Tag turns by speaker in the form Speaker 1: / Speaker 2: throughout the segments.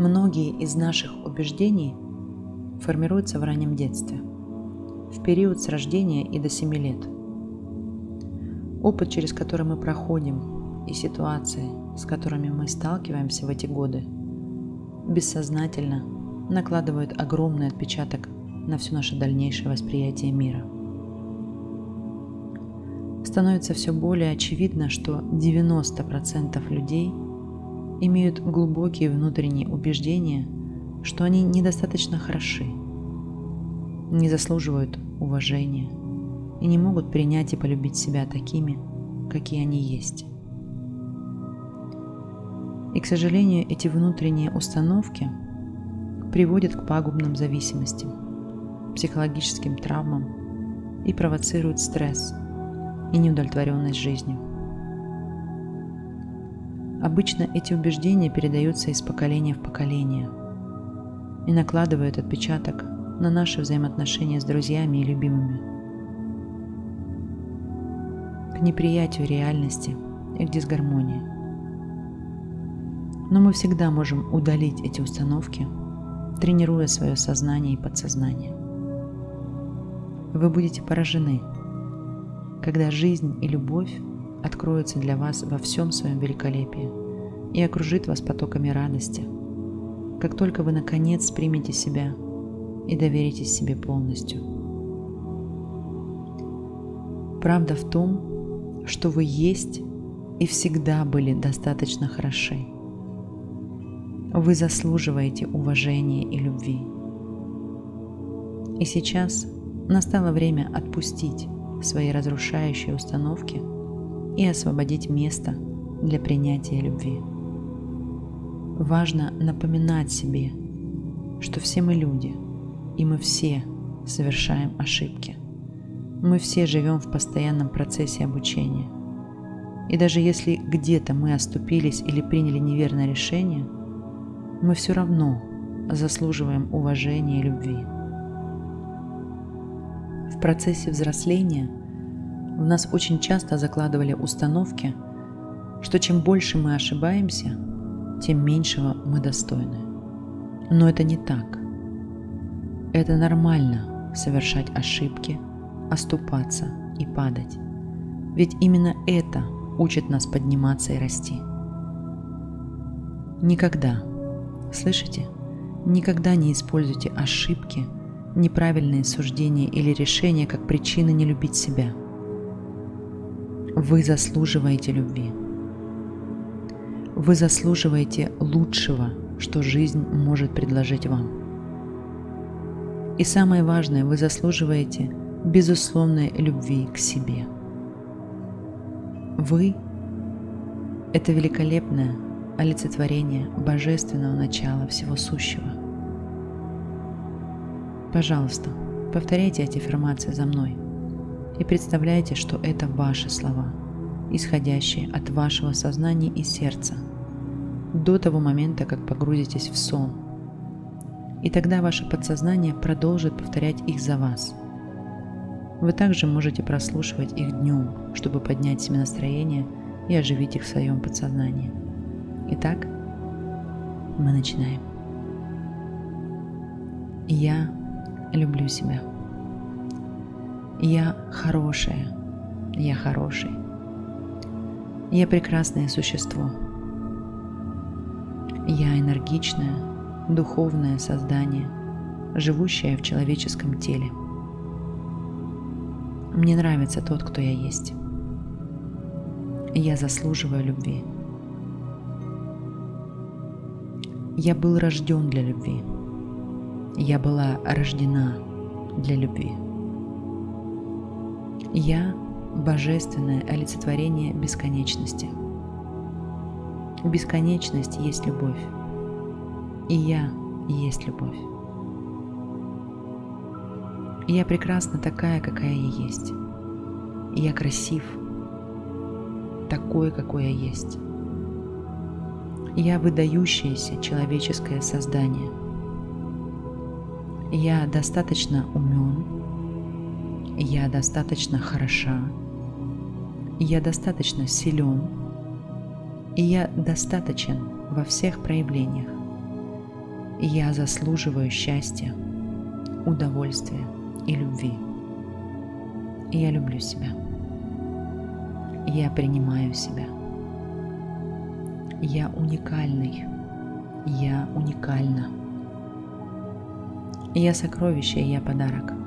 Speaker 1: Многие из наших убеждений формируются в раннем детстве, в период с рождения и до 7 лет. Опыт, через который мы проходим, и ситуации, с которыми мы сталкиваемся в эти годы, бессознательно накладывают огромный отпечаток на все наше дальнейшее восприятие мира. Становится все более очевидно, что 90% людей – имеют глубокие внутренние убеждения, что они недостаточно хороши, не заслуживают уважения и не могут принять и полюбить себя такими, какие они есть. И, к сожалению, эти внутренние установки приводят к пагубным зависимостям, психологическим травмам и провоцируют стресс и неудовлетворенность жизнью. Обычно эти убеждения передаются из поколения в поколение и накладывают отпечаток на наши взаимоотношения с друзьями и любимыми, к неприятию реальности и к дисгармонии. Но мы всегда можем удалить эти установки, тренируя свое сознание и подсознание. Вы будете поражены, когда жизнь и любовь откроется для вас во всем своем великолепии и окружит вас потоками радости, как только вы наконец примете себя и доверитесь себе полностью. Правда в том, что вы есть и всегда были достаточно хороши. Вы заслуживаете уважения и любви. И сейчас настало время отпустить свои разрушающие установки – и освободить место для принятия любви. Важно напоминать себе, что все мы люди, и мы все совершаем ошибки. Мы все живем в постоянном процессе обучения. И даже если где-то мы оступились или приняли неверное решение, мы все равно заслуживаем уважения и любви. В процессе взросления – в нас очень часто закладывали установки, что чем больше мы ошибаемся, тем меньшего мы достойны. Но это не так. Это нормально совершать ошибки, оступаться и падать. Ведь именно это учит нас подниматься и расти. Никогда, слышите, никогда не используйте ошибки, неправильные суждения или решения как причины не любить себя – вы заслуживаете любви. Вы заслуживаете лучшего, что жизнь может предложить вам. И самое важное, вы заслуживаете безусловной любви к себе. Вы – это великолепное олицетворение божественного начала всего сущего. Пожалуйста, повторяйте эти аффирмации за мной – и представляете, что это ваши слова, исходящие от вашего сознания и сердца, до того момента, как погрузитесь в сон. И тогда ваше подсознание продолжит повторять их за вас. Вы также можете прослушивать их днем, чтобы поднять себе настроение и оживить их в своем подсознании. Итак, мы начинаем. Я люблю себя. Я хорошая. Я хороший. Я прекрасное существо. Я энергичное, духовное создание, живущее в человеческом теле. Мне нравится тот, кто я есть. Я заслуживаю любви. Я был рожден для любви. Я была рождена для любви. Я – божественное олицетворение бесконечности. Бесконечность есть любовь. И я есть любовь. Я прекрасна такая, какая я есть. Я красив, такой, какой я есть. Я выдающееся человеческое создание. Я достаточно умен, я достаточно хороша, я достаточно силен, и я достаточен во всех проявлениях. Я заслуживаю счастья, удовольствия и любви. Я люблю себя. Я принимаю себя. Я уникальный. Я уникальна. Я сокровище, я подарок.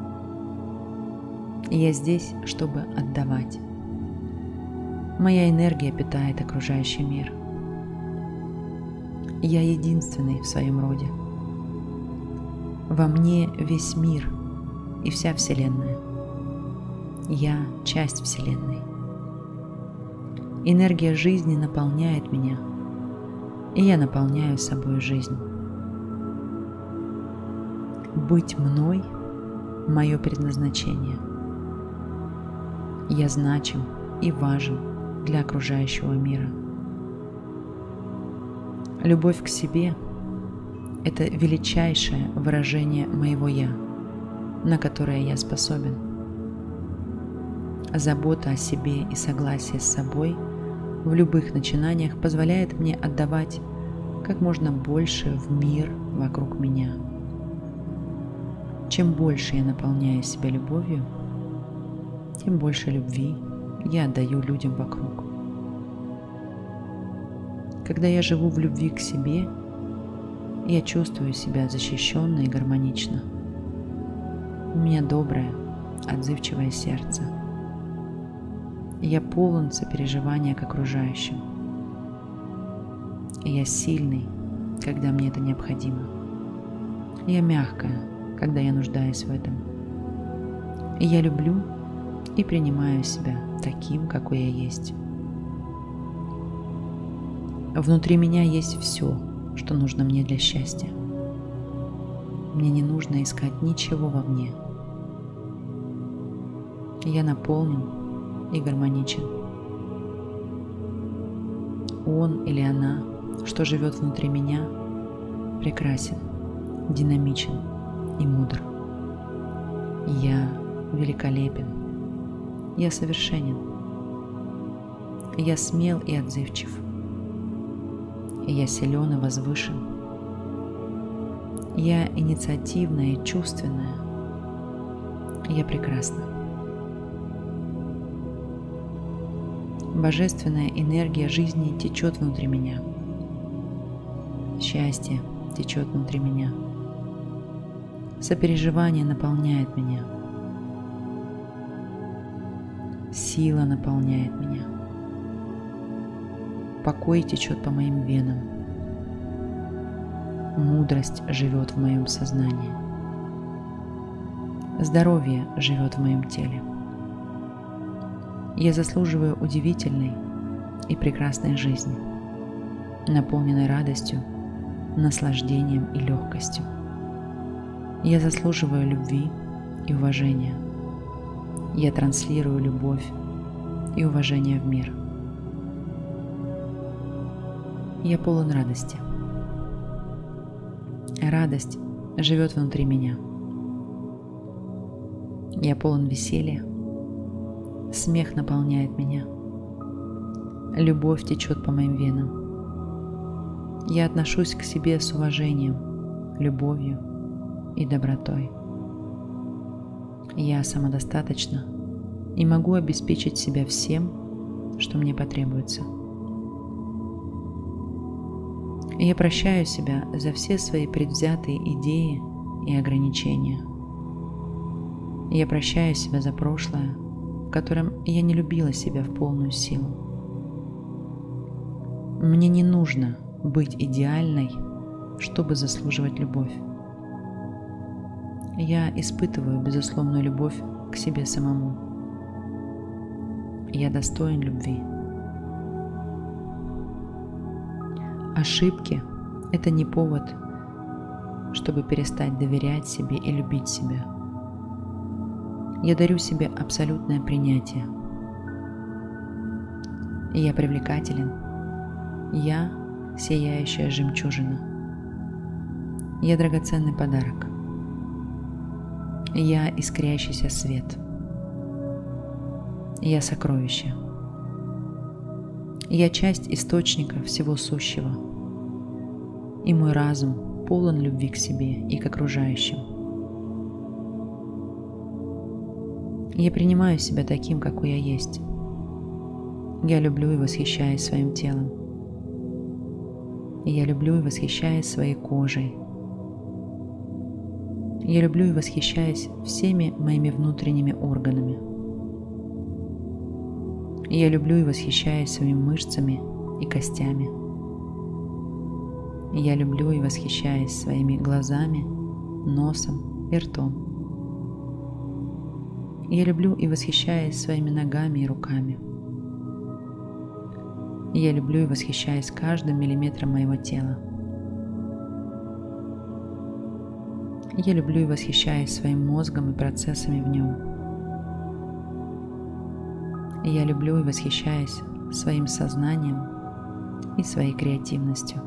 Speaker 1: Я здесь, чтобы отдавать. Моя энергия питает окружающий мир. Я единственный в своем роде. Во мне весь мир и вся Вселенная. Я часть Вселенной. Энергия жизни наполняет меня, и я наполняю собой жизнь. Быть мной – мое предназначение. Я значим и важен для окружающего мира. Любовь к себе – это величайшее выражение моего «я», на которое я способен. Забота о себе и согласие с собой – в любых начинаниях позволяет мне отдавать как можно больше в мир вокруг меня. Чем больше я наполняю себя любовью, тем больше любви я отдаю людям вокруг. Когда я живу в любви к себе, я чувствую себя защищенно и гармонично. У меня доброе, отзывчивое сердце – я полон сопереживания к окружающим. Я сильный, когда мне это необходимо. Я мягкая, когда я нуждаюсь в этом. Я люблю и принимаю себя таким, какой я есть. Внутри меня есть все, что нужно мне для счастья. Мне не нужно искать ничего вовне. Я наполнен и гармоничен. Он или она, что живет внутри меня, прекрасен, динамичен и мудр. Я великолепен. Я совершенен. Я смел и отзывчив. Я силен и возвышен. Я инициативная и чувственная. Я прекрасна. Божественная энергия жизни течет внутри меня. Счастье течет внутри меня. Сопереживание наполняет меня. Сила наполняет меня. Покой течет по моим венам. Мудрость живет в моем сознании. Здоровье живет в моем теле. Я заслуживаю удивительной и прекрасной жизни, наполненной радостью, наслаждением и легкостью. Я заслуживаю любви и уважения. Я транслирую любовь и уважение в мир. Я полон радости. Радость живет внутри меня. Я полон веселья, Смех наполняет меня. Любовь течет по моим венам. Я отношусь к себе с уважением, любовью и добротой. Я самодостаточна и могу обеспечить себя всем, что мне потребуется. Я прощаю себя за все свои предвзятые идеи и ограничения. Я прощаю себя за прошлое, котором я не любила себя в полную силу. Мне не нужно быть идеальной, чтобы заслуживать любовь. Я испытываю безусловную любовь к себе самому. Я достоин любви. Ошибки – это не повод, чтобы перестать доверять себе и любить себя – я дарю себе абсолютное принятие. Я привлекателен. Я сияющая жемчужина. Я драгоценный подарок. Я искрящийся свет. Я сокровище. Я часть источника всего сущего. И мой разум полон любви к себе и к окружающим. Я принимаю себя таким, какой я есть. Я люблю и восхищаюсь своим телом. Я люблю и восхищаюсь своей кожей. Я люблю и восхищаюсь всеми моими внутренними органами. Я люблю и восхищаюсь своими мышцами и костями. Я люблю и восхищаюсь своими глазами, носом и ртом. Я люблю и восхищаюсь своими ногами и руками. Я люблю и восхищаюсь каждым миллиметром моего тела. Я люблю и восхищаюсь своим мозгом и процессами в нем. Я люблю и восхищаюсь своим сознанием и своей креативностью.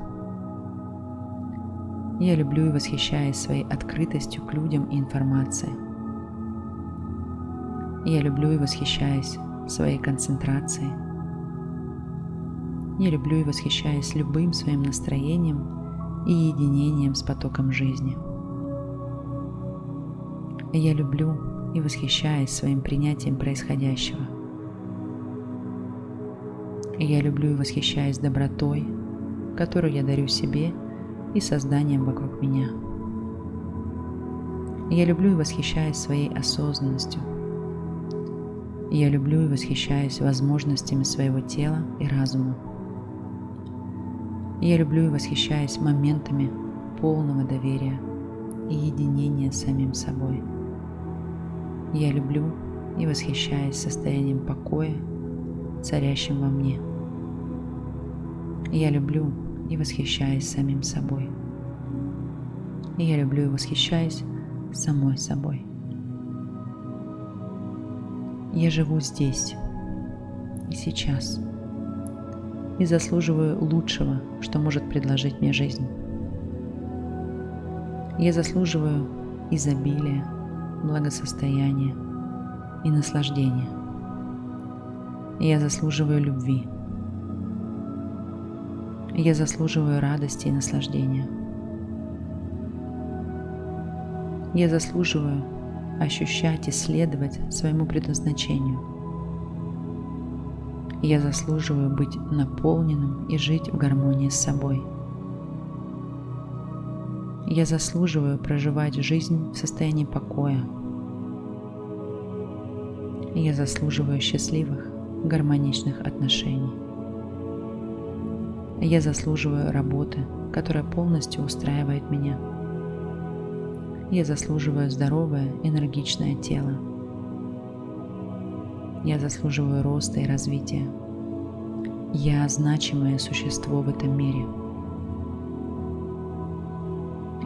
Speaker 1: Я люблю и восхищаюсь своей открытостью к людям и информации. Я люблю и восхищаюсь своей концентрацией. Я люблю и восхищаюсь любым своим настроением и единением с потоком жизни. Я люблю и восхищаюсь своим принятием происходящего. Я люблю и восхищаюсь добротой, которую я дарю себе и созданием вокруг меня. Я люблю и восхищаюсь своей осознанностью. Я люблю и восхищаюсь возможностями своего тела и разума. Я люблю и восхищаюсь моментами полного доверия и единения с самим собой. Я люблю и восхищаюсь состоянием покоя, царящим во мне. Я люблю и восхищаюсь самим собой. Я люблю и восхищаюсь самой собой. Я живу здесь и сейчас – и заслуживаю лучшего, что может предложить мне жизнь. Я заслуживаю изобилия, благосостояния и наслаждения. Я заслуживаю любви. Я заслуживаю радости и наслаждения. Я заслуживаю ощущать и следовать своему предназначению – я заслуживаю быть наполненным и жить в гармонии с собой. Я заслуживаю проживать жизнь в состоянии покоя. Я заслуживаю счастливых, гармоничных отношений. Я заслуживаю работы, которая полностью устраивает меня. Я заслуживаю здоровое, энергичное тело. Я заслуживаю роста и развития. Я значимое существо в этом мире.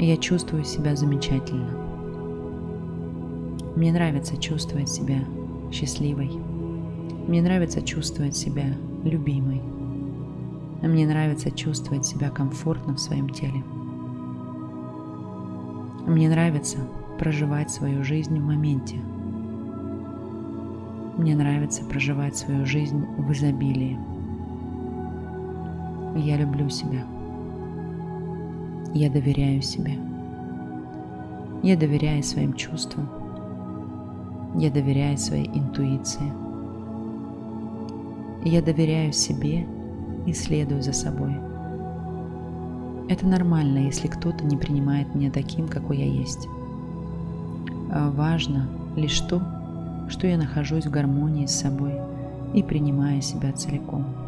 Speaker 1: Я чувствую себя замечательно. Мне нравится чувствовать себя счастливой. Мне нравится чувствовать себя любимой. Мне нравится чувствовать себя комфортно в своем теле. Мне нравится проживать свою жизнь в моменте – мне нравится проживать свою жизнь в изобилии. Я люблю себя. Я доверяю себе. Я доверяю своим чувствам. Я доверяю своей интуиции. Я доверяю себе и следую за собой. Это нормально, если кто-то не принимает меня таким, какой я есть. А важно лишь то, что я нахожусь в гармонии с собой и принимаю себя целиком.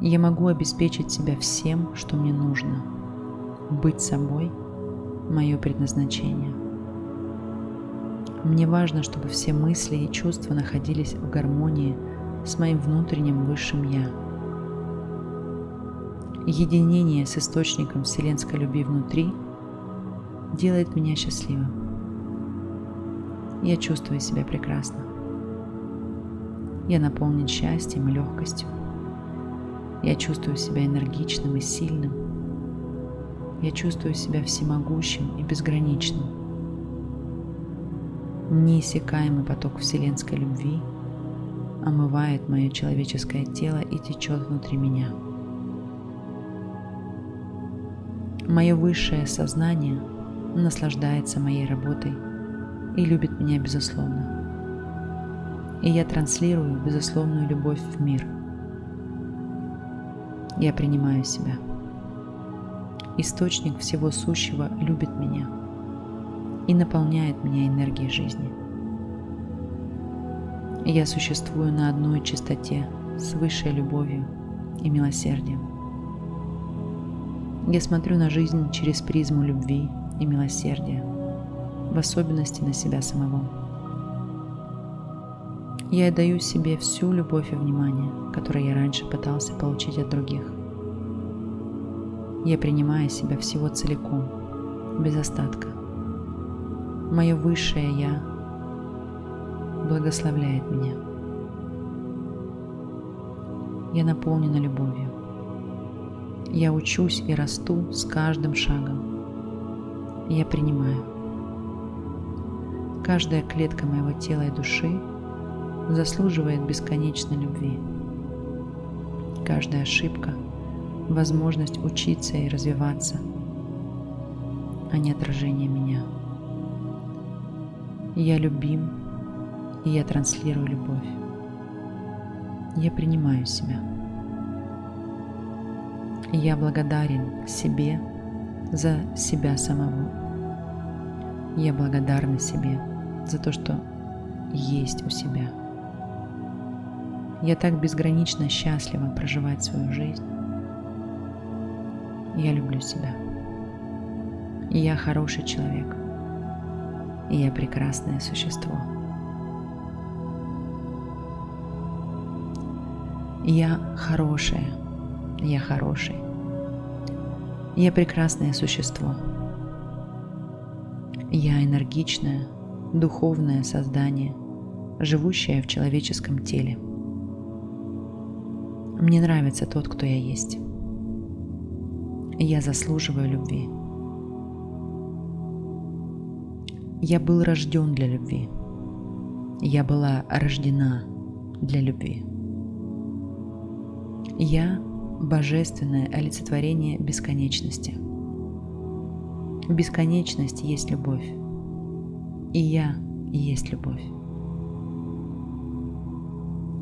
Speaker 1: Я могу обеспечить себя всем, что мне нужно. Быть собой – мое предназначение. Мне важно, чтобы все мысли и чувства находились в гармонии с моим внутренним высшим «Я». Единение с источником вселенской любви внутри делает меня счастливым. Я чувствую себя прекрасно. Я наполнен счастьем и легкостью. Я чувствую себя энергичным и сильным. Я чувствую себя всемогущим и безграничным. Неиссякаемый поток вселенской любви омывает мое человеческое тело и течет внутри меня. Мое высшее сознание наслаждается моей работой и любит меня безусловно. И я транслирую безусловную любовь в мир. Я принимаю себя. Источник всего сущего любит меня и наполняет меня энергией жизни. Я существую на одной чистоте с высшей любовью и милосердием. Я смотрю на жизнь через призму любви и милосердия, в особенности на себя самого. Я даю себе всю любовь и внимание, которое я раньше пытался получить от других. Я принимаю себя всего целиком, без остатка. Мое высшее Я благословляет меня. Я наполнена любовью. Я учусь и расту с каждым шагом. Я принимаю. Каждая клетка моего тела и души заслуживает бесконечной любви. Каждая ошибка – возможность учиться и развиваться, а не отражение меня. Я любим, и я транслирую любовь. Я принимаю себя. Я благодарен себе за себя самого. Я благодарна себе за то, что есть у себя. Я так безгранично счастлива проживать свою жизнь. Я люблю себя. Я хороший человек. И я прекрасное существо. Я хорошая я хороший. Я прекрасное существо. Я энергичное, духовное создание, живущее в человеческом теле. Мне нравится тот, кто я есть. Я заслуживаю любви. Я был рожден для любви. Я была рождена для любви. Я божественное олицетворение бесконечности. Бесконечность есть любовь. И я есть любовь.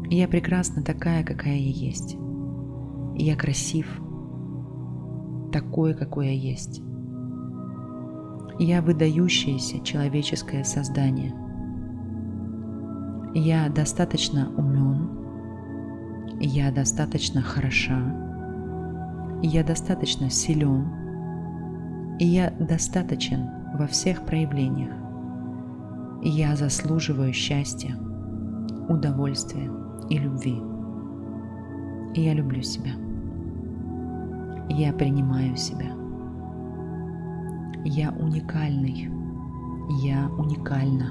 Speaker 1: Я прекрасна такая, какая я есть. Я красив, такой, какой я есть. Я выдающееся человеческое создание. Я достаточно умен, я достаточно хороша, я достаточно силен, и я достаточен во всех проявлениях. Я заслуживаю счастья, удовольствия и любви. Я люблю себя. Я принимаю себя. Я уникальный. Я уникальна.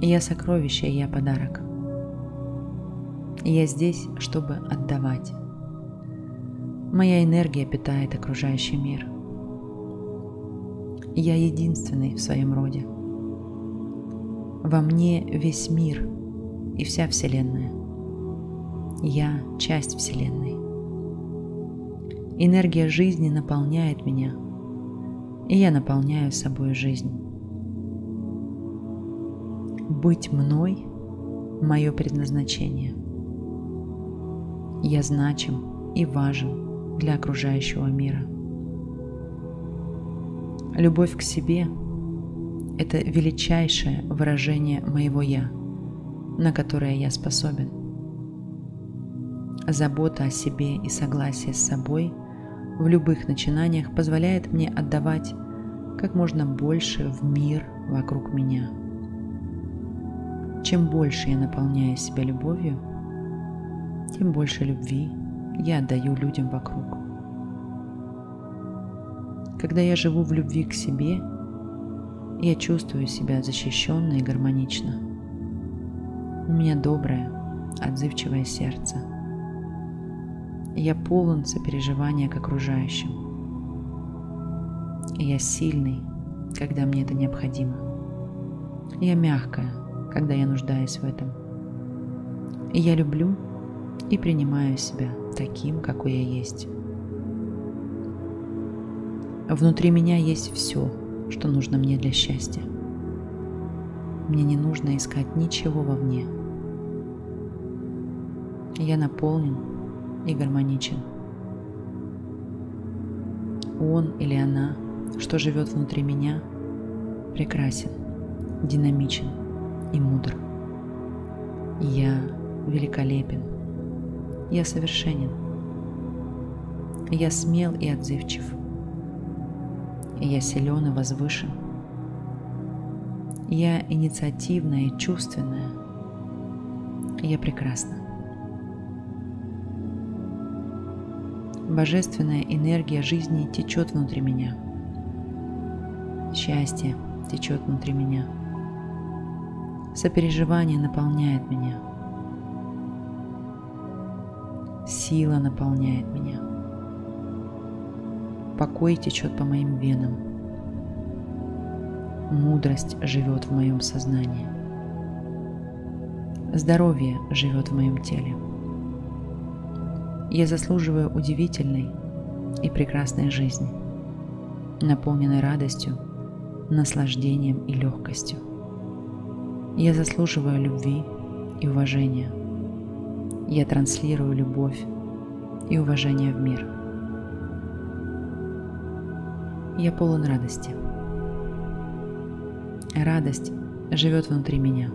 Speaker 1: Я сокровище, я подарок. Я здесь, чтобы отдавать. Моя энергия питает окружающий мир. Я единственный в своем роде. Во мне весь мир и вся Вселенная. Я часть Вселенной. Энергия жизни наполняет меня, и я наполняю собой жизнь. Быть мной – мое предназначение. Я значим и важен – для окружающего мира. Любовь к себе – это величайшее выражение моего «я», на которое я способен. Забота о себе и согласие с собой в любых начинаниях позволяет мне отдавать как можно больше в мир вокруг меня. Чем больше я наполняю себя любовью, тем больше любви я отдаю людям вокруг. Когда я живу в любви к себе, я чувствую себя защищенно и гармонично. У меня доброе, отзывчивое сердце. Я полон сопереживания к окружающим. Я сильный, когда мне это необходимо. Я мягкая, когда я нуждаюсь в этом. Я люблю и принимаю себя таким, какой я есть. Внутри меня есть все, что нужно мне для счастья. Мне не нужно искать ничего вовне. Я наполнен и гармоничен. Он или она, что живет внутри меня, прекрасен, динамичен и мудр. Я великолепен. Я совершенен. Я смел и отзывчив. Я силен и возвышен. Я инициативная и чувственная. Я прекрасна. Божественная энергия жизни течет внутри меня. Счастье течет внутри меня. Сопереживание наполняет меня. Сила наполняет меня. Покой течет по моим венам. Мудрость живет в моем сознании. Здоровье живет в моем теле. Я заслуживаю удивительной и прекрасной жизни, наполненной радостью, наслаждением и легкостью. Я заслуживаю любви и уважения. Я транслирую любовь и уважение в мир. Я полон радости. Радость живет внутри меня.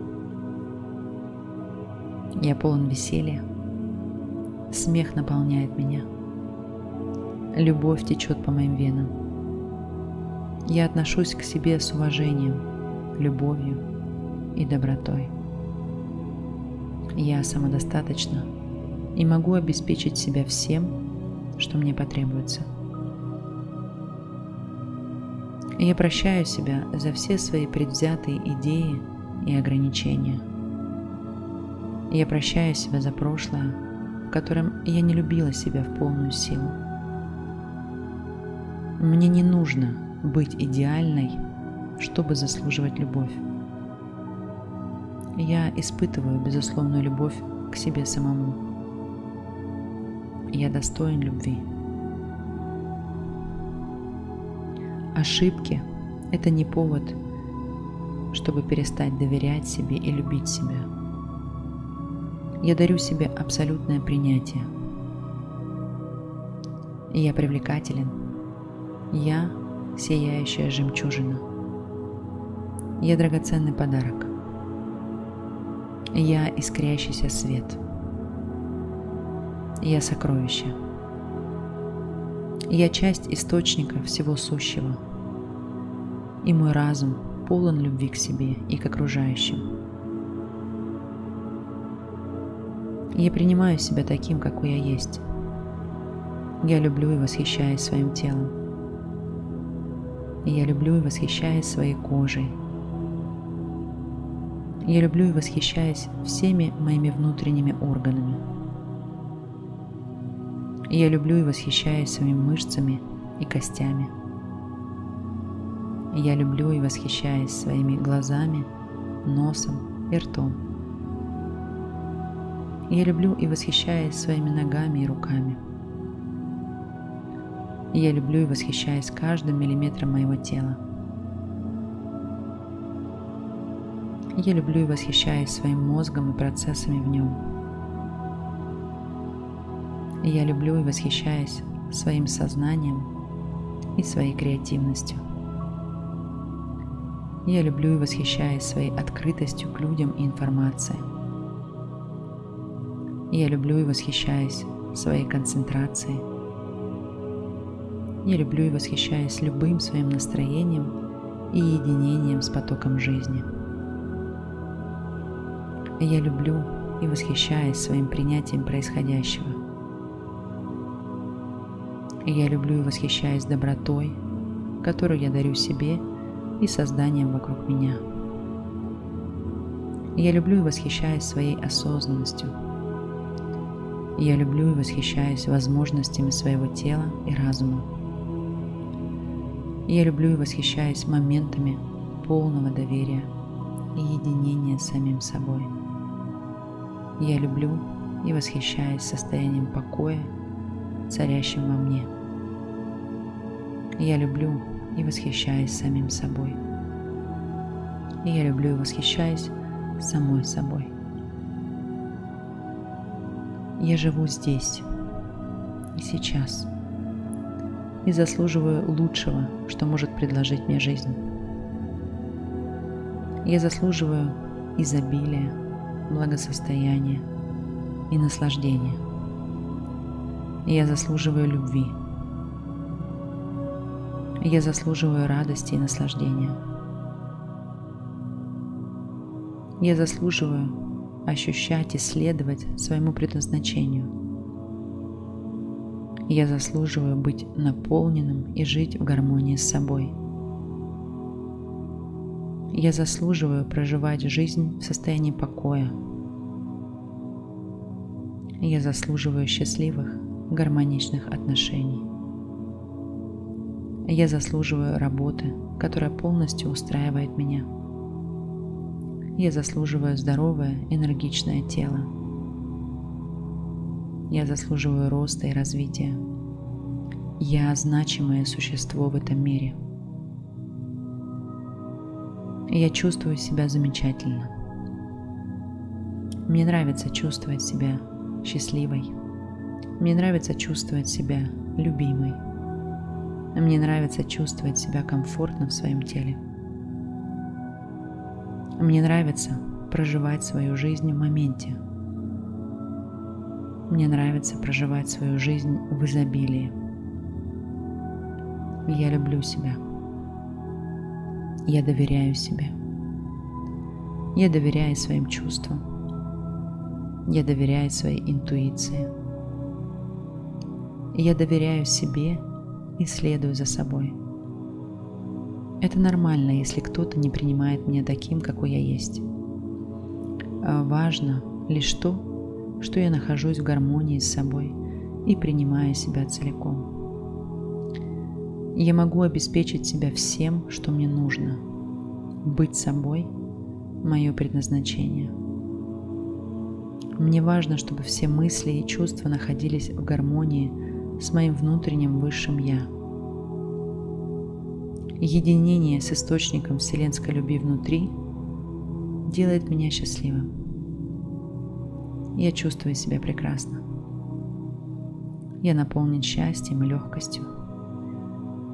Speaker 1: Я полон веселья. Смех наполняет меня. Любовь течет по моим венам. Я отношусь к себе с уважением, любовью и добротой. Я самодостаточна и могу обеспечить себя всем, что мне потребуется. Я прощаю себя за все свои предвзятые идеи и ограничения. Я прощаю себя за прошлое, в котором я не любила себя в полную силу. Мне не нужно быть идеальной, чтобы заслуживать любовь я испытываю безусловную любовь к себе самому. Я достоин любви. Ошибки – это не повод, чтобы перестать доверять себе и любить себя. Я дарю себе абсолютное принятие. Я привлекателен. Я – сияющая жемчужина. Я драгоценный подарок. Я искрящийся свет. Я сокровище. Я часть источника всего сущего. И мой разум полон любви к себе и к окружающим. Я принимаю себя таким, какой я есть. Я люблю и восхищаюсь своим телом. Я люблю и восхищаюсь своей кожей, я люблю и восхищаюсь всеми моими внутренними органами. Я люблю и восхищаюсь своими мышцами и костями. Я люблю и восхищаюсь своими глазами, носом и ртом. Я люблю и восхищаюсь своими ногами и руками. Я люблю и восхищаюсь каждым миллиметром моего тела. Я люблю и восхищаюсь своим мозгом и процессами в нем. Я люблю и восхищаюсь своим сознанием и своей креативностью. Я люблю и восхищаюсь своей открытостью к людям и информации. Я люблю и восхищаюсь своей концентрацией. Я люблю и восхищаюсь любым своим настроением и единением с потоком жизни. Я люблю и восхищаюсь своим принятием происходящего. Я люблю и восхищаюсь добротой, которую я дарю себе и созданием вокруг меня. Я люблю и восхищаюсь своей осознанностью. Я люблю и восхищаюсь возможностями своего тела и разума. Я люблю и восхищаюсь моментами полного доверия и единения с самим собой. Я люблю и восхищаюсь состоянием покоя, царящим во мне. Я люблю и восхищаюсь самим собой. Я люблю и восхищаюсь самой собой. Я живу здесь и сейчас и заслуживаю лучшего, что может предложить мне жизнь. Я заслуживаю изобилия, благосостояния и наслаждения. Я заслуживаю любви. Я заслуживаю радости и наслаждения. Я заслуживаю ощущать и следовать своему предназначению. Я заслуживаю быть наполненным и жить в гармонии с собой. Я заслуживаю проживать жизнь в состоянии покоя. Я заслуживаю счастливых, гармоничных отношений. Я заслуживаю работы, которая полностью устраивает меня. Я заслуживаю здоровое, энергичное тело. Я заслуживаю роста и развития. Я значимое существо в этом мире. Я чувствую себя замечательно. Мне нравится чувствовать себя счастливой. Мне нравится чувствовать себя любимой. Мне нравится чувствовать себя комфортно в своем теле. Мне нравится проживать свою жизнь в моменте. Мне нравится проживать свою жизнь в изобилии. Я люблю себя. Я доверяю себе. Я доверяю своим чувствам. Я доверяю своей интуиции. Я доверяю себе и следую за собой. Это нормально, если кто-то не принимает меня таким, какой я есть. А важно лишь то, что я нахожусь в гармонии с собой и принимаю себя целиком. Я могу обеспечить себя всем, что мне нужно. Быть собой – мое предназначение. Мне важно, чтобы все мысли и чувства находились в гармонии с моим внутренним высшим Я – единение с источником вселенской любви внутри делает меня счастливым. Я чувствую себя прекрасно. Я наполнен счастьем и легкостью.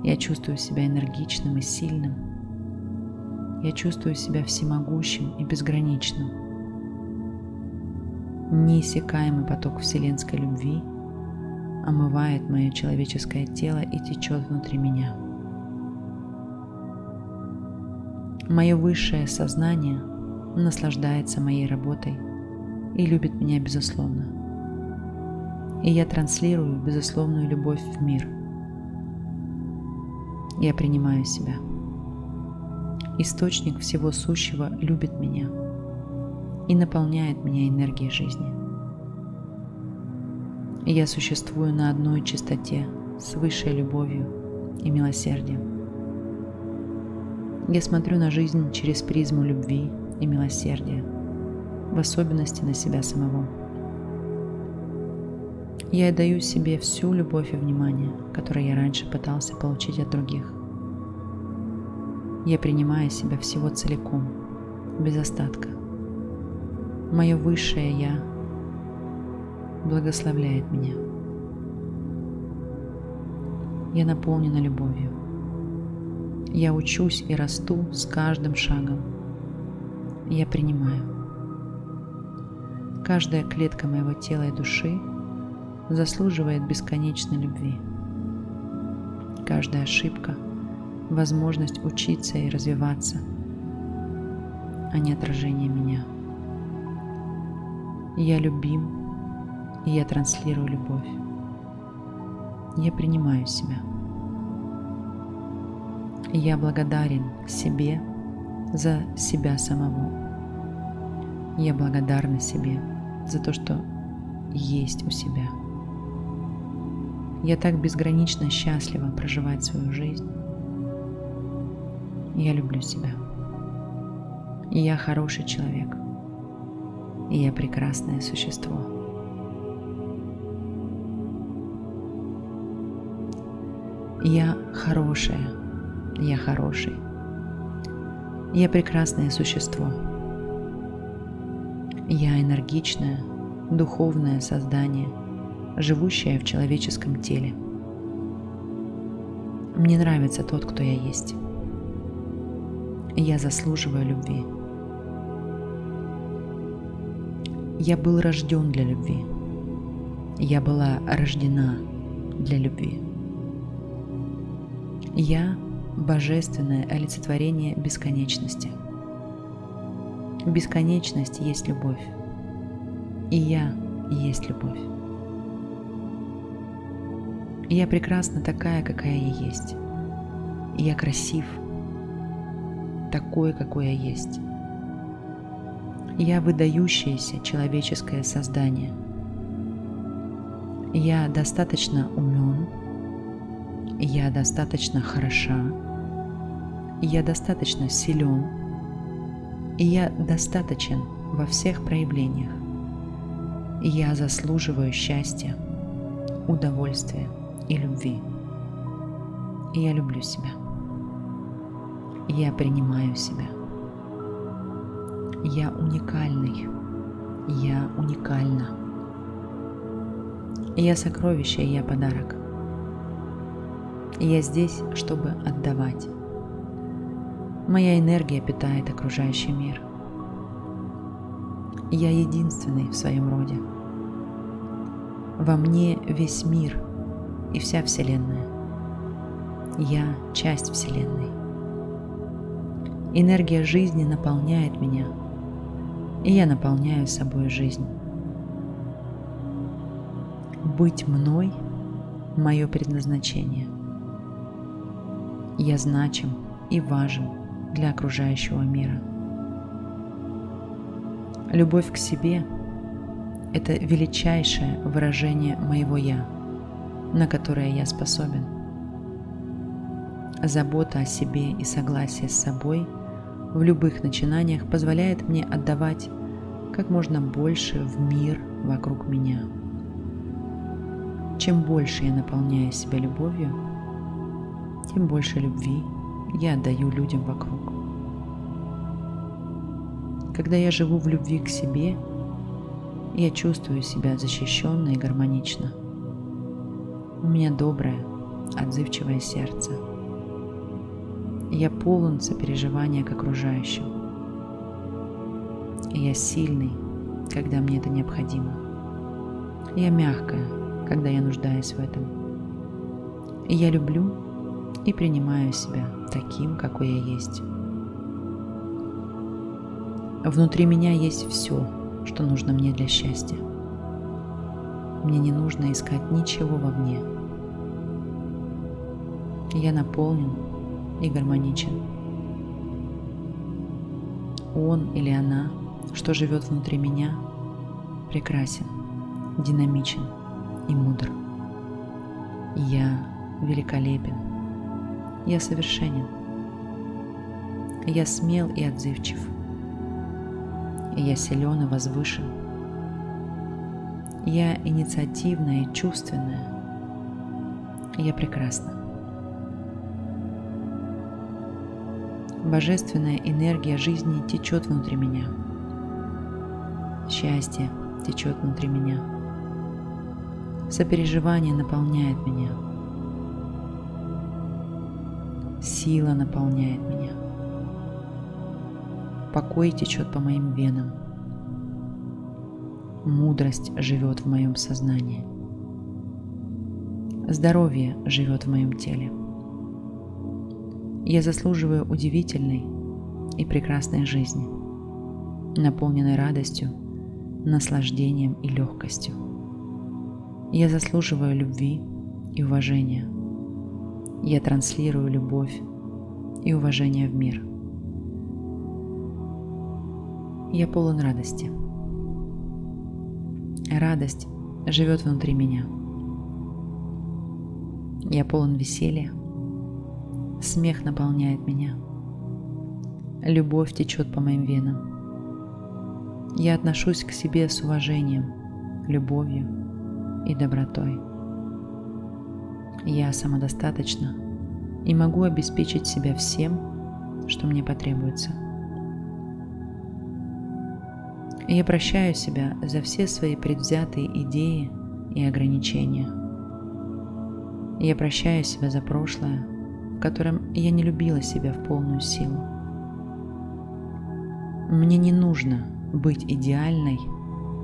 Speaker 1: Я чувствую себя энергичным и сильным. Я чувствую себя всемогущим и безграничным. Неиссякаемый поток вселенской любви омывает мое человеческое тело и течет внутри меня. Мое высшее сознание наслаждается моей работой и любит меня безусловно. И я транслирую безусловную любовь в мир. Я принимаю себя. Источник всего сущего любит меня и наполняет меня энергией жизни. Я существую на одной частоте с высшей любовью и милосердием. Я смотрю на жизнь через призму любви и милосердия, в особенности на себя самого. Я отдаю себе всю любовь и внимание, которое я раньше пытался получить от других. Я принимаю себя всего целиком, без остатка. Мое высшее Я благословляет меня. Я наполнена любовью. Я учусь и расту с каждым шагом. Я принимаю. Каждая клетка моего тела и души заслуживает бесконечной любви. Каждая ошибка – возможность учиться и развиваться, а не отражение меня. Я любим, и я транслирую любовь. Я принимаю себя – я благодарен себе за себя самого. Я благодарна себе за то, что есть у себя. Я так безгранично счастлива проживать свою жизнь. Я люблю себя. Я хороший человек. И я прекрасное существо. Я хорошая. Я хороший. Я прекрасное существо. Я энергичное, духовное создание, живущее в человеческом теле. Мне нравится тот, кто я есть. Я заслуживаю любви. Я был рожден для любви. Я была рождена для любви. Я – божественное олицетворение бесконечности. Бесконечность есть любовь. И я есть любовь. Я прекрасна такая, какая я есть. Я красив, такой, какой я есть. Я выдающееся человеческое создание. Я достаточно умен, я достаточно хороша, я достаточно силен, и я достаточен во всех проявлениях. Я заслуживаю счастья, удовольствия и любви. Я люблю себя. Я принимаю себя. Я уникальный. Я уникальна. Я сокровище, я подарок. Я здесь, чтобы отдавать. Моя энергия питает окружающий мир. Я единственный в своем роде. Во мне весь мир и вся Вселенная. Я часть Вселенной. Энергия жизни наполняет меня, и я наполняю собой жизнь. Быть мной – мое предназначение. Я значим и важен для окружающего мира. Любовь к себе – это величайшее выражение моего «я», на которое я способен. Забота о себе и согласие с собой – в любых начинаниях позволяет мне отдавать как можно больше в мир вокруг меня. Чем больше я наполняю себя любовью, тем больше любви я отдаю людям вокруг. Когда я живу в любви к себе, я чувствую себя защищенно и гармонично. У меня доброе, отзывчивое сердце – я полон сопереживания к окружающим. Я сильный, когда мне это необходимо. Я мягкая, когда я нуждаюсь в этом. И я люблю и принимаю себя таким, какой я есть. Внутри меня есть все, что нужно мне для счастья. Мне не нужно искать ничего вовне. Я наполнен и гармоничен. Он или она, что живет внутри меня, прекрасен, динамичен и мудр. Я великолепен. Я совершенен. Я смел и отзывчив. Я силен и возвышен. Я инициативная и чувственная. Я прекрасна. Божественная энергия жизни течет внутри меня. Счастье течет внутри меня. Сопереживание наполняет меня. Сила наполняет меня. Покой течет по моим венам. Мудрость живет в моем сознании. Здоровье живет в моем теле. Я заслуживаю удивительной и прекрасной жизни, наполненной радостью, наслаждением и легкостью. Я заслуживаю любви и уважения. Я транслирую любовь и уважение в мир. Я полон радости. Радость живет внутри меня. Я полон веселья, Смех наполняет меня. Любовь течет по моим венам. Я отношусь к себе с уважением, любовью и добротой. Я самодостаточна и могу обеспечить себя всем, что мне потребуется. Я прощаю себя за все свои предвзятые идеи и ограничения. Я прощаю себя за прошлое, в котором я не любила себя в полную силу. Мне не нужно быть идеальной,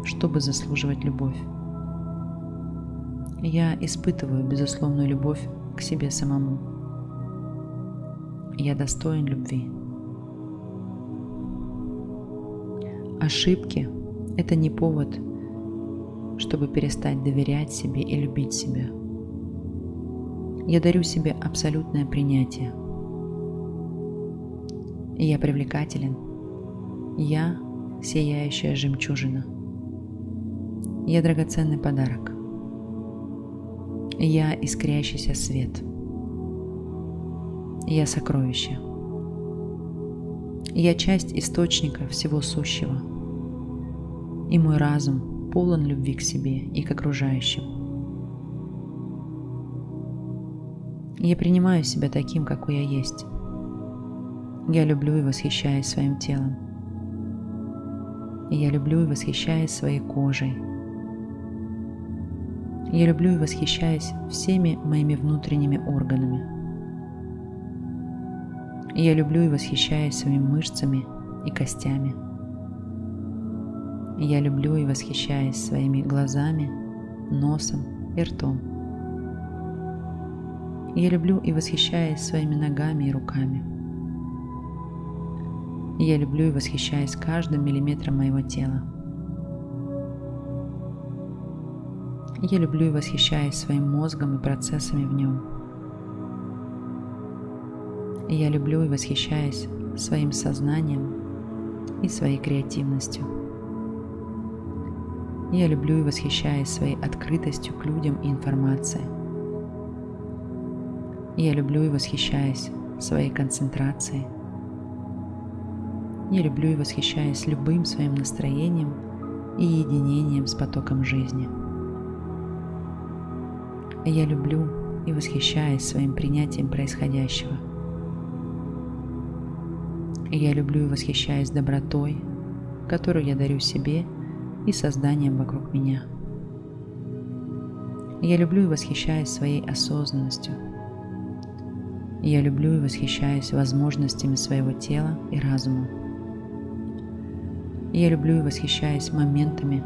Speaker 1: чтобы заслуживать любовь. Я испытываю безусловную любовь к себе самому. Я достоин любви. Ошибки – это не повод, чтобы перестать доверять себе и любить себя. Я дарю себе абсолютное принятие. Я привлекателен. Я – сияющая жемчужина. Я драгоценный подарок. Я искрящийся свет. Я сокровище. Я часть источника всего сущего. И мой разум полон любви к себе и к окружающим. Я принимаю себя таким, какой я есть. Я люблю и восхищаюсь своим телом. Я люблю и восхищаюсь своей кожей. Я люблю и восхищаюсь всеми моими внутренними органами – я люблю и восхищаюсь своими мышцами и костями. Я люблю и восхищаюсь своими глазами, носом и ртом. Я люблю и восхищаюсь своими ногами и руками. Я люблю и восхищаюсь каждым миллиметром моего тела. Я люблю и восхищаюсь своим мозгом и процессами в нем. Я люблю и восхищаюсь своим сознанием и своей креативностью. Я люблю и восхищаюсь своей открытостью к людям и информации. Я люблю и восхищаюсь своей концентрацией. Я люблю и восхищаюсь любым своим настроением и единением с потоком жизни. Я люблю и восхищаюсь своим принятием происходящего – я люблю и восхищаюсь добротой, которую я дарю себе и созданием вокруг меня. Я люблю и восхищаюсь своей осознанностью. Я люблю и восхищаюсь возможностями своего тела и разума. Я люблю и восхищаюсь моментами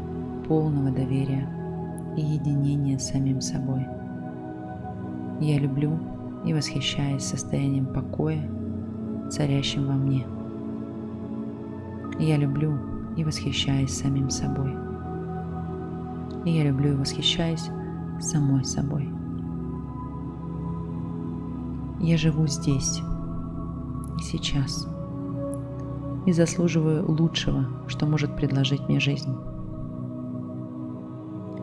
Speaker 1: полного доверия и единения с самим собой. Я люблю и восхищаюсь состоянием покоя, царящим во мне. Я люблю и восхищаюсь самим собой. Я люблю и восхищаюсь самой собой. Я живу здесь и сейчас и заслуживаю лучшего, что может предложить мне жизнь.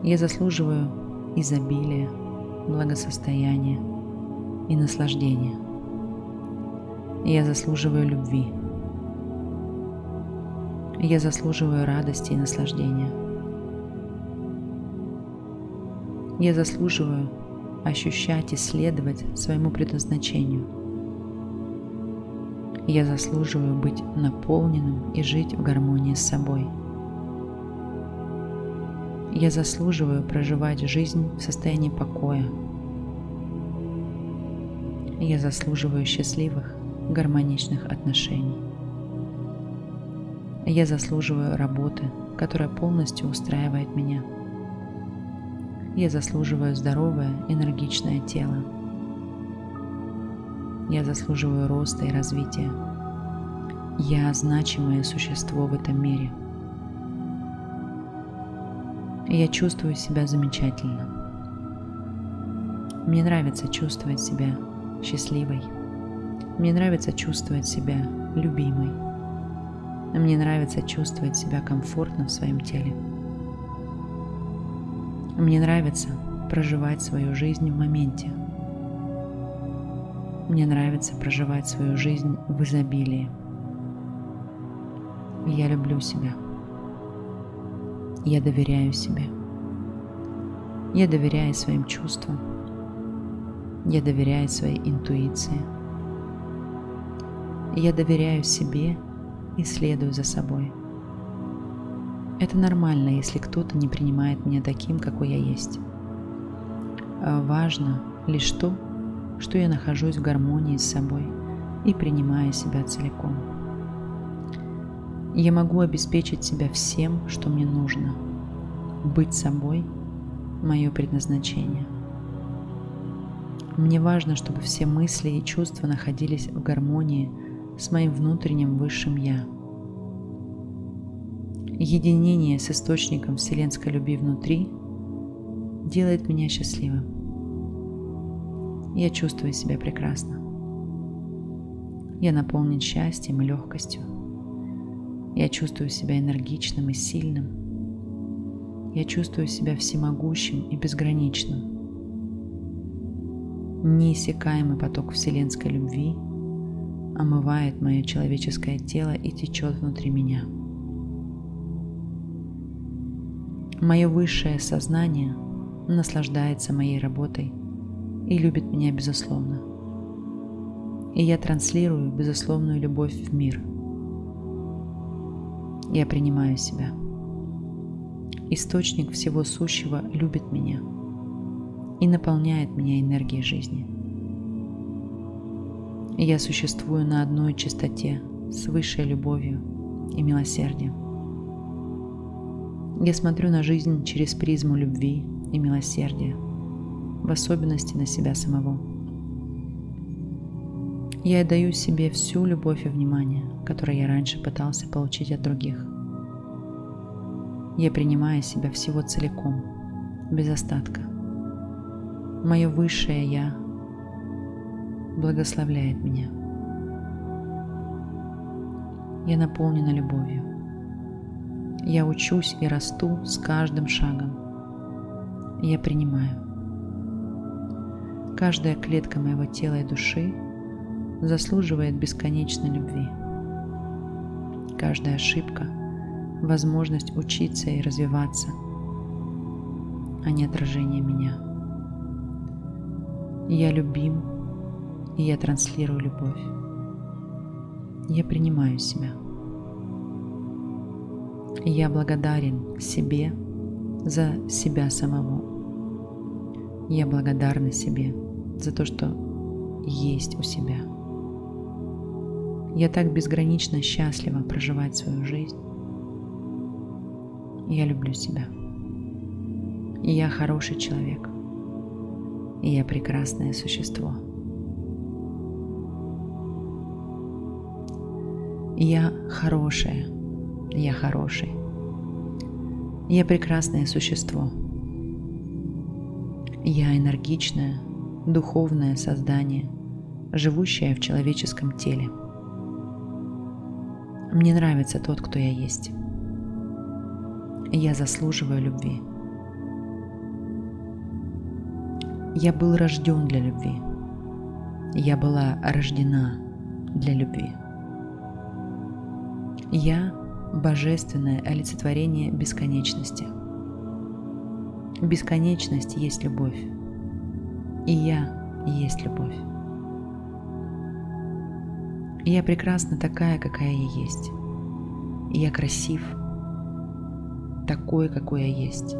Speaker 1: Я заслуживаю изобилия, благосостояния и наслаждения. Я заслуживаю любви – я заслуживаю радости и наслаждения. Я заслуживаю ощущать и следовать своему предназначению. Я заслуживаю быть наполненным и жить в гармонии с собой. Я заслуживаю проживать жизнь в состоянии покоя. Я заслуживаю счастливых, гармоничных отношений. Я заслуживаю работы, которая полностью устраивает меня. Я заслуживаю здоровое, энергичное тело. Я заслуживаю роста и развития. Я значимое существо в этом мире. Я чувствую себя замечательно. Мне нравится чувствовать себя счастливой. Мне нравится чувствовать себя любимой. Мне нравится чувствовать себя комфортно в своем теле. Мне нравится проживать свою жизнь в моменте. Мне нравится проживать свою жизнь в изобилии. Я люблю себя. Я доверяю себе. Я доверяю своим чувствам. Я доверяю своей интуиции. Я доверяю себе и следую за собой. Это нормально, если кто-то не принимает меня таким, какой я есть. А важно лишь то, что я нахожусь в гармонии с собой и принимаю себя целиком. Я могу обеспечить себя всем, что мне нужно. Быть собой – мое предназначение. Мне важно, чтобы все мысли и чувства находились в гармонии с моим внутренним высшим «Я». Единение с источником вселенской любви внутри делает меня счастливым. Я чувствую себя прекрасно. Я наполнен счастьем и легкостью. Я чувствую себя энергичным и сильным. Я чувствую себя всемогущим и безграничным. Неиссякаемый поток вселенской любви омывает мое человеческое тело и течет внутри меня. Мое высшее сознание наслаждается моей работой и любит меня безусловно. И я транслирую безусловную любовь в мир – я принимаю себя. Источник всего сущего любит меня и наполняет меня энергией жизни. Я существую на одной частоте с высшей любовью и милосердием. Я смотрю на жизнь через призму любви и милосердия, в особенности на себя самого. Я даю себе всю любовь и внимание, которое я раньше пытался получить от других. Я принимаю себя всего целиком, без остатка. Мое высшее Я благословляет меня. Я наполнена любовью. Я учусь и расту с каждым шагом. Я принимаю. Каждая клетка моего тела и души заслуживает бесконечной любви. Каждая ошибка – возможность учиться и развиваться, а не отражение меня. Я любим, и я транслирую любовь. Я принимаю себя. Я благодарен себе за себя самого. Я благодарна себе за то, что есть у себя. Я так безгранично счастлива проживать свою жизнь. Я люблю себя. Я хороший человек. И я прекрасное существо. Я хорошая. Я хороший. Я прекрасное существо. Я энергичное, духовное создание, живущее в человеческом теле – мне нравится тот, кто я есть. Я заслуживаю любви. Я был рожден для любви. Я была рождена для любви. Я – божественное олицетворение бесконечности. Бесконечность есть любовь. И я есть любовь. Я прекрасна такая, какая я есть. И я красив, такой, какой я есть.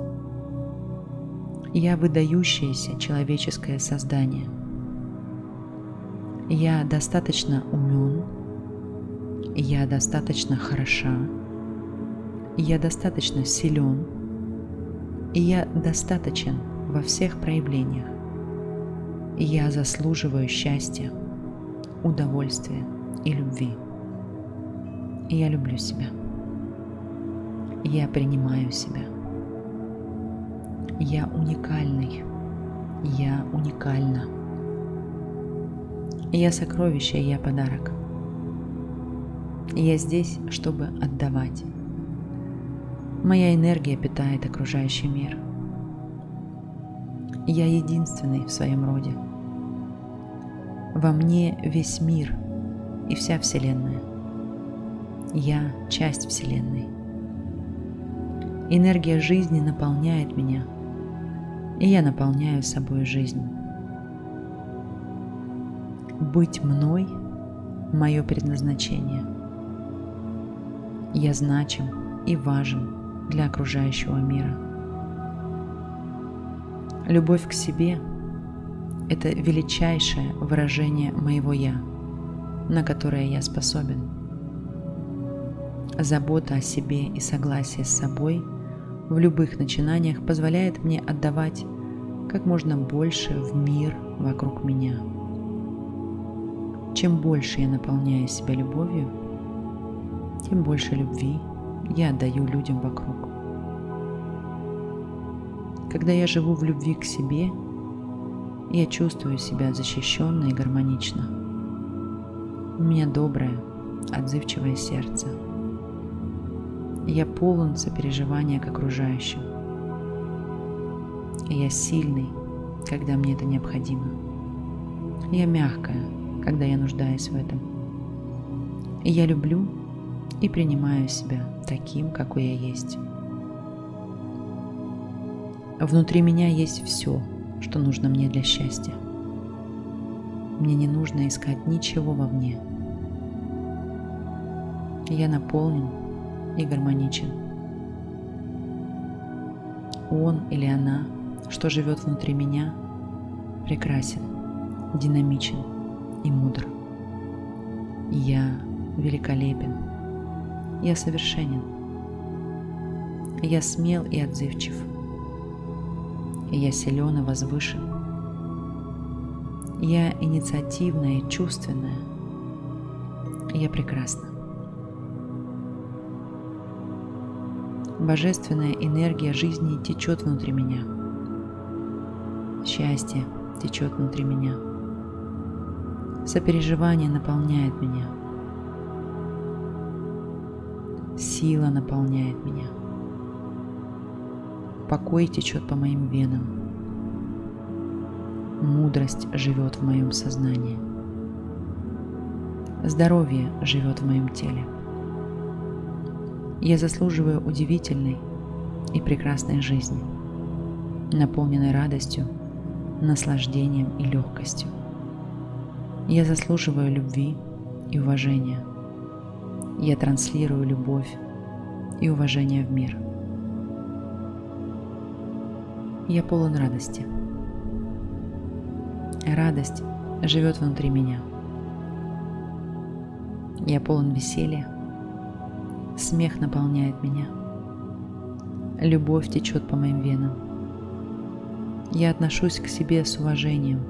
Speaker 1: Я выдающееся человеческое создание. Я достаточно умен, я достаточно хороша, я достаточно силен, и я достаточен во всех проявлениях. Я заслуживаю счастья, удовольствия, и любви. Я люблю себя. Я принимаю себя. Я уникальный. Я уникальна. Я сокровище, я подарок. Я здесь, чтобы отдавать. Моя энергия питает окружающий мир. Я единственный в своем роде. Во мне весь мир – и вся Вселенная. Я часть Вселенной. Энергия жизни наполняет меня, и я наполняю собой жизнь. быть мной – мое предназначение. Я значим и важен для окружающего мира. Любовь к себе – это величайшее выражение моего «я», на которое я способен. Забота о себе и согласие с собой в любых начинаниях позволяет мне отдавать как можно больше в мир вокруг меня. Чем больше я наполняю себя любовью, тем больше любви я отдаю людям вокруг. Когда я живу в любви к себе, я чувствую себя защищенно и гармонично. У меня доброе, отзывчивое сердце. Я полон сопереживания к окружающим. Я сильный, когда мне это необходимо. Я мягкая, когда я нуждаюсь в этом. Я люблю и принимаю себя таким, какой я есть. Внутри меня есть все, что нужно мне для счастья. Мне не нужно искать ничего вовне. Я наполнен и гармоничен. Он или она, что живет внутри меня, прекрасен, динамичен и мудр. Я великолепен. Я совершенен. Я смел и отзывчив. Я силен и возвышен. Я инициативная и чувственная. Я прекрасна. Божественная энергия жизни течет внутри меня. Счастье течет внутри меня. Сопереживание наполняет меня. Сила наполняет меня. Покой течет по моим венам. Мудрость живет в моем сознании. Здоровье живет в моем теле. Я заслуживаю удивительной и прекрасной жизни, наполненной радостью, наслаждением и легкостью. Я заслуживаю любви и уважения. Я транслирую любовь и уважение в мир. Я полон радости. Радость живет внутри меня. Я полон веселья Смех наполняет меня. Любовь течет по моим венам. Я отношусь к себе с уважением,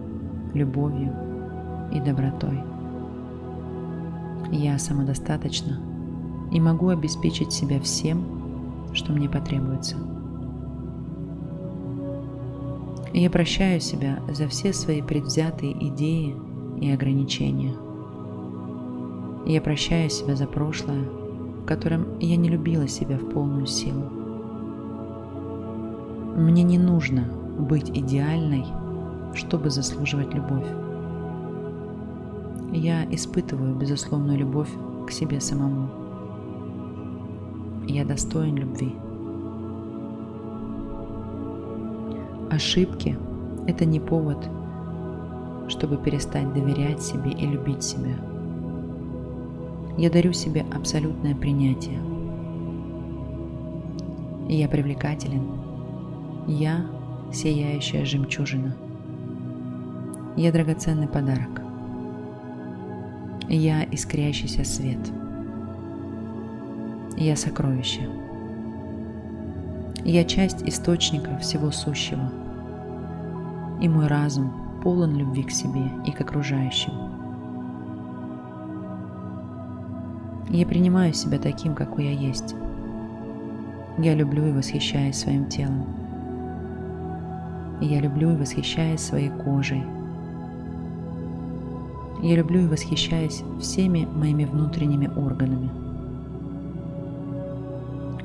Speaker 1: любовью и добротой. Я самодостаточна и могу обеспечить себя всем, что мне потребуется. Я прощаю себя за все свои предвзятые идеи и ограничения. Я прощаю себя за прошлое, в котором я не любила себя в полную силу. Мне не нужно быть идеальной, чтобы заслуживать любовь. Я испытываю безусловную любовь к себе самому. Я достоин любви. Ошибки – это не повод, чтобы перестать доверять себе и любить себя – я дарю себе абсолютное принятие. Я привлекателен. Я сияющая жемчужина. Я драгоценный подарок. Я искрящийся свет. Я сокровище. Я часть источника всего сущего. И мой разум полон любви к себе и к окружающим. Я принимаю себя таким, какой я есть. Я люблю и восхищаюсь своим телом. Я люблю и восхищаюсь своей кожей. Я люблю и восхищаюсь всеми моими внутренними органами.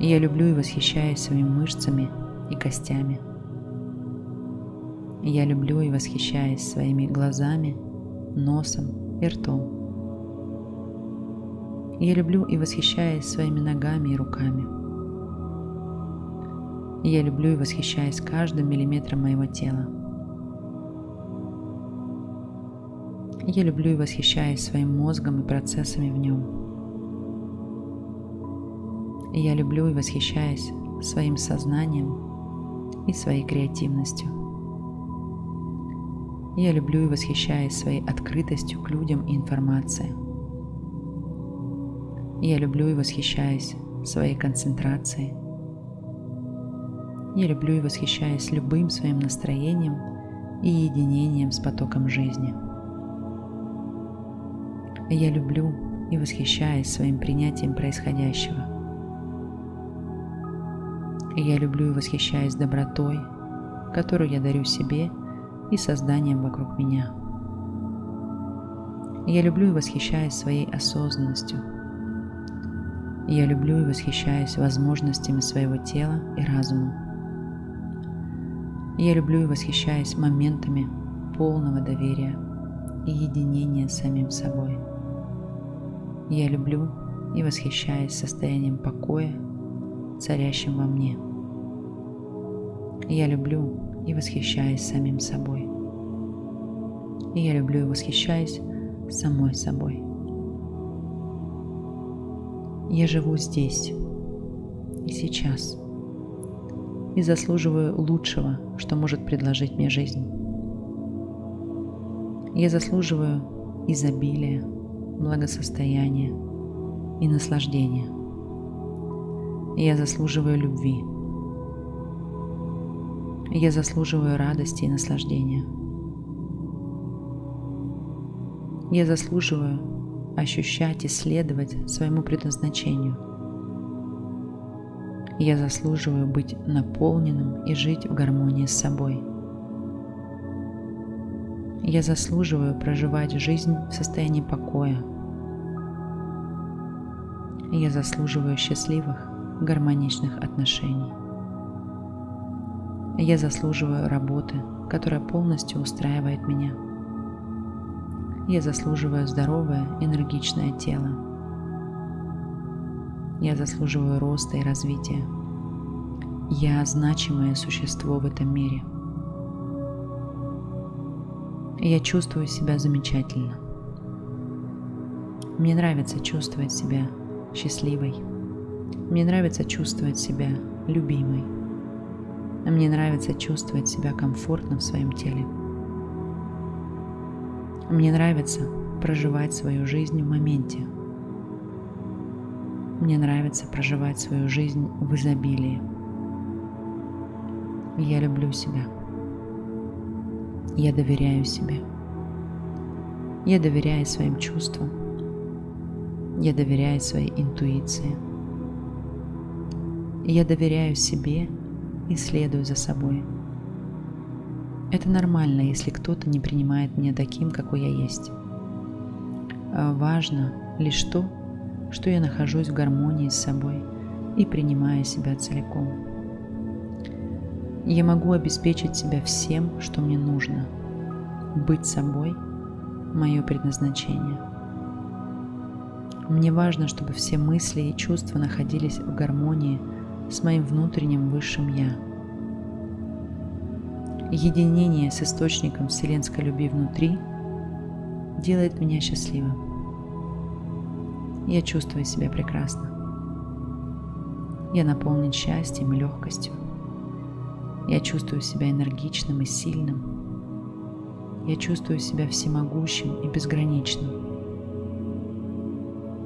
Speaker 1: Я люблю и восхищаюсь своими мышцами и костями. Я люблю и восхищаюсь своими глазами, носом и ртом. Я люблю и восхищаюсь своими ногами и руками. Я люблю и восхищаюсь каждым миллиметром моего тела. Я люблю и восхищаюсь своим мозгом и процессами в нем. Я люблю и восхищаюсь своим сознанием и своей креативностью. Я люблю и восхищаюсь своей открытостью к людям и информации. Я люблю и восхищаюсь своей концентрацией. Я люблю и восхищаюсь любым своим настроением и единением с потоком жизни. Я люблю и восхищаюсь своим принятием происходящего. Я люблю и восхищаюсь добротой, которую я дарю себе и созданием вокруг меня. Я люблю и восхищаюсь своей осознанностью. Я люблю и восхищаюсь возможностями своего тела и разума. Я люблю и восхищаюсь моментами полного доверия и единения с самим собой. Я люблю и восхищаюсь состоянием покоя, царящим во мне. Я люблю и восхищаюсь самим собой. И я люблю и восхищаюсь самой собой. Я живу здесь и сейчас и заслуживаю лучшего, что может предложить мне жизнь. Я заслуживаю изобилия, благосостояния и наслаждения. Я заслуживаю любви – я заслуживаю радости и наслаждения. Я заслуживаю ощущать и следовать своему предназначению. Я заслуживаю быть наполненным и жить в гармонии с собой. Я заслуживаю проживать жизнь в состоянии покоя. Я заслуживаю счастливых, гармоничных отношений. Я заслуживаю работы, которая полностью устраивает меня. Я заслуживаю здоровое, энергичное тело. Я заслуживаю роста и развития. Я значимое существо в этом мире. Я чувствую себя замечательно. Мне нравится чувствовать себя счастливой. Мне нравится чувствовать себя любимой. Мне нравится чувствовать себя комфортно в своем теле. Мне нравится проживать свою жизнь в моменте. Мне нравится проживать свою жизнь в изобилии. Я люблю себя. Я доверяю себе. Я доверяю своим чувствам. Я доверяю своей интуиции. Я доверяю себе и следую за собой. Это нормально, если кто-то не принимает меня таким, какой я есть. А важно лишь то, что я нахожусь в гармонии с собой и принимаю себя целиком. Я могу обеспечить себя всем, что мне нужно. Быть собой – мое предназначение. Мне важно, чтобы все мысли и чувства находились в гармонии – с моим внутренним высшим Я. Единение с источником вселенской любви внутри делает меня счастливым. Я чувствую себя прекрасно. Я наполнен счастьем и легкостью. Я чувствую себя энергичным и сильным. Я чувствую себя всемогущим и безграничным.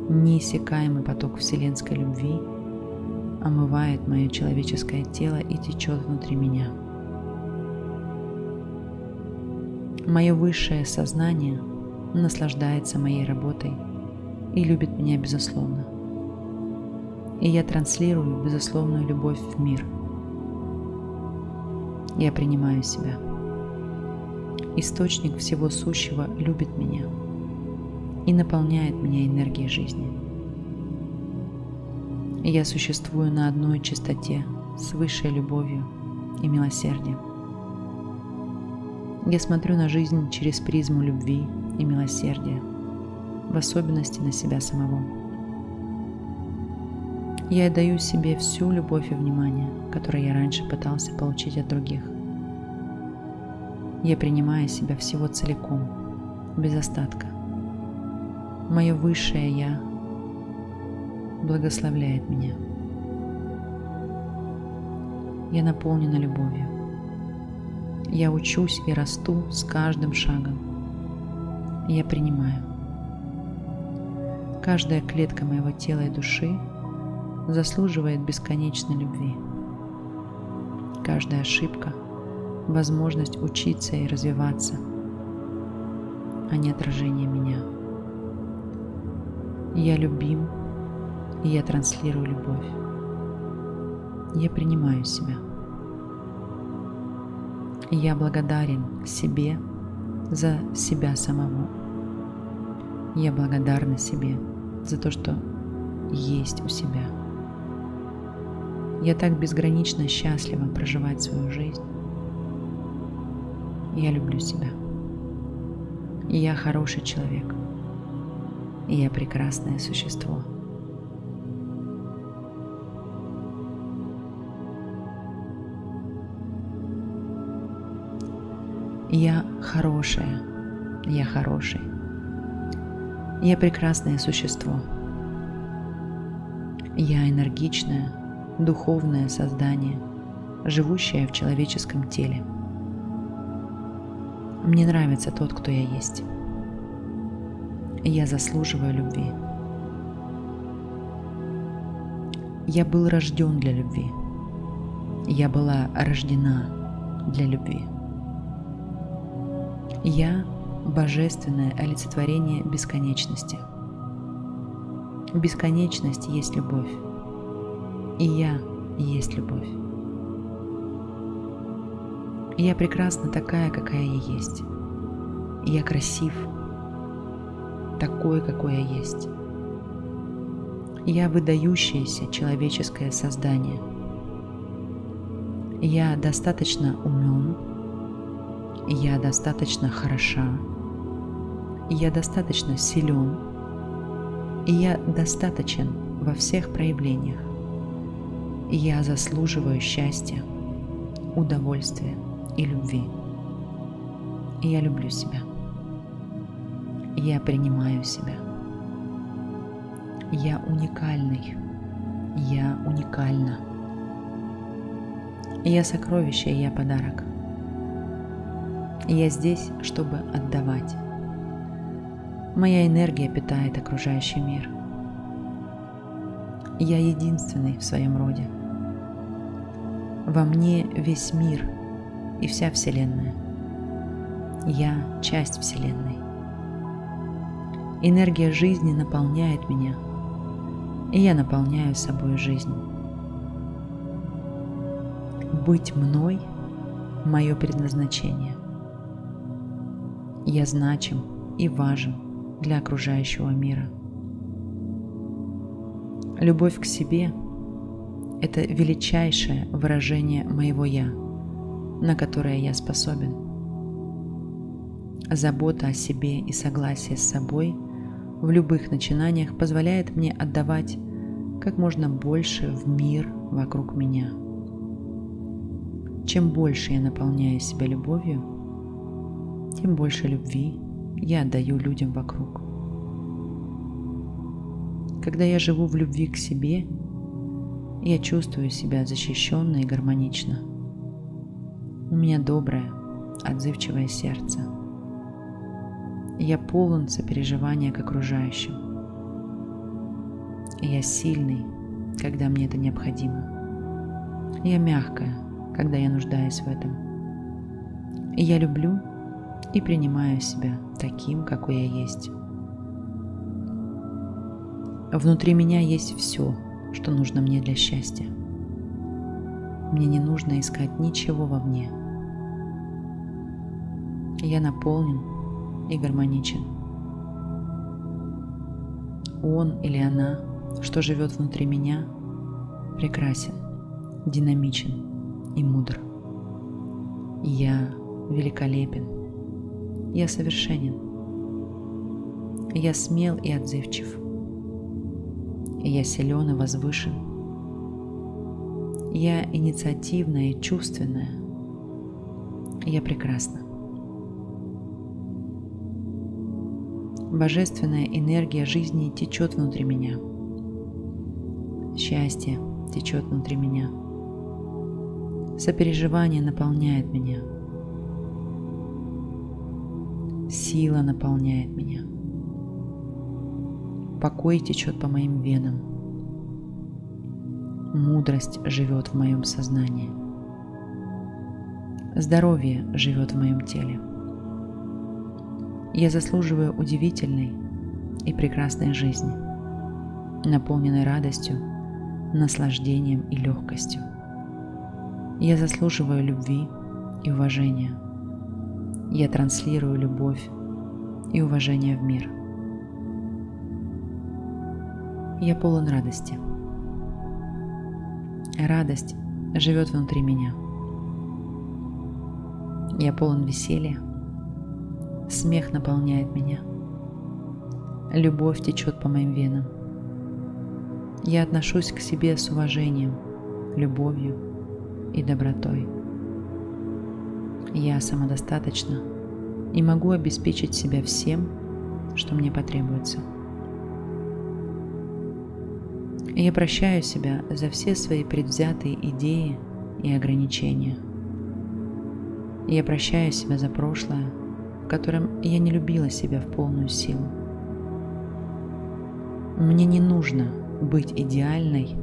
Speaker 1: Неиссякаемый поток вселенской любви – омывает мое человеческое тело и течет внутри меня. Мое высшее сознание наслаждается моей работой и любит меня безусловно. И я транслирую безусловную любовь в мир. Я принимаю себя. Источник всего сущего любит меня и наполняет меня энергией жизни. Я существую на одной частоте с высшей любовью и милосердием. Я смотрю на жизнь через призму любви и милосердия, в особенности на себя самого. Я отдаю себе всю любовь и внимание, которое я раньше пытался получить от других. Я принимаю себя всего целиком без остатка. Мое высшее Я благословляет меня. Я наполнена любовью. Я учусь и расту с каждым шагом. Я принимаю. Каждая клетка моего тела и души заслуживает бесконечной любви. Каждая ошибка – возможность учиться и развиваться, а не отражение меня. Я любим, и я транслирую любовь. Я принимаю себя. Я благодарен себе за себя самого. Я благодарна себе за то, что есть у себя. Я так безгранично счастлива проживать свою жизнь. Я люблю себя. Я хороший человек. Я прекрасное существо. Я хорошая. Я хороший. Я прекрасное существо. Я энергичное, духовное создание, живущее в человеческом теле. Мне нравится тот, кто я есть. Я заслуживаю любви. Я был рожден для любви. Я была рождена для любви. Я – божественное олицетворение бесконечности. Бесконечность есть любовь. И я есть любовь. Я прекрасна такая, какая я есть. Я красив, такой, какой я есть. Я выдающееся человеческое создание. Я достаточно умен, я достаточно хороша, я достаточно силен, и я достаточен во всех проявлениях. Я заслуживаю счастья, удовольствия и любви. Я люблю себя. Я принимаю себя. Я уникальный. Я уникальна. Я сокровище, я подарок. Я здесь, чтобы отдавать. Моя энергия питает окружающий мир. Я единственный в своем роде. Во мне весь мир и вся Вселенная. Я часть Вселенной. Энергия жизни наполняет меня, и я наполняю собой жизнь. Быть мной – мое предназначение. Я значим и важен для окружающего мира. Любовь к себе – это величайшее выражение моего «я», на которое я способен. Забота о себе и согласие с собой в любых начинаниях позволяет мне отдавать как можно больше в мир вокруг меня. Чем больше я наполняю себя любовью, тем больше любви я отдаю людям вокруг. Когда я живу в любви к себе, я чувствую себя защищенно и гармонично. У меня доброе, отзывчивое сердце. Я полон сопереживания к окружающим. Я сильный, когда мне это необходимо. Я мягкая, когда я нуждаюсь в этом. И я люблю и принимаю себя таким, какой я есть. Внутри меня есть все, что нужно мне для счастья. Мне не нужно искать ничего вовне. Я наполнен и гармоничен. Он или она, что живет внутри меня, прекрасен, динамичен и мудр. Я великолепен я совершенен. Я смел и отзывчив. Я силен и возвышен. Я инициативная и чувственная. Я прекрасна. Божественная энергия жизни течет внутри меня. Счастье течет внутри меня. Сопереживание наполняет меня. Сила наполняет меня. Покой течет по моим венам. Мудрость живет в моем сознании. Здоровье живет в моем теле. Я заслуживаю удивительной и прекрасной жизни, наполненной радостью, наслаждением и легкостью. Я заслуживаю любви и уважения. Я транслирую любовь и уважение в мир. Я полон радости. Радость живет внутри меня – я полон веселья. Смех наполняет меня. Любовь течет по моим венам. Я отношусь к себе с уважением, любовью и добротой. Я самодостаточна и могу обеспечить себя всем, что мне потребуется. Я прощаю себя за все свои предвзятые идеи и ограничения – я прощаю себя за прошлое, в котором я не любила себя в полную силу. Мне не нужно быть идеальной,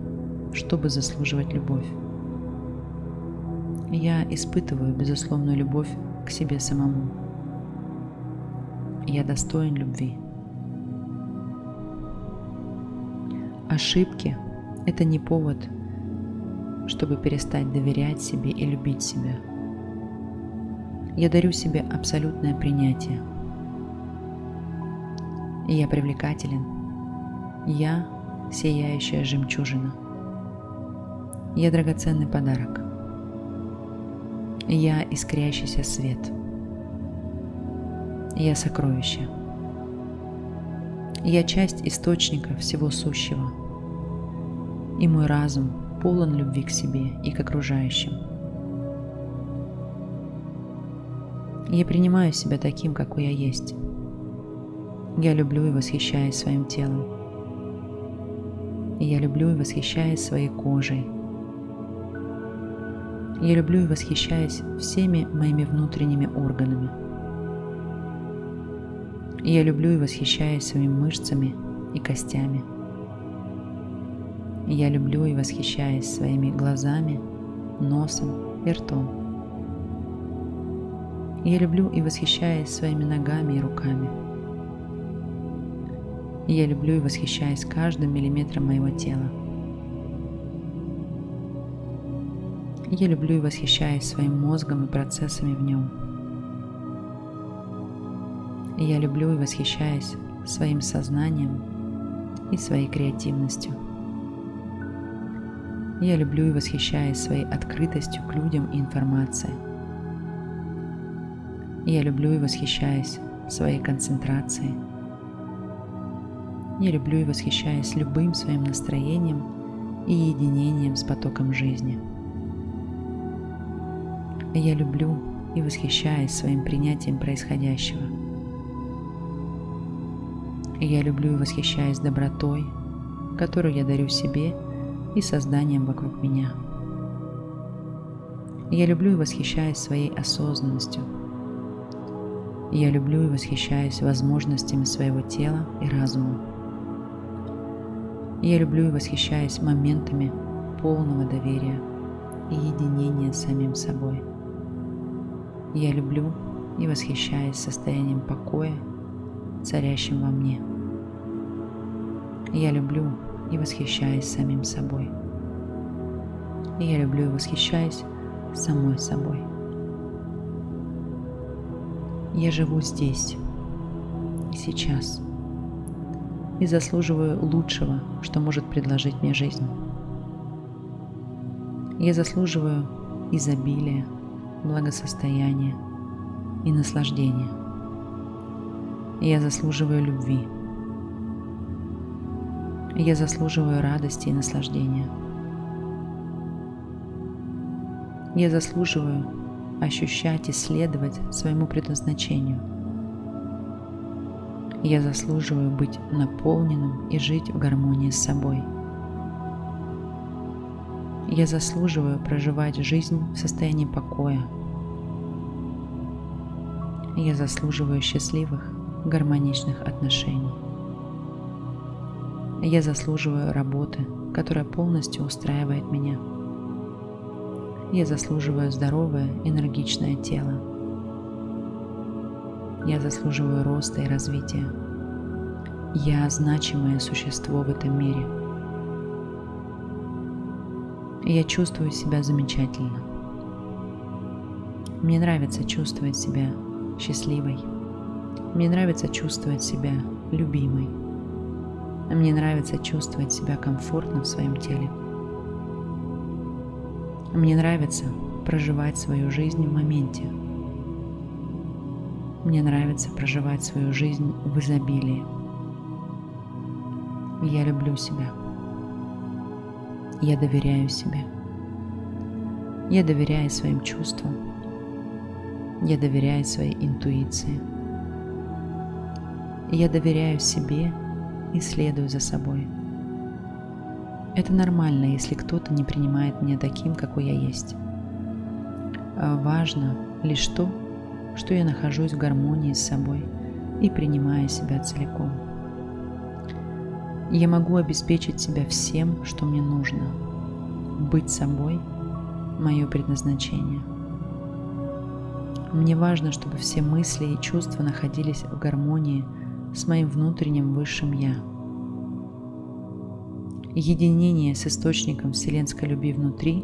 Speaker 1: чтобы заслуживать любовь. Я испытываю безусловную любовь к себе самому. Я достоин любви. Ошибки – это не повод, чтобы перестать доверять себе и любить себя – я дарю себе абсолютное принятие. Я привлекателен. Я сияющая жемчужина. Я драгоценный подарок. Я искрящийся свет. Я сокровище. Я часть источника всего сущего. И мой разум полон любви к себе и к окружающим. Я принимаю себя таким, какой я есть. Я люблю и восхищаюсь своим телом. я люблю и восхищаюсь своей кожей. Я люблю и восхищаюсь всеми моими внутренними органами. я люблю и восхищаюсь своими мышцами и костями. я люблю и восхищаюсь своими глазами, носом и ртом. Я люблю и восхищаюсь своими ногами и руками. Я люблю и восхищаюсь каждым миллиметром моего тела. Я люблю и восхищаюсь своим мозгом и процессами в нем. Я люблю и восхищаюсь своим сознанием и своей креативностью. Я люблю и восхищаюсь своей открытостью к людям и информации – я люблю и восхищаюсь своей концентрацией. Я люблю и восхищаюсь любым своим настроением и единением с потоком жизни. Я люблю и восхищаюсь своим принятием происходящего. Я люблю и восхищаюсь добротой, которую я дарю себе и созданием вокруг меня. Я люблю и восхищаюсь своей осознанностью – я люблю и восхищаюсь возможностями своего тела и разума. Я люблю и восхищаюсь моментами полного доверия и единения с самим собой. Я люблю и восхищаюсь состоянием покоя, царящим во мне. Я люблю и восхищаюсь самим собой. Я люблю и восхищаюсь самой собой. Я живу здесь и сейчас и заслуживаю лучшего, что может предложить мне жизнь. Я заслуживаю изобилия, благосостояния и наслаждения. Я заслуживаю любви. Я заслуживаю радости и наслаждения. Я заслуживаю ощущать и следовать своему предназначению. Я заслуживаю быть наполненным и жить в гармонии с собой. Я заслуживаю проживать жизнь в состоянии покоя. Я заслуживаю счастливых, гармоничных отношений. Я заслуживаю работы, которая полностью устраивает меня. Я заслуживаю здоровое, энергичное тело. Я заслуживаю роста и развития. Я значимое существо в этом мире. Я чувствую себя замечательно. Мне нравится чувствовать себя счастливой. Мне нравится чувствовать себя любимой. Мне нравится чувствовать себя комфортно в своем теле. Мне нравится проживать свою жизнь в моменте. Мне нравится проживать свою жизнь в изобилии. Я люблю себя. Я доверяю себе. Я доверяю своим чувствам. Я доверяю своей интуиции. Я доверяю себе и следую за собой. Это нормально, если кто-то не принимает меня таким, какой я есть. А важно лишь то, что я нахожусь в гармонии с собой и принимаю себя целиком. Я могу обеспечить себя всем, что мне нужно. Быть собой – мое предназначение. Мне важно, чтобы все мысли и чувства находились в гармонии с моим внутренним высшим Я. Единение с источником вселенской любви внутри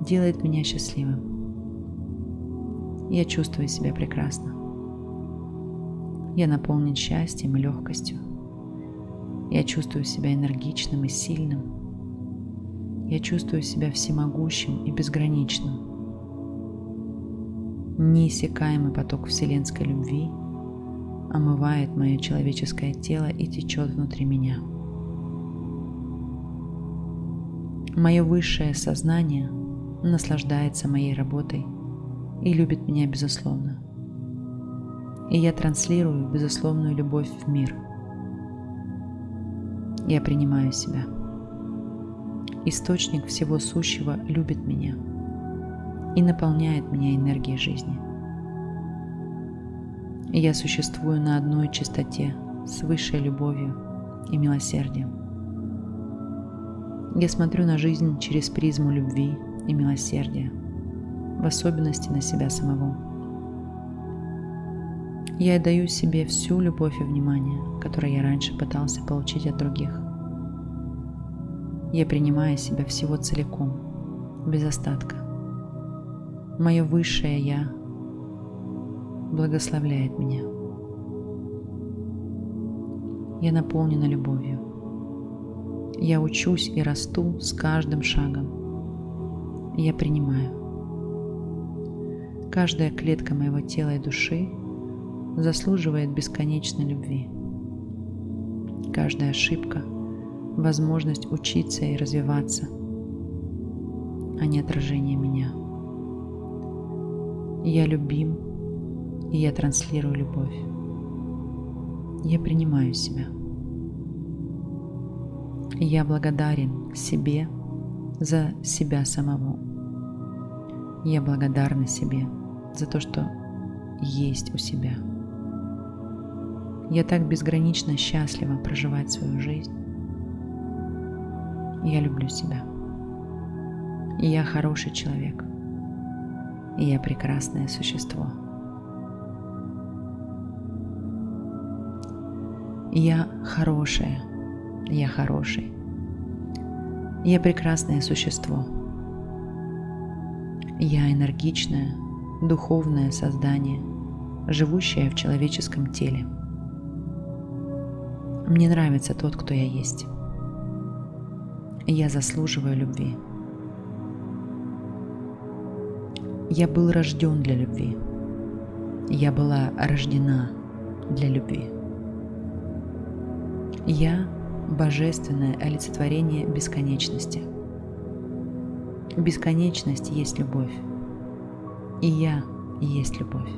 Speaker 1: делает меня счастливым. Я чувствую себя прекрасно. Я наполнен счастьем и легкостью. Я чувствую себя энергичным и сильным. Я чувствую себя всемогущим и безграничным. Неиссякаемый поток вселенской любви – омывает мое человеческое тело и течет внутри меня. Мое высшее сознание наслаждается моей работой и любит меня безусловно. И я транслирую безусловную любовь в мир. Я принимаю себя. Источник всего сущего любит меня и наполняет меня энергией жизни. Я существую на одной чистоте с высшей любовью и милосердием. Я смотрю на жизнь через призму любви и милосердия, в особенности на себя самого. Я даю себе всю любовь и внимание, которое я раньше пытался получить от других. Я принимаю себя всего целиком, без остатка. Мое высшее Я благословляет меня. Я наполнена любовью. Я учусь и расту с каждым шагом. Я принимаю. Каждая клетка моего тела и души заслуживает бесконечной любви. Каждая ошибка – возможность учиться и развиваться, а не отражение меня. Я любим и я транслирую любовь. Я принимаю себя. Я благодарен себе за себя самого. Я благодарна себе за то, что есть у себя. Я так безгранично счастлива проживать свою жизнь. Я люблю себя. Я хороший человек. И я прекрасное существо. Я хорошая, я хороший. Я прекрасное существо. Я энергичное, духовное создание, живущее в человеческом теле. Мне нравится тот, кто я есть. Я заслуживаю любви. Я был рожден для любви. Я была рождена для любви. Я – божественное олицетворение бесконечности. Бесконечность есть любовь. И я есть любовь.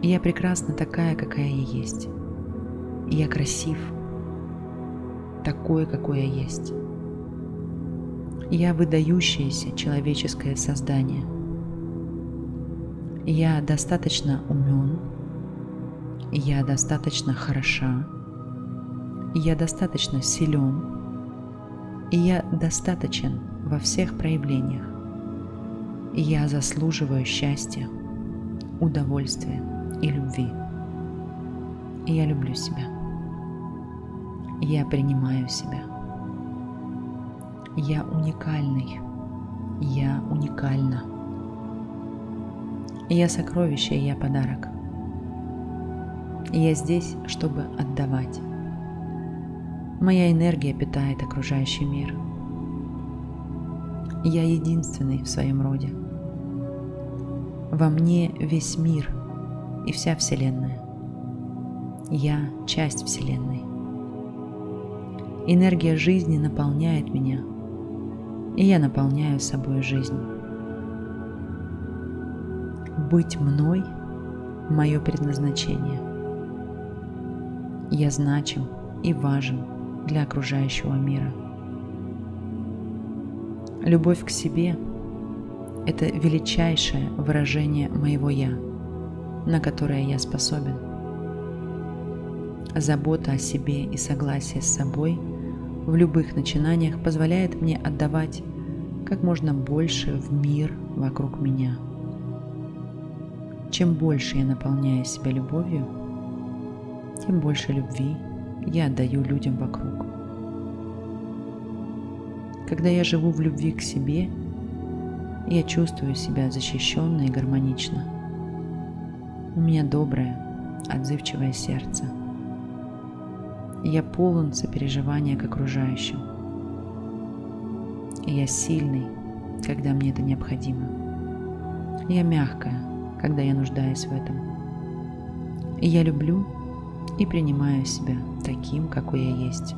Speaker 1: Я прекрасна такая, какая я есть. Я красив, такое, какое я есть. Я выдающееся человеческое создание. Я достаточно умен. Я достаточно хороша. Я достаточно силен. И я достаточен во всех проявлениях. Я заслуживаю счастья, удовольствия и любви. Я люблю себя. Я принимаю себя. Я уникальный. Я уникальна. Я сокровище, я подарок. Я здесь, чтобы отдавать. Моя энергия питает окружающий мир. Я единственный в своем роде. Во мне весь мир и вся Вселенная. Я часть Вселенной. Энергия жизни наполняет меня – и я наполняю собой жизнь. Быть мной – мое предназначение. Я значим и важен для окружающего мира. Любовь к себе – это величайшее выражение моего «я», на которое я способен. Забота о себе и согласие с собой в любых начинаниях позволяет мне отдавать как можно больше в мир вокруг меня. Чем больше я наполняю себя любовью, тем больше любви я отдаю людям вокруг. Когда я живу в любви к себе, я чувствую себя защищенно и гармонично. У меня доброе, отзывчивое сердце. Я полон сопереживания к окружающим – я сильный, когда мне это необходимо. Я мягкая, когда я нуждаюсь в этом. И я люблю и принимаю себя таким, какой я есть.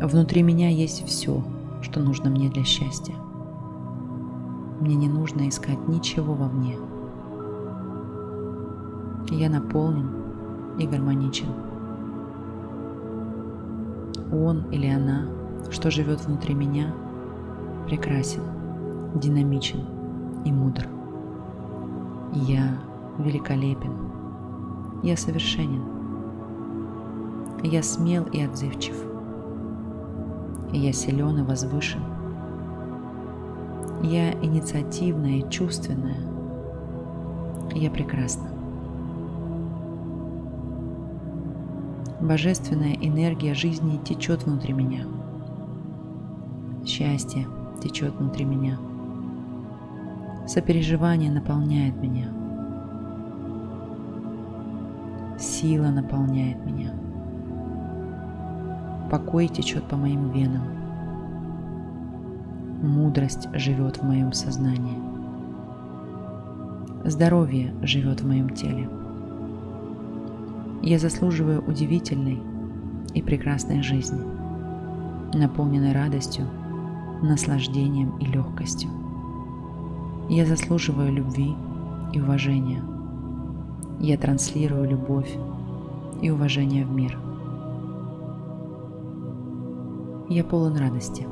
Speaker 1: Внутри меня есть все, что нужно мне для счастья. Мне не нужно искать ничего вовне. Я наполнен и гармоничен. Он или она что живет внутри меня, прекрасен, динамичен и мудр. Я великолепен. Я совершенен. Я смел и отзывчив. Я силен и возвышен. Я инициативная и чувственная. Я прекрасна. Божественная энергия жизни течет внутри меня – Счастье течет внутри меня. Сопереживание наполняет меня. Сила наполняет меня. Покой течет по моим венам. Мудрость живет в моем сознании. Здоровье живет в моем теле. Я заслуживаю удивительной и прекрасной жизни, наполненной радостью наслаждением и легкостью. Я заслуживаю любви и уважения. Я транслирую любовь и уважение в мир. Я полон радости.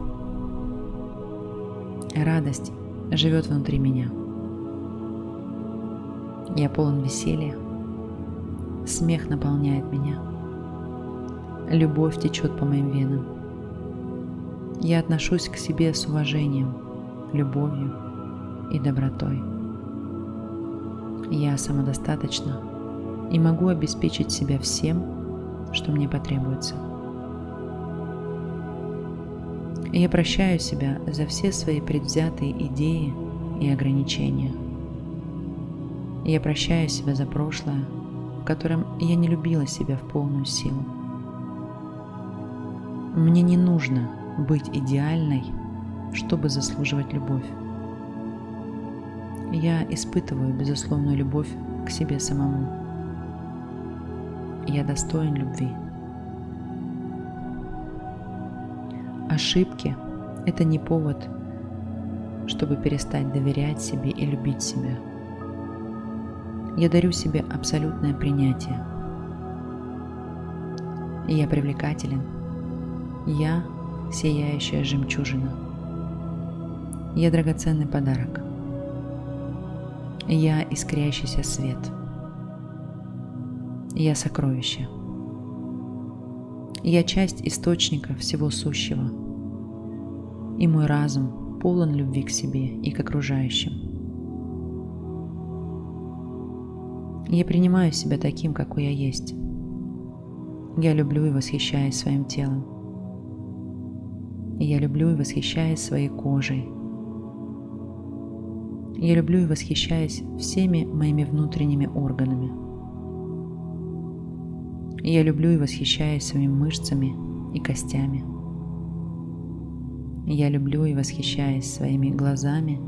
Speaker 1: Радость живет внутри меня. Я полон веселья. Смех наполняет меня. Любовь течет по моим венам. Я отношусь к себе с уважением, любовью и добротой. Я самодостаточна и могу обеспечить себя всем, что мне потребуется. Я прощаю себя за все свои предвзятые идеи и ограничения. Я прощаю себя за прошлое, в котором я не любила себя в полную силу. Мне не нужно быть идеальной, чтобы заслуживать любовь. Я испытываю безусловную любовь к себе самому. Я достоин любви. Ошибки – это не повод, чтобы перестать доверять себе и любить себя. Я дарю себе абсолютное принятие. Я привлекателен. Я сияющая жемчужина. Я драгоценный подарок. Я искрящийся свет. Я сокровище. Я часть источника всего сущего. И мой разум полон любви к себе и к окружающим. Я принимаю себя таким, какой я есть. Я люблю и восхищаюсь своим телом. Я люблю и восхищаюсь своей кожей. Я люблю и восхищаюсь всеми моими внутренними органами. Я люблю и восхищаюсь своими мышцами и костями. Я люблю и восхищаюсь своими глазами,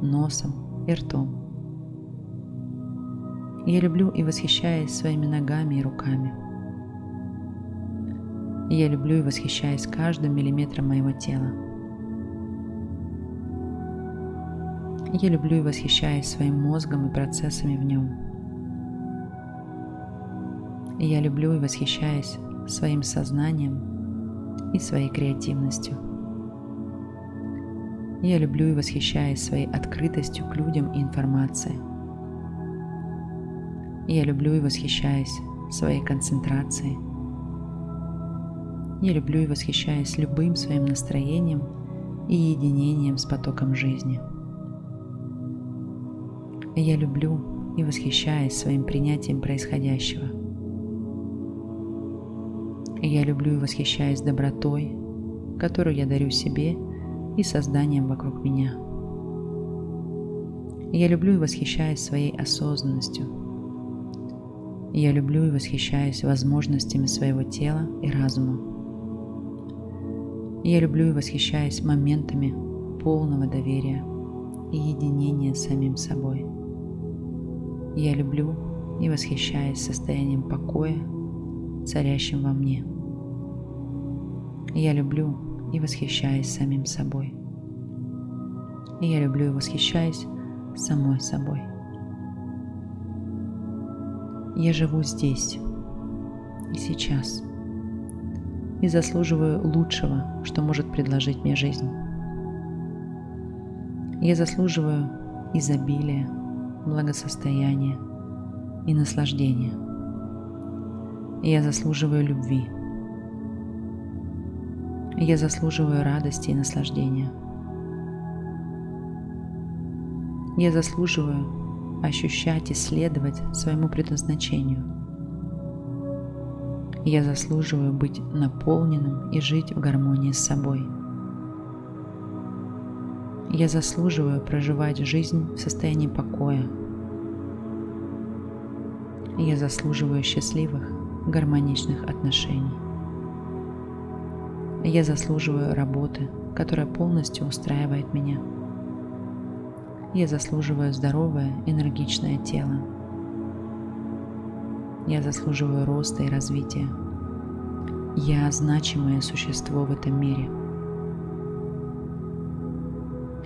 Speaker 1: носом и ртом. Я люблю и восхищаюсь своими ногами и руками. Я люблю и восхищаюсь каждым миллиметром моего тела. Я люблю и восхищаюсь своим мозгом и процессами в нем. Я люблю и восхищаюсь своим сознанием и своей креативностью. Я люблю и восхищаюсь своей открытостью к людям и информации. Я люблю и восхищаюсь своей концентрацией. Я люблю и восхищаюсь любым своим настроением и единением с потоком жизни. Я люблю и восхищаюсь своим принятием происходящего. Я люблю и восхищаюсь добротой, которую я дарю себе и созданием вокруг меня. Я люблю и восхищаюсь своей осознанностью. Я люблю и восхищаюсь возможностями своего тела и разума. Я люблю и восхищаюсь моментами полного доверия и единения с самим собой. Я люблю и восхищаюсь состоянием покоя, царящим во мне. Я люблю и восхищаюсь самим собой. Я люблю и восхищаюсь самой собой. Я живу здесь и сейчас и заслуживаю лучшего, что может предложить мне жизнь. Я заслуживаю изобилия, благосостояния и наслаждения. Я заслуживаю любви – я заслуживаю радости и наслаждения. Я заслуживаю ощущать и следовать своему предназначению. Я заслуживаю быть наполненным и жить в гармонии с собой. Я заслуживаю проживать жизнь в состоянии покоя. Я заслуживаю счастливых, гармоничных отношений. Я заслуживаю работы, которая полностью устраивает меня. Я заслуживаю здоровое, энергичное тело. Я заслуживаю роста и развития. Я значимое существо в этом мире.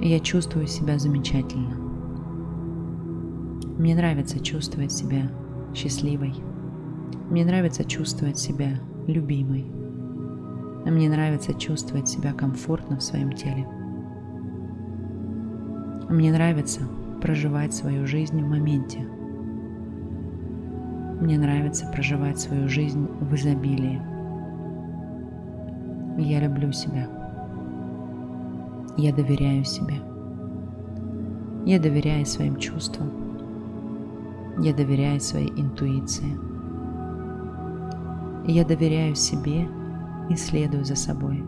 Speaker 1: Я чувствую себя замечательно. Мне нравится чувствовать себя счастливой. Мне нравится чувствовать себя любимой. Мне нравится чувствовать себя комфортно в своем теле. Мне нравится проживать свою жизнь в моменте. Мне нравится проживать свою жизнь в изобилии. Я люблю себя. Я доверяю себе. Я доверяю своим чувствам. Я доверяю своей интуиции. Я доверяю себе и следую за собой.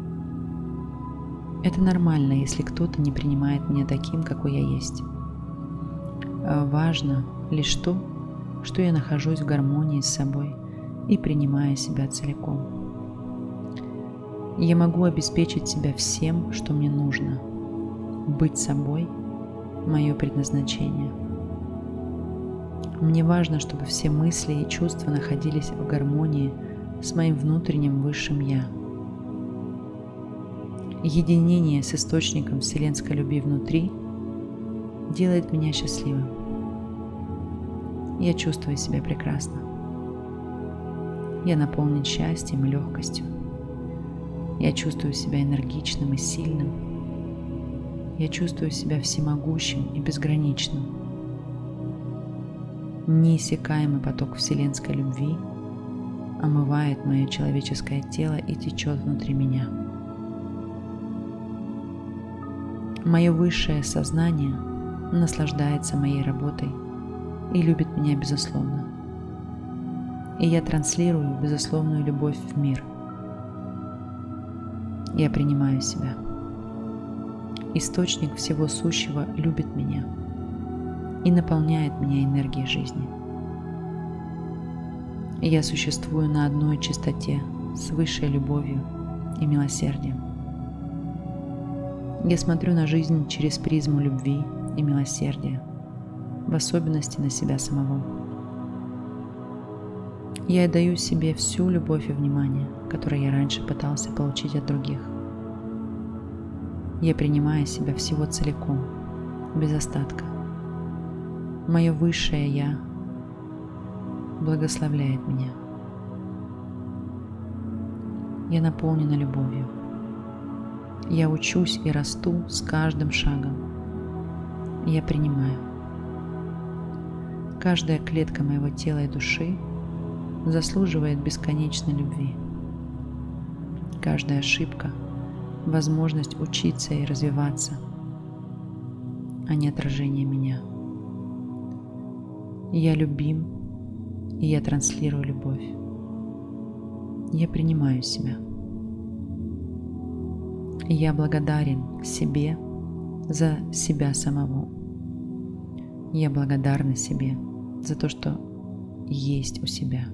Speaker 1: Это нормально, если кто-то не принимает меня таким, какой я есть. А важно лишь то, что я нахожусь в гармонии с собой и принимаю себя целиком. Я могу обеспечить себя всем, что мне нужно. Быть собой – мое предназначение. Мне важно, чтобы все мысли и чувства находились в гармонии – с моим внутренним высшим Я. Единение с источником вселенской любви внутри делает меня счастливым. Я чувствую себя прекрасно. Я наполнен счастьем и легкостью. Я чувствую себя энергичным и сильным. Я чувствую себя всемогущим и безграничным. Неиссякаемый поток вселенской любви омывает мое человеческое тело и течет внутри меня. Мое высшее сознание наслаждается моей работой и любит меня безусловно. И я транслирую безусловную любовь в мир. Я принимаю себя. Источник всего сущего любит меня и наполняет меня энергией жизни. Я существую на одной частоте с высшей любовью и милосердием. Я смотрю на жизнь через призму любви и милосердия, в особенности на себя самого. Я отдаю себе всю любовь и внимание, которое я раньше пытался получить от других. Я принимаю себя всего целиком, без остатка. Мое высшее Я благословляет меня. Я наполнена любовью. Я учусь и расту с каждым шагом. Я принимаю. Каждая клетка моего тела и души заслуживает бесконечной любви. Каждая ошибка – возможность учиться и развиваться, а не отражение меня. Я любим, и я транслирую любовь. Я принимаю себя. Я благодарен себе за себя самого. Я благодарна себе за то, что есть у себя.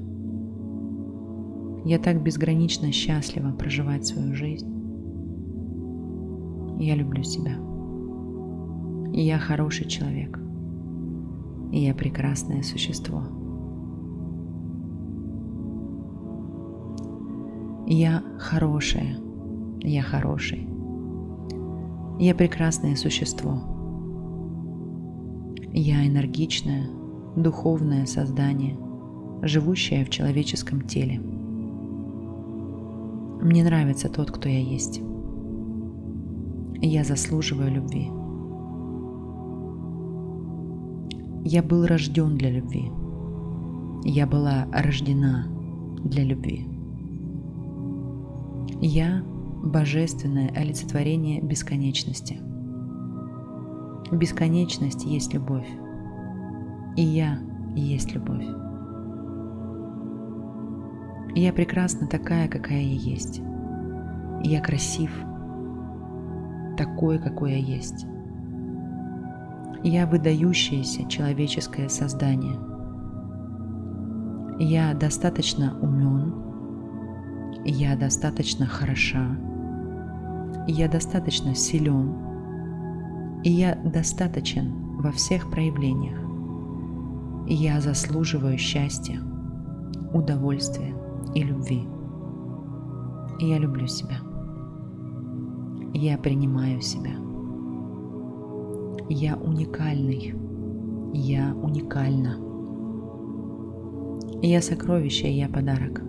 Speaker 1: Я так безгранично счастлива проживать свою жизнь. Я люблю себя. Я хороший человек. И я прекрасное существо. Я хорошая. Я хороший. Я прекрасное существо. Я энергичное, духовное создание, живущее в человеческом теле. Мне нравится тот, кто я есть. Я заслуживаю любви. Я был рожден для любви. Я была рождена для любви. Я – божественное олицетворение бесконечности. Бесконечность есть любовь. И я есть любовь. Я прекрасна такая, какая я есть. Я красив, такой, какой я есть. Я выдающееся человеческое создание. Я достаточно умен. Я достаточно хороша. Я достаточно силен. И я достаточен во всех проявлениях. Я заслуживаю счастья, удовольствия, и любви. Я люблю себя. Я принимаю себя. Я уникальный. Я уникальна. Я сокровище, я подарок.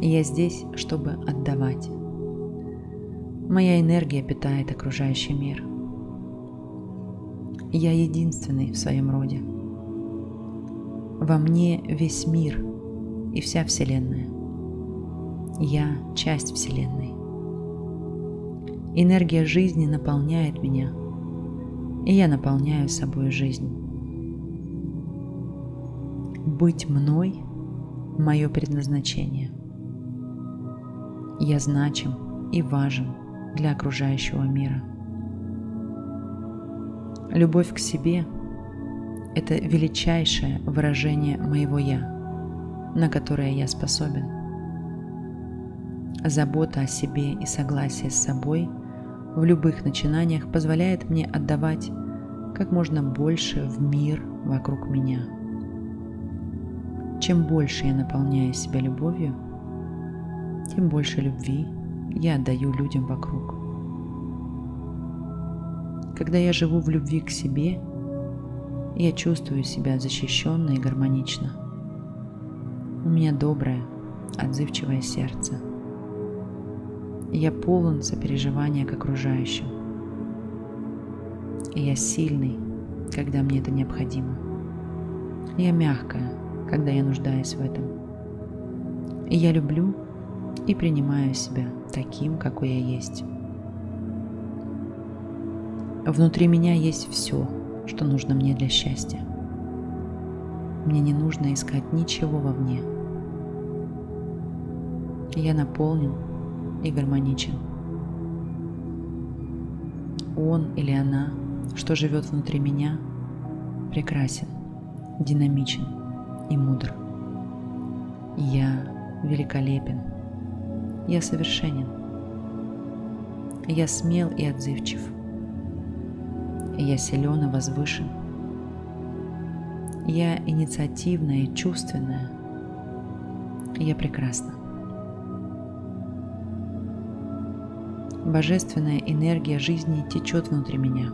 Speaker 1: Я здесь, чтобы отдавать. Моя энергия питает окружающий мир. Я единственный в своем роде. Во мне весь мир – и вся Вселенная. Я – часть Вселенной. Энергия жизни наполняет меня, и я наполняю собой жизнь. Быть мной – мое предназначение. Я значим и важен для окружающего мира. Любовь к себе – это величайшее выражение моего «я» на которое я способен. Забота о себе и согласие с собой в любых начинаниях позволяет мне отдавать как можно больше в мир вокруг меня. Чем больше я наполняю себя любовью, тем больше любви я отдаю людям вокруг. Когда я живу в любви к себе, Я чувствую себя защищенно и гармонично. У меня доброе, отзывчивое сердце. Я полон сопереживания к окружающим. И я сильный, когда мне это необходимо. Я мягкая, когда я нуждаюсь в этом. И я люблю и принимаю себя таким, какой я есть. Внутри меня есть все, что нужно мне для счастья. Мне не нужно искать ничего вовне. Я наполнен и гармоничен. Он или она, что живет внутри меня, прекрасен, динамичен и мудр. Я великолепен. Я совершенен. Я смел и отзывчив. Я силен и возвышен. Я инициативная и чувственная. Я прекрасна. Божественная энергия жизни течет внутри меня.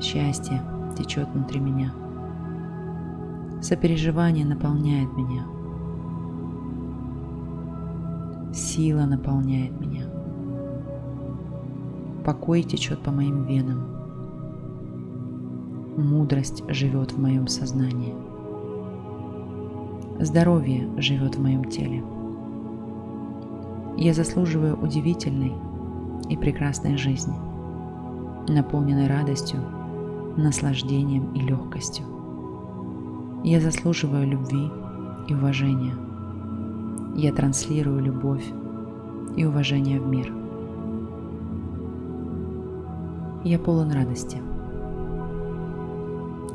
Speaker 1: Счастье течет внутри меня. Сопереживание наполняет меня. Сила наполняет меня. Покой течет по моим венам. Мудрость живет в моем сознании. Здоровье живет в моем теле. Я заслуживаю удивительной и прекрасной жизни, наполненной радостью, наслаждением и легкостью. Я заслуживаю любви и уважения. Я транслирую любовь и уважение в мир. Я полон радости.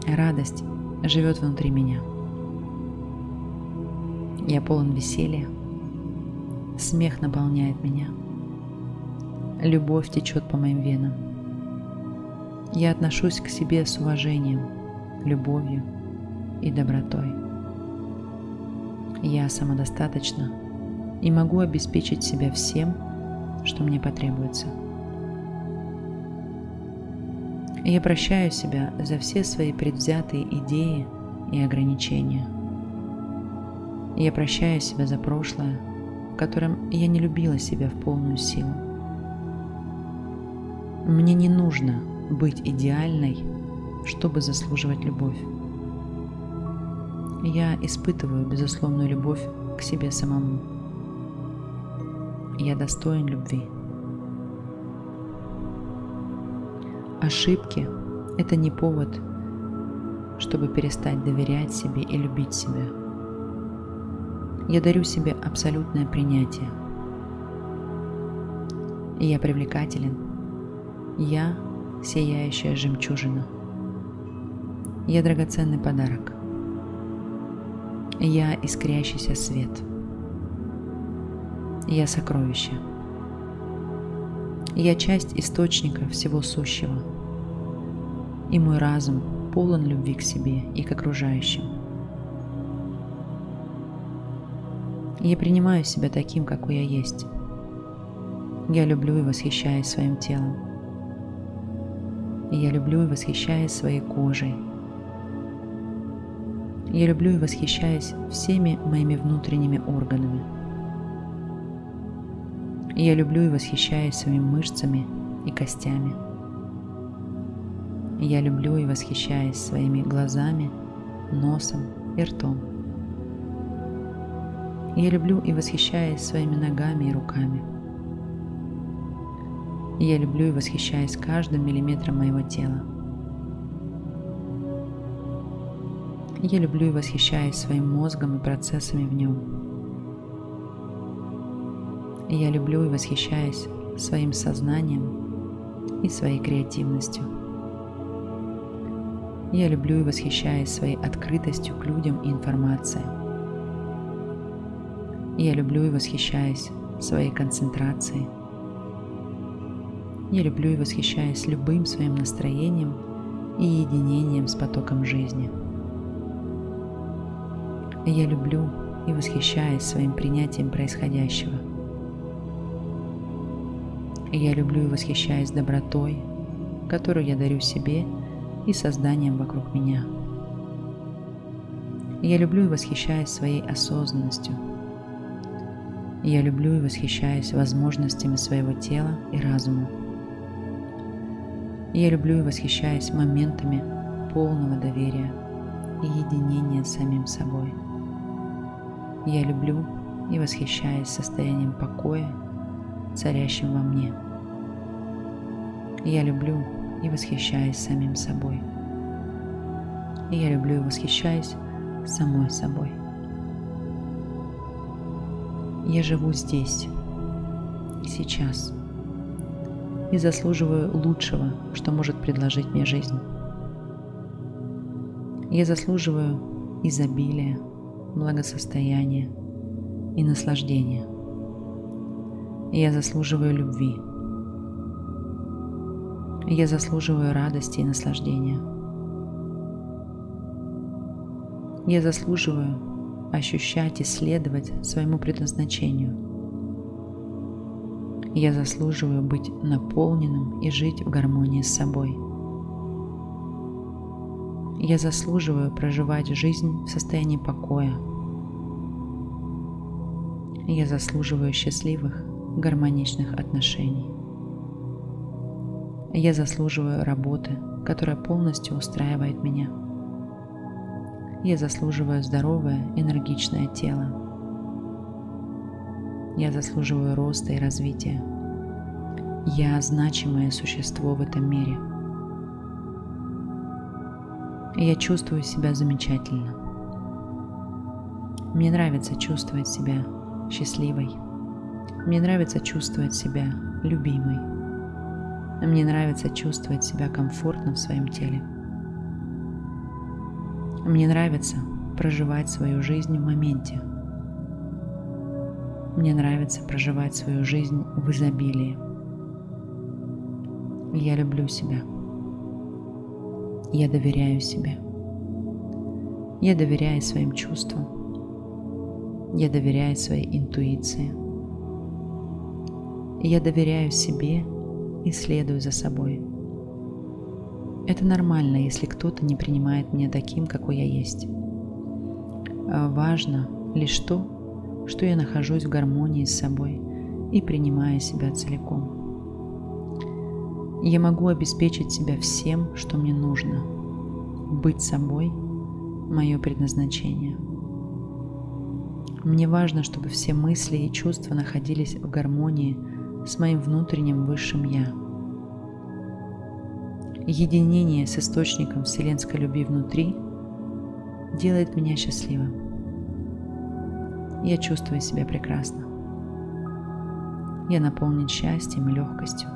Speaker 1: Радость живет внутри меня. Я полон веселья. Смех наполняет меня. Любовь течет по моим венам. Я отношусь к себе с уважением, любовью и добротой. Я самодостаточна и могу обеспечить себя всем, что мне потребуется. Я прощаю себя за все свои предвзятые идеи и ограничения. Я прощаю себя за прошлое, в котором я не любила себя в полную силу. Мне не нужно быть идеальной, чтобы заслуживать любовь. Я испытываю безусловную любовь к себе самому. Я достоин любви. Ошибки – это не повод, чтобы перестать доверять себе и любить себя. Я дарю себе абсолютное принятие. Я привлекателен. Я – сияющая жемчужина. Я драгоценный подарок. Я искрящийся свет. Я сокровище. Я часть источника всего сущего. И мой разум полон любви к себе и к окружающим. Я принимаю себя таким, какой я есть. Я люблю и восхищаюсь своим телом. И я люблю и восхищаюсь своей кожей, я люблю и восхищаюсь всеми моими внутренними органами. Я люблю и восхищаюсь своими мышцами и костями. Я люблю и восхищаюсь своими глазами, носом и ртом. Я люблю и восхищаюсь своими ногами и руками. Я люблю и восхищаюсь каждым миллиметром моего тела – Я люблю и восхищаюсь своим мозгом и процессами в нем. Я люблю и восхищаюсь своим сознанием и своей креативностью. Я люблю и восхищаюсь своей открытостью к людям и информации. Я люблю и восхищаюсь своей концентрацией. Я люблю и восхищаюсь любым своим настроением и единением с потоком жизни – я люблю и восхищаюсь своим принятием происходящего. Я люблю и восхищаюсь добротой, которую я дарю себе и созданием вокруг меня. Я люблю и восхищаюсь своей осознанностью. Я люблю и восхищаюсь возможностями своего тела и разума. Я люблю и восхищаюсь моментами полного доверия и единения с самим собой. Я люблю и восхищаюсь состоянием покоя, царящим во мне. Я люблю и восхищаюсь самим собой. И я люблю и восхищаюсь самой собой. Я живу здесь, сейчас, и заслуживаю лучшего, что может предложить мне жизнь. Я заслуживаю изобилия, благосостояния и наслаждения. Я заслуживаю любви. Я заслуживаю радости и наслаждения. Я заслуживаю ощущать и следовать своему предназначению. Я заслуживаю быть наполненным и жить в гармонии с собой. Я заслуживаю проживать жизнь в состоянии покоя. Я заслуживаю счастливых, гармоничных отношений. Я заслуживаю работы, которая полностью устраивает меня. Я заслуживаю здоровое, энергичное тело. Я заслуживаю роста и развития. Я значимое существо в этом мире. Я чувствую себя замечательно. Мне нравится чувствовать себя счастливой. Мне нравится чувствовать себя любимой. Мне нравится чувствовать себя комфортно в своем теле. Мне нравится проживать свою жизнь в моменте. Мне нравится проживать свою жизнь в изобилии. Я люблю себя. Я доверяю себе. Я доверяю своим чувствам. Я доверяю своей интуиции. Я доверяю себе и следую за собой. Это нормально, если кто-то не принимает меня таким, какой я есть. А важно лишь то, что я нахожусь в гармонии с собой и принимаю себя целиком. Я могу обеспечить себя всем, что мне нужно. Быть собой – мое предназначение. Мне важно, чтобы все мысли и чувства находились в гармонии с моим внутренним высшим Я. Единение с источником вселенской любви внутри делает меня счастливым. Я чувствую себя прекрасно. Я наполнен счастьем и легкостью.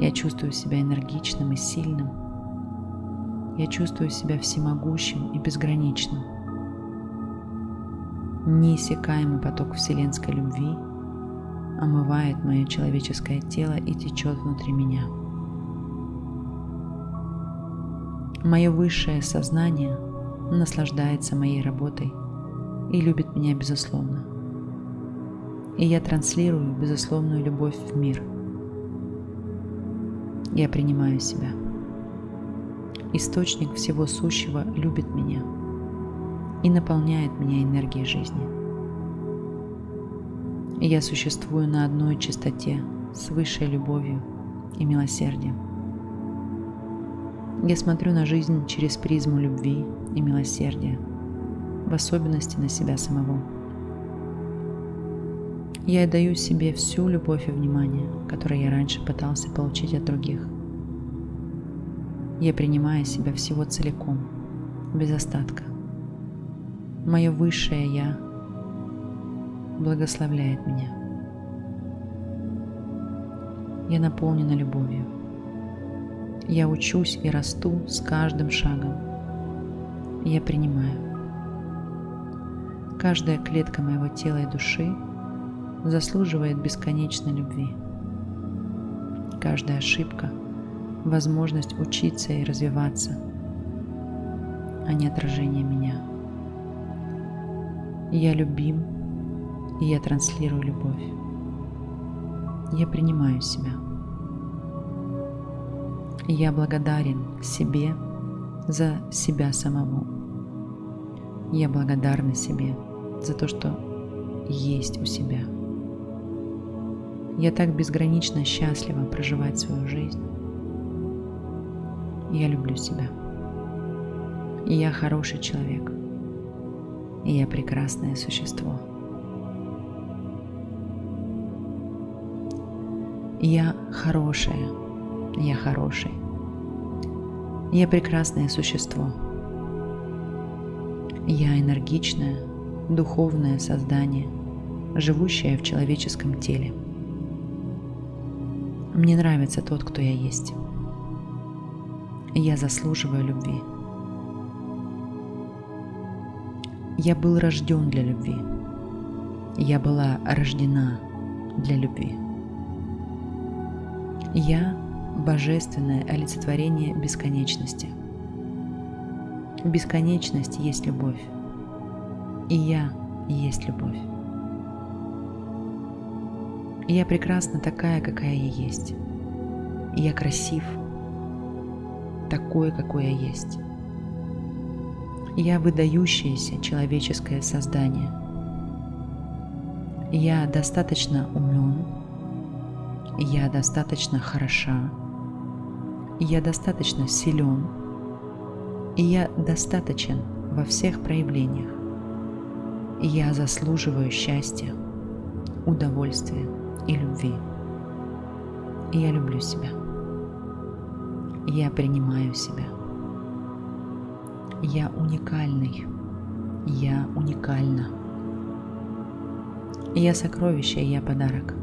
Speaker 1: Я чувствую себя энергичным и сильным. Я чувствую себя всемогущим и безграничным. Неиссякаемый поток вселенской любви – омывает мое человеческое тело и течет внутри меня. Мое высшее сознание наслаждается моей работой и любит меня безусловно. И я транслирую безусловную любовь в мир. Я принимаю себя. Источник всего сущего любит меня и наполняет меня энергией жизни. Я существую на одной частоте с высшей любовью и милосердием. Я смотрю на жизнь через призму любви и милосердия, в особенности на себя самого. Я даю себе всю любовь и внимание, которое я раньше пытался получить от других. Я принимаю себя всего целиком, без остатка. Мое высшее Я благословляет меня. Я наполнена любовью. Я учусь и расту с каждым шагом. Я принимаю. Каждая клетка моего тела и души заслуживает бесконечной любви. Каждая ошибка – возможность учиться и развиваться, а не отражение меня. Я любим и я транслирую любовь. Я принимаю себя. Я благодарен себе за себя самого. Я благодарна себе за то, что есть у себя. Я так безгранично счастлива проживать свою жизнь. Я люблю себя. И я хороший человек. И я прекрасное существо. Я хорошая. Я хороший. Я прекрасное существо. Я энергичное, духовное создание, живущее в человеческом теле. Мне нравится тот, кто я есть. Я заслуживаю любви. Я был рожден для любви. Я была рождена для любви. Я – божественное олицетворение бесконечности. Бесконечность есть любовь. И я есть любовь. Я прекрасна такая, какая я есть. И я красив, такой, какой я есть. Я выдающееся человеческое создание. Я достаточно умен. Я достаточно хороша. Я достаточно силен. И я достаточен во всех проявлениях. Я заслуживаю счастья, удовольствия и любви. Я люблю себя. Я принимаю себя. Я уникальный. Я уникальна. Я сокровище, я подарок.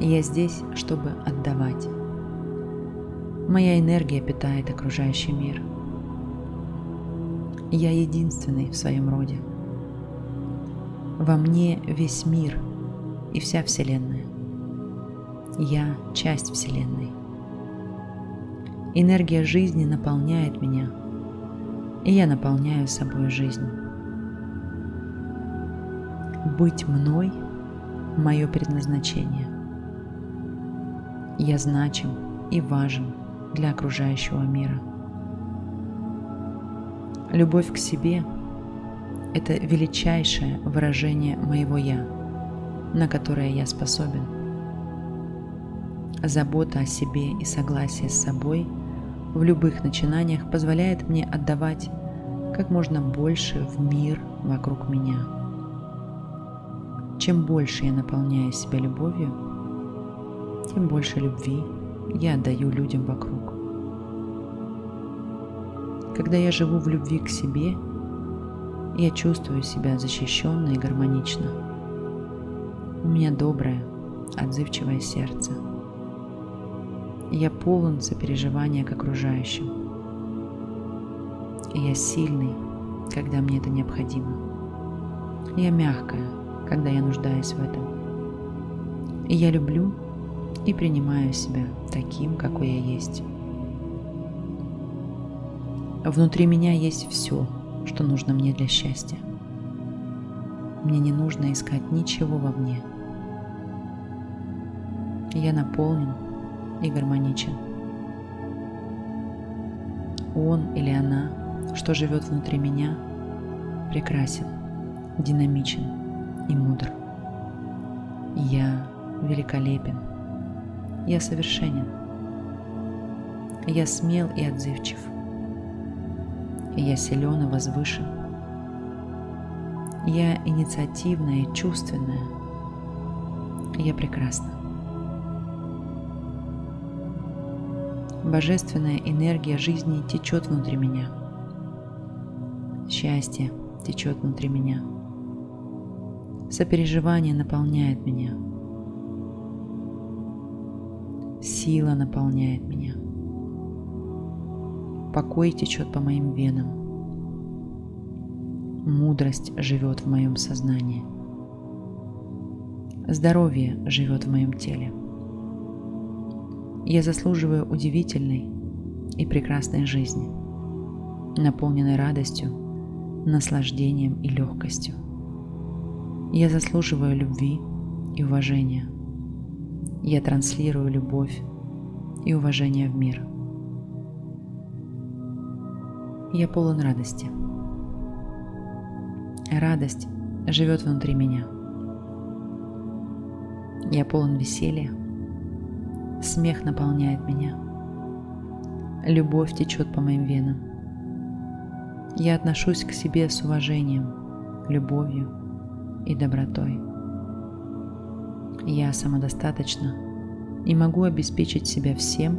Speaker 1: Я здесь, чтобы отдавать. Моя энергия питает окружающий мир. Я единственный в своем роде. Во мне весь мир и вся Вселенная. Я часть Вселенной. Энергия жизни наполняет меня – и я наполняю собой жизнь. Быть мной – мое предназначение. Я значим и важен для окружающего мира. Любовь к себе – это величайшее выражение моего «я», на которое я способен. Забота о себе и согласие с собой – в любых начинаниях позволяет мне отдавать как можно больше в мир вокруг меня. Чем больше я наполняю себя любовью, тем больше любви я отдаю людям вокруг. Когда я живу в любви к себе, я чувствую себя защищенно и гармонично. У меня доброе, отзывчивое сердце – я полон сопереживания к окружающим. И я сильный, когда мне это необходимо. Я мягкая, когда я нуждаюсь в этом. И я люблю и принимаю себя таким, какой я есть. Внутри меня есть все, что нужно мне для счастья. Мне не нужно искать ничего вовне. Я наполнен и гармоничен. Он или она, что живет внутри меня, прекрасен, динамичен и мудр. Я великолепен. Я совершенен. Я смел и отзывчив. Я силен и возвышен. Я инициативная и чувственная. Я прекрасна. Божественная энергия жизни течет внутри меня. Счастье течет внутри меня. Сопереживание наполняет меня. Сила наполняет меня. Покой течет по моим венам. Мудрость живет в моем сознании. Здоровье живет в моем теле. Я заслуживаю удивительной и прекрасной жизни, наполненной радостью, наслаждением и легкостью. Я заслуживаю любви и уважения. Я транслирую любовь и уважения в мир. Я полон радости. Радость живет внутри меня. Я полон веселья. Смех наполняет меня. Любовь течет по моим венам. Я отношусь к себе с уважением, любовью и добротой. Я самодостаточна и могу обеспечить себя всем,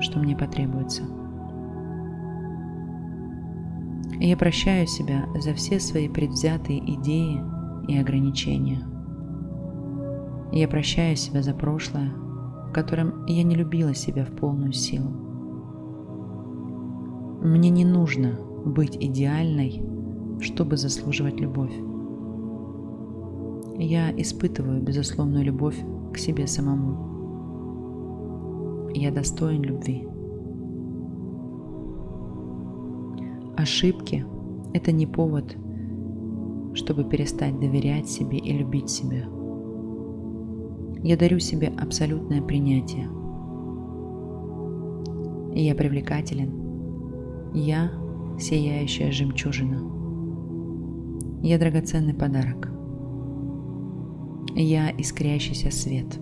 Speaker 1: что мне потребуется. Я прощаю себя за все свои предвзятые идеи и ограничения. Я прощаю себя за прошлое, котором я не любила себя в полную силу. Мне не нужно быть идеальной, чтобы заслуживать любовь. Я испытываю безусловную любовь к себе самому. Я достоин любви. Ошибки – это не повод, чтобы перестать доверять себе и любить себя. Я дарю себе абсолютное принятие. Я привлекателен. Я – сияющая жемчужина. Я драгоценный подарок. Я искрящийся свет.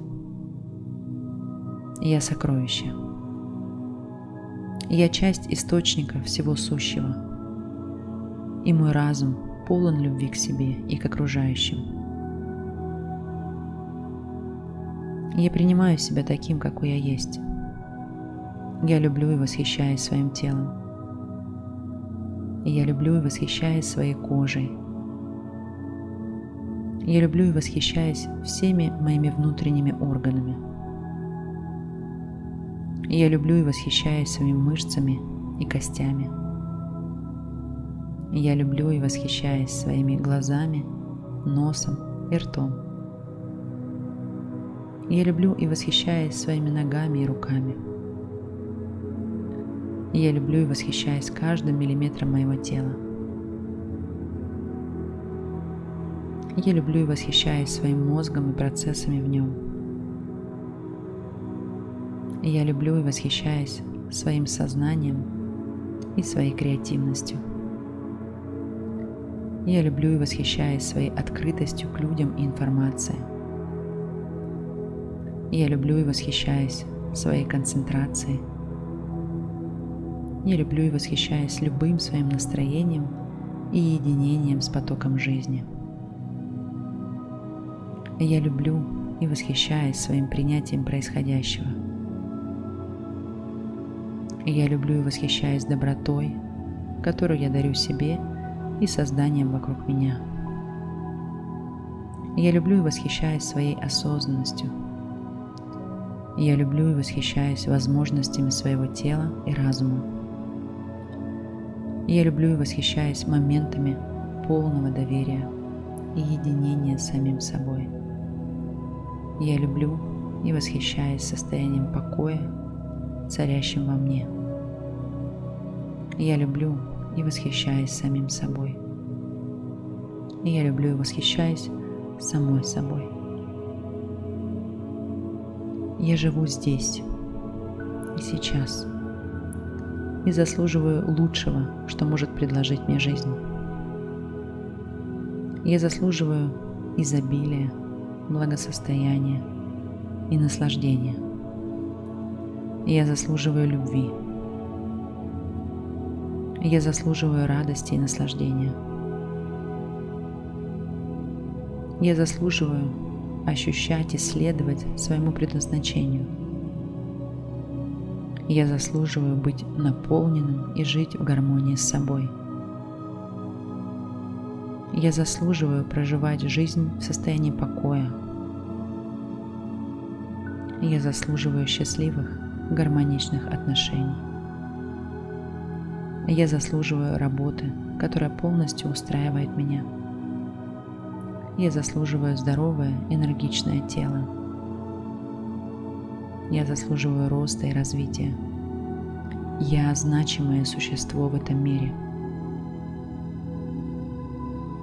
Speaker 1: Я сокровище. Я часть источника всего сущего. И мой разум полон любви к себе и к окружающим. Я принимаю себя таким, какой я есть. Я люблю и восхищаюсь своим телом. Я люблю и восхищаюсь своей кожей. Я люблю и восхищаюсь всеми моими внутренними органами – я люблю и восхищаюсь своими мышцами и костями. Я люблю и восхищаюсь своими глазами, носом и ртом. Я люблю и восхищаюсь своими ногами и руками. Я люблю и восхищаюсь каждым миллиметром моего тела. Я люблю и восхищаюсь своим мозгом и процессами в нем. Я люблю и восхищаюсь своим сознанием и своей креативностью. Я люблю и восхищаюсь своей открытостью к людям и информации. Я люблю и восхищаюсь своей концентрацией. Я люблю и восхищаюсь любым своим настроением и единением с потоком жизни. Я люблю и восхищаюсь своим принятием происходящего – я люблю и восхищаюсь добротой, которую я дарю себе и созданием вокруг меня. Я люблю и восхищаюсь своей осознанностью. Я люблю и восхищаюсь возможностями своего тела и разума. Я люблю и восхищаюсь моментами полного доверия и единения с самим собой. Я люблю и восхищаюсь состоянием покоя царящим во мне. Я люблю и восхищаюсь самим собой. Я люблю и восхищаюсь самой собой. Я живу здесь и сейчас и заслуживаю лучшего, что может предложить мне жизнь. Я заслуживаю изобилия, благосостояния и наслаждения – я заслуживаю любви. Я заслуживаю радости и наслаждения. Я заслуживаю ощущать и следовать своему предназначению. Я заслуживаю быть наполненным и жить в гармонии с собой. Я заслуживаю проживать жизнь в состоянии покоя. Я заслуживаю счастливых гармоничных отношений. Я заслуживаю работы, которая полностью устраивает меня. Я заслуживаю здоровое, энергичное тело. Я заслуживаю роста и развития. Я значимое существо в этом мире.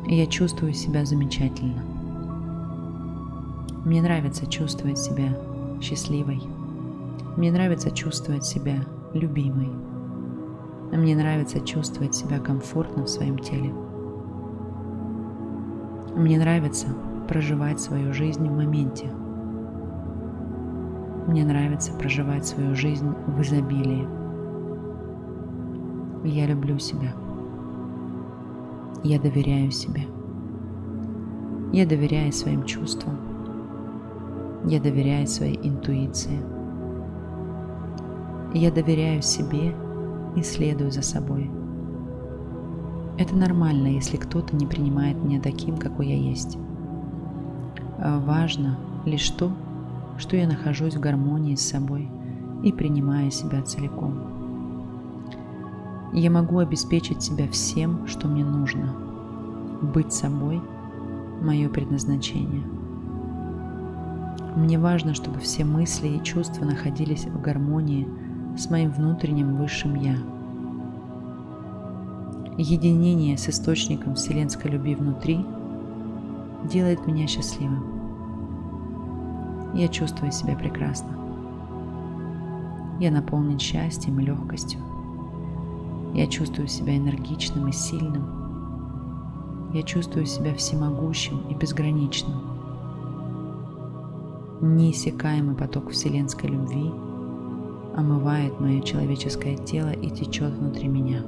Speaker 1: Я чувствую себя замечательно. Мне нравится чувствовать себя счастливой Мне нравится чувствовать себя любимой. Мне нравится чувствовать себя комфортно в своем теле. Мне нравится проживать свою жизнь в моменте. Мне нравится проживать свою жизнь в изобилии. Я люблю себя. Я доверяю себе. Я доверяю своим чувствам. Я доверяю своей интуиции. Я доверяю себе и следую за собой. Это нормально, если кто-то не принимает меня таким, какой я есть. А важно лишь то, что я нахожусь в гармонии с собой и принимаю себя целиком. Я могу обеспечить себя всем, что мне нужно. Быть собой – мое предназначение. Мне важно, чтобы все мысли и чувства находились в гармонии с моим внутренним высшим «Я». Единение с источником вселенской любви внутри делает меня счастливым. Я чувствую себя прекрасно. Я наполнен счастьем и легкостью. Я чувствую себя энергичным и сильным. Я чувствую себя всемогущим и безграничным. Неиссякаемый поток вселенской любви – омывает мое человеческое тело и течет внутри меня.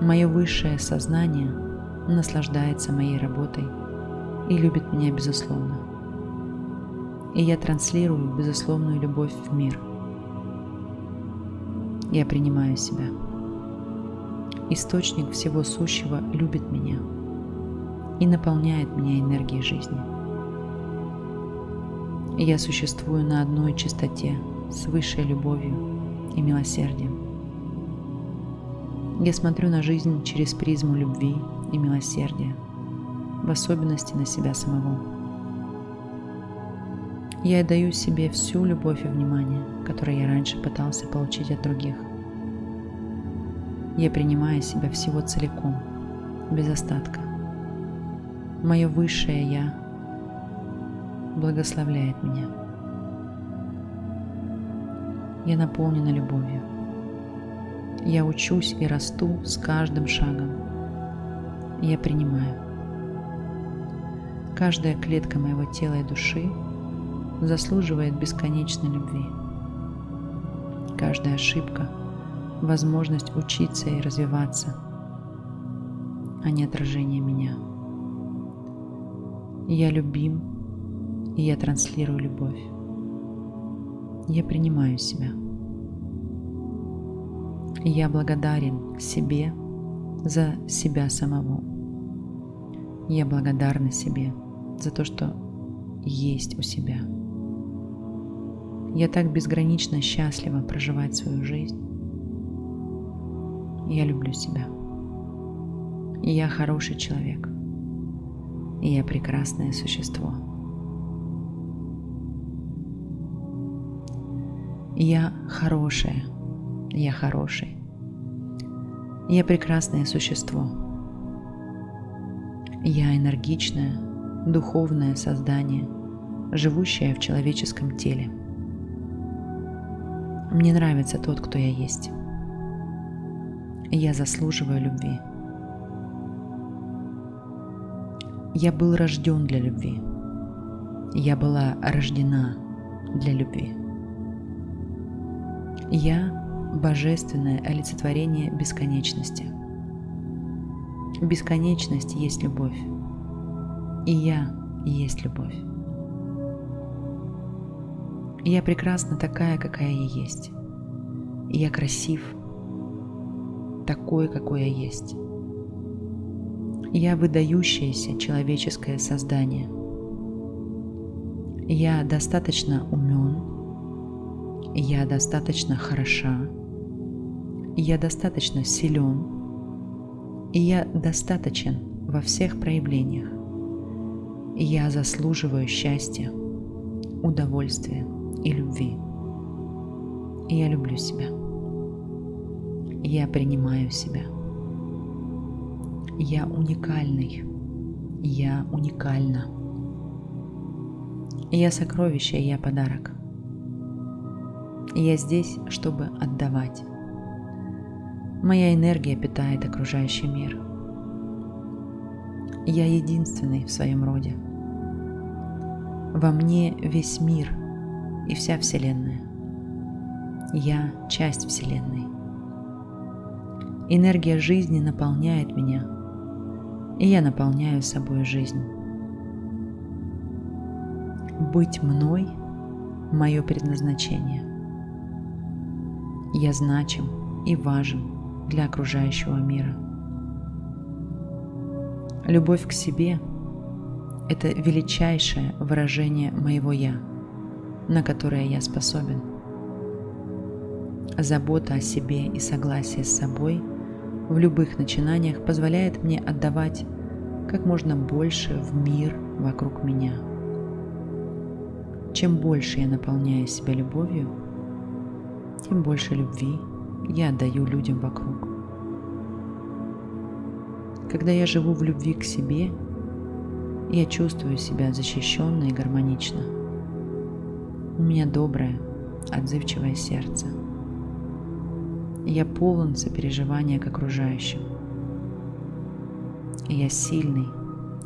Speaker 1: Мое высшее сознание наслаждается моей работой и любит меня безусловно. И я транслирую безусловную любовь в мир. Я принимаю себя. Источник всего сущего любит меня и наполняет меня энергией жизни – я существую на одной чистоте с высшей любовью и милосердием. Я смотрю на жизнь через призму любви и милосердия, в особенности на себя самого. Я даю себе всю любовь и внимание, которое я раньше пытался получить от других. Я принимаю себя всего целиком, без остатка. Мое высшее Я благословляет меня. Я наполнена любовью. Я учусь и расту с каждым шагом. Я принимаю. Каждая клетка моего тела и души заслуживает бесконечной любви. Каждая ошибка – возможность учиться и развиваться, а не отражение меня. Я любим и я транслирую любовь. Я принимаю себя. Я благодарен себе за себя самого. Я благодарна себе за то, что есть у себя. Я так безгранично счастлива проживать свою жизнь. Я люблю себя. Я хороший человек. И я прекрасное существо. Я хорошая. Я хороший. Я прекрасное существо. Я энергичное, духовное создание, живущее в человеческом теле. Мне нравится тот, кто я есть. Я заслуживаю любви. Я был рожден для любви. Я была рождена для любви. Я – божественное олицетворение бесконечности. Бесконечность есть любовь. И я есть любовь. Я прекрасна такая, какая я есть. Я красив, такой, какой я есть. Я выдающееся человеческое создание. Я достаточно умен, я достаточно хороша, я достаточно силен, и я достаточен во всех проявлениях. Я заслуживаю счастья, удовольствия и любви. Я люблю себя. Я принимаю себя. Я уникальный. Я уникальна. Я сокровище, я подарок. Я здесь, чтобы отдавать. Моя энергия питает окружающий мир. Я единственный в своем роде. Во мне весь мир и вся Вселенная. Я часть Вселенной. Энергия жизни наполняет меня, и я наполняю собой жизнь. Быть мной – мое предназначение. Я значим и важен для окружающего мира. Любовь к себе – это величайшее выражение моего «я», на которое я способен. Забота о себе и согласие с собой в любых начинаниях позволяет мне отдавать как можно больше в мир вокруг меня – чем больше я наполняю себя любовью, тем больше любви я отдаю людям вокруг. Когда я живу в любви к себе, я чувствую себя защищенно и гармонично. У меня доброе, отзывчивое сердце. Я полон сопереживания к окружающим. я сильный,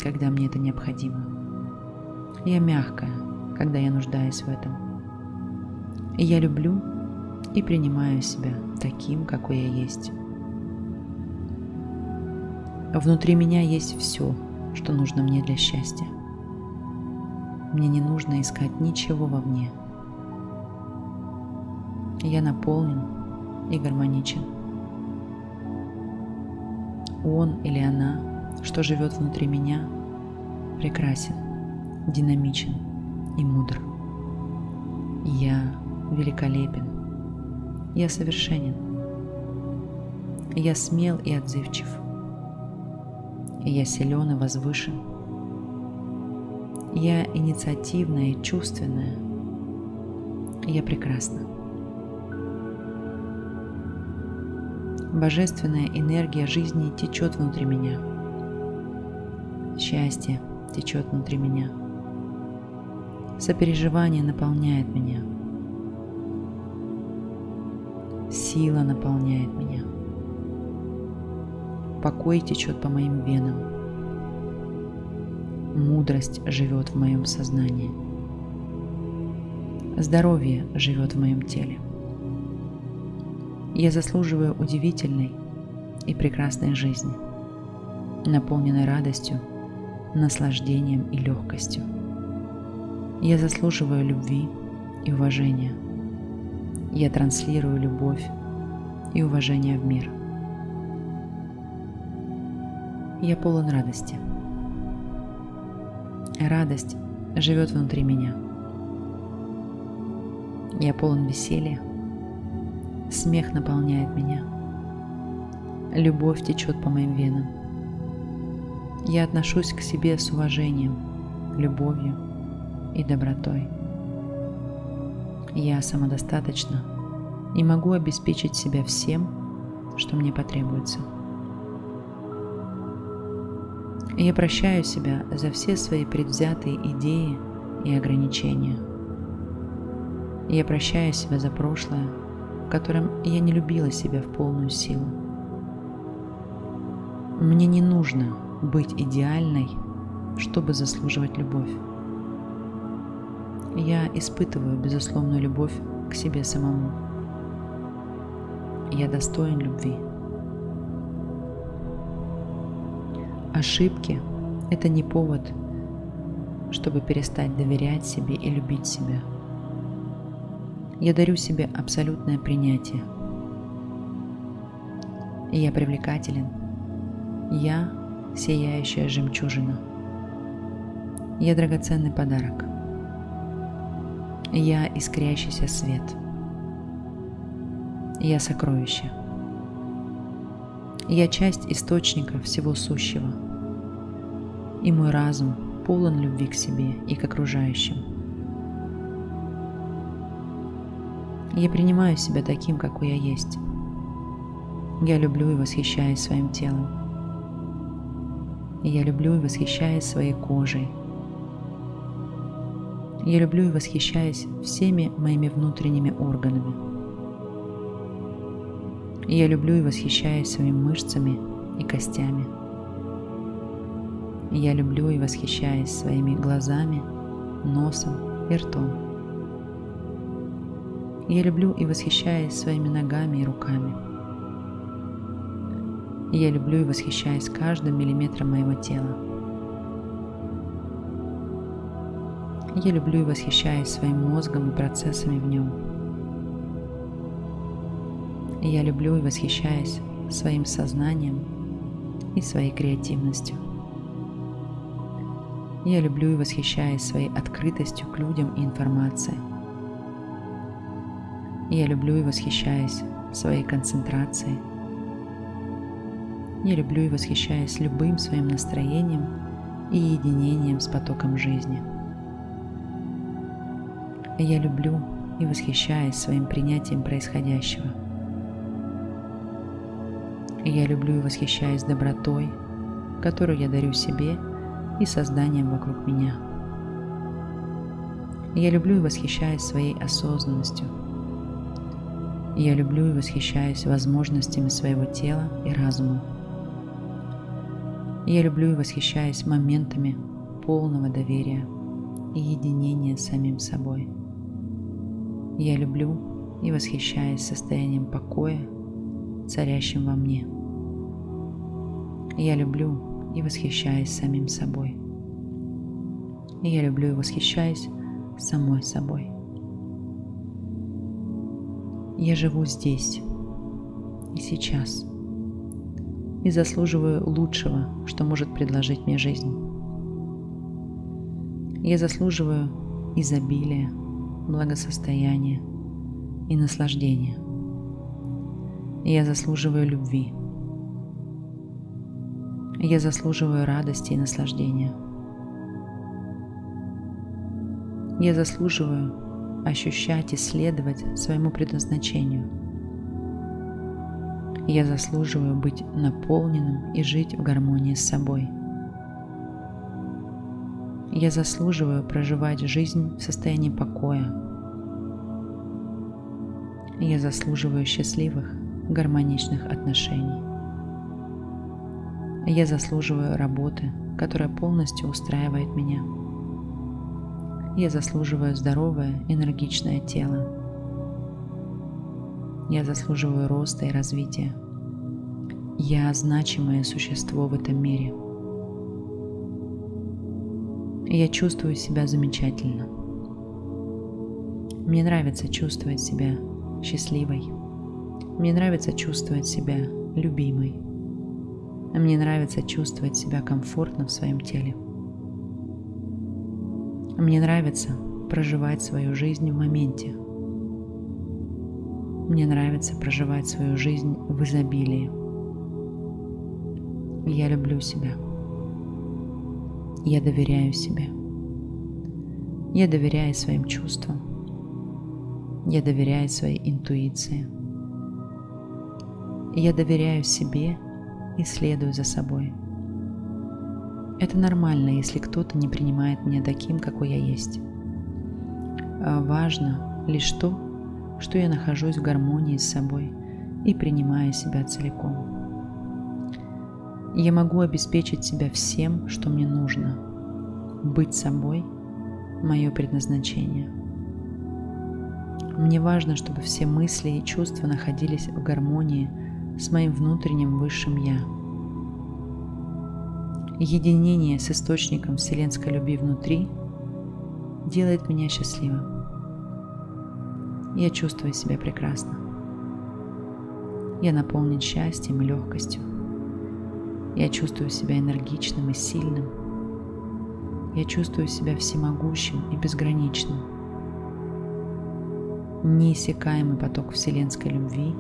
Speaker 1: когда мне это необходимо. Я мягкая, когда я нуждаюсь в этом. Я люблю и принимаю себя таким, какой я есть. Внутри меня есть все, что нужно мне для счастья. Мне не нужно искать ничего вовне. Я наполнен и гармоничен. Он или она, что живет внутри меня, прекрасен, динамичен и мудр. Я великолепен. Я совершенен. Я смел и отзывчив. Я силен и возвышен. Я инициативная и чувственная. Я прекрасна. Божественная энергия жизни течет внутри меня. Счастье течет внутри меня. Сопереживание наполняет меня. Сила наполняет меня. Покой течет по моим венам. Мудрость живет в моем сознании. Здоровье живет в моем теле. Я заслуживаю удивительной и прекрасной жизни, наполненной радостью, наслаждением и легкостью. Я заслуживаю любви и уважения. Я транслирую любовь и уважение в мир. Я полон радости. Радость живет внутри меня. Я полон веселья. Смех наполняет меня. Любовь течет по моим венам. Я отношусь к себе с уважением, любовью и добротой. Я самодостаточна и могу обеспечить себя всем, что мне потребуется. Я прощаю себя за все свои предвзятые идеи и ограничения. Я прощаю себя за прошлое, в котором я не любила себя в полную силу. Мне не нужно быть идеальной, чтобы заслуживать любовь я испытываю безусловную любовь к себе самому. Я достоин любви. Ошибки – это не повод, чтобы перестать доверять себе и любить себя. Я дарю себе абсолютное принятие. Я привлекателен. Я – сияющая жемчужина. Я драгоценный подарок – я искрящийся свет. Я сокровище. Я часть источника всего сущего. И мой разум полон любви к себе и к окружающим. Я принимаю себя таким, какой я есть. Я люблю и восхищаюсь своим телом. Я люблю и восхищаюсь своей кожей, Я люблю и восхищаюсь всеми моими внутренними органами. Я люблю и восхищаюсь своими мышцами и костями. Я люблю и восхищаюсь своими глазами, носом и ртом. Я люблю и восхищаюсь своими ногами и руками. Я люблю и восхищаюсь каждым миллиметром моего тела. Я люблю и восхищаюсь своим мозгом и процессами в нем. Я люблю и восхищаюсь своим сознанием и своей креативностью. Я люблю и восхищаюсь своей открытостью к людям и информации. Я люблю и восхищаюсь своей концентрацией. Я люблю и восхищаюсь любым своим настроением и единением с потоком жизни – я люблю и восхищаюсь своим принятием происходящего. Я люблю и восхищаюсь добротой, которую я дарю себе и созданием вокруг меня. Я люблю и восхищаюсь своей осознанностью. Я люблю и восхищаюсь возможностями своего тела и разума. Я люблю и восхищаюсь моментами полного доверия и единения с самим собой. Я люблю и восхищаюсь состоянием покоя, царящим во мне. Я люблю и восхищаюсь самим собой. Я люблю и восхищаюсь самой собой. Я живу здесь и сейчас и заслуживаю лучшего, что может предложить мне жизнь. Я заслуживаю изобилия, благосостояния и наслаждения. Я заслуживаю любви. Я заслуживаю радости и наслаждения. Я заслуживаю ощущать и следовать своему предназначению. Я заслуживаю быть наполненным и жить в гармонии с собой – я заслуживаю проживать жизнь в состоянии покоя. Я заслуживаю счастливых, гармоничных отношений. Я заслуживаю работы, которая полностью устраивает меня. Я заслуживаю здоровое, энергичное тело. Я заслуживаю роста и развития. Я значимое существо в этом мире – я чувствую себя замечательно. Мне нравится чувствовать себя счастливой. Мне нравится чувствовать себя любимой. Мне нравится чувствовать себя комфортно в своем теле. Мне нравится проживать свою жизнь в моменте. Мне нравится проживать свою жизнь в изобилии. Я люблю себя. Я доверяю себе. Я доверяю своим чувствам. Я доверяю своей интуиции. Я доверяю себе и следую за собой. Это нормально, если кто-то не принимает меня таким, какой я есть. А важно лишь то, что я нахожусь в гармонии с собой и принимаю себя целиком. Я могу обеспечить себя всем, что мне нужно. Быть собой – мое предназначение. Мне важно, чтобы все мысли и чувства находились в гармонии с моим внутренним высшим «Я». Единение с источником вселенской любви внутри делает меня счастливым. Я чувствую себя прекрасно. Я наполнен счастьем и легкостью. Я чувствую себя энергичным и сильным. Я чувствую себя всемогущим и безграничным. Неиссякаемый поток вселенской любви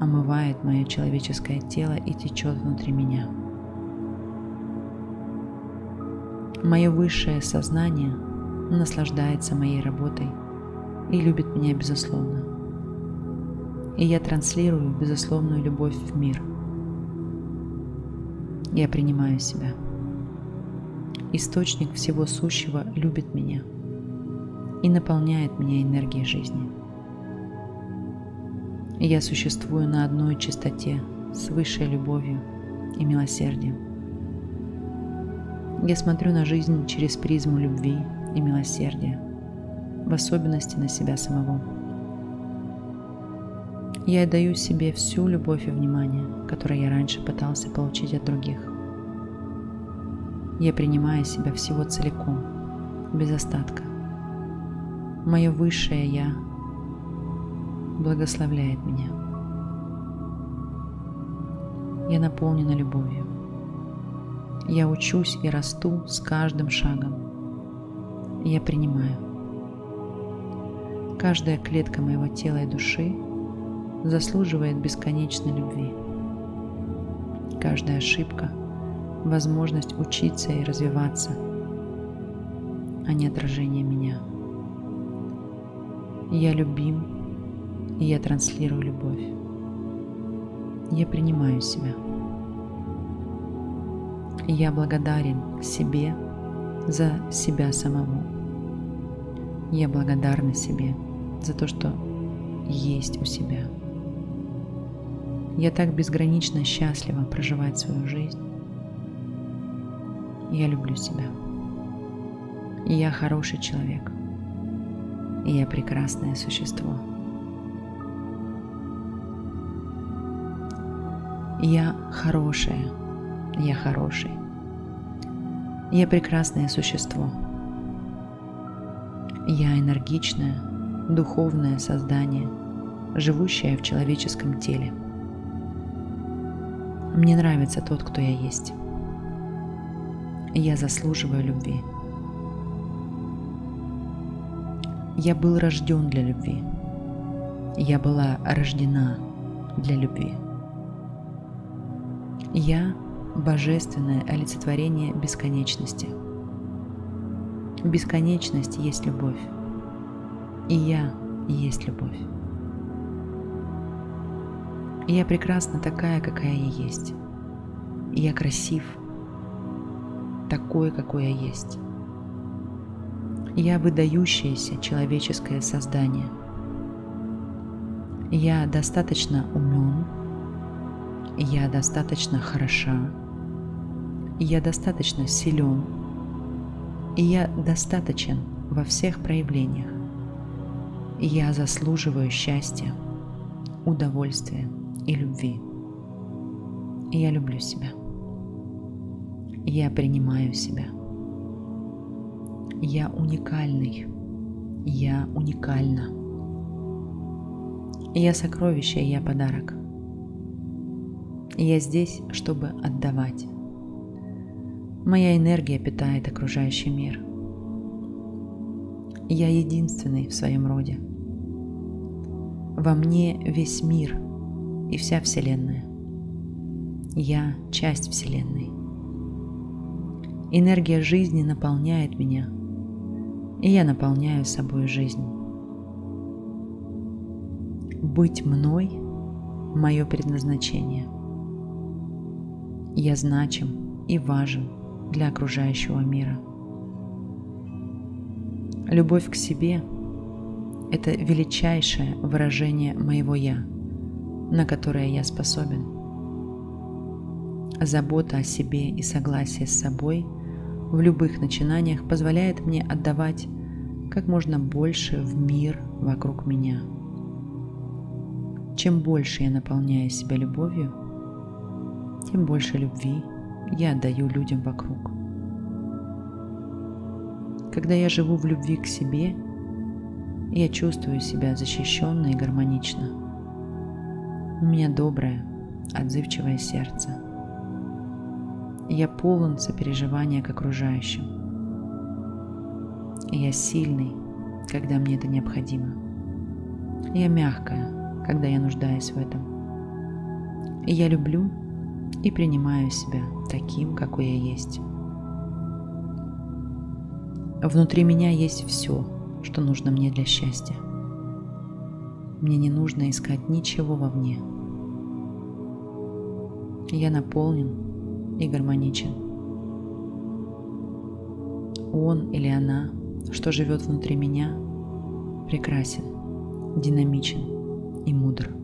Speaker 1: омывает мое человеческое тело и течет внутри меня. Мое высшее сознание наслаждается моей работой и любит меня безусловно. И я транслирую безусловную любовь в мир – я принимаю себя. Источник всего сущего любит меня и наполняет меня энергией жизни. Я существую на одной частоте с высшей любовью и милосердием. Я смотрю на жизнь через призму любви и милосердия, в особенности на себя самого. Я отдаю себе всю любовь и внимание, которое я раньше пытался получить от других. Я принимаю себя всего целиком, без остатка. Мое высшее Я благословляет меня. Я наполнена любовью. Я учусь и расту с каждым шагом. Я принимаю. Каждая клетка моего тела и души заслуживает бесконечной любви. Каждая ошибка – возможность учиться и развиваться, а не отражение меня. Я любим, и я транслирую любовь. Я принимаю себя. Я благодарен себе за себя самого. Я благодарна себе за то, что есть у себя. Я так безгранично счастлива проживать свою жизнь. Я люблю себя. Я хороший человек. И я прекрасное существо. Я хорошая. Я хороший. Я прекрасное существо. Я энергичное, духовное создание, живущее в человеческом теле – мне нравится тот, кто я есть. Я заслуживаю любви. Я был рожден для любви. Я была рождена для любви. Я – божественное олицетворение бесконечности. Бесконечность есть любовь. И я есть любовь. Я прекрасна такая, какая я есть. Я красив, такой, какой я есть. Я выдающееся человеческое создание. Я достаточно умен, я достаточно хороша, я достаточно силен, и я достаточен во всех проявлениях. Я заслуживаю счастья, удовольствия, и любви. Я люблю себя. Я принимаю себя. Я уникальный. Я уникальна. Я сокровище, я подарок. Я здесь, чтобы отдавать. Моя энергия питает окружающий мир. Я единственный в своем роде. Во мне весь мир – и вся Вселенная. Я – часть Вселенной. Энергия жизни наполняет меня, и я наполняю собой жизнь. Быть мной – мое предназначение. Я значим и важен для окружающего мира. Любовь к себе – это величайшее выражение моего «я», на которое я способен. Забота о себе и согласие с собой в любых начинаниях позволяет мне отдавать как можно больше в мир вокруг меня. Чем больше я наполняю себя любовью, тем больше любви я отдаю людям вокруг. Когда я живу в любви к себе, я чувствую себя защищенно и гармонично – у меня доброе, отзывчивое сердце. Я полон сопереживания к окружающим. я сильный, когда мне это необходимо. Я мягкая, когда я нуждаюсь в этом. И я люблю и принимаю себя таким, какой я есть. Внутри меня есть все, что нужно мне для счастья. Мне не нужно искать ничего вовне. Я наполнен и гармоничен. Он или она, что живет внутри меня, прекрасен, динамичен и мудр.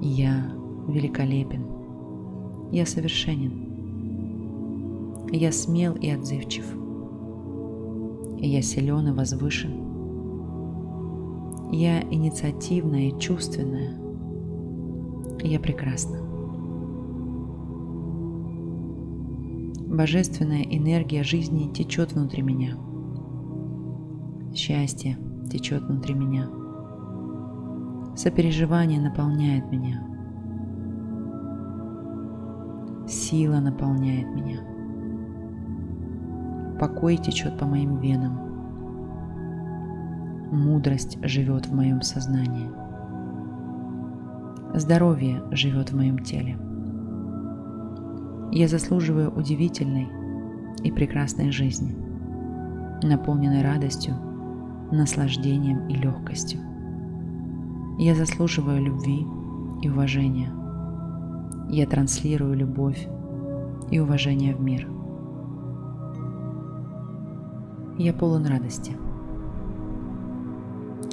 Speaker 1: Я великолепен. Я совершенен. Я смел и отзывчив. Я силен и возвышен. Я инициативная и чувственная. Я прекрасна. Божественная энергия жизни течет внутри меня. Счастье течет внутри меня. Сопереживание наполняет меня. Сила наполняет меня. Покой течет по моим венам. Мудрость живет в моем сознании. Здоровье живет в моем теле. Я заслуживаю удивительной и прекрасной жизни, наполненной радостью, наслаждением и легкостью. Я заслуживаю любви и уважения. Я транслирую любовь и уважение в мир. Я полон радости.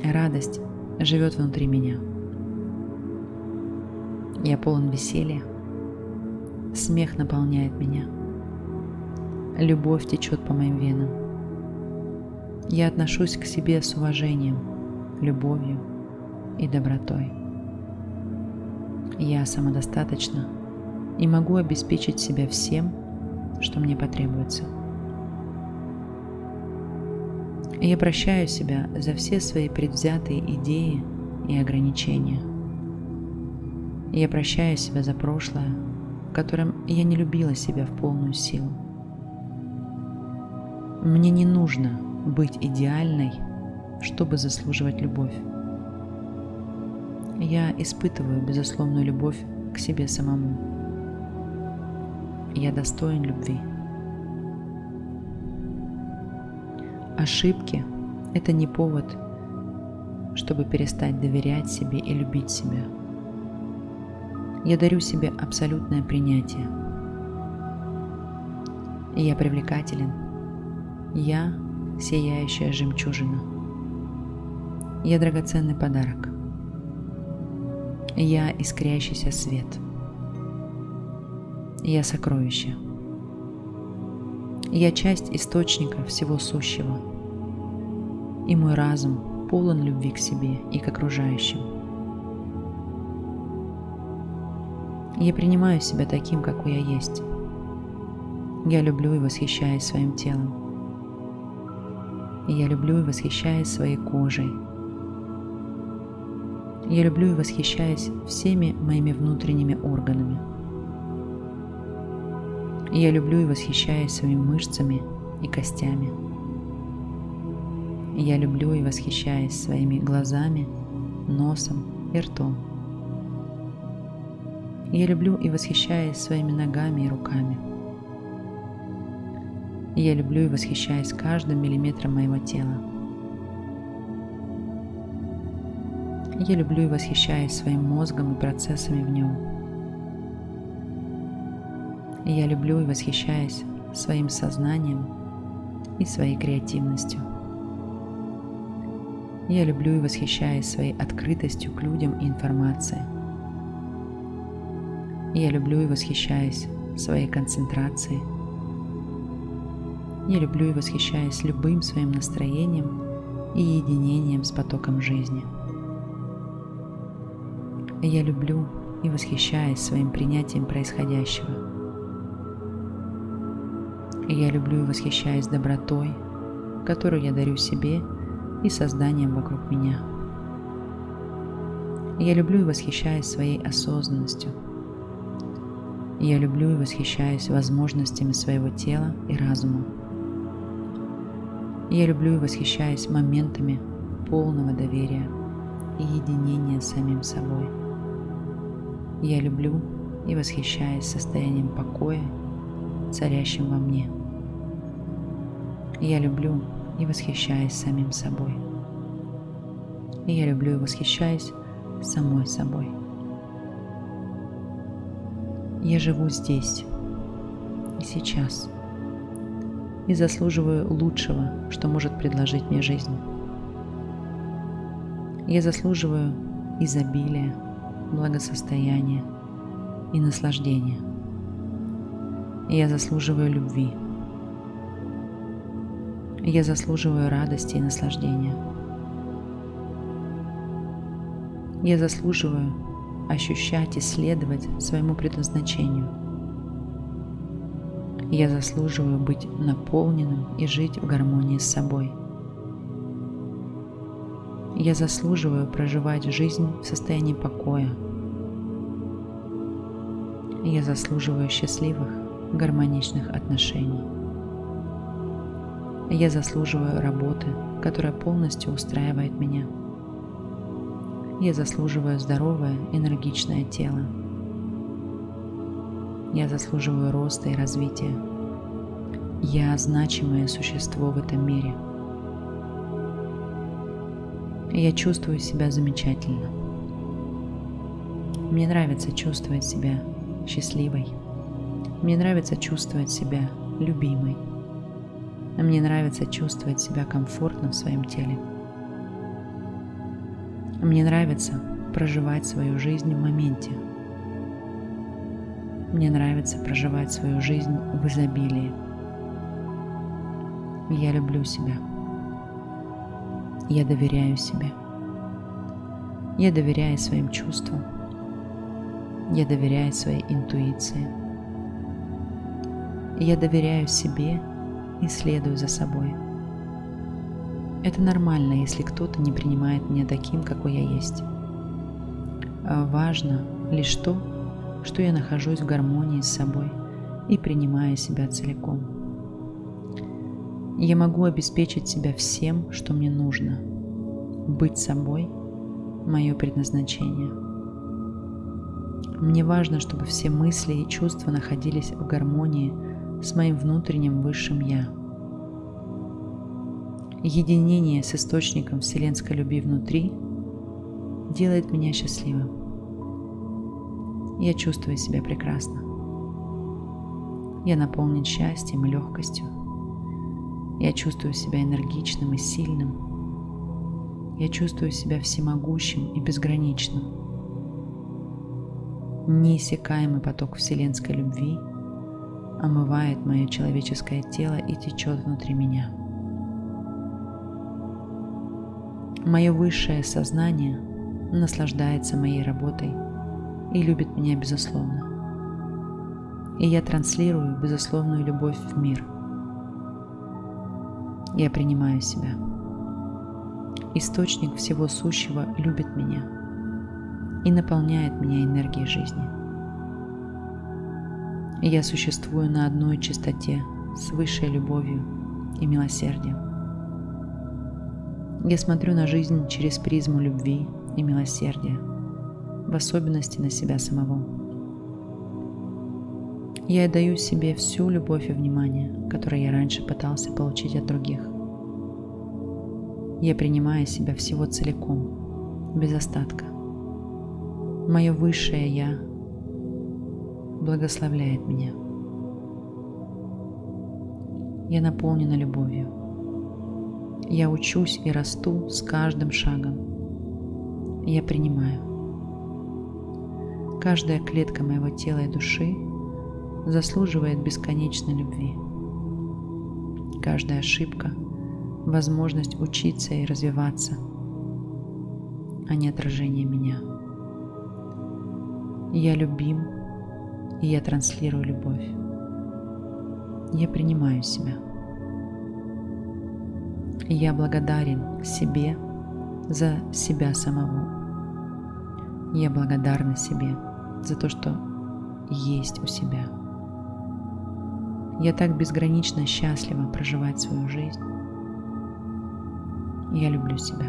Speaker 1: Радость живет внутри меня. Я полон веселья. Смех наполняет меня. Любовь течет по моим венам. Я отношусь к себе с уважением, любовью и добротой. Я самодостаточна и могу обеспечить себя всем, что мне потребуется. Я прощаю себя за все свои предвзятые идеи и ограничения. Я прощаю себя за прошлое, в котором я не любила себя в полную силу. Мне не нужно быть идеальной, чтобы заслуживать любовь. Я испытываю безусловную любовь к себе самому. Я достоин любви. Ошибки – это не повод, чтобы перестать доверять себе и любить себя. Я дарю себе абсолютное принятие. Я привлекателен. Я – сияющая жемчужина. Я драгоценный подарок. Я искрящийся свет. Я сокровище. Я часть источника всего сущего. И мой разум полон любви к себе и к окружающим. Я принимаю себя таким, какой я есть. Я люблю и восхищаюсь своим телом. Я люблю и восхищаюсь своей кожей, я люблю и восхищаюсь всеми моими внутренними органами. Я люблю и восхищаюсь своими мышцами и костями. Я люблю и восхищаюсь своими глазами, носом и ртом. Я люблю и восхищаюсь своими ногами и руками. Я люблю и восхищаюсь каждым миллиметром моего тела. Я люблю и восхищаюсь своим мозгом и процессами в нем. Я люблю и восхищаюсь своим сознанием и своей креативностью. Я люблю и восхищаюсь своей открытостью к людям и информации. Я люблю и восхищаюсь своей концентрацией. Я люблю и восхищаюсь любым своим настроением и единением с потоком жизни. Я люблю и восхищаюсь своим принятием происходящего. Я люблю и восхищаюсь добротой, которую я дарю себе и созданием вокруг меня. Я люблю и восхищаюсь своей осознанностью. Я люблю и восхищаюсь возможностями своего тела и разума. Я люблю и восхищаюсь моментами полного доверия и единения с самим собой. Я люблю и восхищаюсь состоянием покоя, царящим во мне. Я люблю и восхищаюсь самим собой. И я люблю и восхищаюсь самой собой. Я живу здесь и сейчас и заслуживаю лучшего, что может предложить мне жизнь. Я заслуживаю изобилия, благосостояния и наслаждения. Я заслуживаю любви. Я заслуживаю радости и наслаждения. Я заслуживаю ощущать и следовать своему предназначению. Я заслуживаю быть наполненным и жить в гармонии с собой. Я заслуживаю проживать жизнь в состоянии покоя. Я заслуживаю счастливых, гармоничных отношений. Я заслуживаю работы, которая полностью устраивает меня – я заслуживаю здоровое, энергичное тело. Я заслуживаю роста и развития. Я значимое существо в этом мире. Я чувствую себя замечательно. Мне нравится чувствовать себя счастливой. Мне нравится чувствовать себя любимой. Мне нравится чувствовать себя комфортно в своем теле. Мне нравится проживать свою жизнь в моменте. Мне нравится проживать свою жизнь в изобилии. Я люблю себя. Я доверяю себе. Я доверяю своим чувствам. Я доверяю своей интуиции. Я доверяю себе и следую за собой. Это нормально, если кто-то не принимает меня таким, какой я есть. А важно лишь то, что я нахожусь в гармонии с собой и принимаю себя целиком. Я могу обеспечить себя всем, что мне нужно. Быть собой – мое предназначение. Мне важно, чтобы все мысли и чувства находились в гармонии с моим внутренним высшим «Я» единение с источником вселенской любви внутри делает меня счастливым. Я чувствую себя прекрасно. Я наполнен счастьем и легкостью. Я чувствую себя энергичным и сильным. Я чувствую себя всемогущим и безграничным. Неиссякаемый поток вселенской любви омывает мое человеческое тело и течет внутри меня. Мое высшее сознание наслаждается моей работой и любит меня безусловно. И я транслирую безусловную любовь в мир. Я принимаю себя. Источник всего сущего любит меня и наполняет меня энергией жизни. Я существую на одной частоте с высшей любовью и милосердием. Я смотрю на жизнь через призму любви и милосердия, в особенности на себя самого. Я даю себе всю любовь и внимание, которое я раньше пытался получить от других. Я принимаю себя всего целиком, без остатка. Мое высшее Я благословляет меня. Я наполнена любовью. Я учусь и расту с каждым шагом. Я принимаю. Каждая клетка моего тела и души заслуживает бесконечной любви. Каждая ошибка – возможность учиться и развиваться, а не отражение меня. Я любим, и я транслирую любовь. Я принимаю себя. Я благодарен себе за себя самого. Я благодарна себе за то, что есть у себя. Я так безгранично счастлива проживать свою жизнь. Я люблю себя.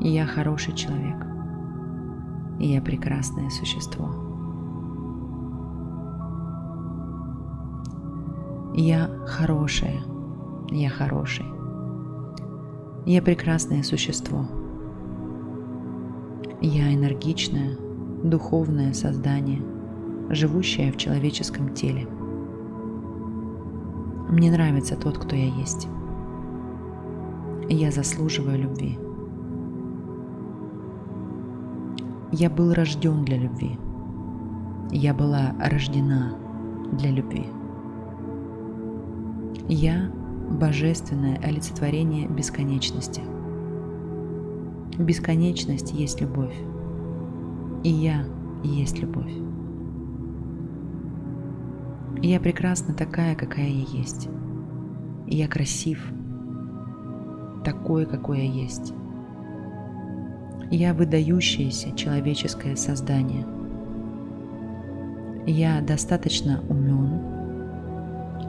Speaker 1: И я хороший человек. И я прекрасное существо. Я хорошая. Я хороший. Я прекрасное существо. Я энергичное, духовное создание, живущее в человеческом теле. Мне нравится тот, кто я есть. Я заслуживаю любви. Я был рожден для любви. Я была рождена для любви. Я – божественное олицетворение бесконечности. Бесконечность есть любовь. И я есть любовь. Я прекрасна такая, какая я есть. Я красив, такой, какой я есть. Я выдающееся человеческое создание. Я достаточно умен.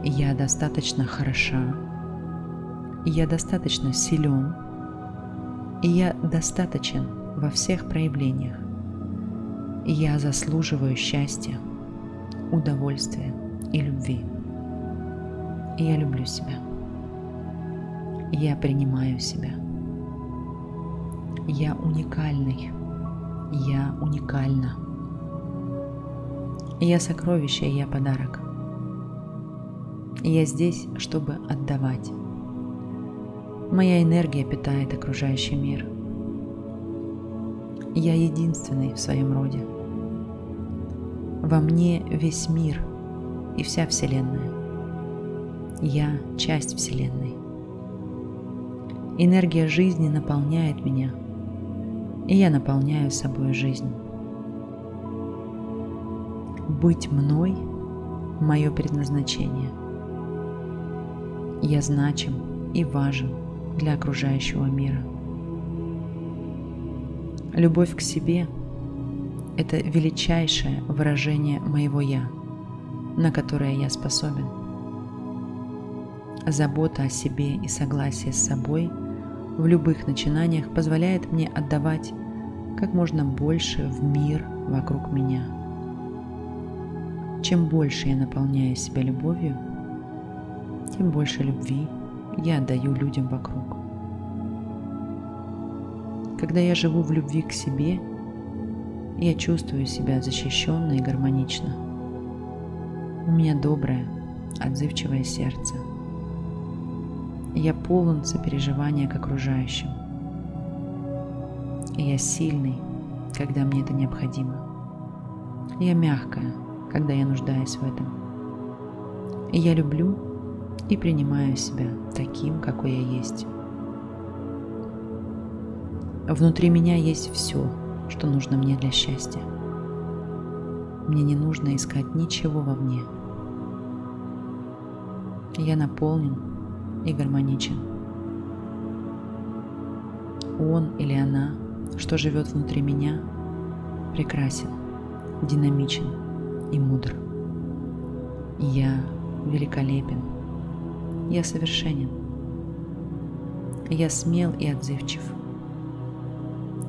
Speaker 1: Я достаточно хороша. Я достаточно силен. И я достаточен во всех проявлениях. Я заслуживаю счастья, удовольствия и любви. Я люблю себя. Я принимаю себя. Я уникальный. Я уникальна. Я сокровище, я подарок. Я здесь, чтобы отдавать. Моя энергия питает окружающий мир. Я единственный в своем роде. Во мне весь мир и вся Вселенная. Я часть Вселенной. Энергия жизни наполняет меня – и я наполняю собой жизнь. Быть мной – мое предназначение. Я значим и важен для окружающего мира. Любовь к себе – это величайшее выражение моего «я», на которое я способен. Забота о себе и согласие с собой – в любых начинаниях позволяет мне отдавать как можно больше в мир вокруг меня. Чем больше я наполняю себя любовью, тем больше любви я отдаю людям вокруг. Когда я живу в любви к себе, я чувствую себя защищенно и гармонично. У меня доброе, отзывчивое сердце – я полон сопереживания к окружающим. И я сильный, когда мне это необходимо. Я мягкая, когда я нуждаюсь в этом. И я люблю и принимаю себя таким, какой я есть. Внутри меня есть все, что нужно мне для счастья. Мне не нужно искать ничего вовне. Я наполнен и гармоничен. Он или она, что живет внутри меня, прекрасен, динамичен и мудр. Я великолепен. Я совершенен. Я смел и отзывчив.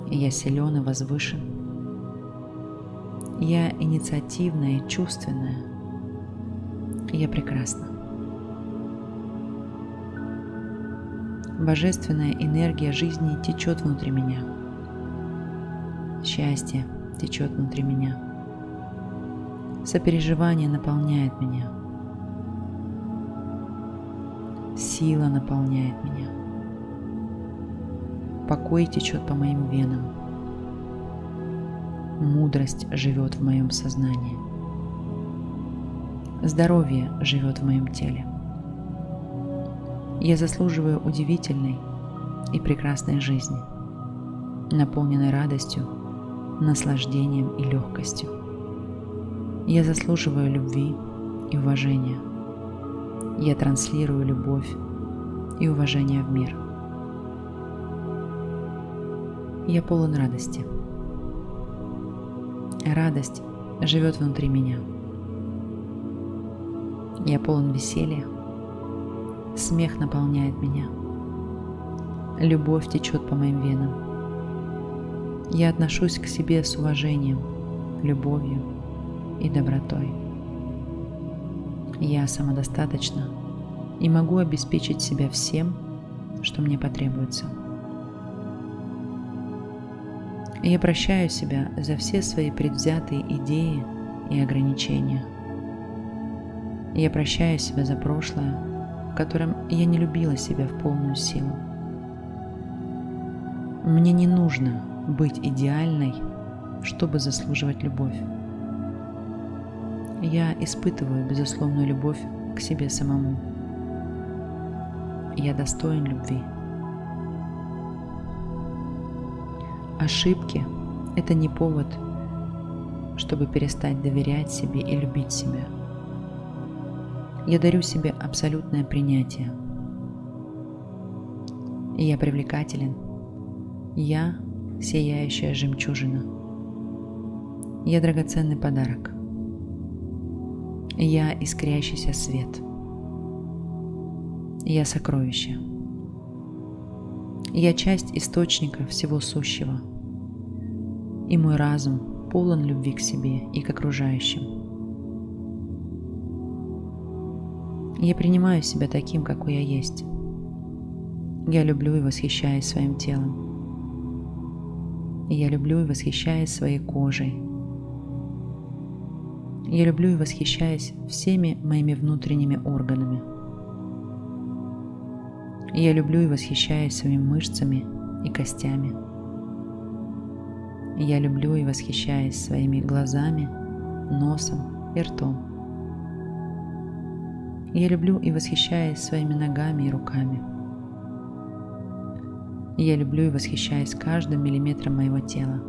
Speaker 1: Я силен и возвышен. Я инициативная и чувственная. Я прекрасна. Божественная энергия жизни течет внутри меня. Счастье течет внутри меня. Сопереживание наполняет меня. Сила наполняет меня. Покой течет по моим венам. Мудрость живет в моем сознании. Здоровье живет в моем теле. Я заслуживаю удивительной и прекрасной жизни, наполненной радостью, наслаждением и легкостью. Я заслуживаю любви и уважения. Я транслирую любовь и уважение в мир. Я полон радости. Радость живет внутри меня. Я полон веселья, Смех наполняет меня. Любовь течет по моим венам. Я отношусь к себе с уважением, любовью и добротой. Я самодостаточна и могу обеспечить себя всем, что мне потребуется. Я прощаю себя за все свои предвзятые идеи и ограничения. Я прощаю себя за прошлое котором я не любила себя в полную силу. Мне не нужно быть идеальной чтобы заслуживать любовь. Я испытываю безусловную любовь к себе самому. Я достоин любви. Ошибки – это не повод, чтобы перестать доверять себе и любить себя. Я дарю себе абсолютное принятие. Я привлекателен. Я – сияющая жемчужина. Я драгоценный подарок. Я искрящийся свет. Я сокровище. Я часть источника всего сущего. И мой разум полон любви к себе и к окружающим. Я принимаю себя таким, какой я есть. Я люблю и восхищаюсь своим телом. Я люблю и восхищаюсь своей кожей. Я люблю и восхищаюсь всеми моими внутренними органами – я люблю и восхищаюсь своими мышцами и костями. Я люблю и восхищаюсь своими глазами, носом и ртом. Я люблю и восхищаюсь своими ногами и руками. Я люблю и восхищаюсь каждым миллиметром моего тела.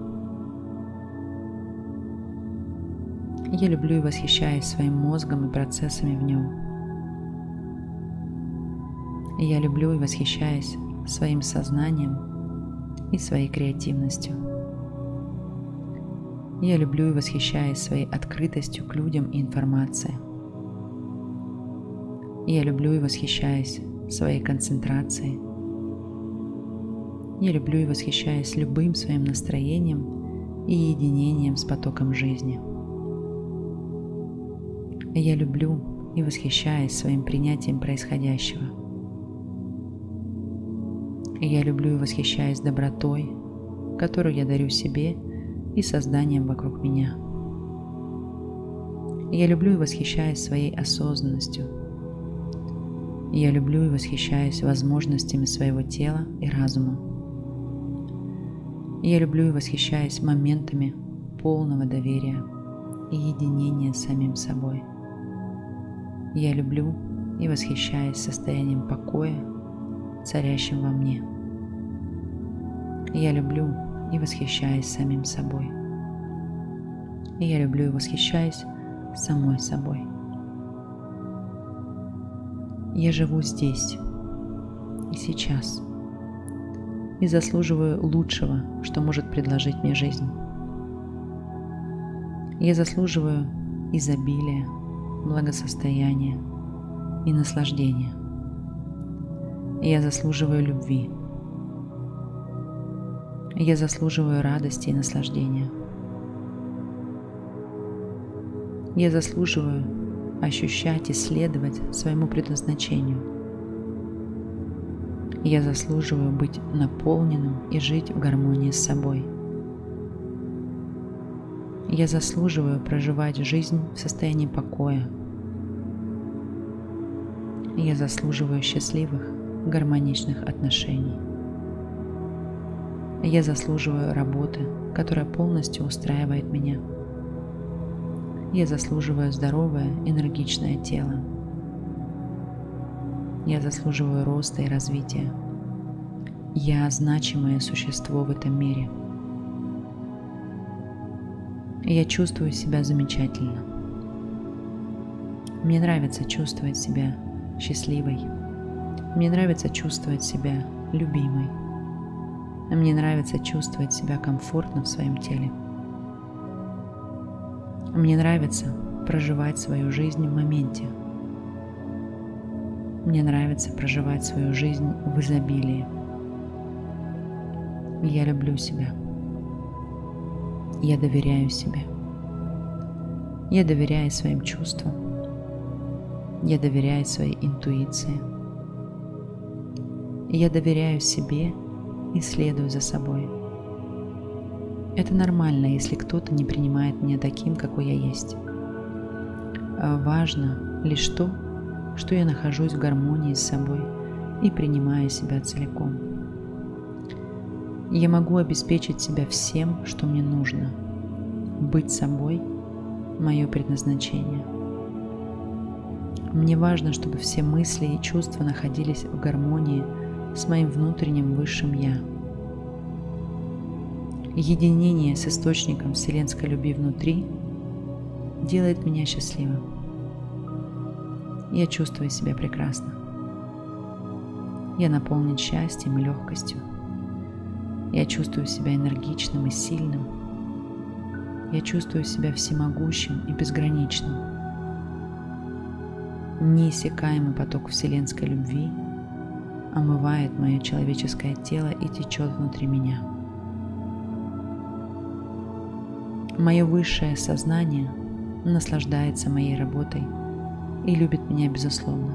Speaker 1: Я люблю и восхищаюсь своим мозгом и процессами в нем. Я люблю и восхищаюсь своим сознанием и своей креативностью. Я люблю и восхищаюсь своей открытостью к людям и информации. Я люблю и восхищаюсь своей концентрацией. Я люблю и восхищаюсь любым своим настроением и единением с потоком жизни. Я люблю и восхищаюсь своим принятием происходящего – я люблю и восхищаюсь добротой, которую я дарю себе и созданием вокруг меня. Я люблю и восхищаюсь своей осознанностью. Я люблю и восхищаюсь возможностями своего тела и разума. Я люблю и восхищаюсь моментами полного доверия и единения с самим собой. Я люблю и восхищаюсь состоянием покоя царящим во мне. Я люблю и восхищаюсь самим собой. Я люблю и восхищаюсь самой собой. Я живу здесь и сейчас и заслуживаю лучшего, что может предложить мне жизнь. Я заслуживаю изобилия, благосостояния и наслаждения – я заслуживаю любви. Я заслуживаю радости и наслаждения. Я заслуживаю ощущать и следовать своему предназначению. Я заслуживаю быть наполненным и жить в гармонии с собой. Я заслуживаю проживать жизнь в состоянии покоя. Я заслуживаю счастливых гармоничных отношений. Я заслуживаю работы, которая полностью устраивает меня. Я заслуживаю здоровое, энергичное тело. Я заслуживаю роста и развития. Я значимое существо в этом мире. Я чувствую себя замечательно. Мне нравится чувствовать себя счастливой. Мне нравится чувствовать себя любимой. Мне нравится чувствовать себя комфортно в своем теле. Мне нравится проживать свою жизнь в моменте. Мне нравится проживать свою жизнь в изобилии. Я люблю себя. Я доверяю себе. Я доверяю своим чувствам. Я доверяю своей интуиции. Я доверяю себе и следую за собой. Это нормально, если кто-то не принимает меня таким, какой я есть. А важно лишь то, что я нахожусь в гармонии с собой и принимаю себя целиком. Я могу обеспечить себя всем, что мне нужно, быть собой – мое предназначение. Мне важно, чтобы все мысли и чувства находились в гармонии с моим внутренним высшим «Я». Единение с источником вселенской любви внутри делает меня счастливым. Я чувствую себя прекрасно. Я наполнен счастьем и легкостью. Я чувствую себя энергичным и сильным. Я чувствую себя всемогущим и безграничным. Неиссякаемый поток вселенской любви омывает мое человеческое тело и течет внутри меня. Мое высшее сознание наслаждается моей работой и любит меня безусловно.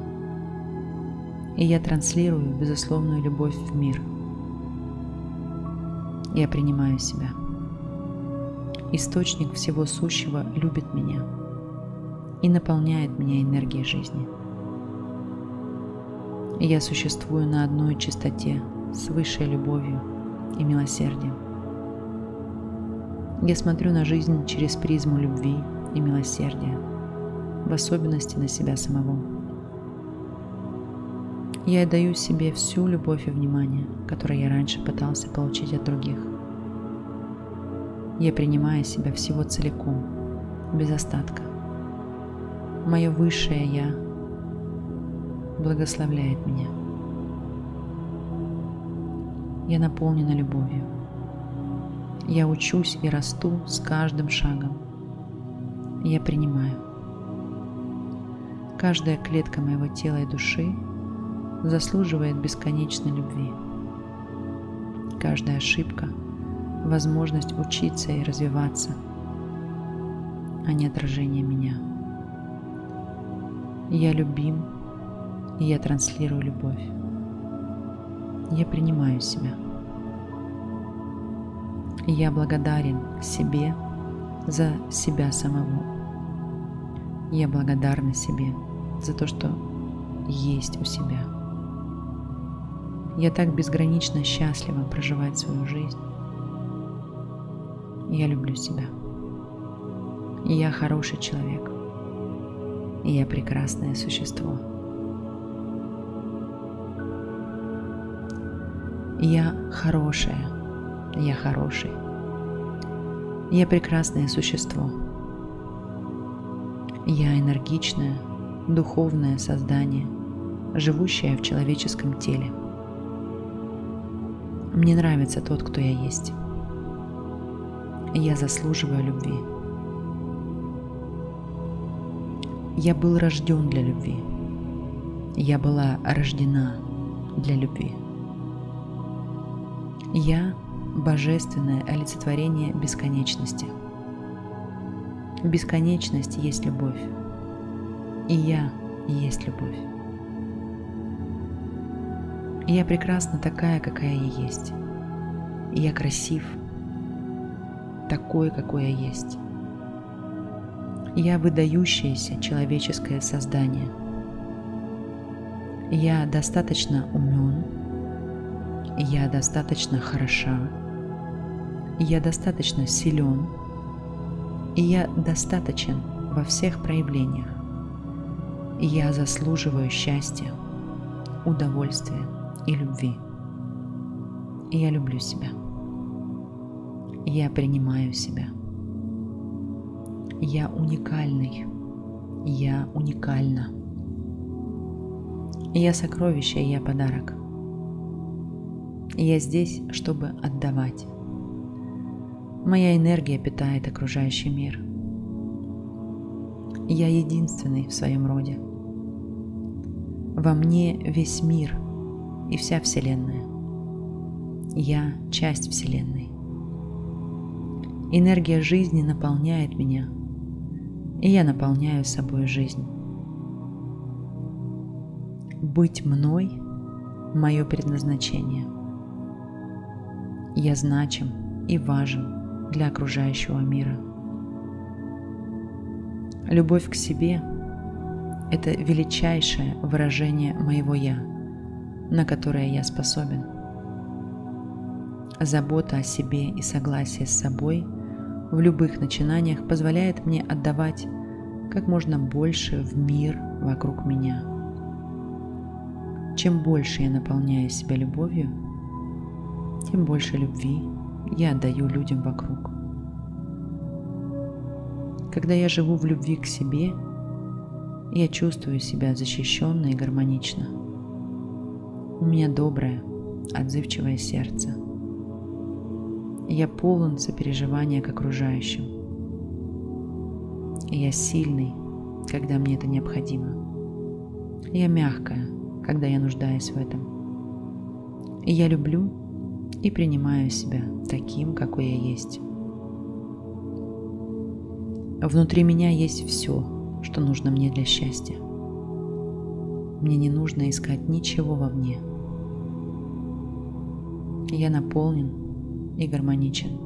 Speaker 1: И я транслирую безусловную любовь в мир. Я принимаю себя. Источник всего сущего любит меня и наполняет меня энергией жизни. я существую на одной чистоте с высшей любовью и милосердием. Я смотрю на жизнь через призму любви и милосердия, в особенности на себя самого. Я даю себе всю любовь и внимание, которое я раньше пытался получить от других. Я принимаю себя всего целиком, без остатка. Мое высшее Я благословляет меня. Я наполнена любовью. Я учусь и расту с каждым шагом. Я принимаю. Каждая клетка моего тела и души заслуживает бесконечной любви. Каждая ошибка – возможность учиться и развиваться, а не отражение меня. Я любим, и я транслирую любовь. Я принимаю себя. Я благодарен себе за себя самого. Я благодарна себе за то, что есть у себя. Я так безгранично счастлива проживать свою жизнь. Я люблю себя. Я хороший человек. Я прекрасное существо. Я хорошая я хороший. Я прекрасное существо. Я энергичное, духовное создание, живущее в человеческом теле. Мне нравится тот, кто я есть. Я заслуживаю любви. Я был рожден для любви. Я была рождена для любви. Я божественное олицетворение бесконечности. Бесконечность есть любовь. И я есть любовь. я прекрасна такая, какая я есть. И я красив, такой, какой я есть. Я выдающееся человеческое создание. Я достаточно умен, я достаточно хороша, я достаточно силен, и я достаточен во всех проявлениях. Я заслуживаю счастья, удовольствия и любви. Я люблю себя. Я принимаю себя. Я уникальный. Я уникальна. Я сокровище, я подарок. Я здесь, чтобы отдавать. Моя энергия питает окружающий мир. Я единственный в своем роде. Во мне весь мир и вся Вселенная. Я часть Вселенной. Энергия жизни наполняет меня, и я наполняю собой жизнь. Быть мной – мое предназначение. Я значим и важен – для окружающего мира. Любовь к себе – это величайшее выражение моего «я», на которое я способен. Забота о себе и согласие с собой в любых начинаниях позволяет мне отдавать как можно больше в мир вокруг меня. Чем больше я наполняю себя любовью, тем больше любви я отдаю людям вокруг. Когда я живу в любви к себе, я чувствую себя защищенно и гармонично. У меня доброе, отзывчивое сердце. Я полон сопереживания к окружающим. Я сильный, когда мне это необходимо. Я мягкая, когда я нуждаюсь в этом. И я люблю и принимаю себя таким, какой я есть. Внутри меня есть все, что нужно мне для счастья. Мне не нужно искать ничего вовне. Я наполнен и гармоничен.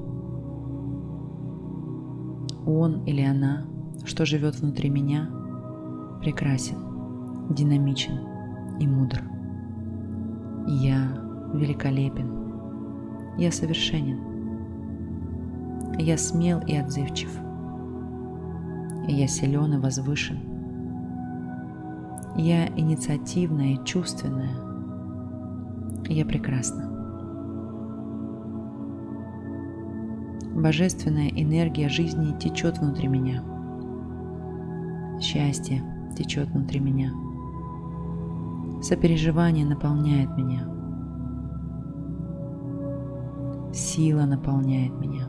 Speaker 1: Он или она, что живет внутри меня, прекрасен, динамичен и мудр. Я великолепен. Я совершенен. Я смел и отзывчив – я силен и возвышен. Я инициативная и чувственная. Я прекрасна. Божественная энергия жизни течет внутри меня. Счастье течет внутри меня. Сопереживание наполняет меня. Сила наполняет меня.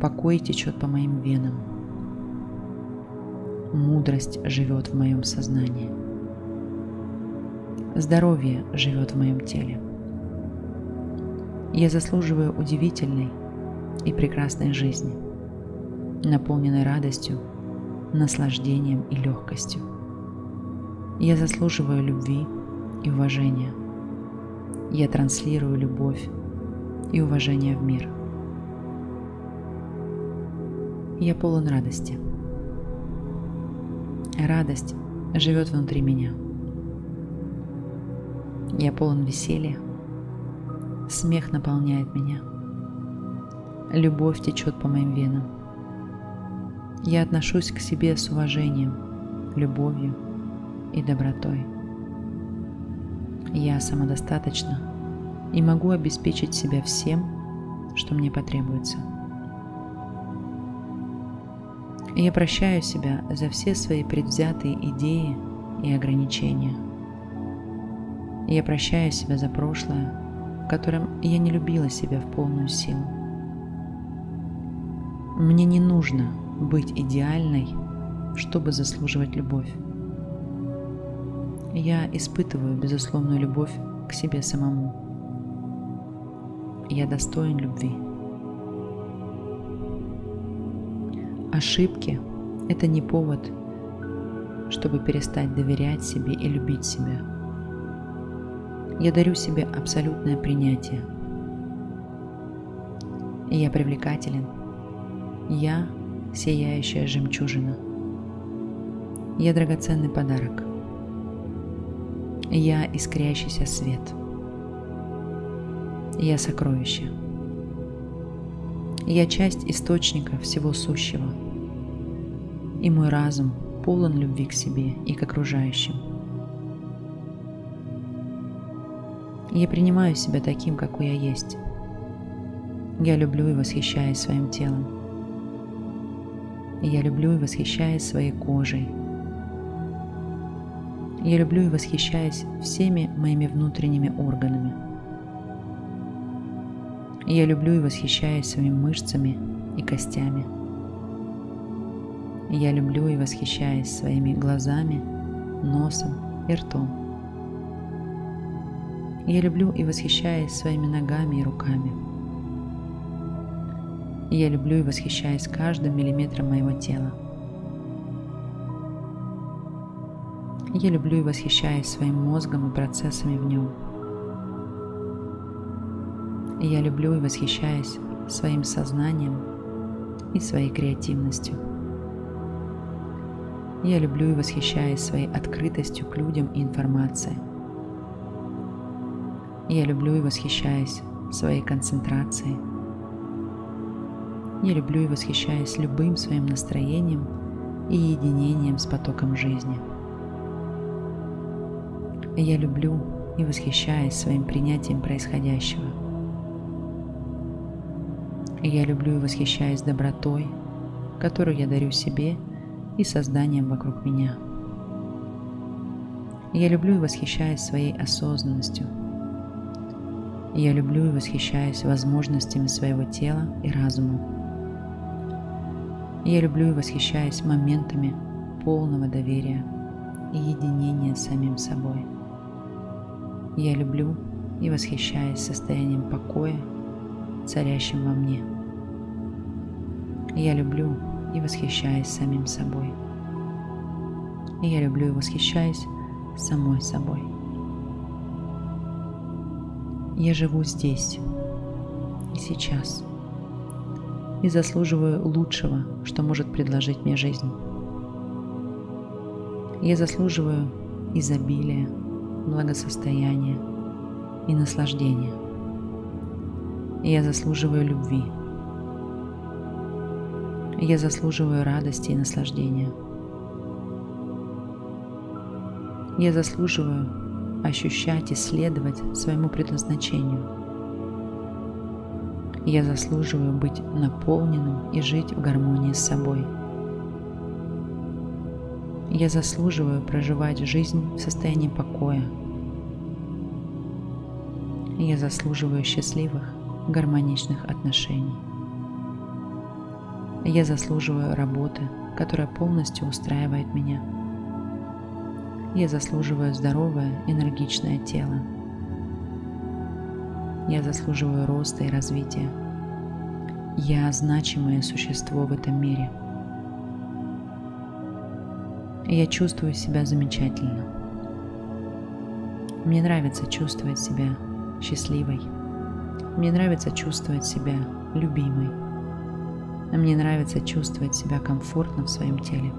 Speaker 1: Покой течет по моим венам. Мудрость живет в моем сознании. Здоровье живет в моем теле. Я заслуживаю удивительной и прекрасной жизни, наполненной радостью, наслаждением и легкостью. Я заслуживаю любви и уважения. Я транслирую любовь и уважение в мир – я полон радости. Радость живет внутри меня. Я полон веселья. Смех наполняет меня. Любовь течет по моим венам. Я отношусь к себе с уважением, любовью и добротой. Я самодостаточна и могу обеспечить себя всем, что мне потребуется – я прощаю себя за все свои предвзятые идеи и ограничения. Я прощаю себя за прошлое, в котором я не любила себя в полную силу. Мне не нужно быть идеальной, чтобы заслуживать любовь. Я испытываю безусловную любовь к себе самому. Я достоин любви. Ошибки – это не повод, чтобы перестать доверять себе и любить себя. Я дарю себе абсолютное принятие. Я привлекателен. Я – сияющая жемчужина. Я драгоценный подарок. Я искрящийся свет. Я сокровище. Я часть источника всего сущего. И мой разум полон любви к себе и к окружающим. Я принимаю себя таким, какой я есть. Я люблю и восхищаюсь своим телом. Я люблю и восхищаюсь своей кожей. Я люблю и восхищаюсь всеми моими внутренними органами – я люблю и восхищаюсь своими мышцами и костями. Я люблю и восхищаюсь своими глазами, носом и ртом. Я люблю и восхищаюсь своими ногами и руками. Я люблю и восхищаюсь каждым миллиметром моего тела. Я люблю и восхищаюсь своим мозгом и процессами в нем. Я люблю и восхищаюсь своим сознанием и своей креативностью. Я люблю и восхищаюсь своей открытостью к людям и информации. Я люблю и восхищаюсь своей концентрацией. Я люблю и восхищаюсь любым своим настроением и единением с потоком жизни. Я люблю и восхищаюсь своим принятием происходящего. Я люблю и восхищаюсь добротой, которую я дарю себе и созданием вокруг меня. Я люблю и восхищаюсь своей осознанностью. Я люблю и восхищаюсь возможностями своего тела и разума. Я люблю и восхищаюсь моментами полного доверия и единения с самим собой. Я люблю и восхищаюсь состоянием покоя, царящим во мне. Я люблю и восхищаюсь самим собой. я люблю и восхищаюсь самой собой. Я живу здесь и сейчас и заслуживаю лучшего, что может предложить мне жизнь. Я заслуживаю изобилия, благосостояния и наслаждения. Я заслуживаю любви. Я заслуживаю радости и наслаждения. Я заслуживаю ощущать и следовать своему предназначению. Я заслуживаю быть наполненным и жить в гармонии с собой. Я заслуживаю проживать жизнь в состоянии покоя. Я заслуживаю счастливых, гармоничных отношений. Я заслуживаю работы, которая полностью устраивает меня. Я заслуживаю здоровое, энергичное тело. Я заслуживаю роста и развития. Я значимое существо в этом мире – я чувствую себя замечательно. Мне нравится чувствовать себя счастливой. Мне нравится чувствовать себя любимой. Мне нравится чувствовать себя комфортно в своем теле.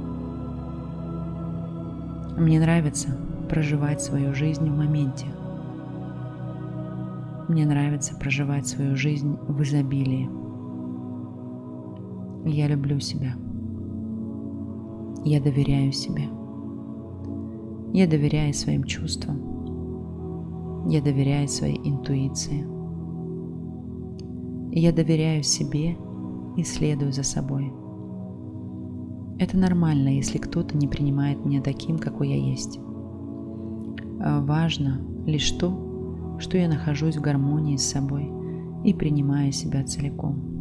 Speaker 1: Мне нравится проживать свою жизнь в моменте. Мне нравится проживать свою жизнь в изобилии. Я люблю себя. Я доверяю себе. Я доверяю своим чувствам. Я доверяю своей интуиции. Я доверяю себе и следую за собой. Это нормально, если кто-то не принимает меня таким, какой я есть. А важно лишь то, что я нахожусь в гармонии с собой и принимаю себя целиком.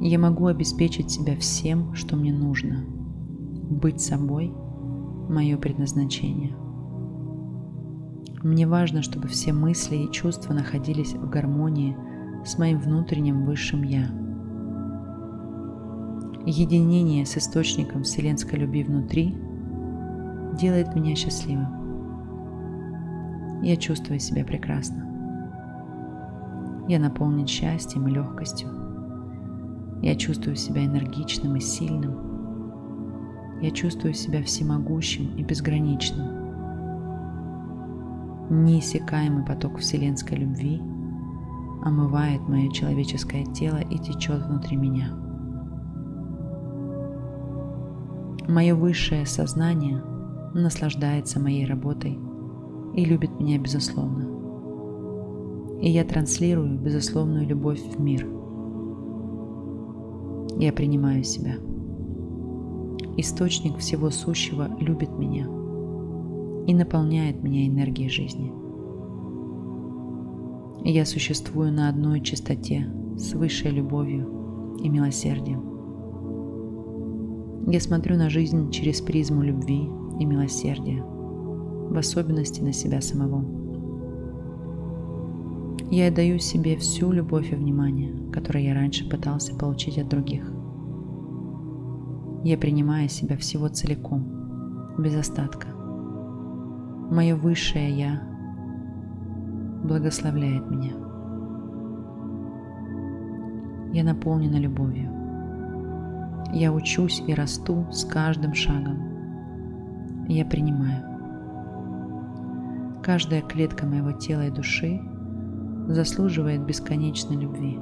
Speaker 1: Я могу обеспечить себя всем, что мне нужно. Быть собой – мое предназначение. Мне важно, чтобы все мысли и чувства находились в гармонии с моим внутренним высшим «Я». Единение с источником вселенской любви внутри делает меня счастливым. Я чувствую себя прекрасно. Я наполнен счастьем и легкостью. Я чувствую себя энергичным и сильным. Я чувствую себя всемогущим и безграничным. Неиссякаемый поток вселенской любви омывает мое человеческое тело и течет внутри меня. Мое высшее сознание наслаждается моей работой и любит меня безусловно. И я транслирую безусловную любовь в мир – я принимаю себя. Источник всего сущего любит меня и наполняет меня энергией жизни. Я существую на одной чистоте с высшей любовью и милосердием. Я смотрю на жизнь через призму любви и милосердия, в особенности на себя самого. Я отдаю себе всю любовь и внимание, которое я раньше пытался получить от других. Я принимаю себя всего целиком, без остатка. Мое высшее Я благословляет меня. Я наполнена любовью. Я учусь и расту с каждым шагом. Я принимаю. Каждая клетка моего тела и души заслуживает бесконечной любви.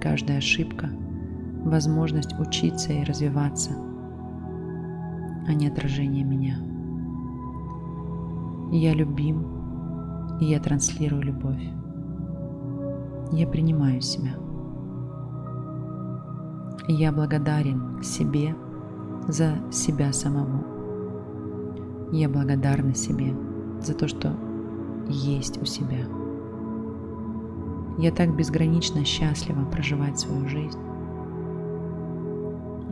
Speaker 1: Каждая ошибка – возможность учиться и развиваться, а не отражение меня. Я любим, и я транслирую любовь. Я принимаю себя. Я благодарен себе за себя самого. Я благодарна себе за то, что есть у себя. Я так безгранично счастлива проживать свою жизнь.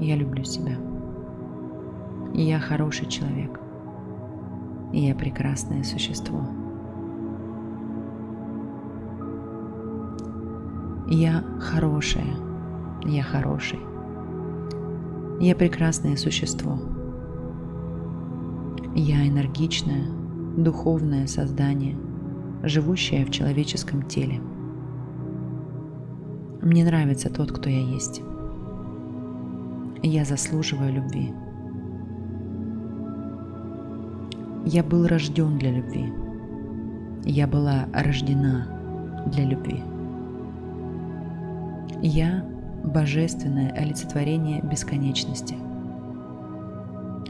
Speaker 1: Я люблю себя. Я хороший человек. Я прекрасное существо. Я хорошая. Я хороший. Я прекрасное существо. Я энергичное, духовное создание, живущее в человеческом теле. Мне нравится тот, кто я есть. Я заслуживаю любви. Я был рожден для любви. Я была рождена для любви. Я – божественное олицетворение бесконечности.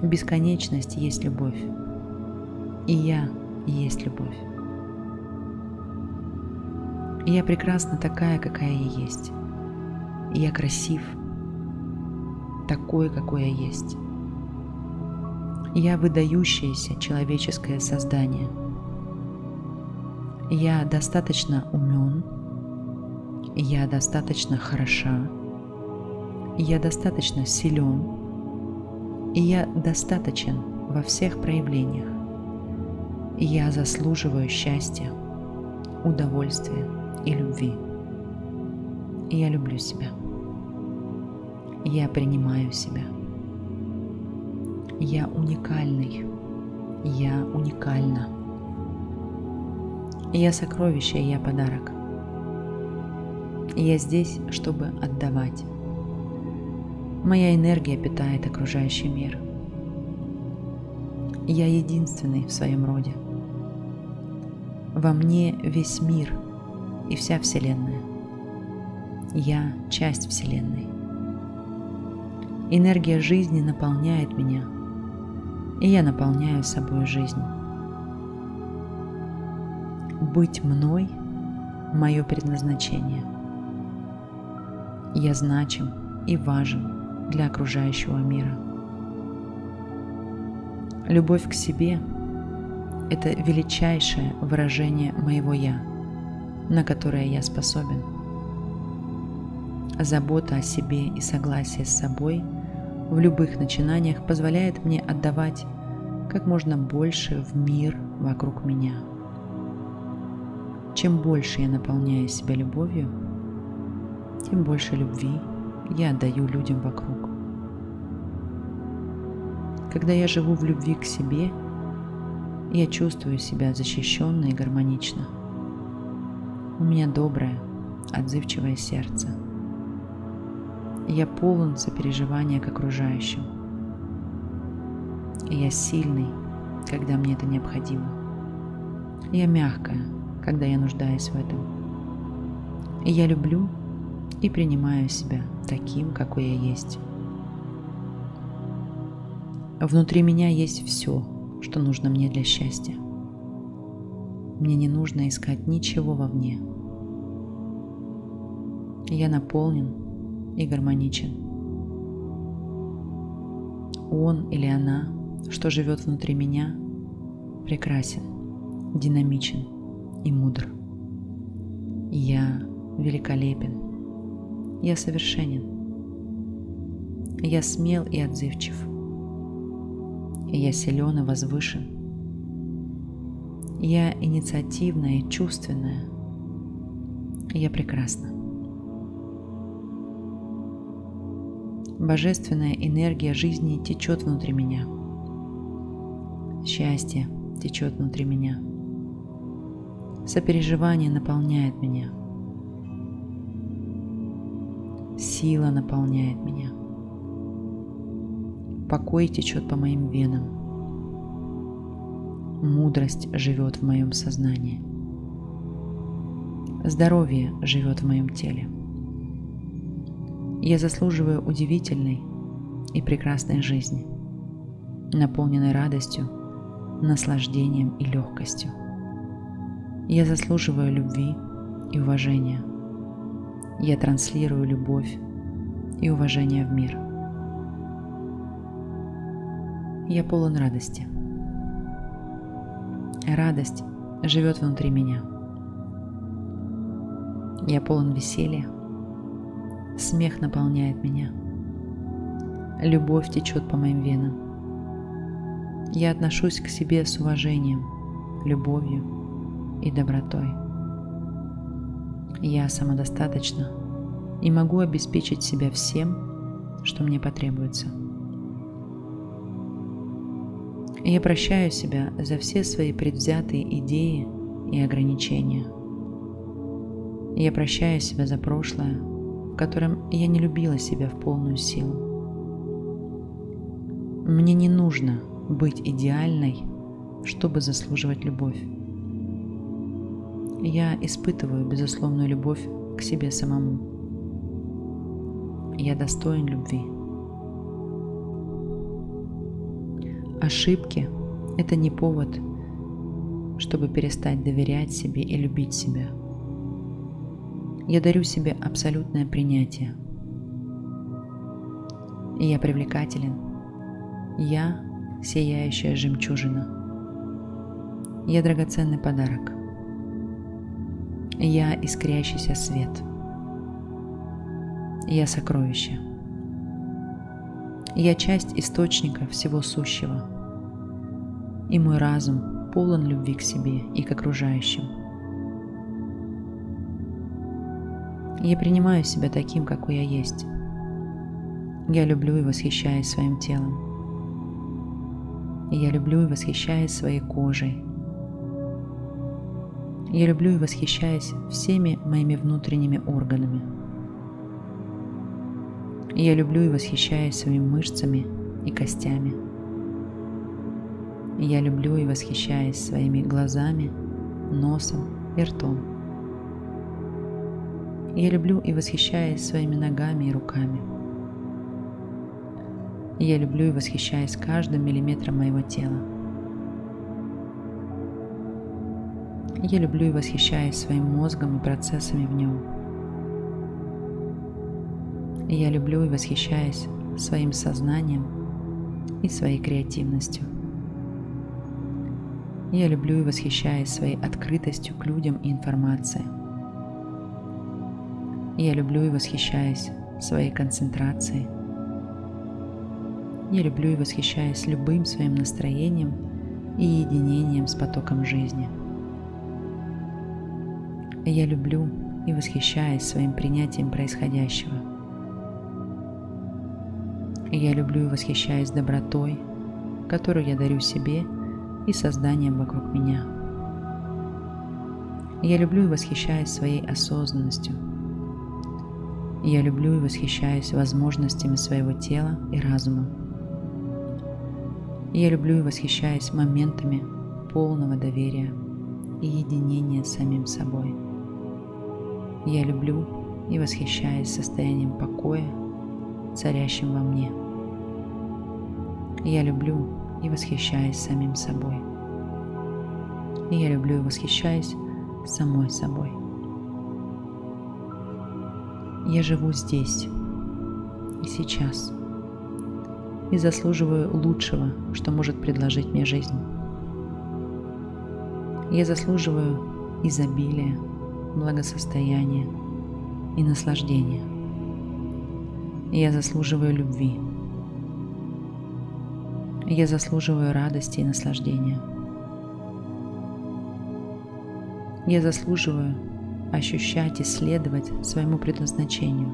Speaker 1: Бесконечность есть любовь. И я есть любовь. Я прекрасна такая, какая я есть. Я красив, такой, какой я есть. Я выдающееся человеческое создание. Я достаточно умен. Я достаточно хороша. Я достаточно силен. И я достаточен во всех проявлениях. Я заслуживаю счастья, удовольствия и любви. Я люблю себя. Я принимаю себя. Я уникальный. Я уникальна. Я сокровище, я подарок. Я здесь, чтобы отдавать. Моя энергия питает окружающий мир. Я единственный в своем роде. Во мне весь мир и вся Вселенная. Я часть Вселенной. Энергия жизни наполняет меня – и я наполняю собой жизнь. Быть мной – мое предназначение. Я значим и важен для окружающего мира. Любовь к себе – это величайшее выражение моего «я», на которое я способен. Забота о себе и согласие с собой – в любых начинаниях позволяет мне отдавать как можно больше в мир вокруг меня. Чем больше я наполняю себя любовью, тем больше любви я отдаю людям вокруг. Когда я живу в любви к себе, я чувствую себя защищенно и гармонично. У меня доброе, отзывчивое сердце – я полон сопереживания к окружающим. Я сильный, когда мне это необходимо. Я мягкая, когда я нуждаюсь в этом. И я люблю и принимаю себя таким, какой я есть. Внутри меня есть все, что нужно мне для счастья. Мне не нужно искать ничего вовне. Я наполнен и гармоничен. Он или она, что живет внутри меня, прекрасен, динамичен и мудр. Я великолепен. Я совершенен. Я смел и отзывчив. Я силен и возвышен. Я инициативная и чувственная. Я прекрасна. Божественная энергия жизни течет внутри меня. Счастье течет внутри меня. Сопереживание наполняет меня. Сила наполняет меня. Покой течет по моим венам. Мудрость живет в моем сознании. Здоровье живет в моем теле. Я заслуживаю удивительной и прекрасной жизни, наполненной радостью, наслаждением и легкостью. Я заслуживаю любви и уважения. Я транслирую любовь и уважение в мир. Я полон радости. Радость живет внутри меня. Я полон веселья. Смех наполняет меня. Любовь течет по моим венам. Я отношусь к себе с уважением, любовью и добротой. Я самодостаточна и могу обеспечить себя всем, что мне потребуется. Я прощаю себя за все свои предвзятые идеи и ограничения. Я прощаю себя за прошлое, в котором я не любила себя в полную силу. Мне не нужно быть идеальной, чтобы заслуживать любовь. Я испытываю безусловную любовь к себе самому. Я достоин любви. Ошибки – это не повод, чтобы перестать доверять себе и любить себя. Я дарю себе абсолютное принятие. Я привлекателен. Я – сияющая жемчужина. Я драгоценный подарок. Я искрящийся свет. Я сокровище. Я часть источника всего сущего. И мой разум полон любви к себе и к окружающим. Я принимаю себя таким, какой я есть. Я люблю и восхищаюсь своим телом. Я люблю и восхищаюсь своей кожей, я люблю и восхищаюсь всеми моими внутренними органами. Я люблю и восхищаюсь своими мышцами и костями. Я люблю и восхищаюсь своими глазами, носом и ртом. Я люблю и восхищаюсь своими ногами и руками. Я люблю и восхищаюсь каждым миллиметром моего тела. Я люблю и восхищаюсь своим мозгом и процессами в нем. Я люблю и восхищаюсь своим сознанием и своей креативностью. Я люблю и восхищаюсь своей открытостью к людям и информации. Я люблю и восхищаюсь своей концентрацией. Я люблю и восхищаюсь любым своим настроением и единением с потоком жизни – я люблю и восхищаюсь своим принятием происходящего. Я люблю и восхищаюсь добротой, которую я дарю себе и созданием вокруг меня. Я люблю и восхищаюсь своей осознанностью. Я люблю и восхищаюсь возможностями своего тела и разума. Я люблю и восхищаюсь моментами полного доверия и единения с самим собой. Я люблю и восхищаюсь состоянием покоя, царящим во мне. Я люблю и восхищаюсь самим собой. я люблю и восхищаюсь самой собой. Я живу здесь и сейчас и заслуживаю лучшего, что может предложить мне жизнь. Я заслуживаю изобилия, благосостояния и наслаждения. Я заслуживаю любви. Я заслуживаю радости и наслаждения. Я заслуживаю ощущать и следовать своему предназначению.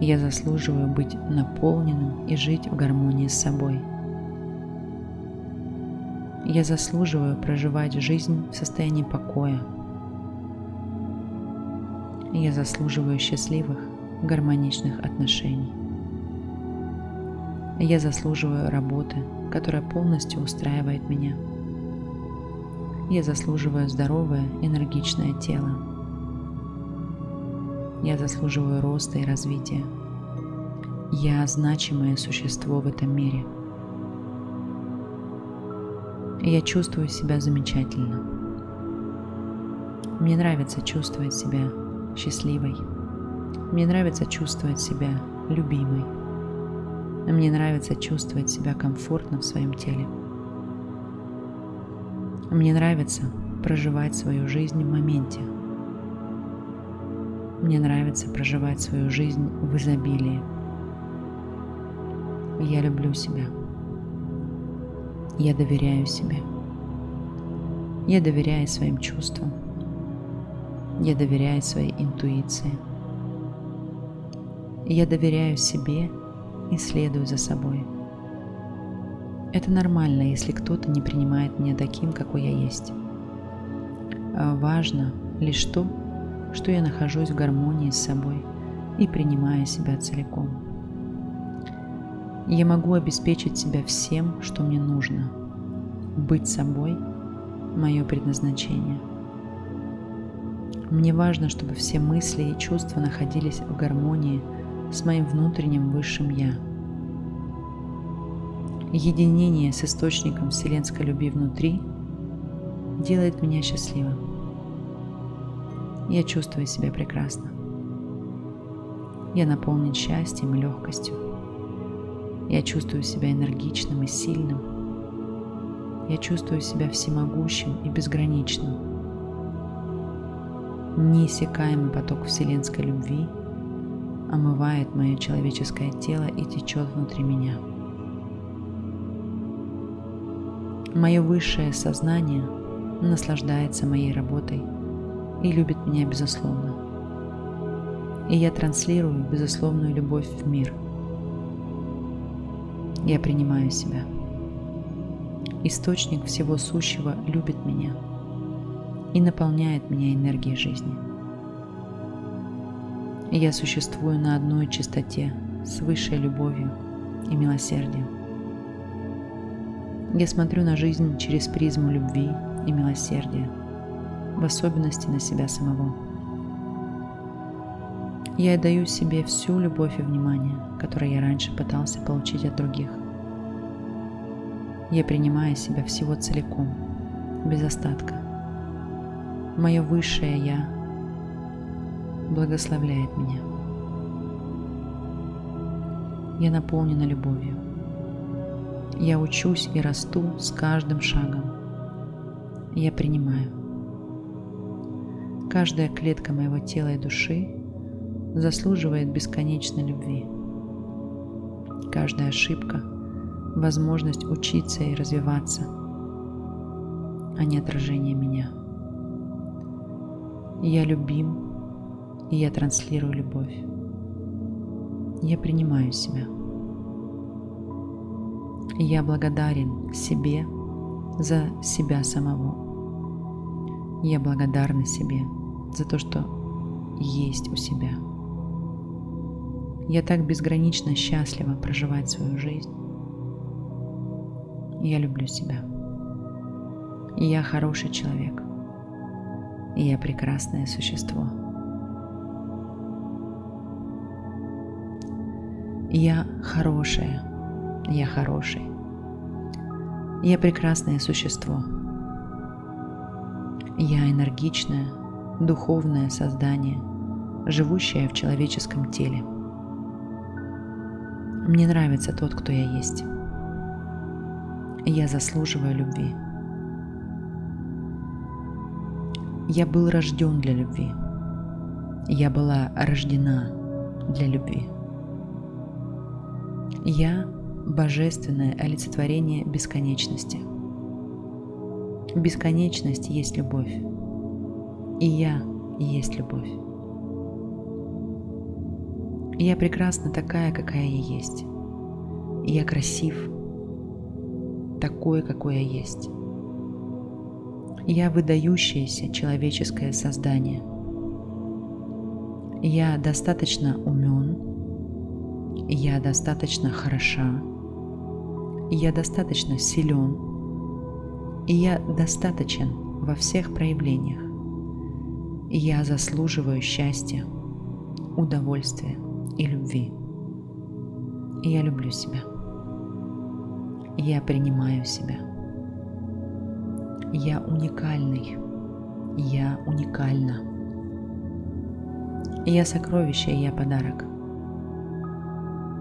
Speaker 1: Я заслуживаю быть наполненным и жить в гармонии с собой – я заслуживаю проживать жизнь в состоянии покоя. Я заслуживаю счастливых, гармоничных отношений. Я заслуживаю работы, которая полностью устраивает меня. Я заслуживаю здоровое, энергичное тело. Я заслуживаю роста и развития. Я значимое существо в этом мире. Я чувствую себя замечательно. Мне нравится чувствовать себя счастливой. Мне нравится чувствовать себя любимой. Мне нравится чувствовать себя комфортно в своем теле. Мне нравится проживать свою жизнь в моменте – мне нравится проживать свою жизнь в изобилии. Я люблю себя. Я доверяю себе. Я доверяю своим чувствам. Я доверяю своей интуиции. Я доверяю себе и следую за собой. Это нормально, если кто-то не принимает меня таким, какой я есть. А важно лишь то, что я нахожусь в гармонии с собой и принимаю себя целиком. Я могу обеспечить себя всем, что мне нужно. Быть собой – мое предназначение. Мне важно, чтобы все мысли и чувства находились в гармонии с моим внутренним высшим «Я». Единение с источником вселенской любви внутри делает меня счастливым. Я чувствую себя прекрасно. Я наполнен счастьем и легкостью. Я чувствую себя энергичным и сильным. Я чувствую себя всемогущим и безграничным. Неиссякаемый поток вселенской любви омывает мое человеческое тело и течет внутри меня. Мое высшее сознание наслаждается моей работой – и любит меня безусловно. И я транслирую безусловную любовь в мир. Я принимаю себя. Источник всего сущего любит меня и наполняет меня энергией жизни. Я существую на одной частоте с высшей любовью и милосердием. Я смотрю на жизнь через призму любви и милосердия – в особенности на себя самого. Я даю себе всю любовь и внимание, которое я раньше пытался получить от других. Я принимаю себя всего целиком, без остатка. Мое высшее Я благословляет меня. Я наполнена любовью. Я учусь и расту с каждым шагом. Я принимаю. Каждая клетка моего тела и души заслуживает бесконечной любви. Каждая ошибка – возможность учиться и развиваться, а не отражение меня. Я любим, и я транслирую любовь. Я принимаю себя. Я благодарен себе за себя самого. Я благодарна себе за то, что есть у себя. Я так безгранично счастлива проживать свою жизнь. Я люблю себя. Я хороший человек. Я прекрасное существо. Я хорошая. Я хороший. Я прекрасное существо. Я энергичная, духовное создание, живущее в человеческом теле. Мне нравится тот, кто я есть. Я заслуживаю любви. Я был рожден для любви. Я была рождена для любви. Я – божественное олицетворение бесконечности. Бесконечность есть любовь. И я есть любовь. я прекрасна такая, какая я есть. Я красив, такой, какой я есть. Я выдающееся человеческое создание. Я достаточно умен, я достаточно хороша, я достаточно силен, и я достаточен во всех проявлениях. Я заслуживаю счастья. удовольствия и любви. Я люблю себя. Я принимаю себя. Я уникальный. Я уникальна. Я сокровище, и я подарок.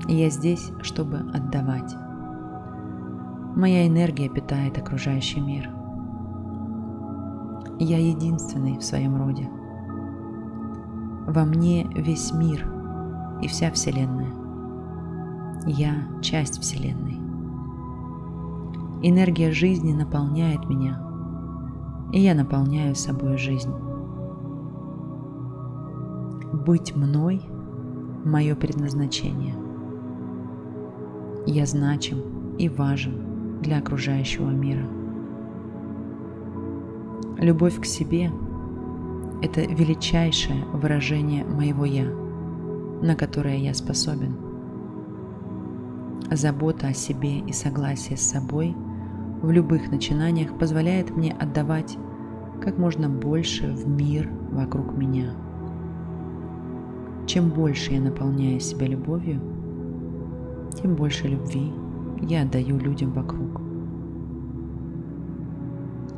Speaker 1: Я здесь, чтобы отдавать. Моя энергия питает окружающий мир. Я единственный в своем роде. Во мне весь мир и вся Вселенная. Я часть Вселенной. Энергия жизни наполняет меня, и я наполняю собой жизнь. Быть мной – мое предназначение. Я значим и важен для окружающего мира. Любовь к себе – это величайшее выражение моего «я», на которое я способен. Забота о себе и согласие с собой в любых начинаниях позволяет мне отдавать как можно больше в мир вокруг меня – чем больше я наполняю себя любовью, тем больше любви я отдаю людям вокруг.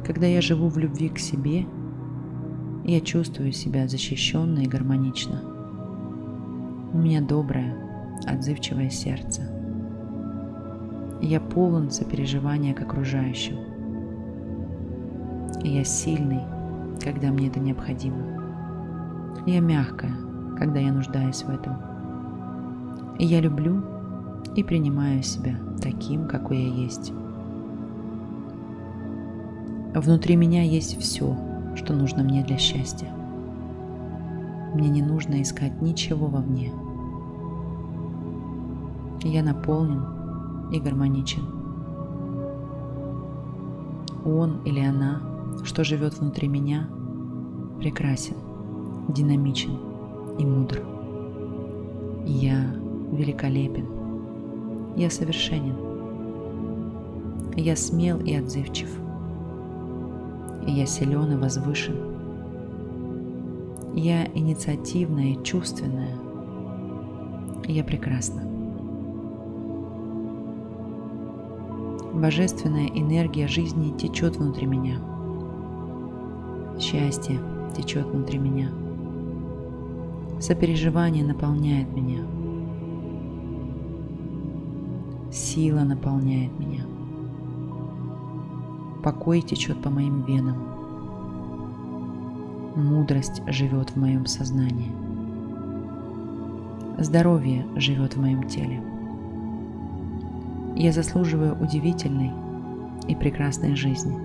Speaker 1: Когда я живу в любви к себе, я чувствую себя защищенно и гармонично. У меня доброе, отзывчивое сердце. Я полон сопереживания к окружающим. Я сильный, когда мне это необходимо. Я мягкая, когда я нуждаюсь в этом. И я люблю и принимаю себя таким, какой я есть. Внутри меня есть все, что нужно мне для счастья. Мне не нужно искать ничего вовне. Я наполнен и гармоничен. Он или она, что живет внутри меня, прекрасен, динамичен – и мудр. Я великолепен. Я совершенен. Я смел и отзывчив. Я силен и возвышен. Я инициативная и чувственная. Я прекрасна. Божественная энергия жизни течет внутри меня. Счастье течет внутри меня. Сопереживание наполняет меня. Сила наполняет меня. Покой течет по моим венам. Мудрость живет в моем сознании. Здоровье живет в моем теле. Я заслуживаю удивительной и прекрасной жизни,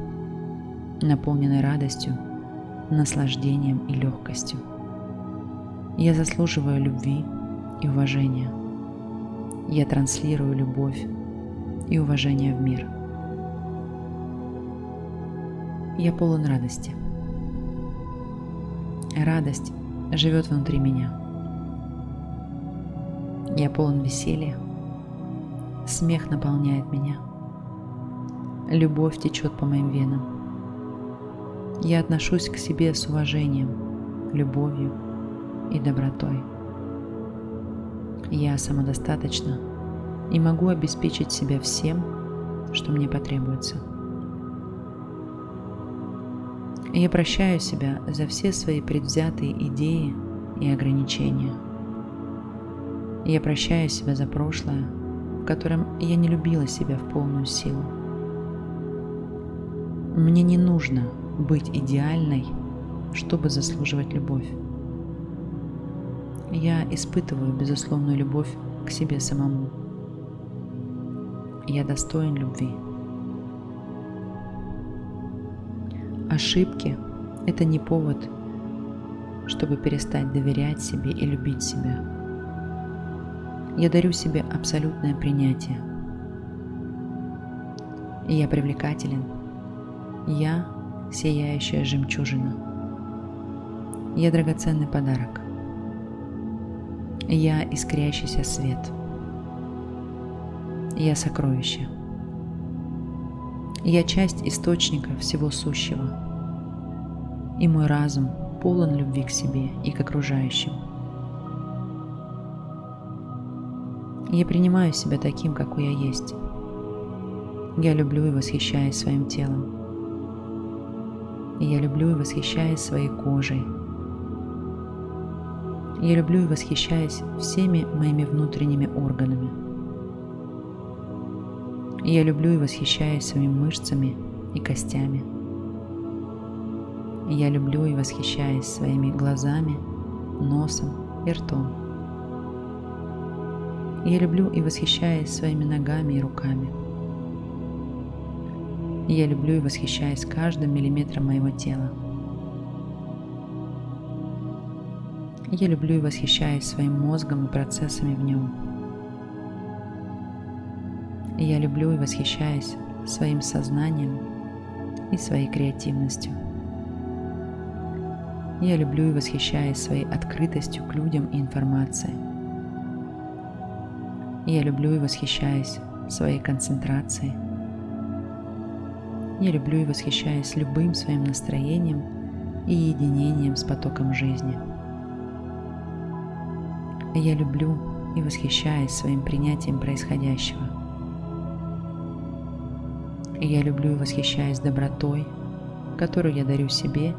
Speaker 1: наполненной радостью, наслаждением и легкостью. Я заслуживаю любви и уважения. Я транслирую любовь и уважение в мир. Я полон радости. Радость живет внутри меня. Я полон веселья. Смех наполняет меня. Любовь течет по моим венам. Я отношусь к себе с уважением, любовью и добротой. Я самодостаточна и могу обеспечить себя всем, что мне потребуется. Я прощаю себя за все свои предвзятые идеи и ограничения. Я прощаю себя за прошлое, в котором я не любила себя в полную силу. Мне не нужно быть идеальной, чтобы заслуживать любовь я испытываю безусловную любовь к себе самому. Я достоин любви. Ошибки – это не повод, чтобы перестать доверять себе и любить себя. Я дарю себе абсолютное принятие. Я привлекателен. Я – сияющая жемчужина. Я драгоценный подарок. Я искрящийся свет. Я сокровище. Я часть источника всего сущего. И мой разум полон любви к себе и к окружающим. Я принимаю себя таким, какой я есть. Я люблю и восхищаюсь своим телом. Я люблю и восхищаюсь своей кожей. Я люблю и восхищаюсь всеми моими внутренними органами. Я люблю и восхищаюсь своими мышцами и костями. Я люблю и восхищаюсь своими глазами, носом и ртом. Я люблю и восхищаюсь своими ногами и руками. Я люблю и восхищаюсь каждым миллиметром моего тела. Я люблю и восхищаюсь своим мозгом и процессами в нем. Я люблю и восхищаюсь своим сознанием и своей креативностью. Я люблю и восхищаюсь своей открытостью к людям и информации. Я люблю и восхищаюсь своей концентрацией. Я люблю и восхищаюсь любым своим настроением и единением с потоком жизни. Я люблю и восхищаюсь своим принятием происходящего. Я люблю и восхищаюсь добротой, которую я дарю себе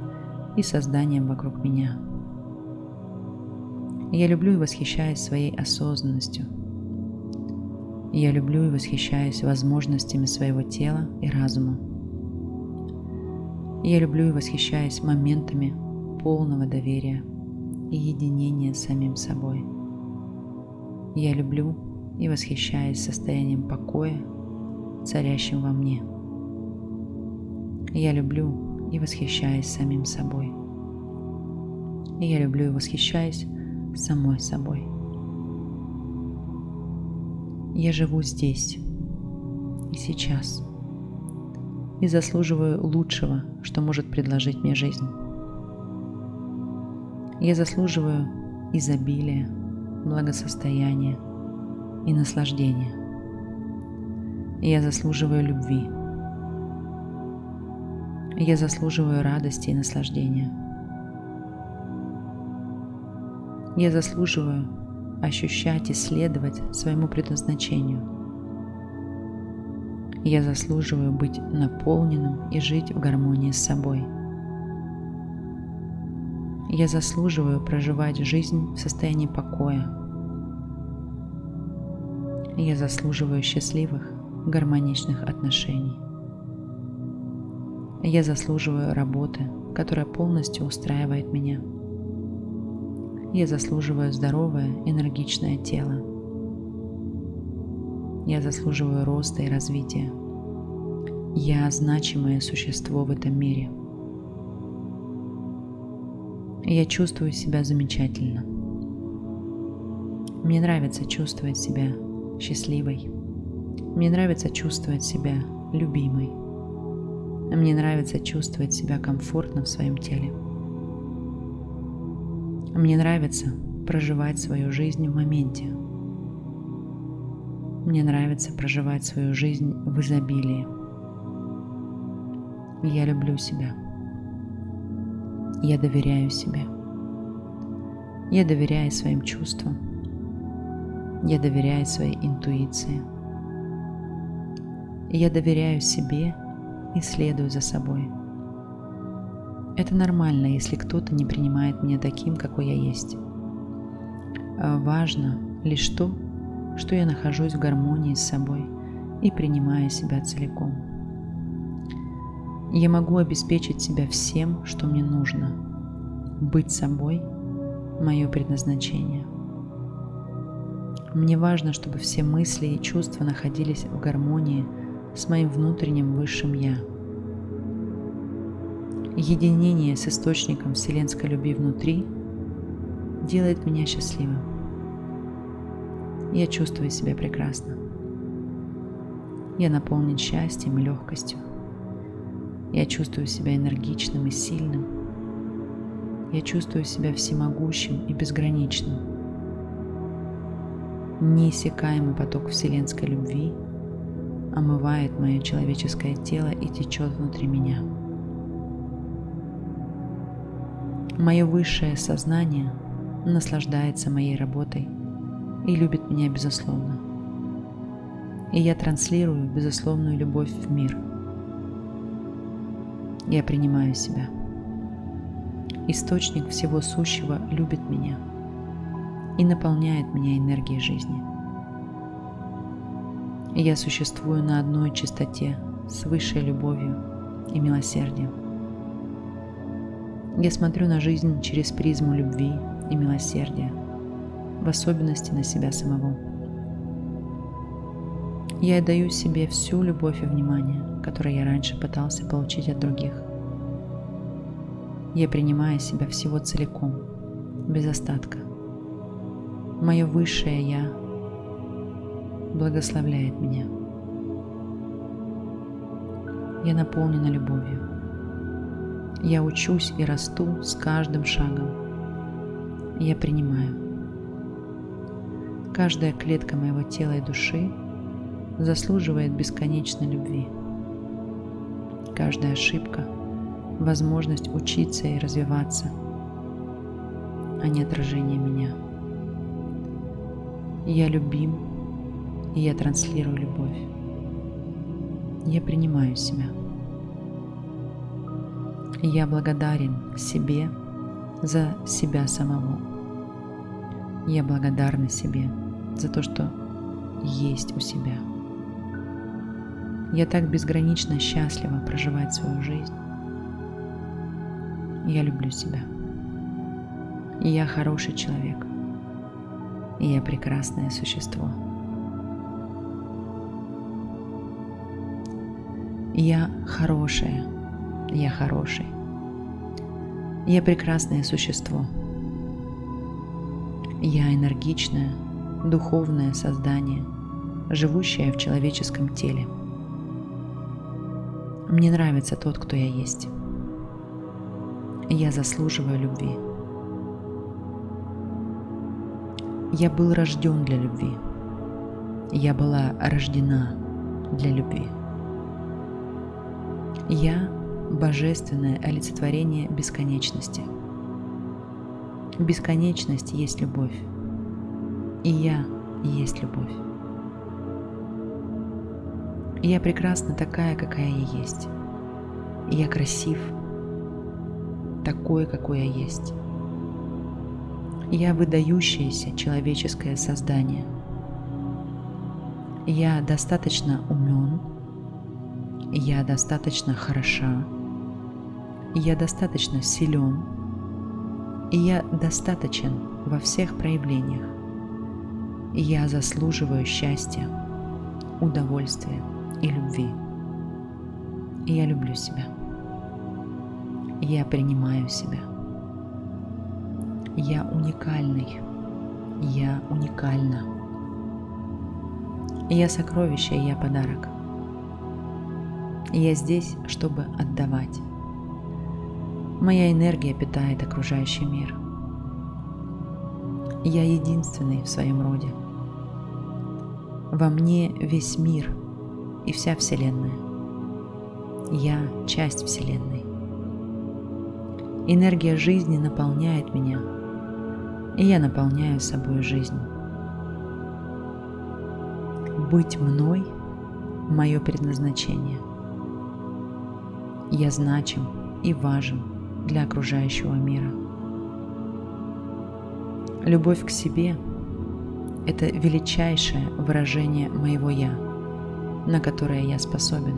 Speaker 1: и созданием вокруг меня. Я люблю и восхищаюсь своей осознанностью – я люблю и восхищаюсь возможностями своего тела и разума. Я люблю и восхищаюсь моментами полного доверия и единения с самим собой. Я люблю и восхищаюсь состоянием покоя, царящим во мне. Я люблю и восхищаюсь самим собой. Я люблю и восхищаюсь самой собой. Я живу здесь и сейчас и заслуживаю лучшего, что может предложить мне жизнь. Я заслуживаю изобилия, благосостояния и наслаждения. Я заслуживаю любви. Я заслуживаю радости и наслаждения. Я заслуживаю ощущать и следовать своему предназначению. Я заслуживаю быть наполненным и жить в гармонии с собой. Я заслуживаю проживать жизнь в состоянии покоя. Я заслуживаю счастливых, гармоничных отношений. Я заслуживаю работы, которая полностью устраивает меня – я заслуживаю здоровое, энергичное тело. Я заслуживаю роста и развития. Я значимое существо в этом мире. Я чувствую себя замечательно. Мне нравится чувствовать себя счастливой. Мне нравится чувствовать себя любимой. Мне нравится чувствовать себя комфортно в своем теле. Мне нравится проживать свою жизнь в моменте. Мне нравится проживать свою жизнь в изобилии. Я люблю себя. Я доверяю себе. Я доверяю своим чувствам. Я доверяю своей интуиции. Я доверяю себе и следую за собой. Это нормально, если кто-то не принимает меня таким, какой я есть. А важно лишь то, что я нахожусь в гармонии с собой и принимаю себя целиком. Я могу обеспечить себя всем, что мне нужно. Быть собой – мое предназначение. Мне важно, чтобы все мысли и чувства находились в гармонии с моим внутренним высшим «Я» единение с источником вселенской любви внутри делает меня счастливым. Я чувствую себя прекрасно. Я наполнен счастьем и легкостью. Я чувствую себя энергичным и сильным. Я чувствую себя всемогущим и безграничным. Неиссякаемый поток вселенской любви омывает мое человеческое тело и течет внутри меня. Мое высшее сознание наслаждается моей работой и любит меня безусловно. И я транслирую безусловную любовь в мир. Я принимаю себя. Источник всего сущего любит меня и наполняет меня энергией жизни. Я существую на одной чистоте с высшей любовью и милосердием. Я смотрю на жизнь через призму любви и милосердия, в особенности на себя самого. Я даю себе всю любовь и внимание, которое я раньше пытался получить от других. Я принимаю себя всего целиком, без остатка. Мое высшее Я благословляет меня. Я наполнена любовью. Я учусь и расту с каждым шагом. Я принимаю. Каждая клетка моего тела и души заслуживает бесконечной любви. Каждая ошибка – возможность учиться и развиваться, а не отражение меня. Я любим, и я транслирую любовь. Я принимаю себя. Я благодарен себе за себя самого. Я благодарна себе за то, что есть у себя. Я так безгранично счастлива проживать свою жизнь. Я люблю себя. Я хороший человек. И я прекрасное существо. Я хорошая. Я хороший. Я прекрасное существо. Я энергичное, духовное создание, живущее в человеческом теле – мне нравится тот, кто я есть. Я заслуживаю любви. Я был рожден для любви. Я была рождена для любви. Я – божественное олицетворение бесконечности. Бесконечность есть любовь. И я есть любовь. Я прекрасна такая, какая я есть. Я красив, такой, какой я есть. Я выдающееся человеческое создание. Я достаточно умен. Я достаточно хороша. Я достаточно силен. И я достаточен во всех проявлениях. Я заслуживаю счастья, удовольствия и любви. Я люблю себя. Я принимаю себя. Я уникальный. Я уникальна. Я сокровище, я подарок. Я здесь, чтобы отдавать. Моя энергия питает окружающий мир. Я единственный в своем роде. Во мне весь мир – и вся Вселенная. Я часть Вселенной. Энергия жизни наполняет меня, и я наполняю собой жизнь. Быть мной – мое предназначение. Я значим и важен для окружающего мира. Любовь к себе – это величайшее выражение моего «я» – на которое я способен.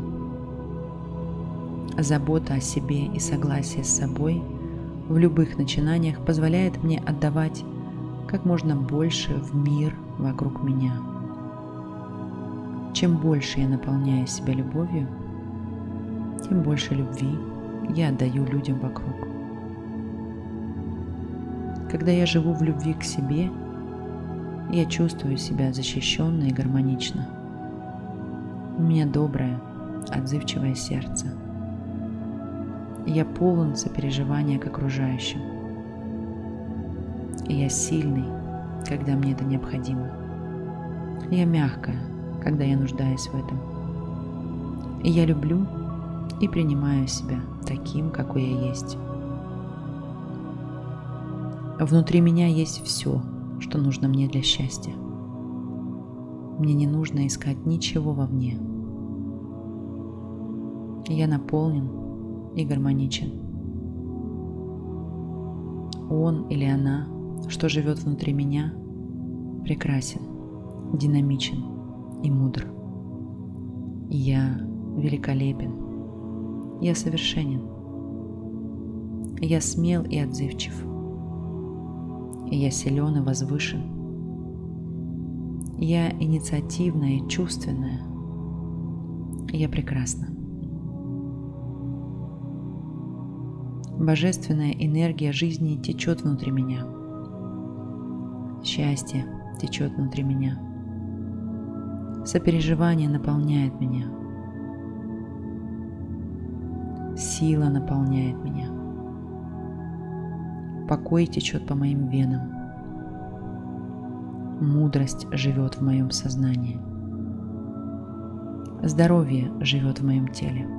Speaker 1: Забота о себе и согласие с собой в любых начинаниях позволяет мне отдавать как можно больше в мир вокруг меня. Чем больше я наполняю себя любовью, тем больше любви я отдаю людям вокруг. Когда я живу в любви к себе, я чувствую себя защищенно и гармонично – у меня доброе, отзывчивое сердце. Я полон сопереживания к окружающим. И я сильный, когда мне это необходимо. Я мягкая, когда я нуждаюсь в этом. И я люблю и принимаю себя таким, какой я есть. Внутри меня есть все, что нужно мне для счастья. мне не нужно искать ничего вовне. Я наполнен и гармоничен. Он или она, что живет внутри меня, прекрасен, динамичен и мудр. Я великолепен. Я совершенен. Я смел и отзывчив. Я силен и возвышен. Я инициативная и чувственная. Я прекрасна. Божественная энергия жизни течет внутри меня. Счастье течет внутри меня. Сопереживание наполняет меня. Сила наполняет меня. Покой течет по моим венам. Мудрость живет в моем сознании. Здоровье живет в моем теле.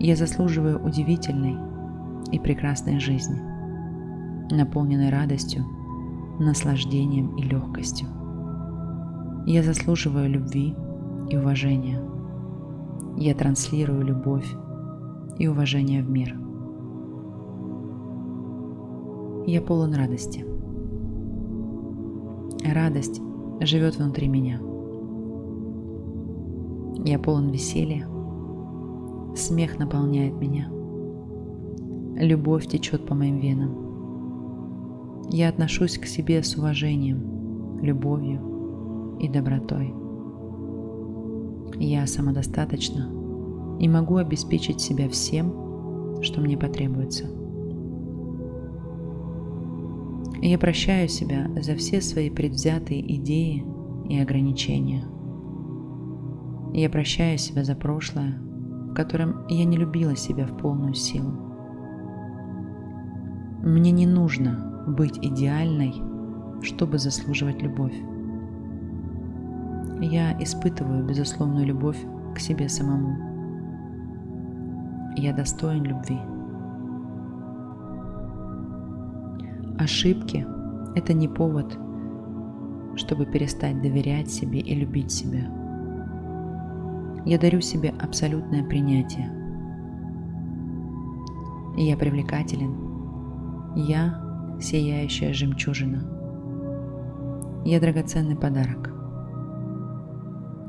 Speaker 1: Я заслуживаю удивительной и прекрасной жизни, наполненной радостью, наслаждением и легкостью. Я заслуживаю любви и уважения. Я транслирую любовь и уважение в мир. Я полон радости. Радость живет внутри меня. Я полон веселья. Смех наполняет меня. Любовь течет по моим венам. Я отношусь к себе с уважением, любовью и добротой. Я самодостаточна и могу обеспечить себя всем, что мне потребуется – я прощаю себя за все свои предвзятые идеи и ограничения. Я прощаю себя за прошлое, котором я не любила себя в полную силу. Мне не нужно быть идеальной, чтобы заслуживать любовь. Я испытываю безусловную любовь к себе самому. Я достоин любви. Ошибки – это не повод, чтобы перестать доверять себе и любить себя. Я дарю себе абсолютное принятие. Я привлекателен. Я – сияющая жемчужина. Я драгоценный подарок.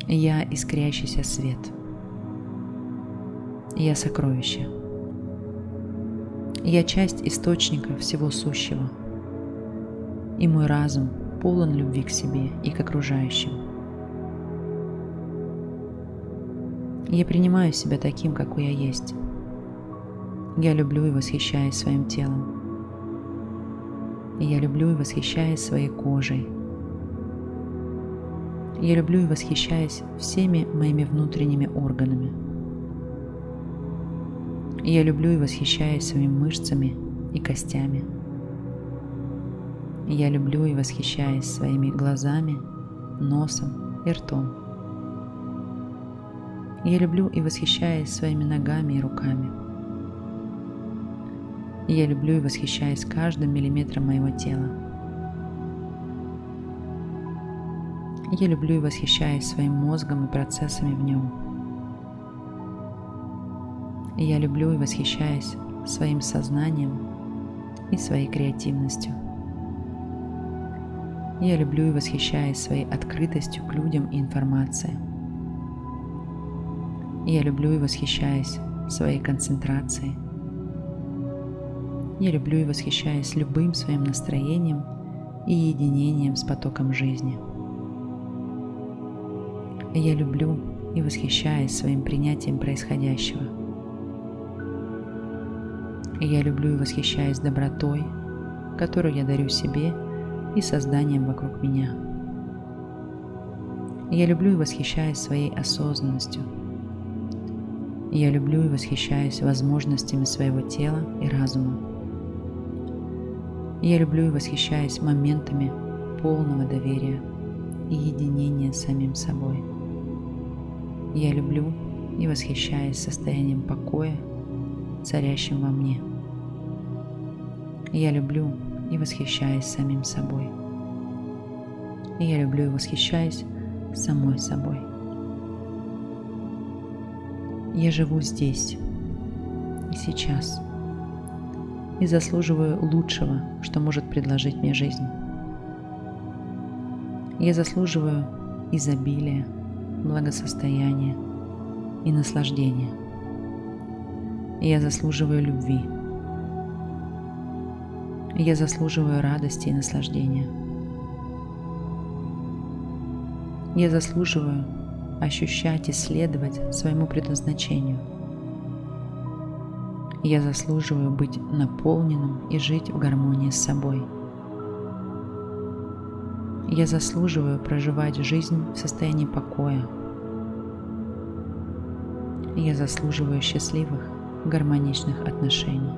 Speaker 1: Я искрящийся свет. Я сокровище. Я часть источника всего сущего. И мой разум полон любви к себе и к окружающим. Я принимаю себя таким, какой я есть. Я люблю и восхищаюсь своим телом. Я люблю и восхищаюсь своей кожей. Я люблю и восхищаюсь всеми моими внутренними органами – я люблю и восхищаюсь своими мышцами и костями. Я люблю и восхищаюсь своими глазами, носом и ртом. Я люблю и восхищаюсь своими ногами и руками. Я люблю и восхищаюсь каждым миллиметром моего тела. Я люблю и восхищаюсь своим мозгом и процессами в нем. Я люблю и восхищаюсь своим сознанием и своей креативностью. Я люблю и восхищаюсь своей открытостью к людям и информации. Я люблю и восхищаюсь своей концентрацией. Я люблю и восхищаюсь любым своим настроением и единением с потоком жизни. Я люблю и восхищаюсь своим принятием происходящего – я люблю и восхищаюсь добротой, которую я дарю себе и созданием вокруг меня. я люблю и восхищаюсь своей осознанностью. Я люблю и восхищаюсь возможностями своего тела и разума. я люблю и восхищаюсь моментами полного доверия и единения с самим собой. Я люблю и восхищаюсь состоянием покоя, царящим во мне. Я люблю и восхищаюсь самим собой. Я люблю и восхищаюсь самой собой. Я живу здесь и сейчас и заслуживаю лучшего, что может предложить мне жизнь. Я заслуживаю изобилия, благосостояния и наслаждения. Я заслуживаю любви. Я заслуживаю радости и наслаждения. Я заслуживаю ощущать и следовать своему предназначению. Я заслуживаю быть наполненным и жить в гармонии с собой – я заслуживаю проживать жизнь в состоянии покоя. Я заслуживаю счастливых, гармоничных отношений.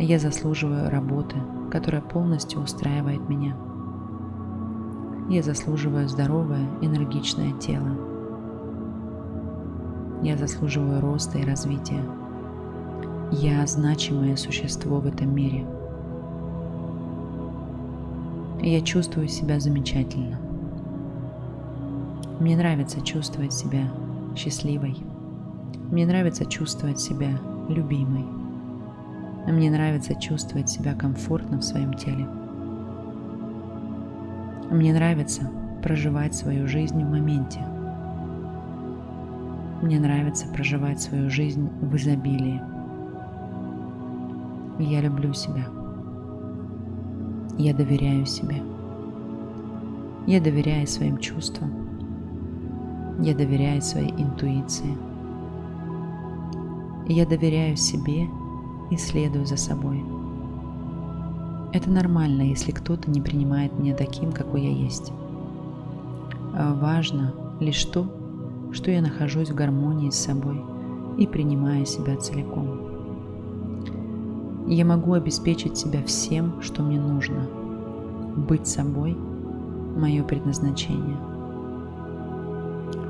Speaker 1: Я заслуживаю работы, которая полностью устраивает меня. Я заслуживаю здоровое, энергичное тело. Я заслуживаю роста и развития. Я значимое существо в этом мире – я чувствую себя замечательно. Мне нравится чувствовать себя счастливой. Мне нравится чувствовать себя любимой. Мне нравится чувствовать себя комфортно в своем теле. Мне нравится проживать свою жизнь в моменте. Мне нравится проживать свою жизнь в изобилии. Я люблю себя. Я доверяю себе. Я доверяю своим чувствам. Я доверяю своей интуиции. Я доверяю себе и следую за собой. Это нормально, если кто-то не принимает меня таким, какой я есть. А важно лишь то, что я нахожусь в гармонии с собой и принимаю себя целиком я могу обеспечить себя всем, что мне нужно. Быть собой – мое предназначение.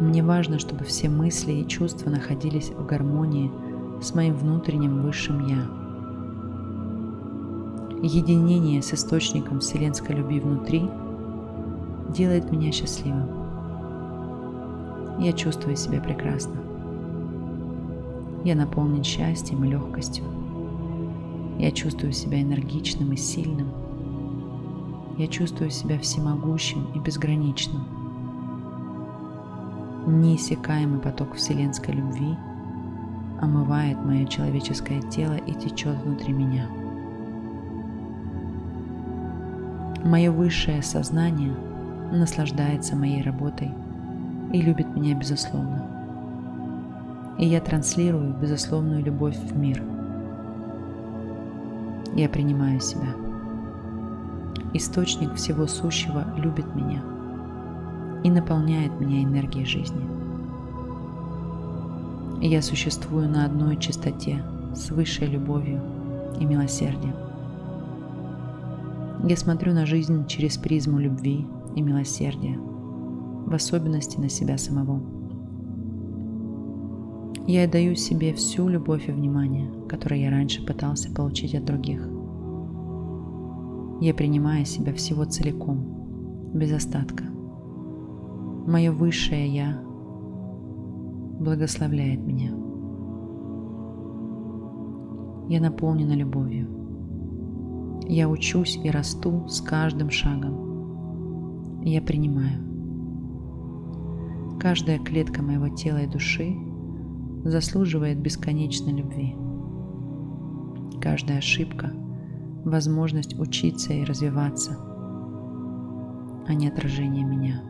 Speaker 1: Мне важно, чтобы все мысли и чувства находились в гармонии с моим внутренним высшим «Я». Единение с источником вселенской любви внутри делает меня счастливым. Я чувствую себя прекрасно. Я наполнен счастьем и легкостью. Я чувствую себя энергичным и сильным. Я чувствую себя всемогущим и безграничным. Неиссякаемый поток вселенской любви омывает мое человеческое тело и течет внутри меня. Мое высшее сознание наслаждается моей работой и любит меня безусловно. И я транслирую безусловную любовь в мир – я принимаю себя. Источник всего сущего любит меня и наполняет меня энергией жизни. я существую на одной чистоте с высшей любовью и милосердием. Я смотрю на жизнь через призму любви и милосердия, в особенности на себя самого. Я отдаю себе всю любовь и внимание, которое я раньше пытался получить от других. Я принимаю себя всего целиком, без остатка. Мое высшее Я благословляет меня. Я наполнена любовью. Я учусь и расту с каждым шагом. Я принимаю. Каждая клетка моего тела и души заслуживает бесконечной любви. Каждая ошибка – возможность учиться и развиваться, а не отражение меня.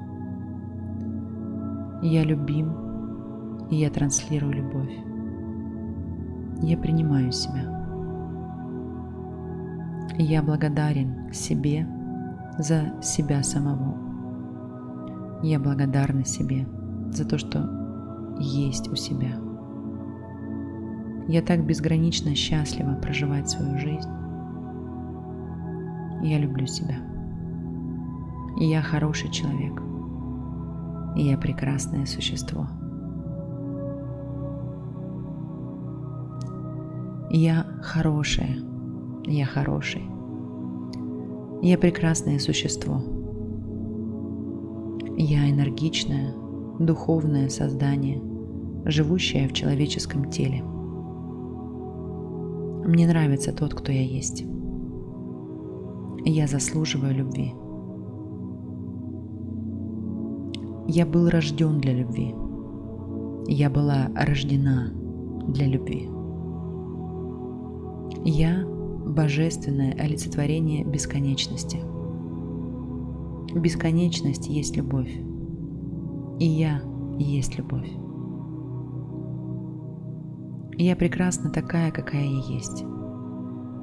Speaker 1: Я любим, и я транслирую любовь. Я принимаю себя. Я благодарен себе за себя самого. Я благодарна себе за то, что есть у себя. Я так безгранично счастлива проживать свою жизнь. Я люблю себя. Я хороший человек. Я прекрасное существо. Я хорошая. Я хороший. Я прекрасное существо. Я энергичное, духовное создание, живущее в человеческом теле. Мне нравится тот, кто я есть. Я заслуживаю любви. Я был рожден для любви. Я была рождена для любви. Я – божественное олицетворение бесконечности. Бесконечность есть любовь. И я есть любовь. Я прекрасна такая, какая я есть.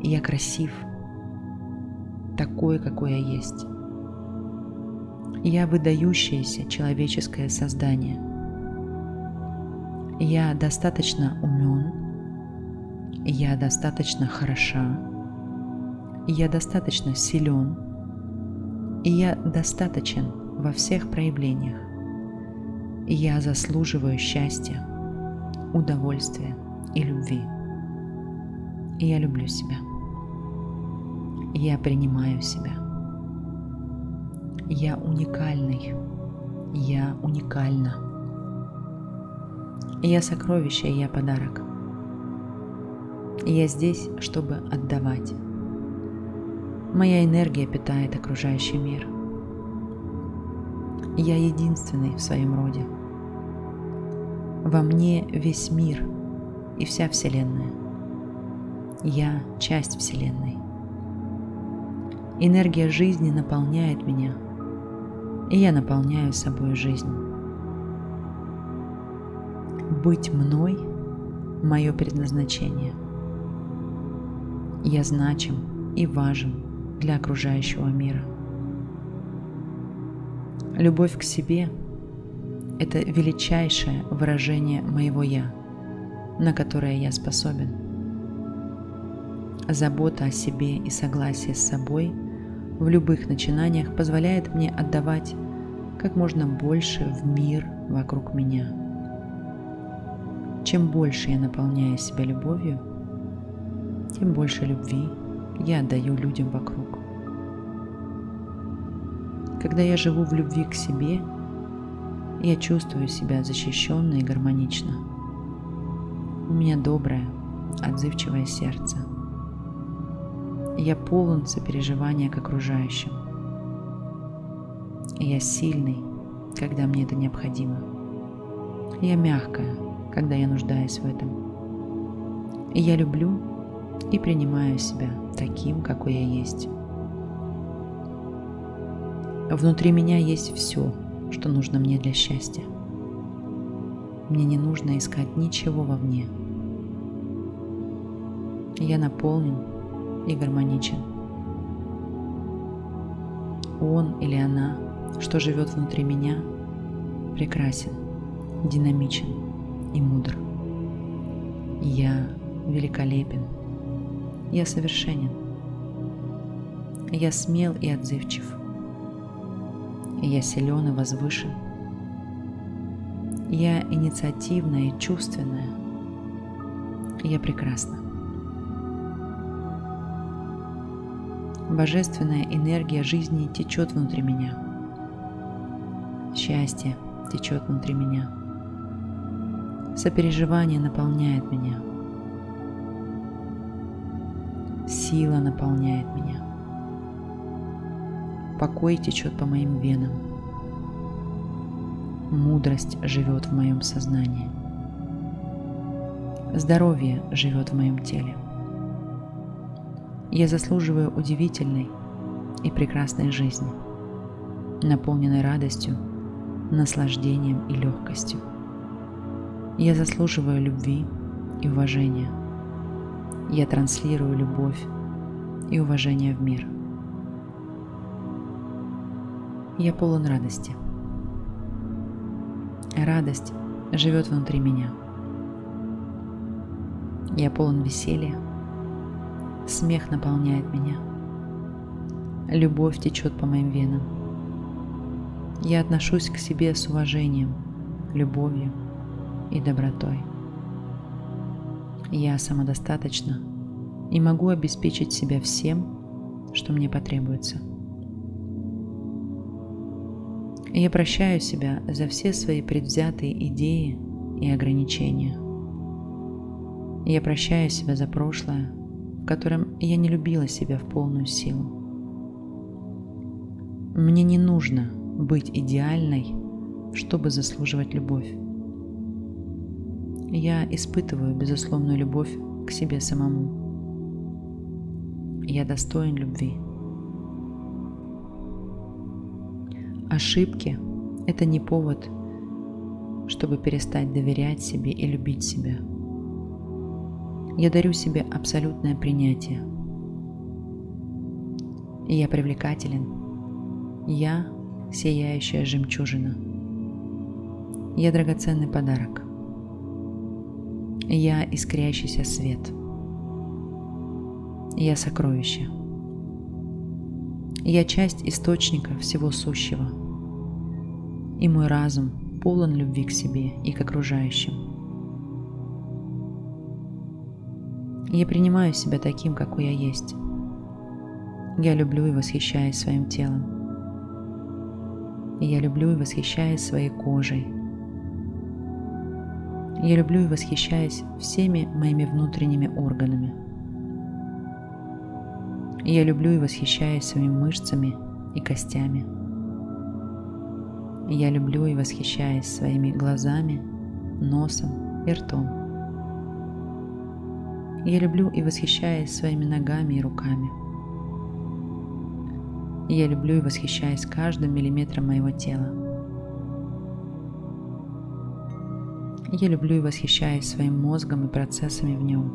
Speaker 1: Я красив, такой, какой я есть. Я выдающееся человеческое создание. Я достаточно умен. Я достаточно хороша. Я достаточно силен. И я достаточен во всех проявлениях. Я заслуживаю счастья, удовольствия и любви. Я люблю себя. Я принимаю себя. Я уникальный. Я уникальна. Я сокровище, я подарок. Я здесь, чтобы отдавать. Моя энергия питает окружающий мир. Я единственный в своем роде. Во мне весь мир и вся Вселенная. Я часть Вселенной. Энергия жизни наполняет меня – и я наполняю собой жизнь. Быть мной – мое предназначение. Я значим и важен для окружающего мира. Любовь к себе – это величайшее выражение моего «я», на которое я способен. Забота о себе и согласие с собой – в любых начинаниях позволяет мне отдавать как можно больше в мир вокруг меня. Чем больше я наполняю себя любовью, тем больше любви я отдаю людям вокруг. Когда я живу в любви к себе, я чувствую себя защищенно и гармонично. У меня доброе, отзывчивое сердце – я полон сопереживания к окружающим. Я сильный, когда мне это необходимо. Я мягкая, когда я нуждаюсь в этом. Я люблю и принимаю себя таким, какой я есть. Внутри меня есть все, что нужно мне для счастья. Мне не нужно искать ничего вовне. Я наполнен и гармоничен. Он или она, что живет внутри меня, прекрасен, динамичен и мудр. Я великолепен. Я совершенен. Я смел и отзывчив. Я силен и возвышен. Я инициативная и чувственная. Я прекрасна. Божественная энергия жизни течет внутри меня. Счастье течет внутри меня. Сопереживание наполняет меня. Сила наполняет меня. Покой течет по моим венам. Мудрость живет в моем сознании. Здоровье живет в моем теле. Я заслуживаю удивительной и прекрасной жизни, наполненной радостью, наслаждением и легкостью. Я заслуживаю любви и уважения. Я транслирую любовь и уважение в мир. Я полон радости. Радость живет внутри меня. Я полон веселья, Смех наполняет меня. Любовь течет по моим венам. Я отношусь к себе с уважением, любовью и добротой. Я самодостаточна и могу обеспечить себя всем, что мне потребуется. Я прощаю себя за все свои предвзятые идеи и ограничения. Я прощаю себя за прошлое, в котором я не любила себя в полную силу. Мне не нужно быть идеальной, чтобы заслуживать любовь. Я испытываю безусловную любовь к себе самому. Я достоин любви. Ошибки – это не повод, чтобы перестать доверять себе и любить себя. Я дарю себе абсолютное принятие. Я привлекателен. Я – сияющая жемчужина. Я драгоценный подарок. Я искрящийся свет. Я сокровище. Я часть источника всего сущего – и мой разум полон любви к себе и к окружающим. Я принимаю себя таким, какой я есть. Я люблю и восхищаюсь своим телом. Я люблю и восхищаюсь своей кожей. Я люблю и восхищаюсь всеми моими внутренними органами. Я люблю и восхищаюсь своими мышцами и костями. Я люблю и восхищаюсь своими глазами, носом и ртом. Я люблю и восхищаюсь своими ногами и руками. Я люблю и восхищаюсь каждым миллиметром моего тела. Я люблю и восхищаюсь своим мозгом и процессами в нем.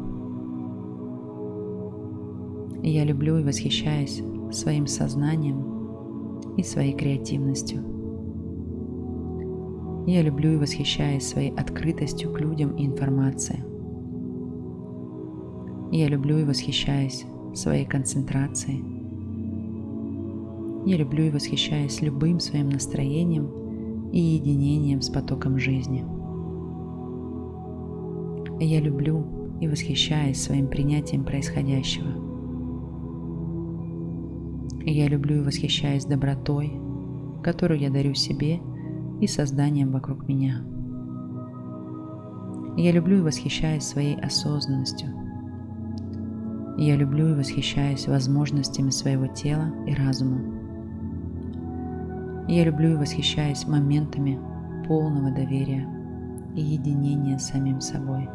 Speaker 1: Я люблю и восхищаюсь своим сознанием и своей креативностью. Я люблю и восхищаюсь своей открытостью к людям и информации. Я люблю и восхищаюсь своей концентрацией. Я люблю и восхищаюсь любым своим настроением и единением с потоком жизни. Я люблю и восхищаюсь своим принятием происходящего. Я люблю и восхищаюсь добротой, которую я дарю себе и созданием вокруг меня. Я люблю и восхищаюсь своей осознанностью. Я люблю и восхищаюсь возможностями своего тела и разума. Я люблю и восхищаюсь моментами полного доверия и единения с самим собой.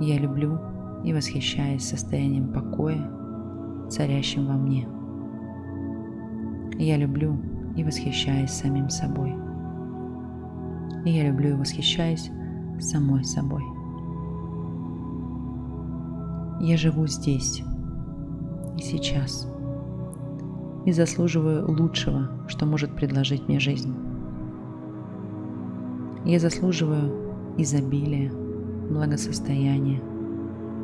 Speaker 1: Я люблю и восхищаюсь состоянием покоя, царящим во мне. Я люблю и восхищаюсь самим собой. И я люблю и восхищаюсь самой собой. Я живу здесь и сейчас и заслуживаю лучшего, что может предложить мне жизнь. Я заслуживаю изобилия, благосостояния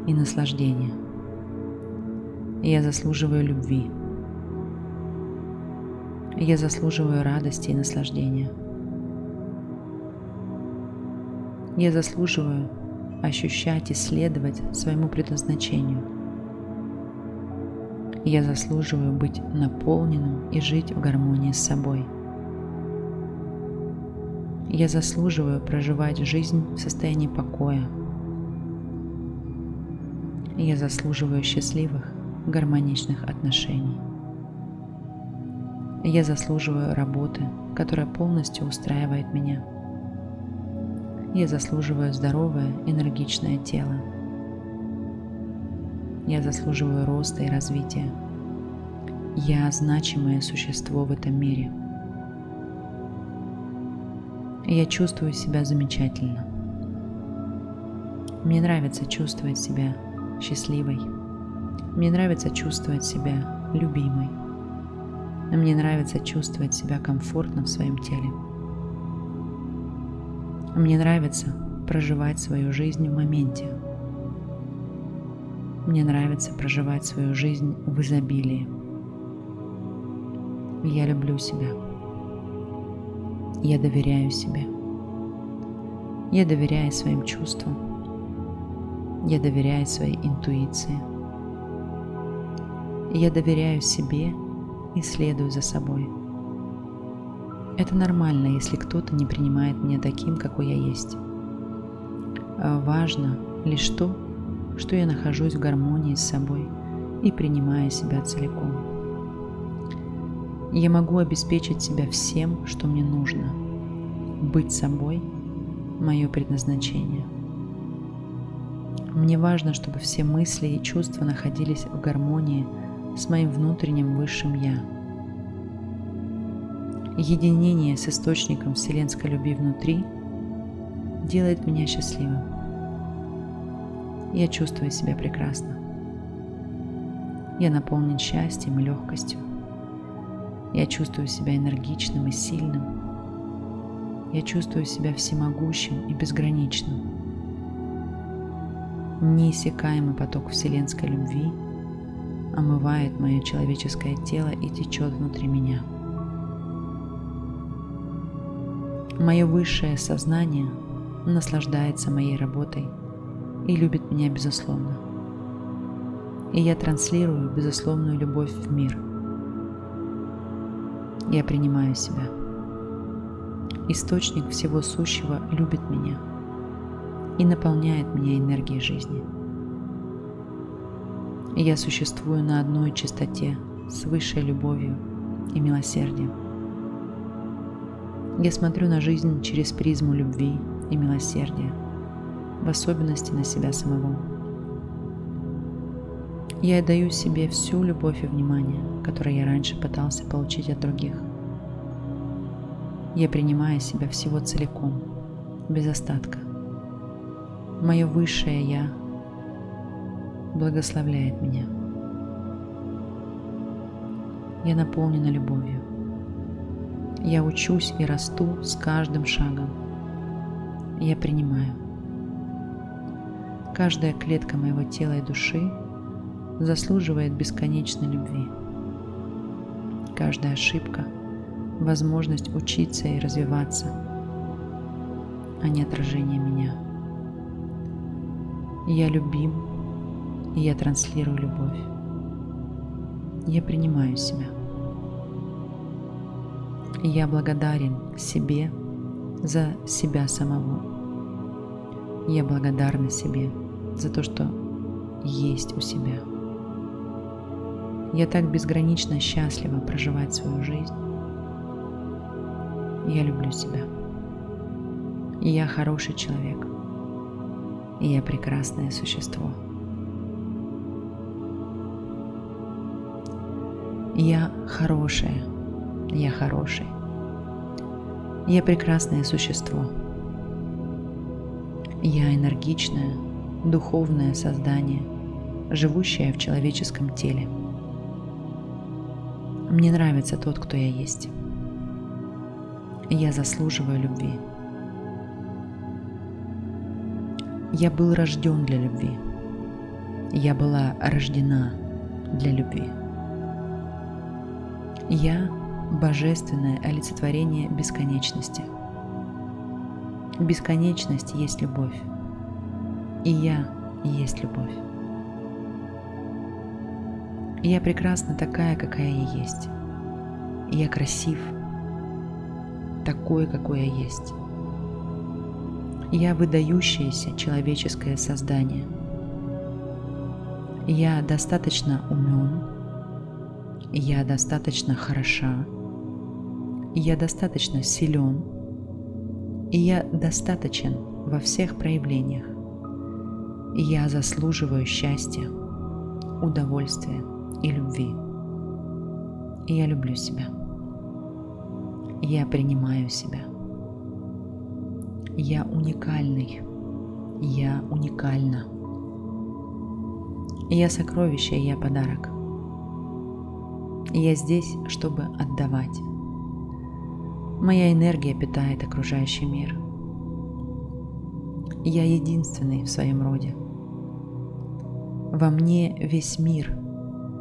Speaker 1: и наслаждения. Я заслуживаю любви – я заслуживаю радости и наслаждения. Я заслуживаю ощущать и следовать своему предназначению. Я заслуживаю быть наполненным и жить в гармонии с собой. Я заслуживаю проживать жизнь в состоянии покоя. Я заслуживаю счастливых, гармоничных отношений. Я заслуживаю работы, которая полностью устраивает меня. Я заслуживаю здоровое, энергичное тело. Я заслуживаю роста и развития. Я значимое существо в этом мире. Я чувствую себя замечательно. Мне нравится чувствовать себя счастливой. Мне нравится чувствовать себя любимой. Мне нравится чувствовать себя комфортно в своем теле. Мне нравится проживать свою жизнь в моменте. Мне нравится проживать свою жизнь в изобилии. Я люблю себя. Я доверяю себе. Я доверяю своим чувствам. Я доверяю своей интуиции. Я доверяю себе и следую за собой. Это нормально, если кто-то не принимает меня таким, какой я есть. А важно лишь то, что я нахожусь в гармонии с собой и принимаю себя целиком. Я могу обеспечить себя всем, что мне нужно. Быть собой – мое предназначение. Мне важно, чтобы все мысли и чувства находились в гармонии с моим внутренним высшим «Я». Единение с источником вселенской любви внутри делает меня счастливым. Я чувствую себя прекрасно. Я наполнен счастьем и легкостью. Я чувствую себя энергичным и сильным. Я чувствую себя всемогущим и безграничным. Неиссякаемый поток вселенской любви омывает мое человеческое тело и течет внутри меня. Мое высшее сознание наслаждается моей работой и любит меня безусловно. И я транслирую безусловную любовь в мир. Я принимаю себя. Источник всего сущего любит меня и наполняет меня энергией жизни. Я существую на одной частоте с высшей любовью и милосердием. Я смотрю на жизнь через призму любви и милосердия, в особенности на себя самого. Я даю себе всю любовь и внимание, которое я раньше пытался получить от других. Я принимаю себя всего целиком, без остатка. Мое высшее Я благословляет меня. Я наполнена любовью. Я учусь и расту с каждым шагом. Я принимаю. Каждая клетка моего тела и души заслуживает бесконечной любви. Каждая ошибка – возможность учиться и развиваться, а не отражение меня. Я любим, и я транслирую любовь. Я принимаю себя. Я благодарен себе за себя самого. Я благодарна себе за то, что есть у себя. Я так безгранично счастлива проживать свою жизнь. Я люблю себя. Я хороший человек. Я прекрасное существо. Я хорошая. Я хороший. Я прекрасное существо. Я энергичное, духовное создание, живущее в человеческом теле. Мне нравится тот, кто я есть. Я заслуживаю любви. Я был рожден для любви. Я была рождена для любви. Я – божественное олицетворение бесконечности. Бесконечность есть любовь. И я есть любовь. Я прекрасна такая, какая я есть. Я красив, такой, какой я есть. Я выдающееся человеческое создание. Я достаточно умен, я достаточно хороша, я достаточно силен, и я достаточен во всех проявлениях. Я заслуживаю счастья, удовольствия и любви. И я люблю себя. Я принимаю себя. Я уникальный. Я уникальна. Я сокровище, я подарок. Я здесь, чтобы отдавать. Моя энергия питает окружающий мир. Я единственный в своем роде. Во мне весь мир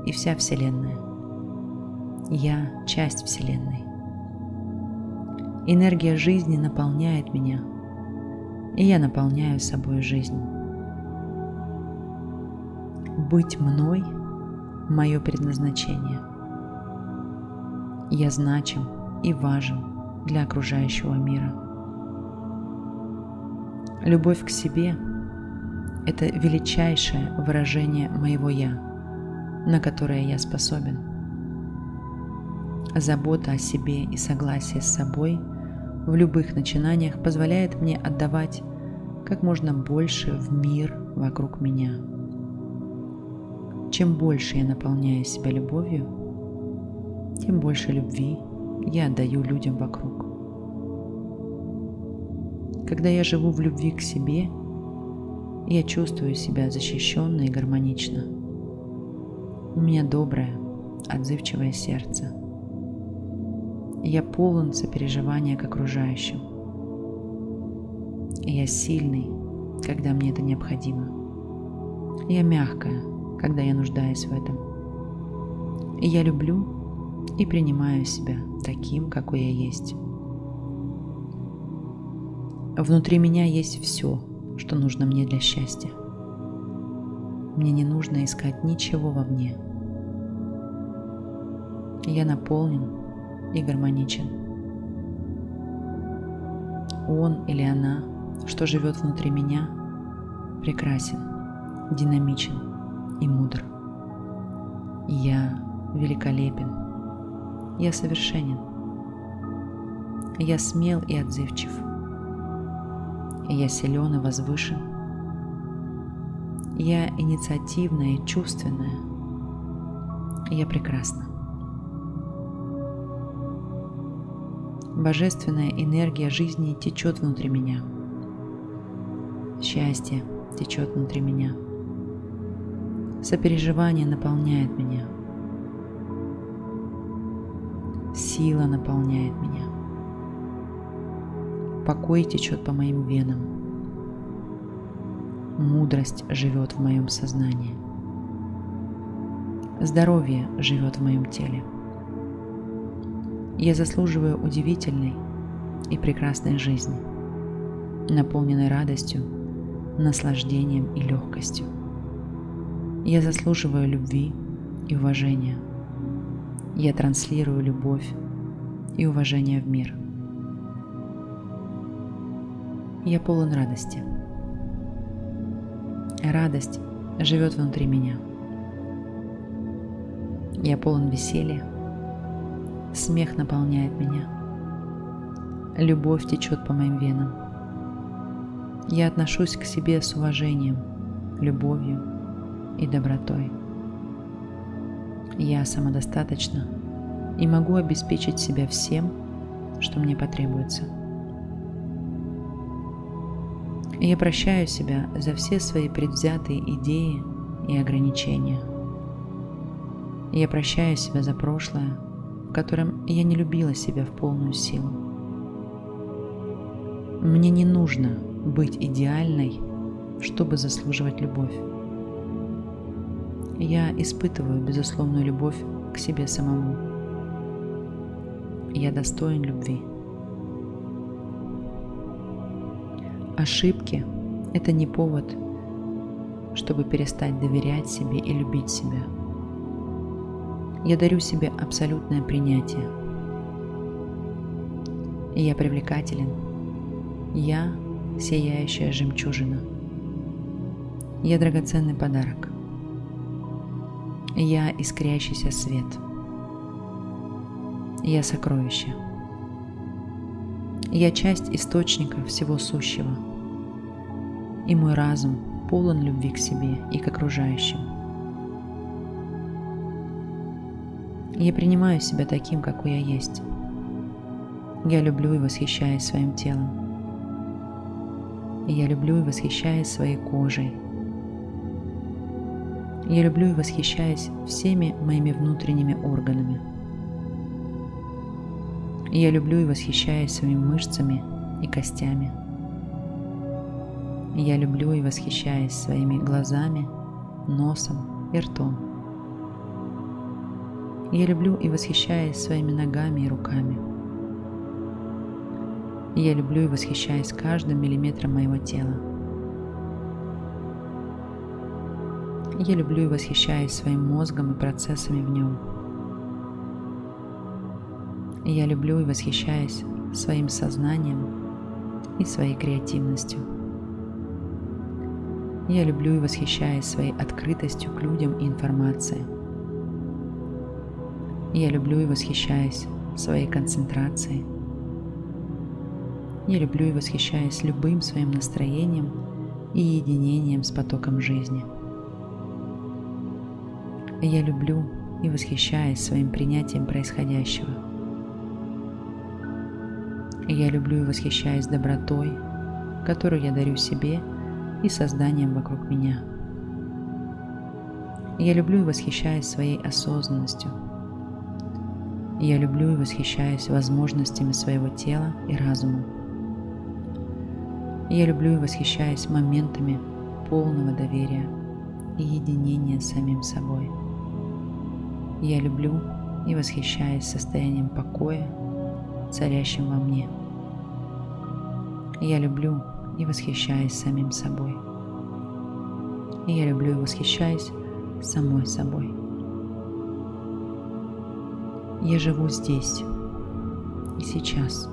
Speaker 1: и вся Вселенная. Я часть Вселенной. Энергия жизни наполняет меня, и я наполняю собой жизнь. Быть мной – мое предназначение – я значим и важен для окружающего мира. Любовь к себе – это величайшее выражение моего «я», на которое я способен. Забота о себе и согласие с собой в любых начинаниях позволяет мне отдавать как можно больше в мир вокруг меня. Чем больше я наполняю себя любовью, тем больше любви я отдаю людям вокруг. Когда я живу в любви к себе, я чувствую себя защищенно и гармонично. У меня доброе, отзывчивое сердце. Я полон сопереживания к окружающим. Я сильный, когда мне это необходимо. Я мягкая, когда я нуждаюсь в этом. И я люблю и принимаю себя таким, какой я есть. Внутри меня есть все, что нужно мне для счастья. Мне не нужно искать ничего вовне. Я наполнен и гармоничен. Он или она, что живет внутри меня, прекрасен, динамичен и мудр. Я великолепен. Я совершенен. Я смел и отзывчив. Я силен и возвышен. Я инициативная и чувственная. Я прекрасна. Божественная энергия жизни течет внутри меня. Счастье течет внутри меня. Сопереживание наполняет меня. Сила наполняет меня. Покой течет по моим венам. Мудрость живет в моем сознании. Здоровье живет в моем теле. Я заслуживаю удивительной и прекрасной жизни, наполненной радостью, наслаждением и легкостью. Я заслуживаю любви и уважения. Я транслирую любовь и уважение в мир – я полон радости. Радость живет внутри меня. Я полон веселья. Смех наполняет меня. Любовь течет по моим венам. Я отношусь к себе с уважением, любовью и добротой. Я самодостаточна и могу обеспечить себя всем, что мне потребуется – я прощаю себя за все свои предвзятые идеи и ограничения. Я прощаю себя за прошлое, в котором я не любила себя в полную силу. Мне не нужно быть идеальной, чтобы заслуживать любовь. Я испытываю безусловную любовь к себе самому. Я достоин любви. Ошибки – это не повод, чтобы перестать доверять себе и любить себя. Я дарю себе абсолютное принятие. я привлекателен. Я – сияющая жемчужина. Я драгоценный подарок. Я искрящийся свет. Я сокровище. Я часть источника всего сущего. И мой разум полон любви к себе и к окружающим. Я принимаю себя таким, какой я есть. Я люблю и восхищаюсь своим телом. Я люблю и восхищаюсь своей кожей. Я люблю и восхищаюсь всеми моими внутренними органами – я люблю и восхищаюсь своими мышцами и костями. я люблю и восхищаюсь своими глазами, носом и ртом. Я люблю и восхищаюсь своими ногами и руками. я люблю и восхищаюсь каждым миллиметром моего тела. Я люблю и восхищаюсь своим мозгом и процессами в нем. Я люблю и восхищаюсь своим сознанием и своей креативностью. Я люблю и восхищаюсь своей открытостью к людям и информации. Я люблю и восхищаюсь своей концентрацией. Я люблю и восхищаюсь любым своим настроением и единением с потоком жизни. Я люблю и восхищаюсь своим принятием происходящего. Я люблю и восхищаюсь добротой, которую я дарю себе и созданием вокруг меня. Я люблю и восхищаюсь своей осознанностью. Я люблю и восхищаюсь возможностями своего тела и разума. Я люблю и восхищаюсь моментами полного доверия и единения с самим собой. Я люблю и восхищаюсь состоянием покоя, царящим во мне. Я люблю и восхищаюсь самим собой. я люблю и восхищаюсь самой собой. Я живу здесь и сейчас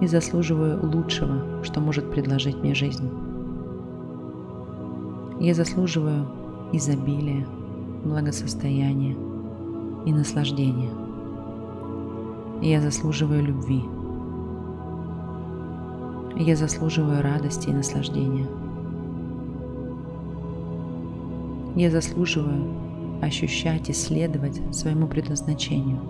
Speaker 1: и заслуживаю лучшего, что может предложить мне жизнь. Я заслуживаю изобилия, благосостояния и наслаждения. Я заслуживаю любви. Я заслуживаю радости и наслаждения. Я заслуживаю ощущать и следовать своему предназначению.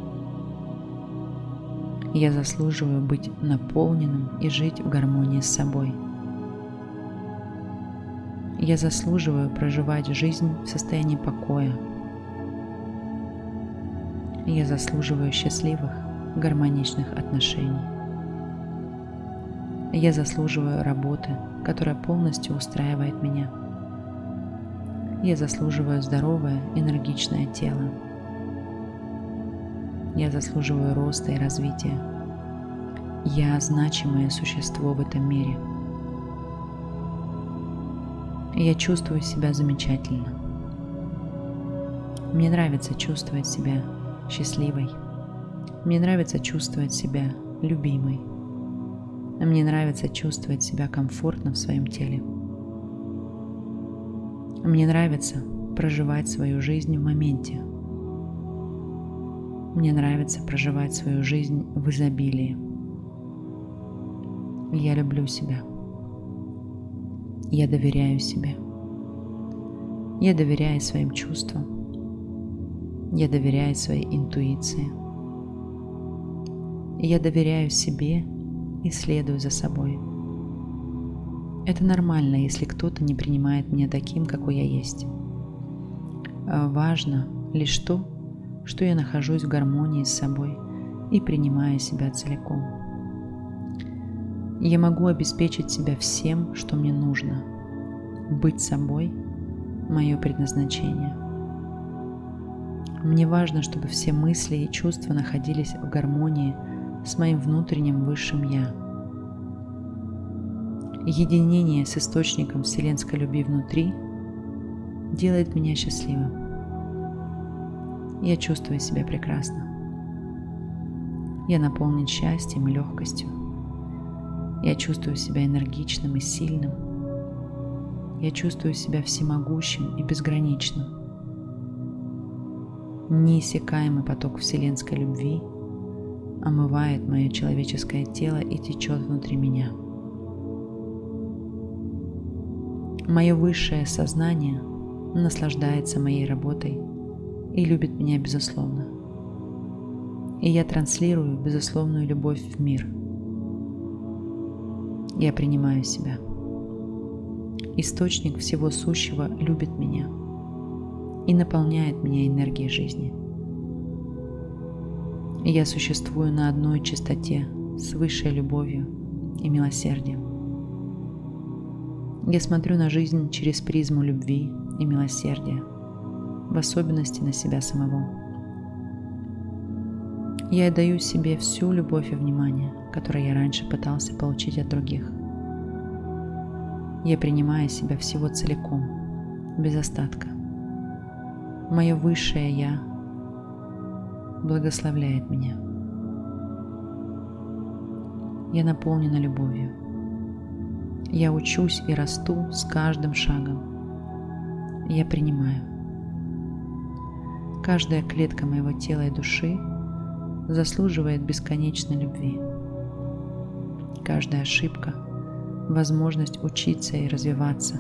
Speaker 1: Я заслуживаю быть наполненным и жить в гармонии с собой – я заслуживаю проживать жизнь в состоянии покоя. Я заслуживаю счастливых, гармоничных отношений. Я заслуживаю работы, которая полностью устраивает меня. Я заслуживаю здоровое, энергичное тело. Я заслуживаю роста и развития. Я значимое существо в этом мире – я чувствую себя замечательно. Мне нравится чувствовать себя счастливой. Мне нравится чувствовать себя любимой. Мне нравится чувствовать себя комфортно в своем теле. Мне нравится проживать свою жизнь в моменте. Мне нравится проживать свою жизнь в изобилии. Я люблю себя. Я доверяю себе. Я доверяю своим чувствам. Я доверяю своей интуиции. Я доверяю себе и следую за собой. Это нормально, если кто-то не принимает меня таким, какой я есть. А важно лишь то, что я нахожусь в гармонии с собой и принимаю себя целиком. Я могу обеспечить себя всем, что мне нужно. Быть собой – мое предназначение. Мне важно, чтобы все мысли и чувства находились в гармонии с моим внутренним высшим Я. Единение с источником вселенской любви внутри делает меня счастливым. Я чувствую себя прекрасно. Я наполнен счастьем и легкостью. Я чувствую себя энергичным и сильным. Я чувствую себя всемогущим и безграничным. Неиссякаемый поток вселенской любви омывает мое человеческое тело и течет внутри меня. Мое высшее сознание наслаждается моей работой и любит меня безусловно. И я транслирую безусловную любовь в мир – я принимаю себя. Источник всего сущего любит меня и наполняет меня энергией жизни. Я существую на одной частоте с высшей любовью и милосердием. Я смотрю на жизнь через призму любви и милосердия, в особенности на себя самого. Я даю себе всю любовь и внимание, которое я раньше пытался получить от других. Я принимаю себя всего целиком, без остатка. Мое высшее Я благословляет меня. Я наполнена любовью. Я учусь и расту с каждым шагом. Я принимаю. Каждая клетка моего тела и души заслуживает бесконечной любви. Каждая ошибка – возможность учиться и развиваться,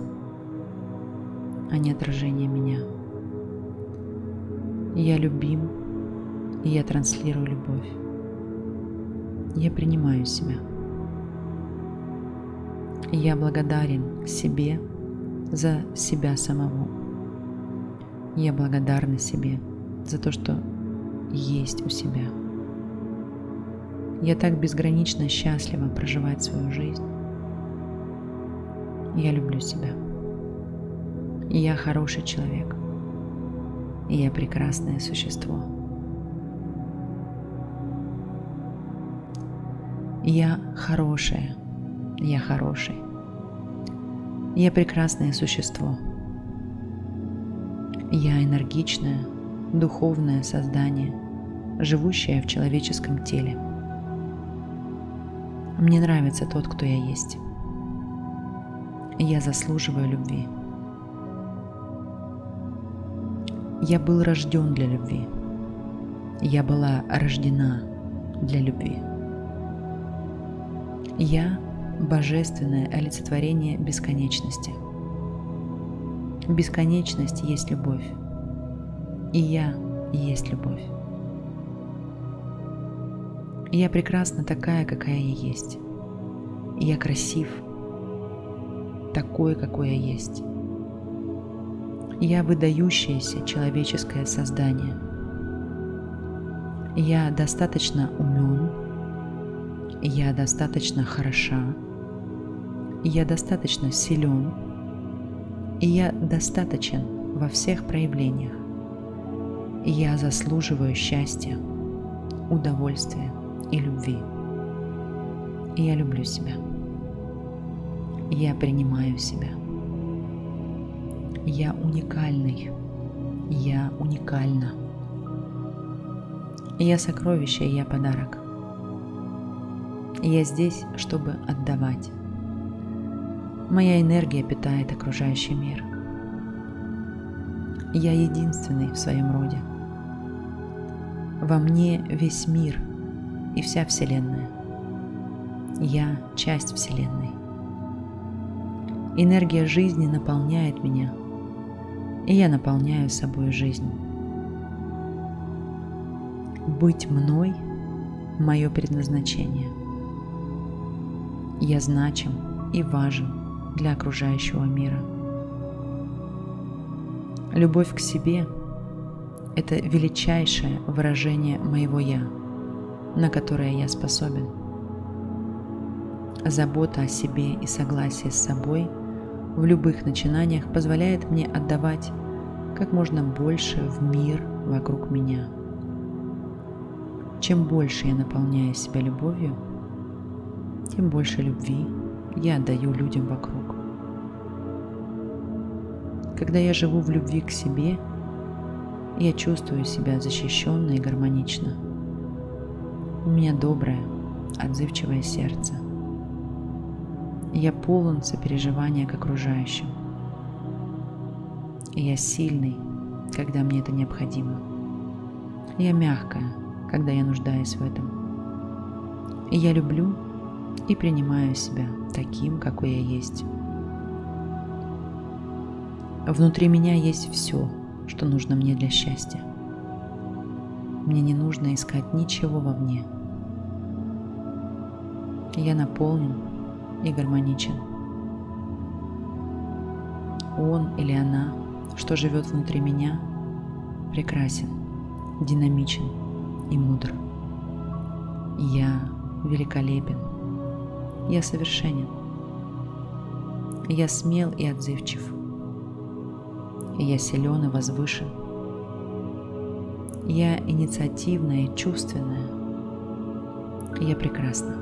Speaker 1: а не отражение меня. Я любим, и я транслирую любовь. Я принимаю себя. Я благодарен себе за себя самого. Я благодарна себе за то, что есть у себя. Я так безгранично счастлива проживать свою жизнь. Я люблю себя. Я хороший человек. Я прекрасное существо. Я хорошая. Я хороший. Я прекрасное существо. Я энергичное, духовное создание, живущее в человеческом теле. Мне нравится тот, кто я есть. Я заслуживаю любви. Я был рожден для любви. Я была рождена для любви. Я – божественное олицетворение бесконечности. Бесконечность есть любовь. И я есть любовь. Я прекрасна такая, какая я есть. Я красив, такой, какой я есть. Я выдающееся человеческое создание. Я достаточно умен. Я достаточно хороша. Я достаточно силен. И я достаточен во всех проявлениях. Я заслуживаю счастья, удовольствия и любви. Я люблю себя. Я принимаю себя. Я уникальный. Я уникальна. Я сокровище, я подарок. Я здесь, чтобы отдавать. Моя энергия питает окружающий мир. Я единственный в своем роде. Во мне весь мир и вся Вселенная. Я часть Вселенной. Энергия жизни наполняет меня – и я наполняю собой жизнь. Быть мной – мое предназначение. Я значим и важен для окружающего мира. Любовь к себе – это величайшее выражение моего «я», на которое я способен. Забота о себе и согласие с собой – в любых начинаниях позволяет мне отдавать как можно больше в мир вокруг меня. Чем больше я наполняю себя любовью, тем больше любви я отдаю людям вокруг. Когда я живу в любви к себе, я чувствую себя защищенно и гармонично. У меня доброе, отзывчивое сердце. Я полон сопереживания к окружающим. Я сильный, когда мне это необходимо. Я мягкая, когда я нуждаюсь в этом. И я люблю и принимаю себя таким, какой я есть. Внутри меня есть все, что нужно мне для счастья. Мне не нужно искать ничего вовне. Я наполнен и гармоничен. Он или она, что живет внутри меня, прекрасен, динамичен и мудр. Я великолепен. Я совершенен. Я смел и отзывчив. Я силен и возвышен. Я инициативная и чувственная. Я прекрасна.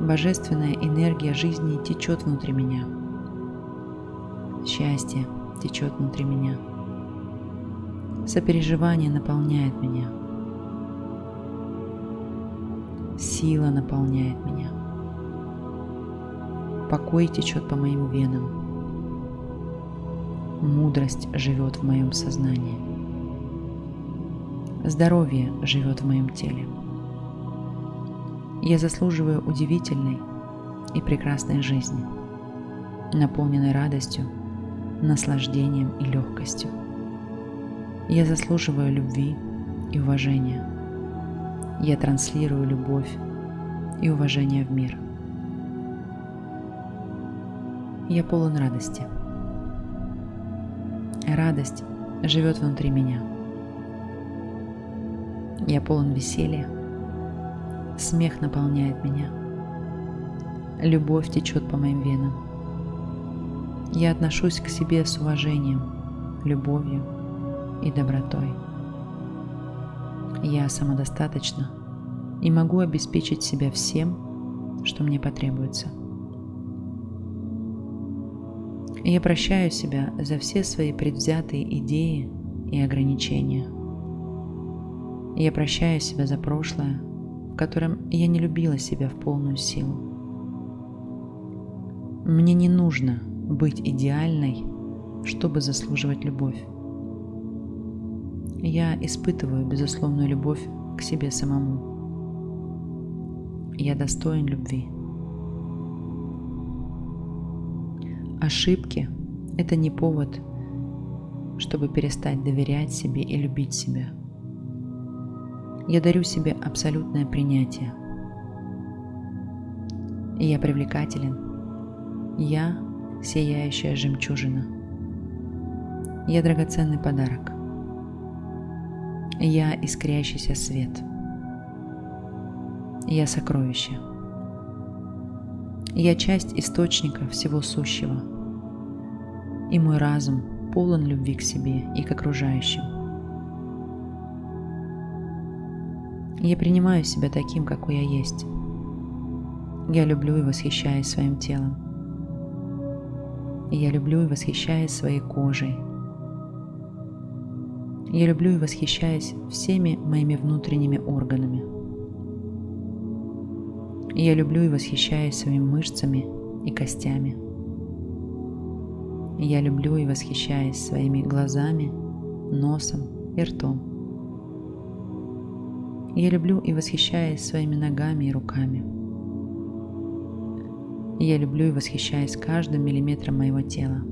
Speaker 1: Божественная энергия жизни течет внутри меня. Счастье течет внутри меня. Сопереживание наполняет меня. Сила наполняет меня. Покой течет по моим венам. Мудрость живет в моем сознании. Здоровье живет в моем теле. Я заслуживаю удивительной и прекрасной жизни, наполненной радостью, наслаждением и легкостью. Я заслуживаю любви и уважения. Я транслирую любовь и уважение в мир. Я полон радости. Радость живет внутри меня. Я полон веселья. Смех наполняет меня. Любовь течет по моим венам. Я отношусь к себе с уважением, любовью и добротой. Я самодостаточна и могу обеспечить себя всем, что мне потребуется. Я прощаю себя за все свои предвзятые идеи и ограничения. Я прощаю себя за прошлое, в котором я не любила себя в полную силу. Мне не нужно быть идеальной, чтобы заслуживать любовь я испытываю безусловную любовь к себе самому. Я достоин любви. Ошибки – это не повод, чтобы перестать доверять себе и любить себя. Я дарю себе абсолютное принятие. Я привлекателен. Я – сияющая жемчужина. Я драгоценный подарок. Я искрящийся свет. Я сокровище. Я часть источника всего сущего. И мой разум полон любви к себе и к окружающим. Я принимаю себя таким, какой я есть. Я люблю и восхищаюсь своим телом. Я люблю и восхищаюсь своей кожей, я люблю и восхищаюсь всеми моими внутренними органами. Я люблю и восхищаюсь своими мышцами и костями. Я люблю и восхищаюсь своими глазами, носом и ртом. Я люблю и восхищаюсь своими ногами и руками. Я люблю и восхищаюсь каждым миллиметром моего тела.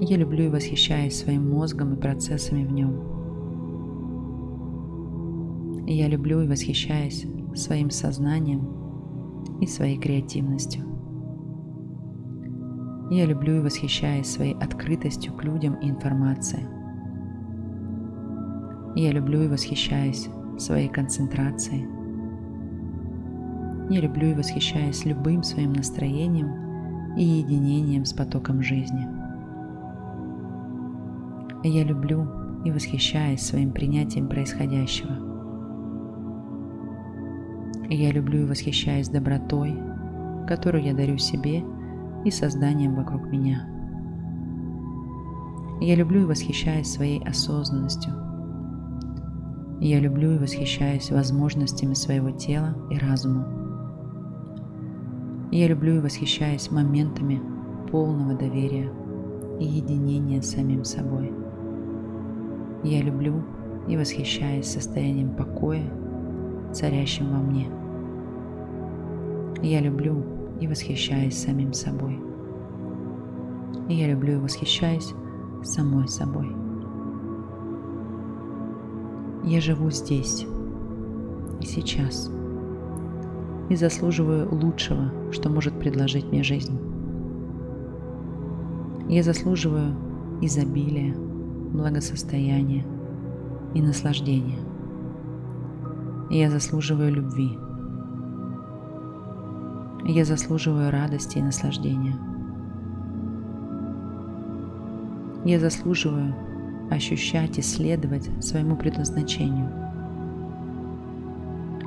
Speaker 1: Я люблю и восхищаюсь своим мозгом и процессами в нем. Я люблю и восхищаюсь своим сознанием и своей креативностью. Я люблю и восхищаюсь своей открытостью к людям и информации. Я люблю и восхищаюсь своей концентрацией. Я люблю и восхищаюсь любым своим настроением и единением с потоком жизни. Я люблю и восхищаюсь своим принятием происходящего. Я люблю и восхищаюсь добротой, которую я дарю себе и созданием вокруг меня. Я люблю и восхищаюсь своей осознанностью. Я люблю и восхищаюсь возможностями своего тела и разума. Я люблю и восхищаюсь моментами полного доверия и единения с самим собой. Я люблю и восхищаюсь состоянием покоя, царящим во мне. Я люблю и восхищаюсь самим собой. Я люблю и восхищаюсь самой собой. Я живу здесь и сейчас и заслуживаю лучшего, что может предложить мне жизнь. Я заслуживаю изобилия, благосостояния и наслаждения. Я заслуживаю любви. Я заслуживаю радости и наслаждения. Я заслуживаю ощущать и следовать своему предназначению.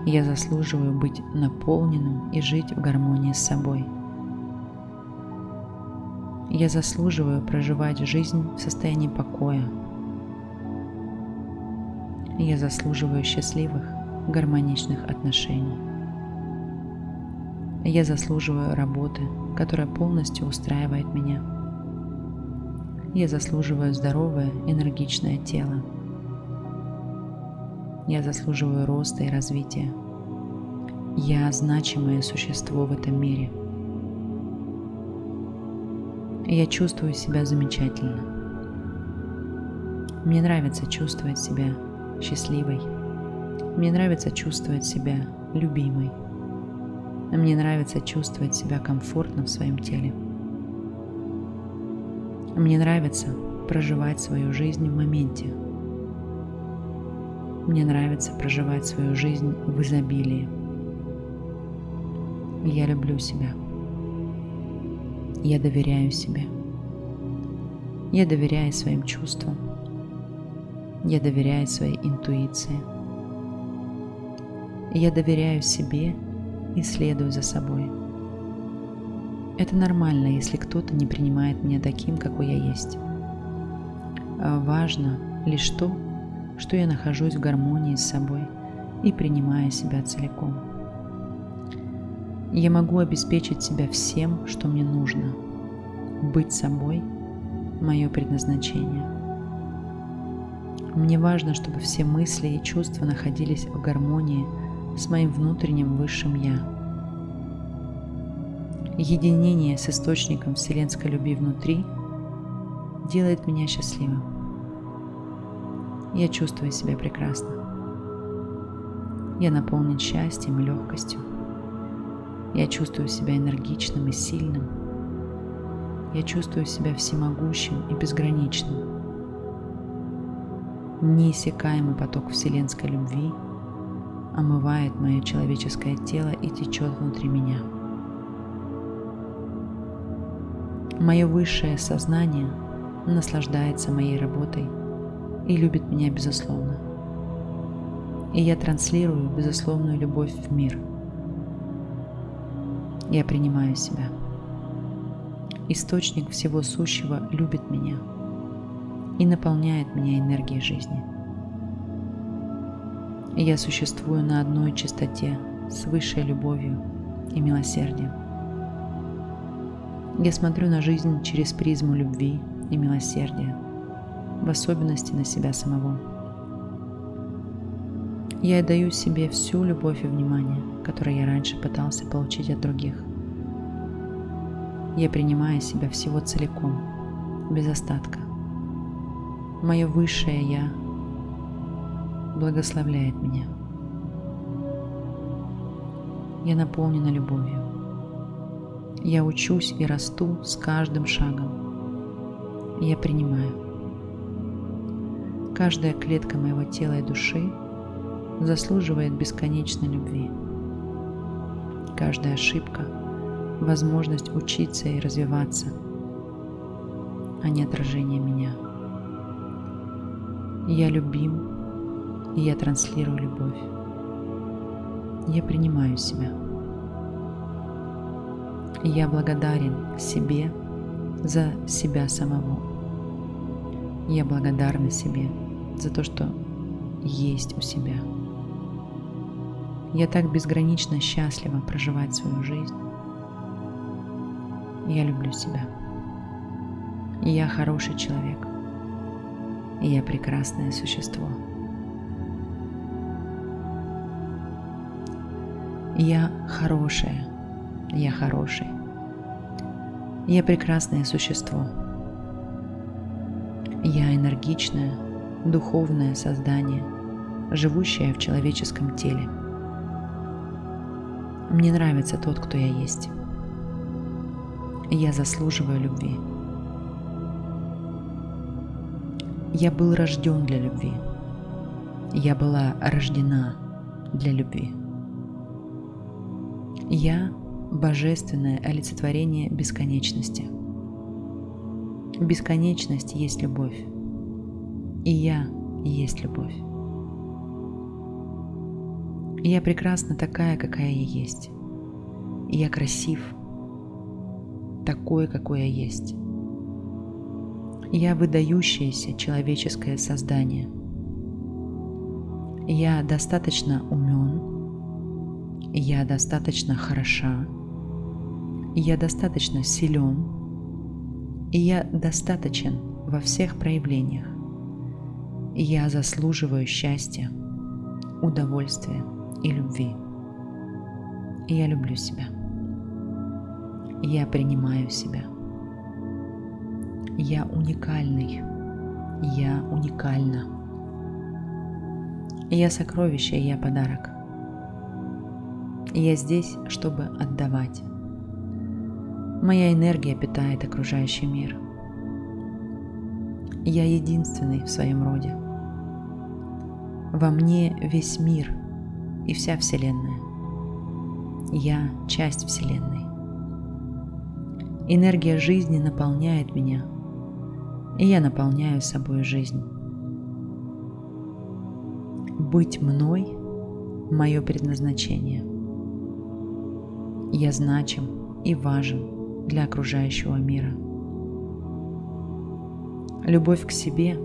Speaker 1: Я заслуживаю быть наполненным и жить в гармонии с собой – я заслуживаю проживать жизнь в состоянии покоя. Я заслуживаю счастливых, гармоничных отношений. Я заслуживаю работы, которая полностью устраивает меня. Я заслуживаю здоровое, энергичное тело. Я заслуживаю роста и развития. Я значимое существо в этом мире. Я чувствую себя замечательно. Мне нравится чувствовать себя счастливой. Мне нравится чувствовать себя любимой. Мне нравится чувствовать себя комфортно в своем теле. Мне нравится проживать свою жизнь в моменте. Мне нравится проживать свою жизнь в изобилии. Я люблю себя. Я доверяю себе. Я доверяю своим чувствам. Я доверяю своей интуиции. Я доверяю себе и следую за собой. Это нормально, если кто-то не принимает меня таким, какой я есть. А важно лишь то, что я нахожусь в гармонии с собой и принимаю себя целиком. Я могу обеспечить себя всем, что мне нужно. Быть собой – мое предназначение. Мне важно, чтобы все мысли и чувства находились в гармонии с моим внутренним высшим «Я». Единение с источником вселенской любви внутри делает меня счастливым. Я чувствую себя прекрасно. Я наполнен счастьем и легкостью. Я чувствую себя энергичным и сильным. Я чувствую себя всемогущим и безграничным. Неиссякаемый поток вселенской любви омывает мое человеческое тело и течет внутри меня. Мое высшее сознание наслаждается моей работой и любит меня безусловно. И я транслирую безусловную любовь в мир – я принимаю себя. Источник всего сущего любит меня и наполняет меня энергией жизни. Я существую на одной частоте с высшей любовью и милосердием. Я смотрю на жизнь через призму любви и милосердия, в особенности на себя самого. Я отдаю себе всю любовь и внимание, которое я раньше пытался получить от других. Я принимаю себя всего целиком, без остатка. Мое высшее Я благословляет меня. Я наполнена любовью. Я учусь и расту с каждым шагом. Я принимаю. Каждая клетка моего тела и души заслуживает бесконечной любви. Каждая ошибка – возможность учиться и развиваться, а не отражение меня. Я любим, и я транслирую любовь. Я принимаю себя. Я благодарен себе за себя самого. Я благодарна себе за то, что есть у себя. Я так безгранично счастлива проживать свою жизнь. Я люблю себя. Я хороший человек. И я прекрасное существо. Я хорошая. Я хороший. Я прекрасное существо. Я энергичное, духовное создание, живущее в человеческом теле – мне нравится тот, кто я есть. Я заслуживаю любви. Я был рожден для любви. Я была рождена для любви. Я – божественное олицетворение бесконечности. Бесконечность есть любовь. И я есть любовь. Я прекрасна такая, какая я есть. Я красив, такой, какой я есть. Я выдающееся человеческое создание. Я достаточно умен. Я достаточно хороша. Я достаточно силен. И я достаточен во всех проявлениях. Я заслуживаю счастья, удовольствия и любви. Я люблю себя. Я принимаю себя. Я уникальный. Я уникальна. Я сокровище, я подарок. Я здесь, чтобы отдавать. Моя энергия питает окружающий мир. Я единственный в своем роде. Во мне весь мир и вся Вселенная. Я часть Вселенной. Энергия жизни наполняет меня, и я наполняю собой жизнь. Быть мной – мое предназначение. Я значим и важен для окружающего мира. Любовь к себе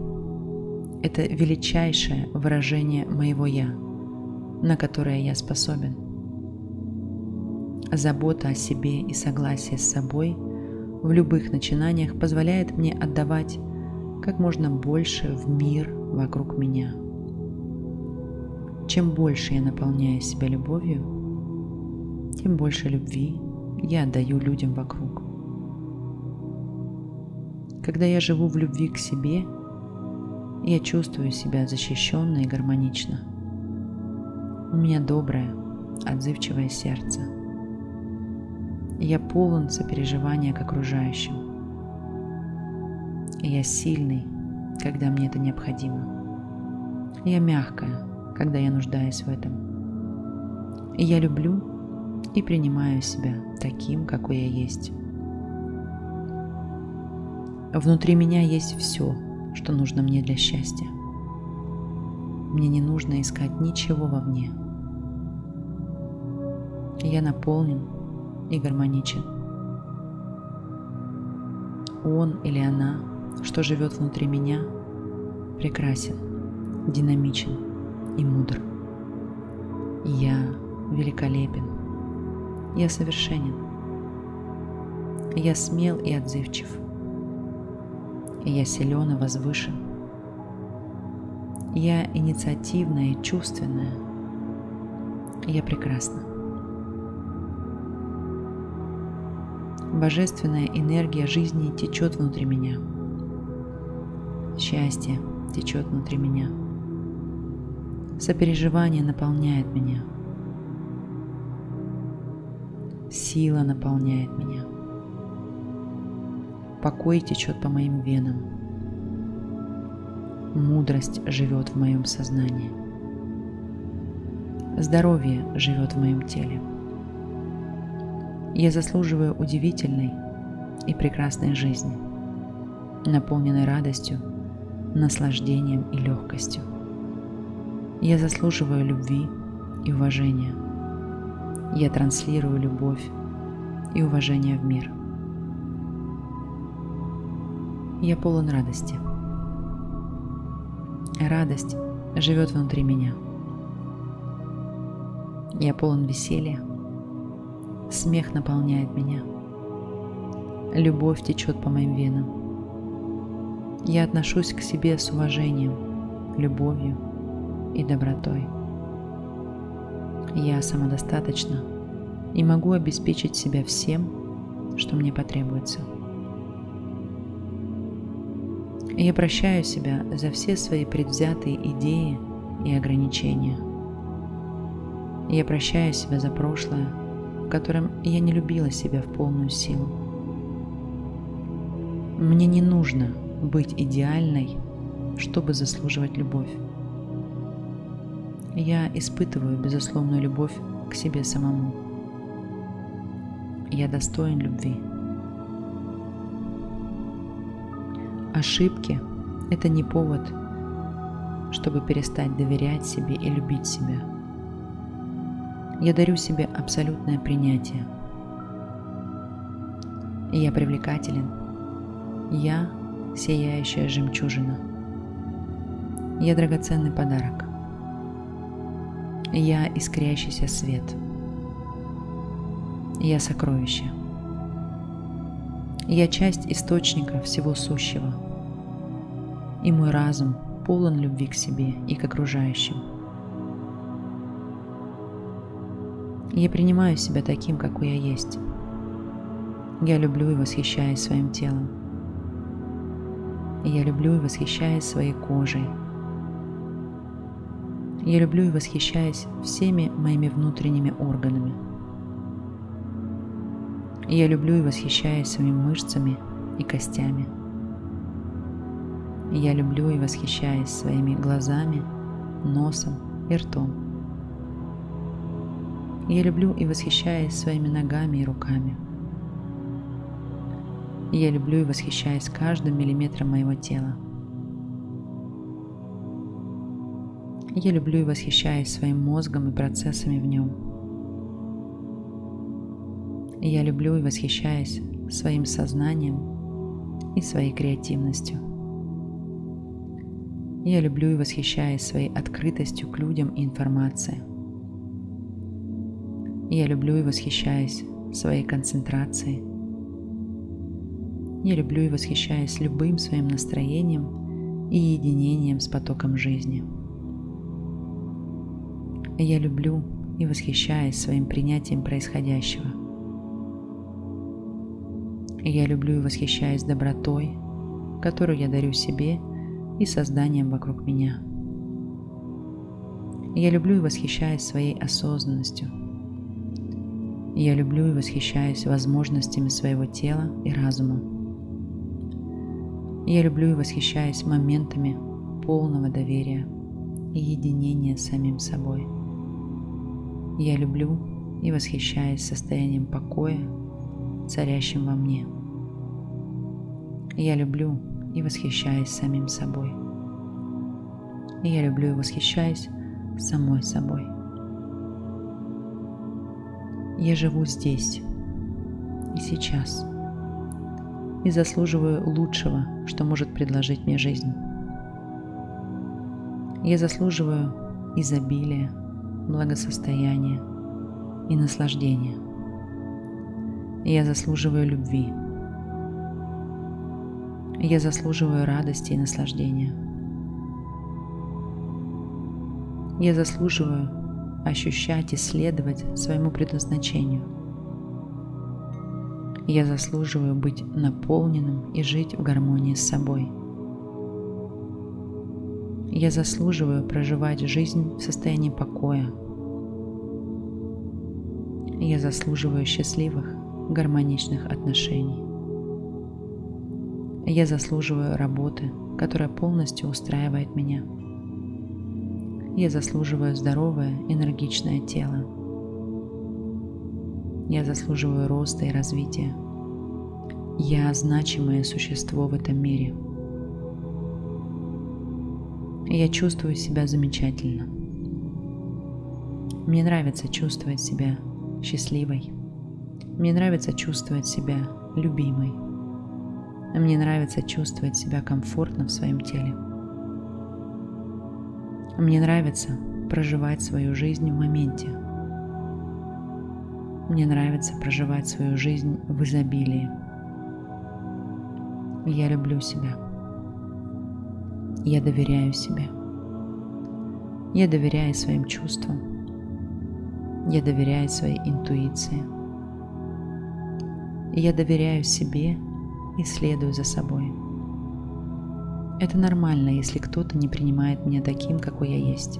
Speaker 1: – это величайшее выражение моего «я», на которое я способен. Забота о себе и согласие с собой в любых начинаниях позволяет мне отдавать как можно больше в мир вокруг меня. Чем больше я наполняю себя любовью, тем больше любви я отдаю людям вокруг. Когда я живу в любви к себе, я чувствую себя защищенно и гармонично. У меня доброе, отзывчивое сердце. Я полон сопереживания к окружающим. Я сильный, когда мне это необходимо. Я мягкая, когда я нуждаюсь в этом. И я люблю и принимаю себя таким, какой я есть. Внутри меня есть все, что нужно мне для счастья. Мне не нужно искать ничего вовне. Я наполнен и гармоничен. Он или она, что живет внутри меня, прекрасен, динамичен и мудр. Я великолепен. Я совершенен. Я смел и отзывчив – я силен и возвышен. Я инициативная и чувственная. Я прекрасна. Божественная энергия жизни течет внутри меня. Счастье течет внутри меня. Сопереживание наполняет меня. Сила наполняет меня. Покой течет по моим венам. Мудрость живет в моем сознании. Здоровье живет в моем теле. Я заслуживаю удивительной и прекрасной жизни, наполненной радостью, наслаждением и легкостью. Я заслуживаю любви и уважения. Я транслирую любовь и уважение в мир. Я полон радости. Радость живет внутри меня. Я полон веселья. Смех наполняет меня. Любовь течет по моим венам. Я отношусь к себе с уважением, любовью и добротой. Я самодостаточна и могу обеспечить себя всем, что мне потребуется – я прощаю себя за все свои предвзятые идеи и ограничения. Я прощаю себя за прошлое, в котором я не любила себя в полную силу. Мне не нужно быть идеальной, чтобы заслуживать любовь. Я испытываю безусловную любовь к себе самому. Я достоин любви. Ошибки – это не повод, чтобы перестать доверять себе и любить себя. Я дарю себе абсолютное принятие. Я привлекателен. Я – сияющая жемчужина. Я драгоценный подарок. Я искрящийся свет. Я сокровище. Я часть источника всего сущего. И мой разум полон любви к себе и к окружающим. Я принимаю себя таким, какой я есть. Я люблю и восхищаюсь своим телом. Я люблю и восхищаюсь своей кожей. Я люблю и восхищаюсь всеми моими внутренними органами. Я люблю и восхищаюсь своими мышцами и костями. Я люблю и восхищаюсь своими глазами, носом и ртом. Я люблю и восхищаюсь своими ногами и руками. Я люблю и восхищаюсь каждым миллиметром моего тела. Я люблю и восхищаюсь своим мозгом и процессами в нем. Я люблю и восхищаюсь своим сознанием и своей креативностью. Я люблю и восхищаюсь своей открытостью к людям и информации. Я люблю и восхищаюсь своей концентрацией. Я люблю и восхищаюсь любым своим настроением и единением с потоком жизни. Я люблю и восхищаюсь своим принятием происходящего. Я люблю и восхищаюсь добротой, которую я дарю себе и созданием вокруг меня. Я люблю и восхищаюсь своей осознанностью. Я люблю и восхищаюсь возможностями своего тела и разума. Я люблю и восхищаюсь моментами полного доверия и единения с самим собой. Я люблю и восхищаюсь состоянием покоя, царящим во мне. Я люблю и восхищаюсь самим собой. Я люблю и восхищаюсь самой собой. Я живу здесь и сейчас и заслуживаю лучшего, что может предложить мне жизнь. Я заслуживаю изобилия, благосостояния и наслаждения. Я заслуживаю любви – я заслуживаю радости и наслаждения. Я заслуживаю ощущать и следовать своему предназначению. Я заслуживаю быть наполненным и жить в гармонии с собой. Я заслуживаю проживать жизнь в состоянии покоя. Я заслуживаю счастливых, гармоничных отношений. Я заслуживаю работы, которая полностью устраивает меня. Я заслуживаю здоровое, энергичное тело. Я заслуживаю роста и развития. Я значимое существо в этом мире. Я чувствую себя замечательно. Мне нравится чувствовать себя счастливой. Мне нравится чувствовать себя любимой. Мне нравится чувствовать себя комфортно в своем теле. Мне нравится проживать свою жизнь в моменте. Мне нравится проживать свою жизнь в изобилии. Я люблю себя. Я доверяю себе. Я доверяю своим чувствам. Я доверяю своей интуиции. Я доверяю себе и следую за собой. Это нормально, если кто-то не принимает меня таким, какой я есть.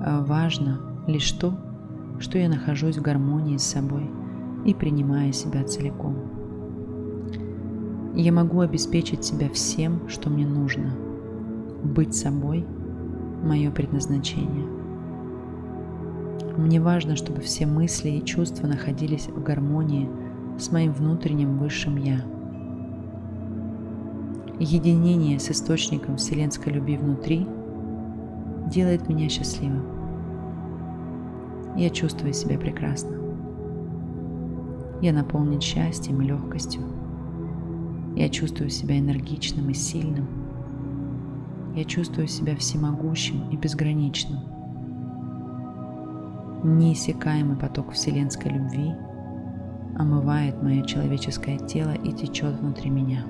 Speaker 1: А важно лишь то, что я нахожусь в гармонии с собой и принимаю себя целиком. Я могу обеспечить себя всем, что мне нужно. Быть собой – мое предназначение. Мне важно, чтобы все мысли и чувства находились в гармонии – с моим внутренним высшим Я. Единение с источником вселенской любви внутри делает меня счастливым. Я чувствую себя прекрасно. Я наполнен счастьем и легкостью. Я чувствую себя энергичным и сильным. Я чувствую себя всемогущим и безграничным. Неиссякаемый поток вселенской любви омывает мое человеческое тело и течет внутри меня.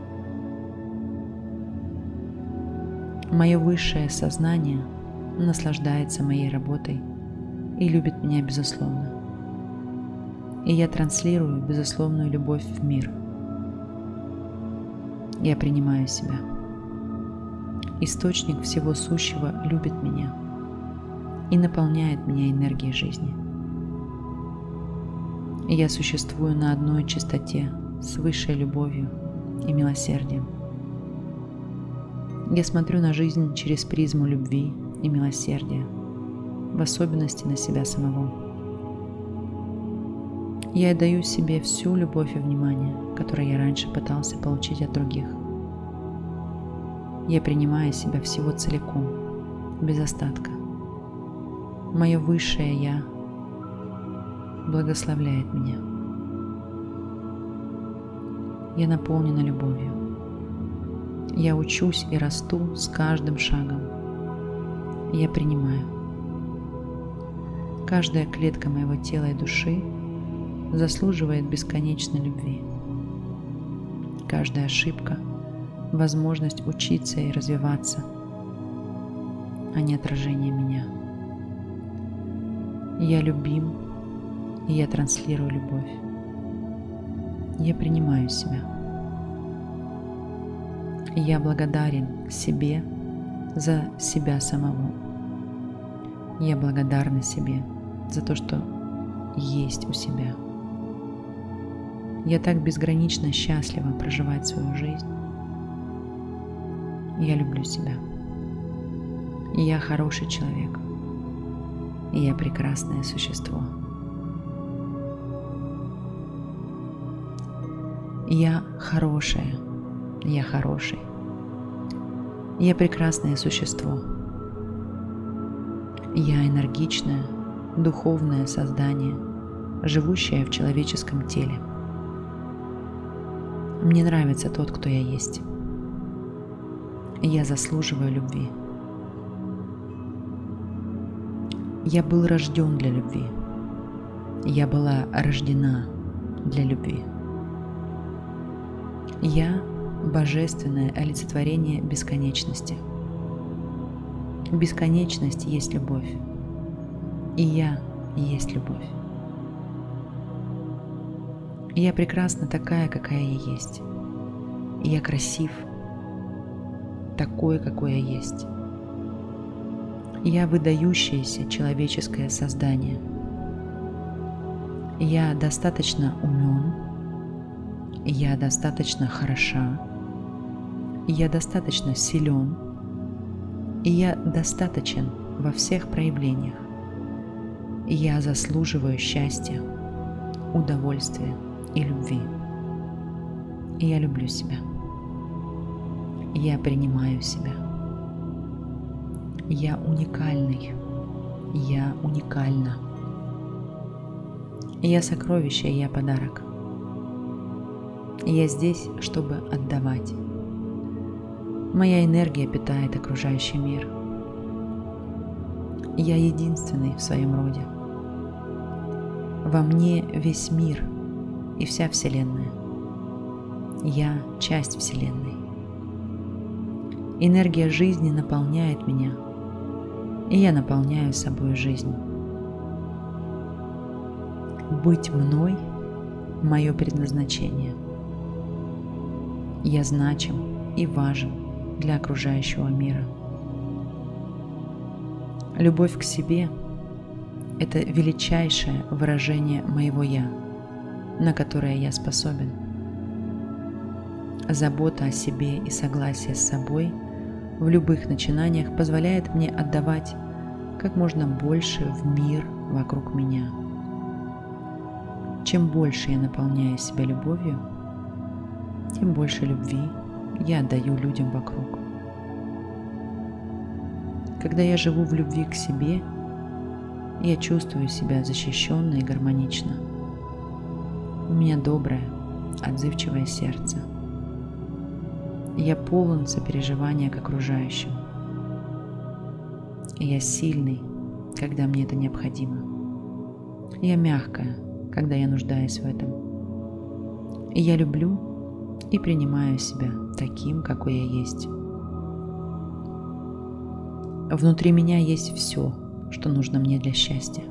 Speaker 1: Мое высшее сознание наслаждается моей работой и любит меня безусловно. И я транслирую безусловную любовь в мир. Я принимаю себя. Источник всего сущего любит меня и наполняет меня энергией жизни. Я существую на одной частоте с высшей любовью и милосердием. Я смотрю на жизнь через призму любви и милосердия, в особенности на себя самого. Я даю себе всю любовь и внимание, которое я раньше пытался получить от других. Я принимаю себя всего целиком, без остатка. Мое высшее Я благословляет меня. Я наполнена любовью. Я учусь и расту с каждым шагом. Я принимаю. Каждая клетка моего тела и души заслуживает бесконечной любви. Каждая ошибка – возможность учиться и развиваться, а не отражение меня. Я любим, и я транслирую любовь. Я принимаю себя. Я благодарен себе за себя самого. Я благодарна себе за то, что есть у себя. Я так безгранично счастлива проживать свою жизнь. Я люблю себя. Я хороший человек. Я прекрасное существо. Я хорошая я хороший. Я прекрасное существо. Я энергичное, духовное создание, живущее в человеческом теле. Мне нравится тот, кто я есть. Я заслуживаю любви. Я был рожден для любви. Я была рождена для любви. Я божественное олицетворение бесконечности. Бесконечность есть любовь. И я есть любовь. Я прекрасна такая, какая я есть. И я красив, такой, какой я есть. Я выдающееся человеческое создание. Я достаточно умен, я достаточно хороша, я достаточно силен, и я достаточен во всех проявлениях. Я заслуживаю счастья, удовольствия и любви. Я люблю себя. Я принимаю себя. Я уникальный. Я уникальна. Я сокровище, я подарок. Я здесь, чтобы отдавать. Моя энергия питает окружающий мир. Я единственный в своем роде. Во мне весь мир и вся Вселенная. Я часть Вселенной. Энергия жизни наполняет меня, и я наполняю собой жизнь. Быть мной – мое предназначение. Я значим и важен – для окружающего мира. Любовь к себе – это величайшее выражение моего «я», на которое я способен. Забота о себе и согласие с собой в любых начинаниях позволяет мне отдавать как можно больше в мир вокруг меня. Чем больше я наполняю себя любовью, тем больше любви я отдаю людям вокруг. Когда я живу в любви к себе, я чувствую себя защищенно и гармонично. У меня доброе, отзывчивое сердце. Я полон сопереживания к окружающим. Я сильный, когда мне это необходимо. Я мягкая, когда я нуждаюсь в этом. Я люблю и принимаю себя таким, какой я есть. Внутри меня есть все, что нужно мне для счастья.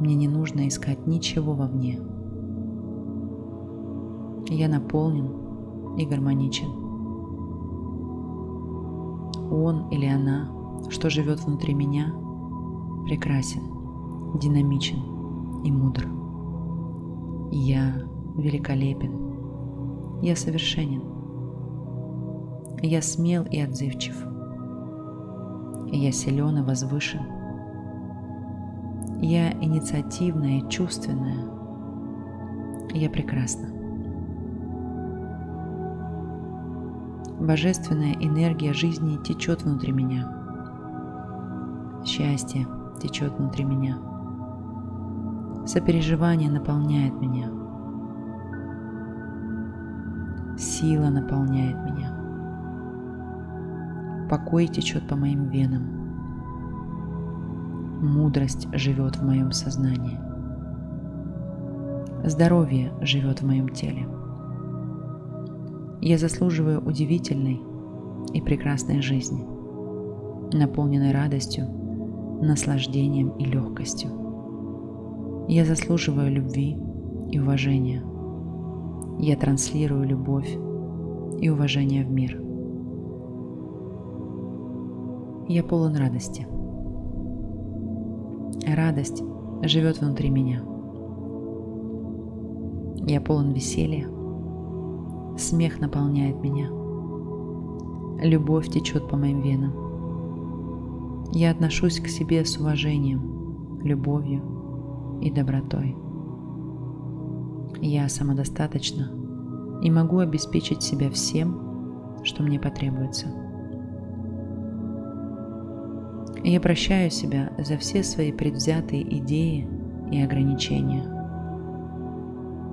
Speaker 1: Мне не нужно искать ничего вовне. Я наполнен и гармоничен. Он или она, что живет внутри меня, прекрасен, динамичен и мудр. Я великолепен. Я совершенен. Я смел и отзывчив. Я силен и возвышен. Я инициативная и чувственная. Я прекрасна. Божественная энергия жизни течет внутри меня. Счастье течет внутри меня. Сопереживание наполняет меня. Сила наполняет меня. Покой течет по моим венам. Мудрость живет в моем сознании. Здоровье живет в моем теле. Я заслуживаю удивительной и прекрасной жизни, наполненной радостью, наслаждением и легкостью. Я заслуживаю любви и уважения. Я транслирую любовь и уважение в мир. Я полон радости. Радость живет внутри меня. Я полон веселья. Смех наполняет меня. Любовь течет по моим венам. Я отношусь к себе с уважением, любовью и добротой. Я самодостаточна и могу обеспечить себя всем, что мне потребуется – я прощаю себя за все свои предвзятые идеи и ограничения.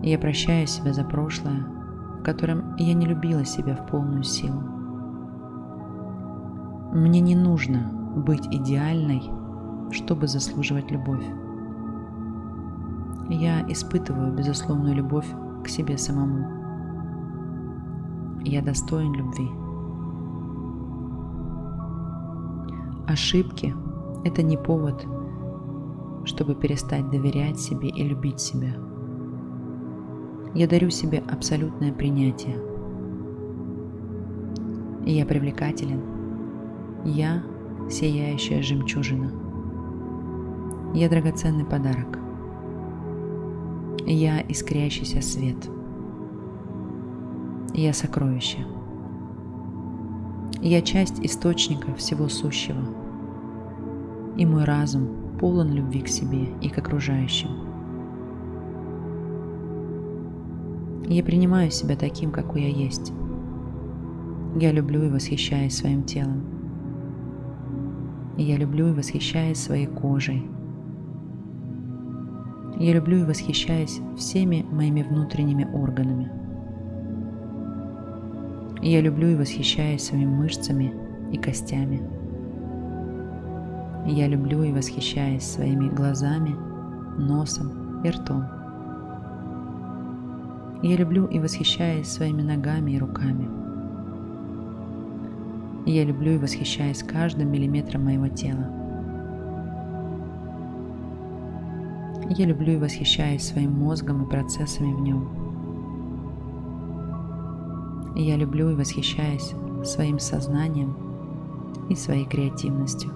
Speaker 1: Я прощаю себя за прошлое, в котором я не любила себя в полную силу. Мне не нужно быть идеальной, чтобы заслуживать любовь. Я испытываю безусловную любовь к себе самому. Я достоин любви. Ошибки – это не повод, чтобы перестать доверять себе и любить себя. Я дарю себе абсолютное принятие. Я привлекателен. Я – сияющая жемчужина. Я драгоценный подарок. Я искрящийся свет. Я сокровище. Я часть источника всего сущего. И мой разум полон любви к себе и к окружающим. Я принимаю себя таким, какой я есть. Я люблю и восхищаюсь своим телом. Я люблю и восхищаюсь своей кожей. Я люблю и восхищаюсь всеми моими внутренними органами – я люблю и восхищаюсь своими мышцами и костями. Я люблю и восхищаюсь своими глазами, носом и ртом. Я люблю и восхищаюсь своими ногами и руками. Я люблю и восхищаюсь каждым миллиметром моего тела. Я люблю и восхищаюсь своим мозгом и процессами в нем. Я люблю и восхищаюсь своим сознанием и своей креативностью.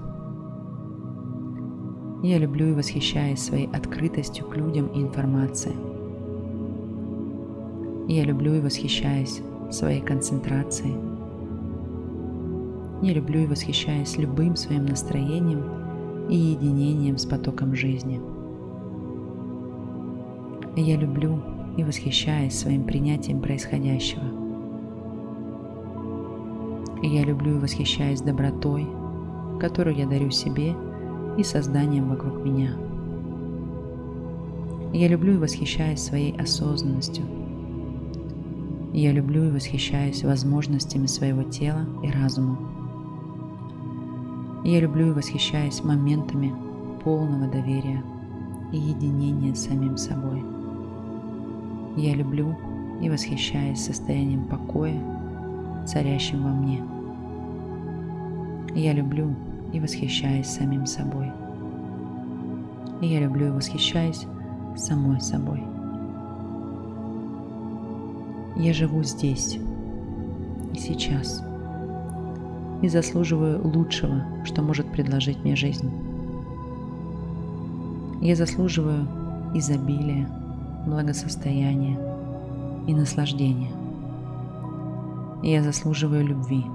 Speaker 1: Я люблю и восхищаюсь своей открытостью к людям и информации. Я люблю и восхищаюсь своей концентрацией. Я люблю и восхищаюсь любым своим настроением и единением с потоком жизни. Я люблю и восхищаюсь своим принятием происходящего – и я люблю и восхищаюсь добротой, которую я дарю себе и созданием вокруг меня. Я люблю и восхищаюсь своей осознанностью. Я люблю и восхищаюсь возможностями своего тела и разума. Я люблю и восхищаюсь моментами полного доверия и единение с самим собой. Я люблю и восхищаюсь состоянием покоя, царящим во мне. Я люблю и восхищаюсь самим собой. Я люблю и восхищаюсь самой собой. Я живу здесь и сейчас и заслуживаю лучшего, что может предложить мне жизнь. Я заслуживаю изобилия, благосостояния и наслаждения. Я заслуживаю любви.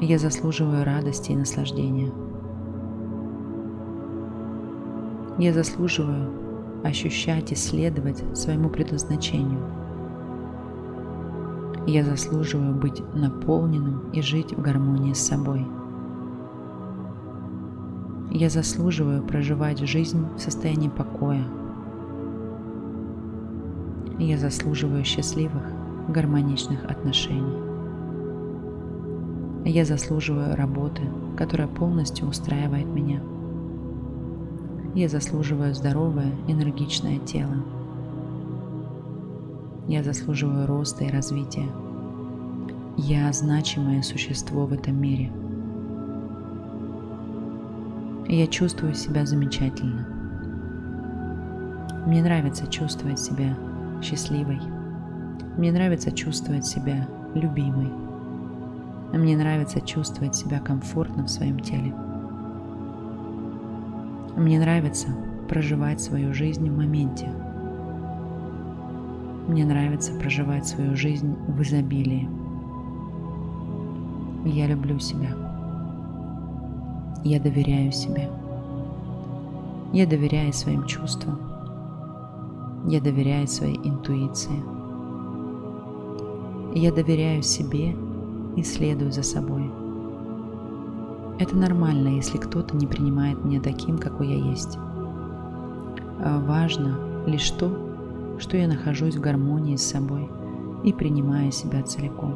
Speaker 1: Я заслуживаю радости и наслаждения. Я заслуживаю ощущать и следовать своему предназначению. Я заслуживаю быть наполненным и жить в гармонии с собой. Я заслуживаю проживать жизнь в состоянии покоя. Я заслуживаю счастливых, гармоничных отношений. Я заслуживаю работы, которая полностью устраивает меня. Я заслуживаю здоровое, энергичное тело. Я заслуживаю роста и развития. Я значимое существо в этом мире. Я чувствую себя замечательно. Мне нравится чувствовать себя счастливой. Мне нравится чувствовать себя любимой. Мне нравится чувствовать себя комфортно в своем теле. Мне нравится проживать свою жизнь в моменте. Мне нравится проживать свою жизнь в изобилии. Я люблю себя. Я доверяю себе. Я доверяю своим чувствам. Я доверяю своей интуиции. Я доверяю себе и следую за собой. Это нормально, если кто-то не принимает меня таким, какой я есть. А важно лишь то, что я нахожусь в гармонии с собой и принимаю себя целиком.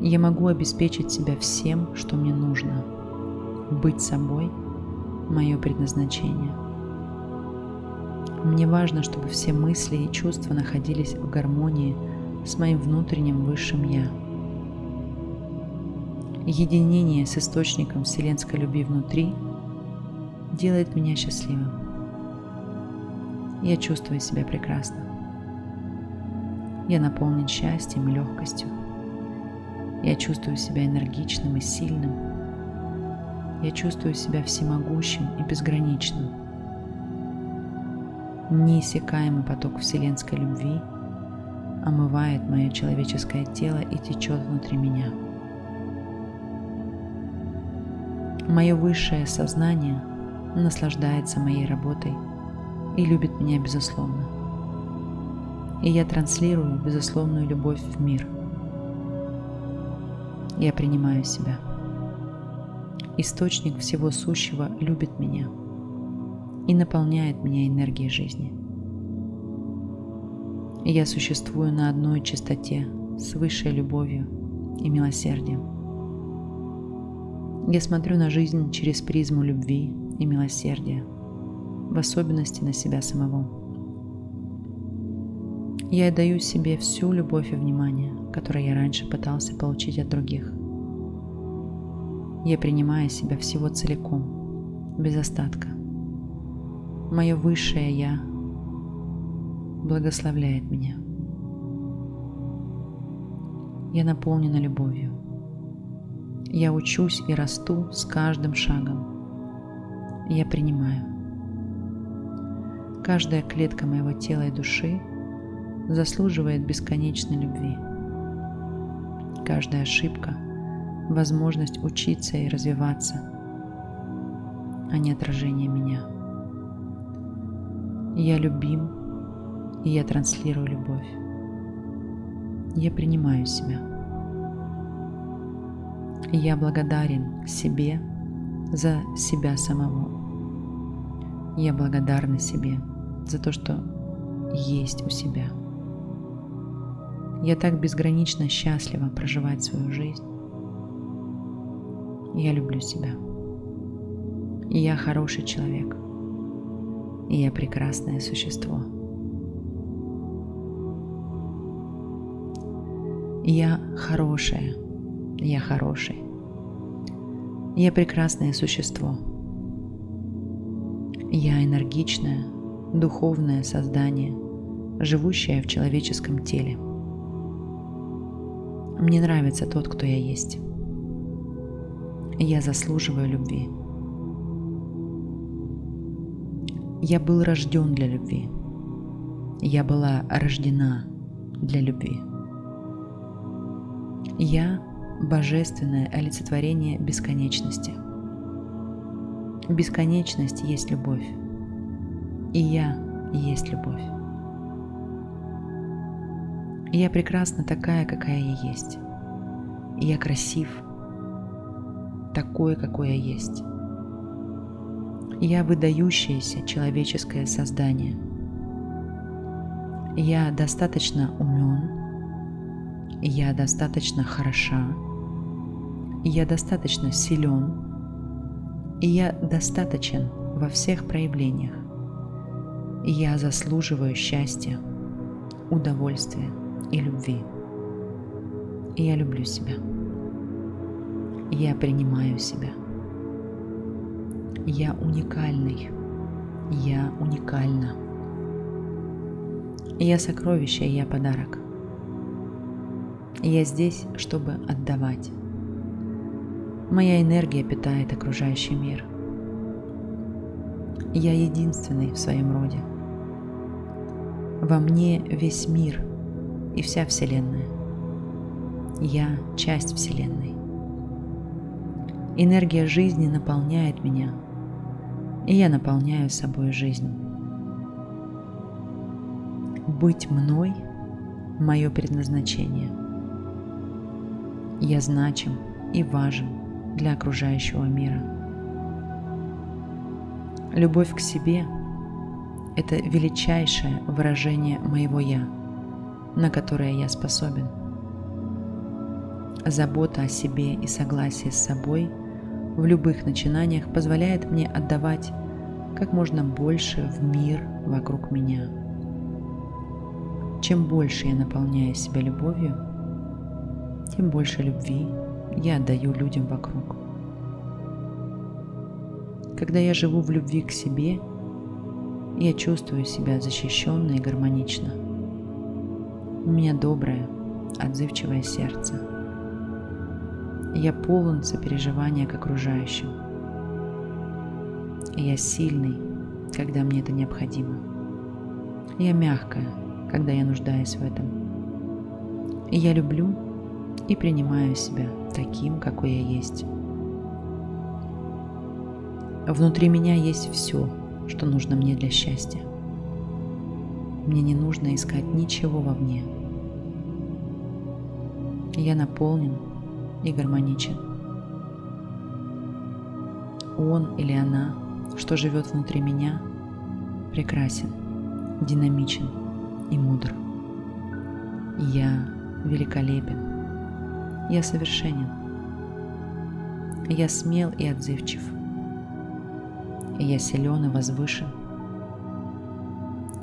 Speaker 1: Я могу обеспечить себя всем, что мне нужно. Быть собой – мое предназначение. Мне важно, чтобы все мысли и чувства находились в гармонии с моим внутренним высшим «Я» единение с источником вселенской любви внутри делает меня счастливым. Я чувствую себя прекрасно. Я наполнен счастьем и легкостью. Я чувствую себя энергичным и сильным. Я чувствую себя всемогущим и безграничным. Неиссякаемый поток вселенской любви омывает мое человеческое тело и течет внутри меня – Мое высшее сознание наслаждается моей работой и любит меня безусловно. И я транслирую безусловную любовь в мир. Я принимаю себя. Источник всего сущего любит меня и наполняет меня энергией жизни. Я существую на одной частоте с высшей любовью и милосердием. Я смотрю на жизнь через призму любви и милосердия, в особенности на себя самого. Я даю себе всю любовь и внимание, которое я раньше пытался получить от других. Я принимаю себя всего целиком, без остатка. Мое высшее Я благословляет меня. Я наполнена любовью. Я учусь и расту с каждым шагом. Я принимаю. Каждая клетка моего тела и души заслуживает бесконечной любви. Каждая ошибка – возможность учиться и развиваться, а не отражение меня. Я любим, и я транслирую любовь. Я принимаю себя. Я благодарен себе за себя самого. Я благодарна себе за то, что есть у себя. Я так безгранично счастлива проживать свою жизнь. Я люблю себя. Я хороший человек. Я прекрасное существо. Я хорошая. Я хороший. Я прекрасное существо. Я энергичное, духовное создание, живущее в человеческом теле. Мне нравится тот, кто я есть. Я заслуживаю любви. Я был рожден для любви. Я была рождена для любви. Я – божественное олицетворение бесконечности. Бесконечность есть любовь. И я есть любовь. Я прекрасна такая, какая я есть. Я красив, такой, какой я есть. Я выдающееся человеческое создание. Я достаточно умен, я достаточно хороша, я достаточно силен, и я достаточен во всех проявлениях. Я заслуживаю счастья, удовольствия и любви. Я люблю себя. Я принимаю себя. Я уникальный. Я уникальна. Я сокровище, я подарок. Я здесь, чтобы отдавать. Моя энергия питает окружающий мир. Я единственный в своем роде. Во мне весь мир и вся Вселенная. Я часть Вселенной. Энергия жизни наполняет меня, и я наполняю собой жизнь. Быть мной – мое предназначение – я значим и важен для окружающего мира. Любовь к себе – это величайшее выражение моего «я», на которое я способен. Забота о себе и согласие с собой в любых начинаниях позволяет мне отдавать как можно больше в мир вокруг меня. Чем больше я наполняю себя любовью – тем больше любви я отдаю людям вокруг. Когда я живу в любви к себе, я чувствую себя защищенно и гармонично. У меня доброе, отзывчивое сердце. Я полон сопереживания к окружающим. Я сильный, когда мне это необходимо. Я мягкая, когда я нуждаюсь в этом. И я люблю и принимаю себя таким, какой я есть. Внутри меня есть все, что нужно мне для счастья. Мне не нужно искать ничего вовне. Я наполнен и гармоничен. Он или она, что живет внутри меня, прекрасен, динамичен и мудр. Я великолепен я совершенен. Я смел и отзывчив. Я силен и возвышен.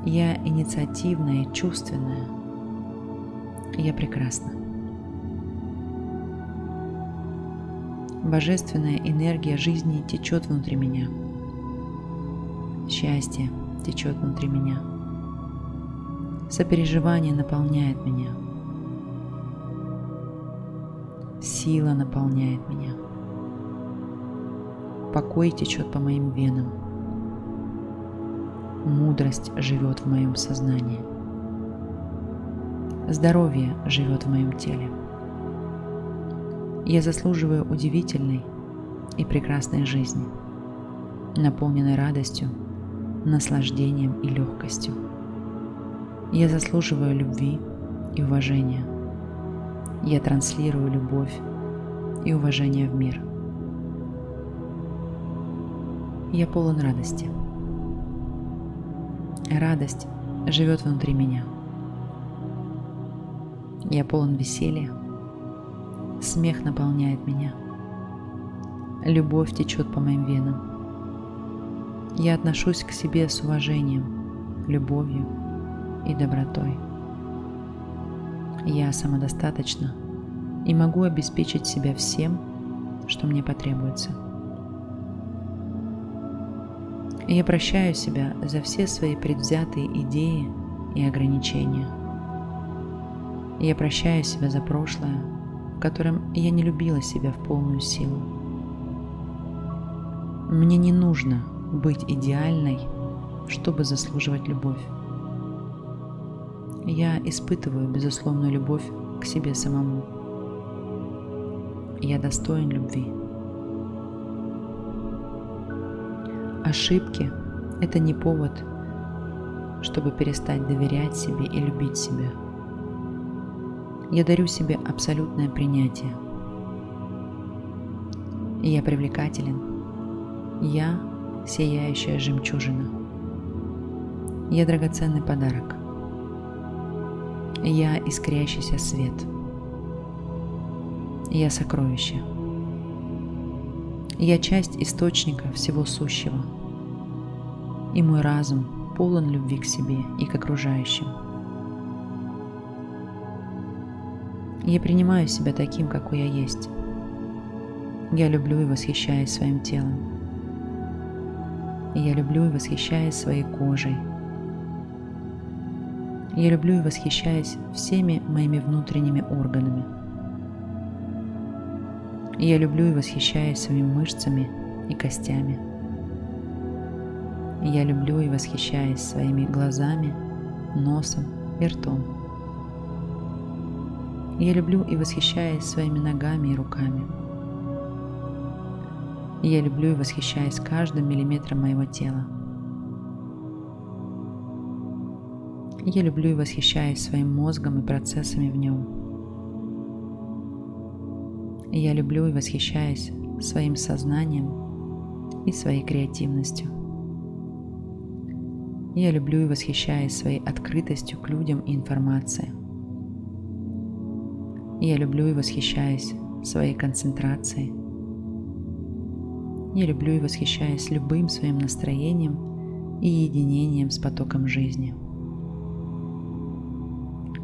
Speaker 1: Я инициативная и чувственная. Я прекрасна. Божественная энергия жизни течет внутри меня. Счастье течет внутри меня. Сопереживание наполняет меня – Сила наполняет меня. Покой течет по моим венам. Мудрость живет в моем сознании. Здоровье живет в моем теле. Я заслуживаю удивительной и прекрасной жизни, наполненной радостью, наслаждением и легкостью. Я заслуживаю любви и уважения – я транслирую любовь и уважение в мир. Я полон радости. Радость живет внутри меня. Я полон веселья. Смех наполняет меня. Любовь течет по моим венам. Я отношусь к себе с уважением, любовью и добротой. Я самодостаточна и могу обеспечить себя всем, что мне потребуется. Я прощаю себя за все свои предвзятые идеи и ограничения. Я прощаю себя за прошлое, в котором я не любила себя в полную силу. Мне не нужно быть идеальной, чтобы заслуживать любовь. Я испытываю безусловную любовь к себе самому. Я достоин любви. Ошибки – это не повод, чтобы перестать доверять себе и любить себя. Я дарю себе абсолютное принятие. Я привлекателен. Я – сияющая жемчужина. Я драгоценный подарок. Я искрящийся свет. Я сокровище. Я часть источника всего сущего. И мой разум полон любви к себе и к окружающим. Я принимаю себя таким, какой я есть. Я люблю и восхищаюсь своим телом. Я люблю и восхищаюсь своей кожей – я люблю и восхищаюсь всеми моими внутренними органами. Я люблю и восхищаюсь своими мышцами и костями. Я люблю и восхищаюсь своими глазами, носом и ртом. Я люблю и восхищаюсь своими ногами и руками. Я люблю и восхищаюсь каждым миллиметром моего тела. Я люблю и восхищаюсь своим мозгом и процессами в нем. Я люблю и восхищаюсь своим сознанием и своей креативностью. Я люблю и восхищаюсь своей открытостью к людям и информации. Я люблю и восхищаюсь своей концентрацией. Я люблю и восхищаюсь любым своим настроением и единением с потоком жизни.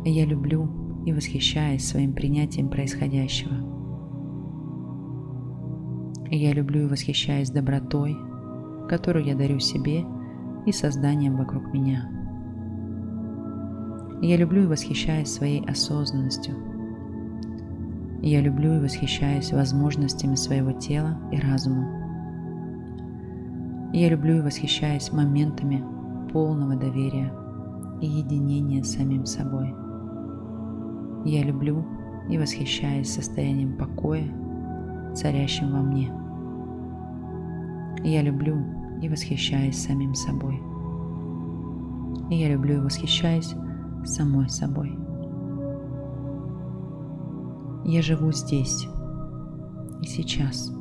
Speaker 1: Я люблю и восхищаюсь своим принятием происходящего. Я люблю и восхищаюсь добротой, которую я дарю себе и созданием вокруг меня. Я люблю и восхищаюсь своей осознанностью. Я люблю и восхищаюсь возможностями своего тела и разума. Я люблю и восхищаюсь моментами полного доверия и единения с самим собой. Я люблю и восхищаюсь состоянием покоя, царящим во мне. Я люблю и восхищаюсь самим собой. я люблю и восхищаюсь самой собой. Я живу здесь и сейчас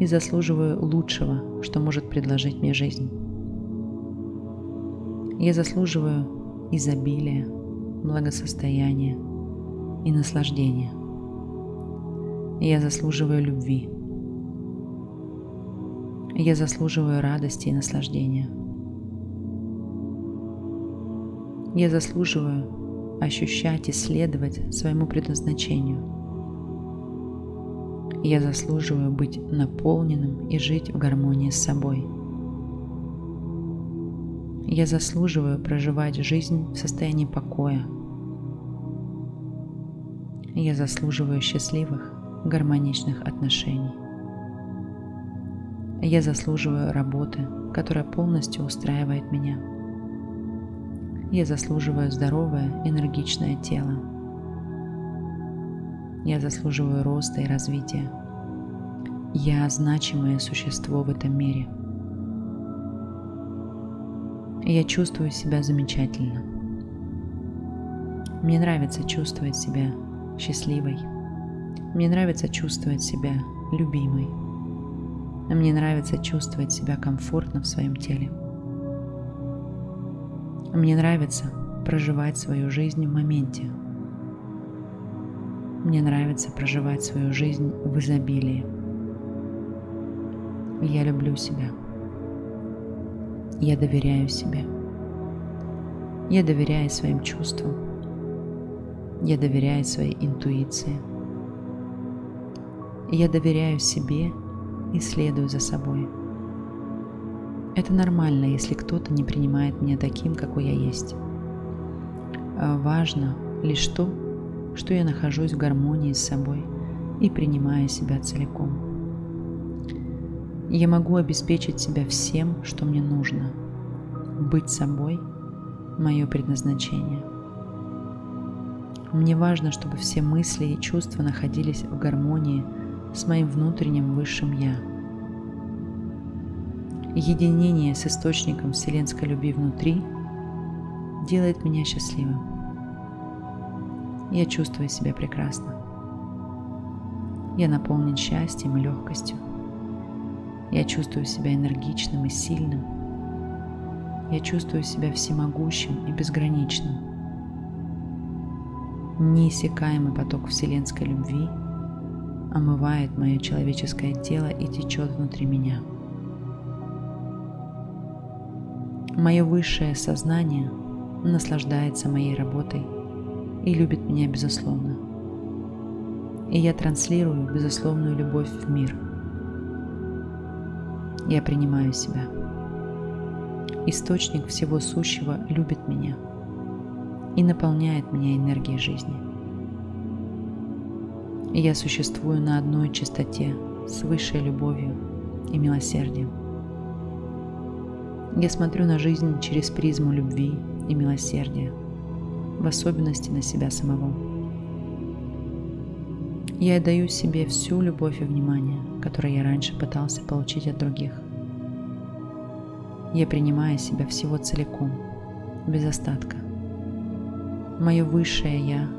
Speaker 1: и заслуживаю лучшего, что может предложить мне жизнь. Я заслуживаю изобилия, благосостояния и наслаждения. Я заслуживаю любви. Я заслуживаю радости и наслаждения. Я заслуживаю ощущать и следовать своему предназначению. Я заслуживаю быть наполненным и жить в гармонии с собой – я заслуживаю проживать жизнь в состоянии покоя. Я заслуживаю счастливых, гармоничных отношений. Я заслуживаю работы, которая полностью устраивает меня. Я заслуживаю здоровое, энергичное тело. Я заслуживаю роста и развития. Я значимое существо в этом мире – я чувствую себя замечательно. Мне нравится чувствовать себя счастливой. Мне нравится чувствовать себя любимой. Мне нравится чувствовать себя комфортно в своем теле. Мне нравится проживать свою жизнь в моменте. Мне нравится проживать свою жизнь в изобилии. Я люблю себя. Я доверяю себе. Я доверяю своим чувствам. Я доверяю своей интуиции. Я доверяю себе и следую за собой. Это нормально, если кто-то не принимает меня таким, какой я есть. А важно лишь то, что я нахожусь в гармонии с собой и принимаю себя целиком. Я могу обеспечить себя всем, что мне нужно. Быть собой – мое предназначение. Мне важно, чтобы все мысли и чувства находились в гармонии с моим внутренним высшим «Я». Единение с источником вселенской любви внутри делает меня счастливым. Я чувствую себя прекрасно. Я наполнен счастьем и легкостью. Я чувствую себя энергичным и сильным. Я чувствую себя всемогущим и безграничным. Неиссякаемый поток вселенской любви омывает мое человеческое тело и течет внутри меня. Мое высшее сознание наслаждается моей работой и любит меня безусловно. И я транслирую безусловную любовь в мир. Я принимаю себя. Источник всего сущего любит меня и наполняет меня энергией жизни. Я существую на одной частоте с высшей любовью и милосердием. Я смотрю на жизнь через призму любви и милосердия, в особенности на себя самого. Я отдаю себе всю любовь и внимание, которое я раньше пытался получить от других. Я принимаю себя всего целиком, без остатка. Мое высшее Я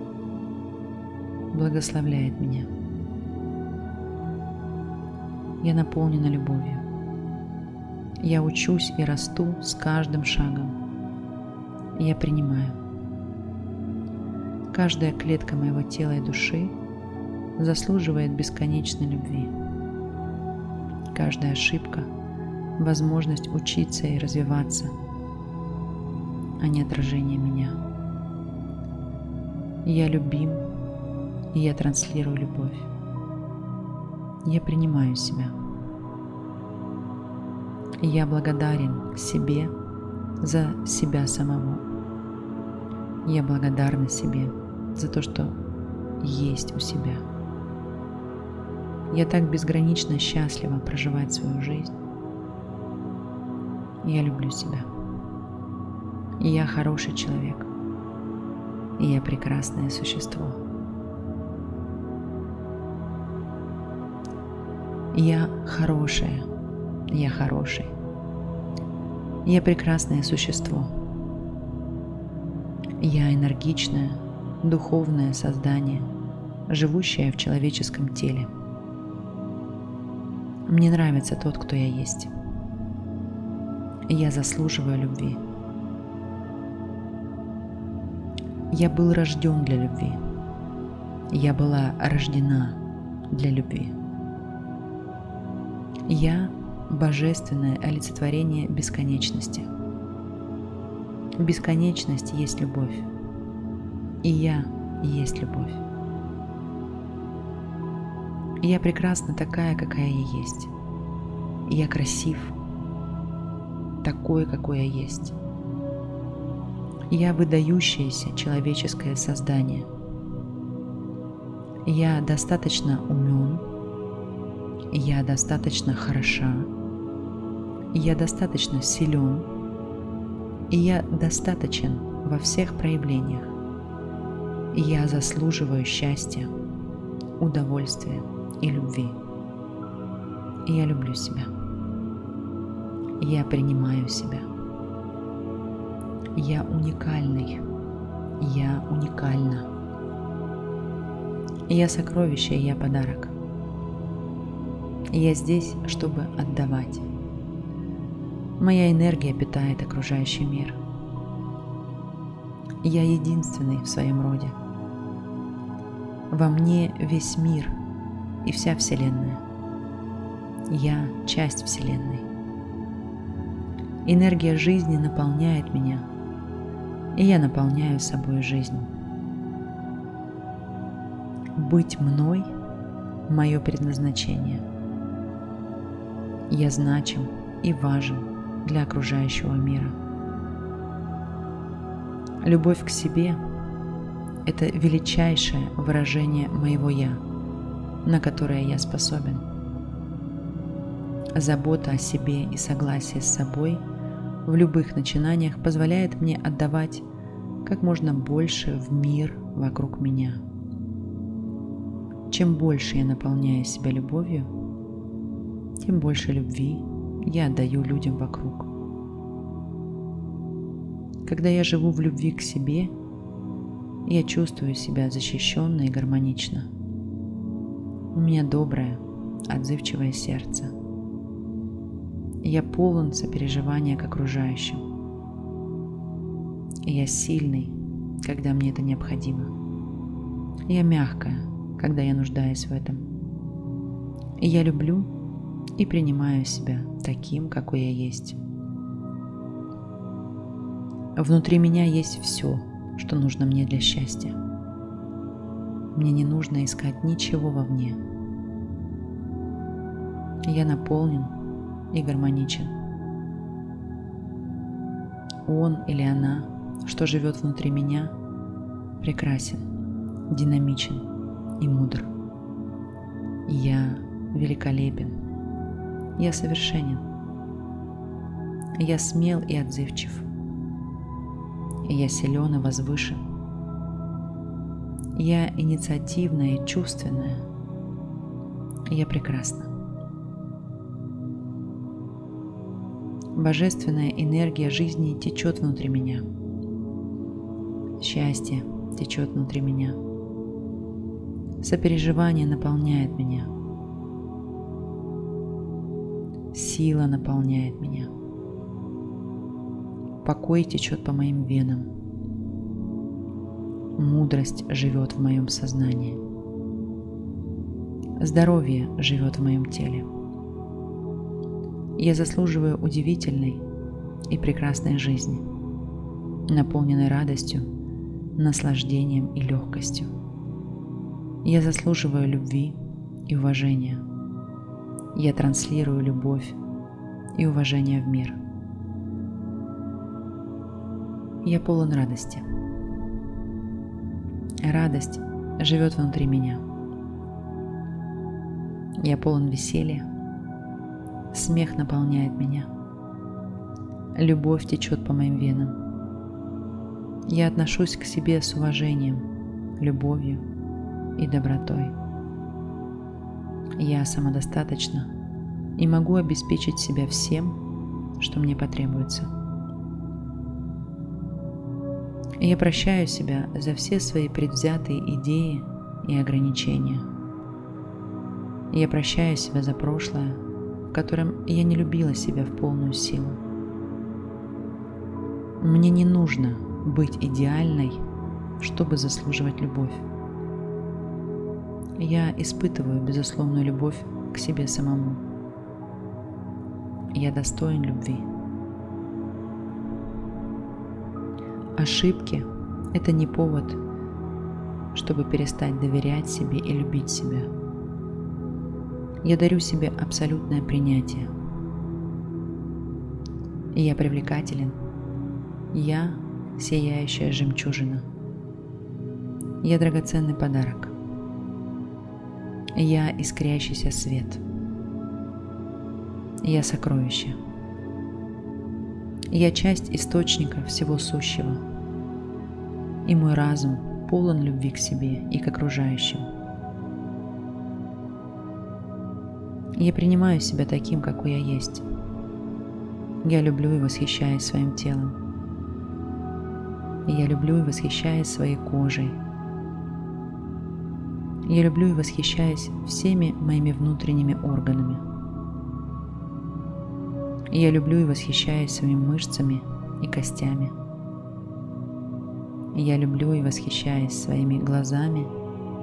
Speaker 1: благословляет меня. Я наполнена любовью. Я учусь и расту с каждым шагом. Я принимаю. Каждая клетка моего тела и души заслуживает бесконечной любви. Каждая ошибка – возможность учиться и развиваться, а не отражение меня. Я любим, и я транслирую любовь. Я принимаю себя. Я благодарен себе за себя самого. Я благодарна себе за то, что есть у себя. Я так безгранично счастлива проживать свою жизнь. Я люблю себя. Я хороший человек. И я прекрасное существо. Я хорошая я хороший. Я прекрасное существо. Я энергичное, духовное создание, живущее в человеческом теле. Мне нравится тот, кто я есть. Я заслуживаю любви. Я был рожден для любви. Я была рождена для любви. Я божественное олицетворение бесконечности. Бесконечность есть любовь. И я есть любовь. Я прекрасна такая, какая я есть. Я красив, такой, какой я есть. Я выдающееся человеческое создание. Я достаточно умен. Я достаточно хороша я достаточно силен, и я достаточен во всех проявлениях. Я заслуживаю счастья, удовольствия и любви. Я люблю себя. Я принимаю себя. Я уникальный. Я уникальна. Я сокровище, я подарок. Я здесь, чтобы отдавать. Моя энергия питает окружающий мир. Я единственный в своем роде. Во мне весь мир и вся Вселенная. Я часть Вселенной. Энергия жизни наполняет меня, и я наполняю собой жизнь. Быть мной – мое предназначение. Я значим и важен для окружающего мира. Любовь к себе – это величайшее выражение моего «я», на которое я способен. Забота о себе и согласие с собой в любых начинаниях позволяет мне отдавать как можно больше в мир вокруг меня. Чем больше я наполняю себя любовью, тем больше любви я отдаю людям вокруг. Когда я живу в любви к себе, я чувствую себя защищенно и гармонично. У меня доброе, отзывчивое сердце. Я полон сопереживания к окружающим. Я сильный, когда мне это необходимо. Я мягкая, когда я нуждаюсь в этом. И я люблю и принимаю себя таким, какой я есть. Внутри меня есть все, что нужно мне для счастья. Мне не нужно искать ничего вовне. Я наполнен и гармоничен. Он или она, что живет внутри меня, прекрасен, динамичен и мудр. Я великолепен. Я совершенен. Я смел и отзывчив. Я силен и возвышен. Я инициативная и чувственная. Я прекрасна. Божественная энергия жизни течет внутри меня. Счастье течет внутри меня. Сопереживание наполняет меня. Сила наполняет меня. Покой течет по моим венам. Мудрость живет в моем сознании. Здоровье живет в моем теле. Я заслуживаю удивительной и прекрасной жизни, наполненной радостью, наслаждением и легкостью. Я заслуживаю любви и уважения. Я транслирую любовь и уважение в мир. Я полон радости. Радость живет внутри меня. Я полон веселья. Смех наполняет меня. Любовь течет по моим венам. Я отношусь к себе с уважением, любовью и добротой. Я самодостаточна и могу обеспечить себя всем, что мне потребуется. Я прощаю себя за все свои предвзятые идеи и ограничения. Я прощаю себя за прошлое, в котором я не любила себя в полную силу. Мне не нужно быть идеальной, чтобы заслуживать любовь я испытываю безусловную любовь к себе самому. Я достоин любви. Ошибки – это не повод, чтобы перестать доверять себе и любить себя. Я дарю себе абсолютное принятие. Я привлекателен. Я – сияющая жемчужина. Я драгоценный подарок. Я искрящийся свет. Я сокровище. Я часть источника всего сущего. И мой разум полон любви к себе и к окружающим. Я принимаю себя таким, какой я есть. Я люблю и восхищаюсь своим телом. Я люблю и восхищаюсь своей кожей, я люблю и восхищаюсь всеми моими внутренними органами. Я люблю и восхищаюсь своими мышцами и костями. Я люблю и восхищаюсь своими глазами,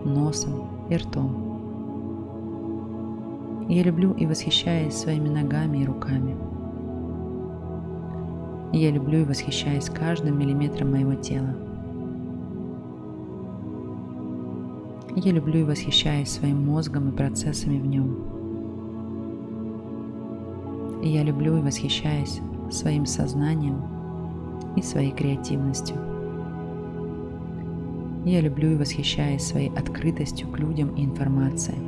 Speaker 1: носом и ртом. Я люблю и восхищаюсь своими ногами и руками. Я люблю и восхищаюсь каждым миллиметром моего тела. Я люблю и восхищаюсь своим мозгом и процессами в нем. Я люблю и восхищаюсь своим сознанием и своей креативностью. Я люблю и восхищаюсь своей открытостью к людям и информации.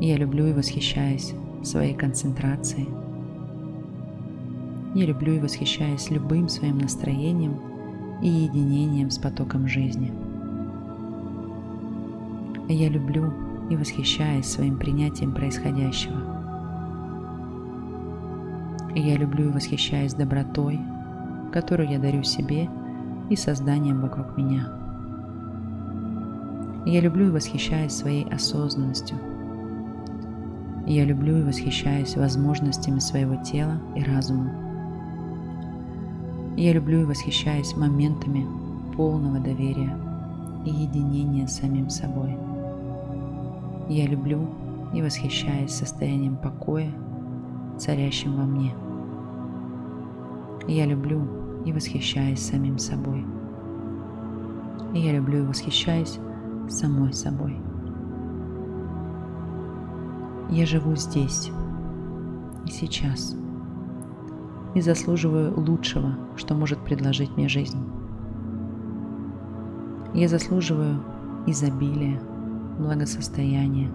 Speaker 1: Я люблю и восхищаюсь своей концентрацией. Я люблю и восхищаюсь любым своим настроением и единением с потоком жизни. Я люблю и восхищаюсь своим принятием происходящего. Я люблю и восхищаюсь добротой, которую я дарю себе и созданием вокруг меня. Я люблю и восхищаюсь своей осознанностью. Я люблю и восхищаюсь возможностями своего тела и разума. Я люблю и восхищаюсь моментами полного доверия и единения с самим собой. Я люблю и восхищаюсь состоянием покоя, царящим во мне. Я люблю и восхищаюсь самим собой. Я люблю и восхищаюсь самой собой. Я живу здесь и сейчас и заслуживаю лучшего, что может предложить мне жизнь. Я заслуживаю изобилия, благосостояния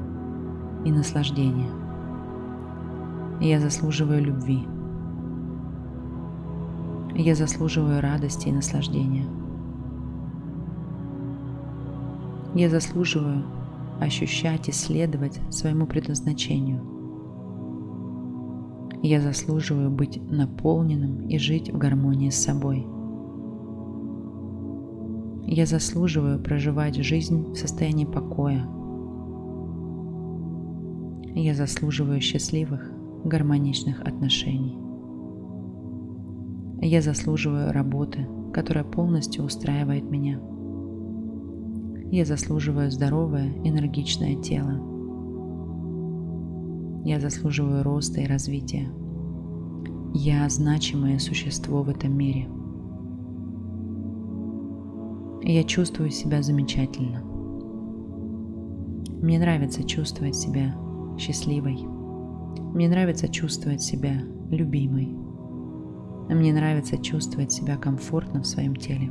Speaker 1: и наслаждения. Я заслуживаю любви – я заслуживаю радости и наслаждения. Я заслуживаю ощущать и следовать своему предназначению. Я заслуживаю быть наполненным и жить в гармонии с собой. Я заслуживаю проживать жизнь в состоянии покоя. Я заслуживаю счастливых, гармоничных отношений. Я заслуживаю работы, которая полностью устраивает меня. Я заслуживаю здоровое, энергичное тело. Я заслуживаю роста и развития. Я значимое существо в этом мире. Я чувствую себя замечательно. Мне нравится чувствовать себя счастливой. Мне нравится чувствовать себя любимой. Мне нравится чувствовать себя комфортно в своем теле.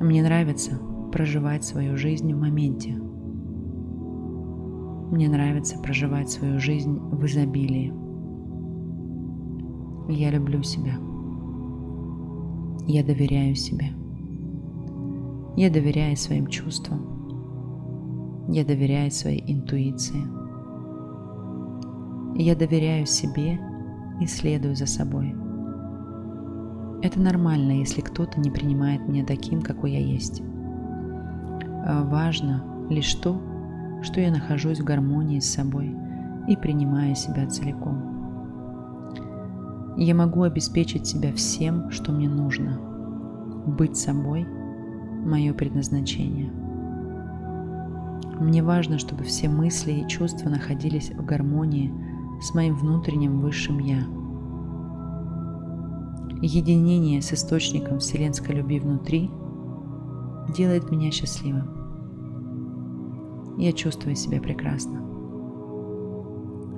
Speaker 1: Мне нравится проживать свою жизнь в моменте. Мне нравится проживать свою жизнь в изобилии. Я люблю себя. Я доверяю себе. Я доверяю своим чувствам. Я доверяю своей интуиции. Я доверяю себе и следую за собой. Это нормально, если кто-то не принимает меня таким, какой я есть. А важно лишь то, что я нахожусь в гармонии с собой и принимаю себя целиком. Я могу обеспечить себя всем, что мне нужно. Быть собой – мое предназначение. Мне важно, чтобы все мысли и чувства находились в гармонии с моим внутренним высшим Я. Единение с источником вселенской любви внутри делает меня счастливым. Я чувствую себя прекрасно.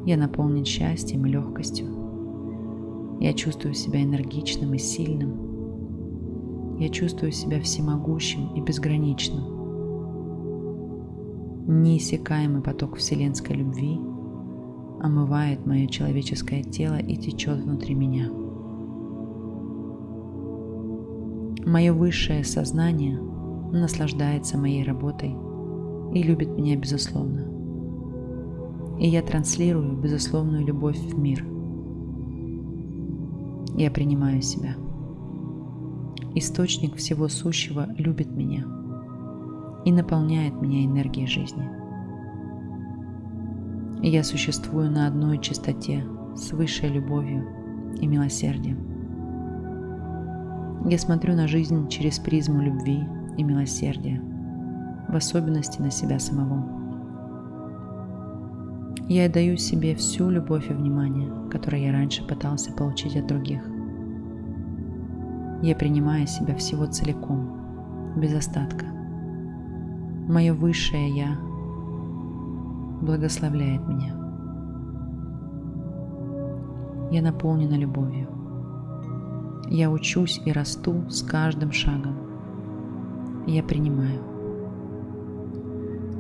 Speaker 1: Я наполнен счастьем и легкостью. Я чувствую себя энергичным и сильным. Я чувствую себя всемогущим и безграничным. Неиссякаемый поток вселенской любви омывает мое человеческое тело и течет внутри меня. Мое высшее сознание наслаждается моей работой и любит меня безусловно. И я транслирую безусловную любовь в мир. Я принимаю себя. Источник всего сущего любит меня и наполняет меня энергией жизни – я существую на одной частоте с высшей любовью и милосердием. Я смотрю на жизнь через призму любви и милосердия, в особенности на себя самого. Я даю себе всю любовь и внимание, которое я раньше пытался получить от других. Я принимаю себя всего целиком, без остатка. Мое высшее Я благословляет меня. Я наполнена любовью. Я учусь и расту с каждым шагом. Я принимаю.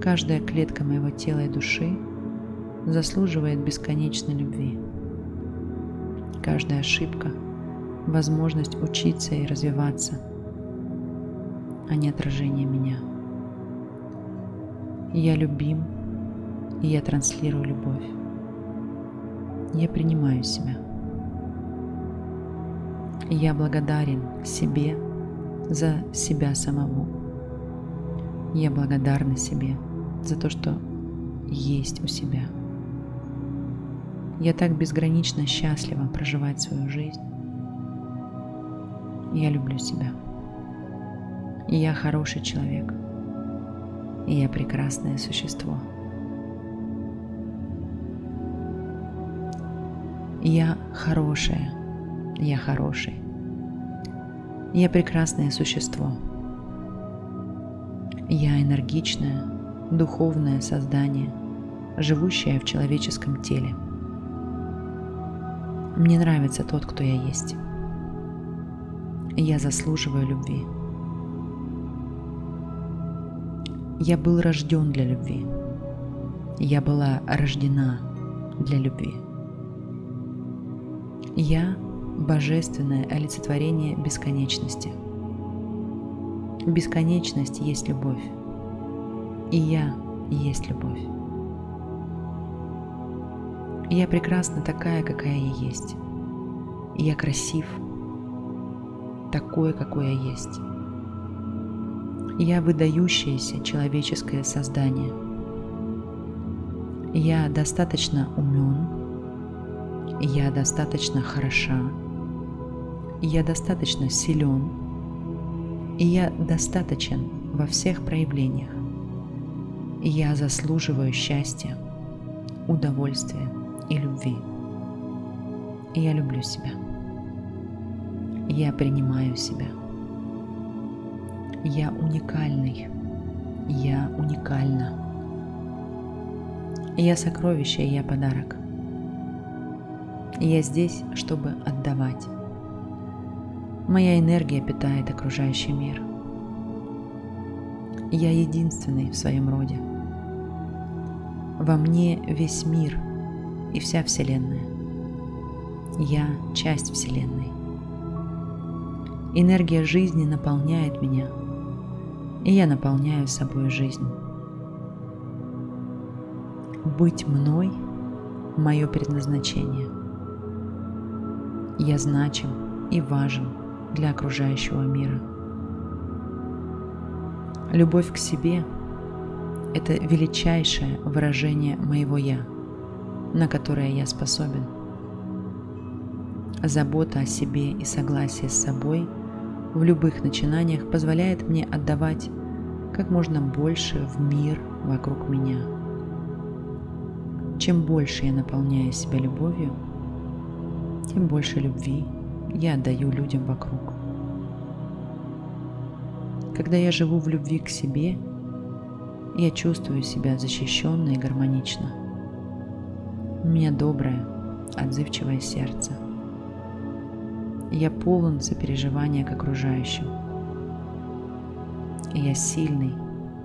Speaker 1: Каждая клетка моего тела и души заслуживает бесконечной любви. Каждая ошибка – возможность учиться и развиваться, а не отражение меня. Я любим, и я транслирую любовь. Я принимаю себя. Я благодарен себе за себя самого. Я благодарна себе за то, что есть у себя. Я так безгранично счастлива проживать свою жизнь. Я люблю себя. Я хороший человек. И я прекрасное существо. Я хорошая. Я хороший. Я прекрасное существо. Я энергичное, духовное создание, живущее в человеческом теле. Мне нравится тот, кто я есть. Я заслуживаю любви. Я был рожден для любви. Я была рождена для любви. Я – божественное олицетворение бесконечности. Бесконечность есть любовь. И я есть любовь. Я прекрасна такая, какая я есть. И я красив, такой, какой я есть. Я выдающееся человеческое создание. Я достаточно умен, я достаточно хороша, я достаточно силен, и я достаточен во всех проявлениях. Я заслуживаю счастья, удовольствия и любви. Я люблю себя. Я принимаю себя. Я уникальный. Я уникальна. Я сокровище, я подарок. Я здесь, чтобы отдавать. Моя энергия питает окружающий мир. Я единственный в своем роде. Во мне весь мир и вся Вселенная. Я часть Вселенной. Энергия жизни наполняет меня, и я наполняю собой жизнь. Быть мной – мое предназначение – я значим и важен для окружающего мира. Любовь к себе – это величайшее выражение моего «я», на которое я способен. Забота о себе и согласие с собой в любых начинаниях позволяет мне отдавать как можно больше в мир вокруг меня. Чем больше я наполняю себя любовью – тем больше любви я отдаю людям вокруг. Когда я живу в любви к себе, я чувствую себя защищенно и гармонично. У меня доброе, отзывчивое сердце. Я полон сопереживания к окружающим. И я сильный,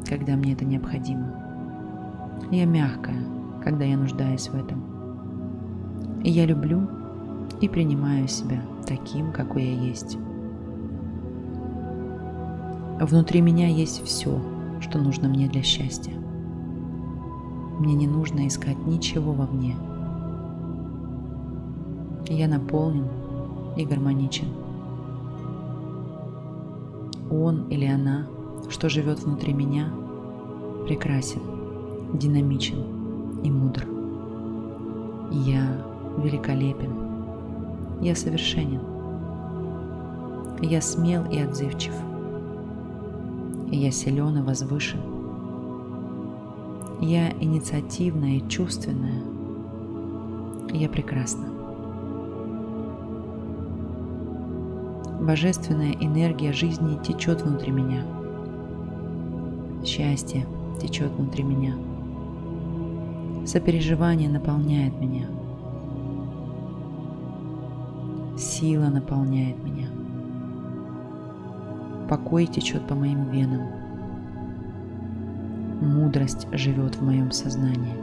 Speaker 1: когда мне это необходимо. Я мягкая, когда я нуждаюсь в этом. И я люблю и принимаю себя таким, какой я есть. Внутри меня есть все, что нужно мне для счастья. Мне не нужно искать ничего вовне. Я наполнен и гармоничен. Он или она, что живет внутри меня, прекрасен, динамичен и мудр. Я великолепен я совершенен. Я смел и отзывчив. Я силен и возвышен. Я инициативная и чувственная. Я прекрасна. Божественная энергия жизни течет внутри меня. Счастье течет внутри меня. Сопереживание наполняет меня. Сила наполняет меня. Покой течет по моим венам. Мудрость живет в моем сознании.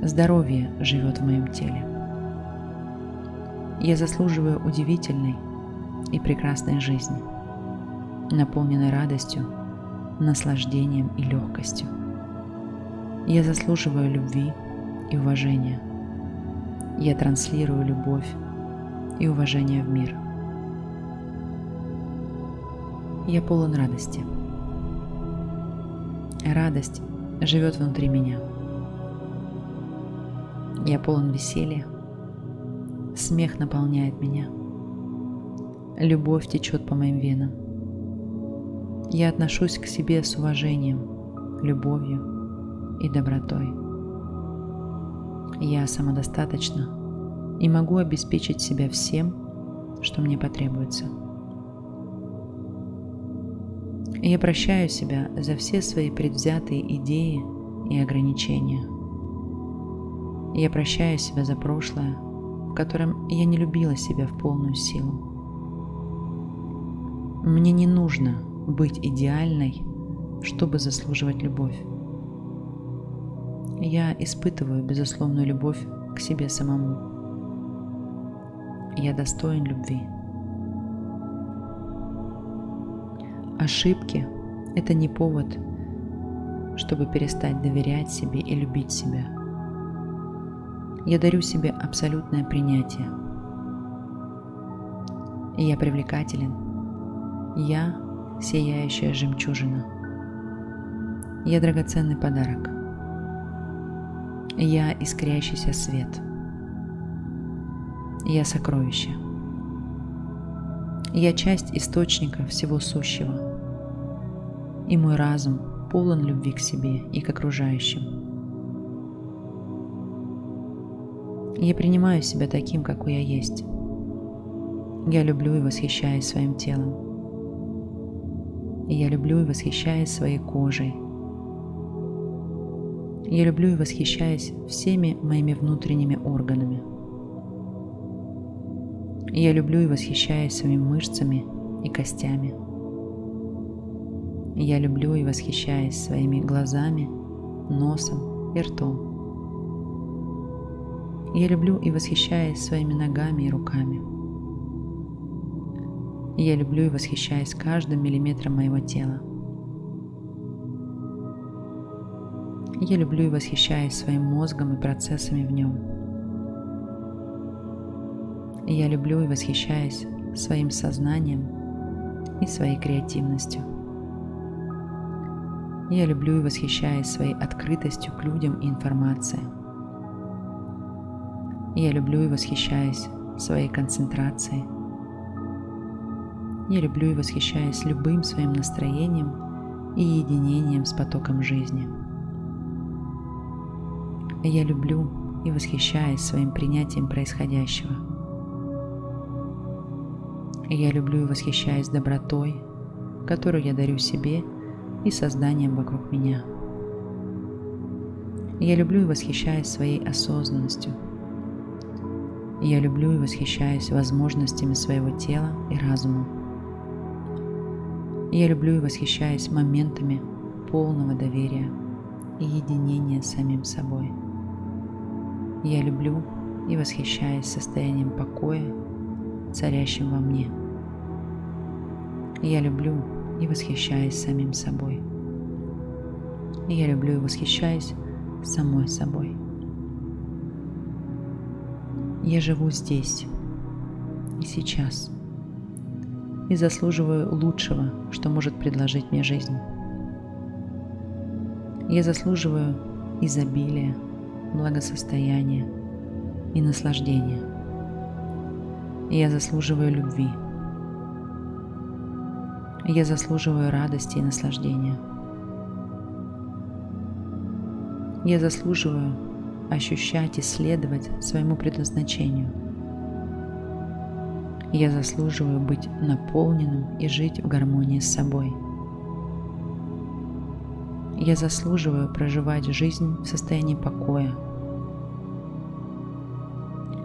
Speaker 1: Здоровье живет в моем теле. Я заслуживаю удивительной и прекрасной жизни, наполненной радостью, наслаждением и легкостью. Я заслуживаю любви и уважения. Я транслирую любовь и уважение в мир. Я полон радости. Радость живет внутри меня. Я полон веселья. Смех наполняет меня. Любовь течет по моим венам. Я отношусь к себе с уважением, любовью и добротой. Я самодостаточна и могу обеспечить себя всем, что мне потребуется – я прощаю себя за все свои предвзятые идеи и ограничения. Я прощаю себя за прошлое, в котором я не любила себя в полную силу. Мне не нужно быть идеальной, чтобы заслуживать любовь. Я испытываю безусловную любовь к себе самому. Я достоин любви. Ошибки – это не повод, чтобы перестать доверять себе и любить себя. Я дарю себе абсолютное принятие. Я привлекателен. Я – сияющая жемчужина. Я драгоценный подарок. Я искрящийся свет. Я сокровище. Я часть источника всего сущего и мой разум полон любви к себе и к окружающим. Я принимаю себя таким, какой я есть. Я люблю и восхищаюсь своим телом. я люблю и восхищаюсь своей кожей. Я люблю и восхищаюсь всеми моими внутренними органами. Я люблю и восхищаюсь своими мышцами и костями. Я люблю и восхищаюсь своими глазами, носом и ртом. Я люблю и восхищаюсь своими ногами и руками. Я люблю и восхищаюсь каждым миллиметром моего тела. Я люблю и восхищаюсь своим мозгом и процессами в нем. Я люблю и восхищаюсь своим сознанием и своей креативностью. Я люблю и восхищаюсь своей открытостью к людям и информации. Я люблю и восхищаюсь своей концентрацией. Я люблю и восхищаюсь любым своим настроением и единением с потоком жизни. Я люблю и восхищаюсь своим принятием происходящего. Я люблю и восхищаюсь добротой, которую я дарю себе и созданием вокруг меня. Я люблю и восхищаюсь своей осознанностью. Я люблю и восхищаюсь возможностями своего тела и разума. Я люблю и восхищаюсь моментами полного доверия и единения с самим собой. Я люблю и восхищаюсь состоянием покоя, царящим во мне. Я люблю и восхищаюсь самим собой. я люблю и восхищаюсь самой собой. Я живу здесь и сейчас и заслуживаю лучшего, что может предложить мне жизнь. Я заслуживаю изобилия, благосостояния и наслаждения. Я заслуживаю любви – я заслуживаю радости и наслаждения. Я заслуживаю ощущать и следовать своему предназначению. Я заслуживаю быть наполненным и жить в гармонии с собой. Я заслуживаю проживать жизнь в состоянии покоя.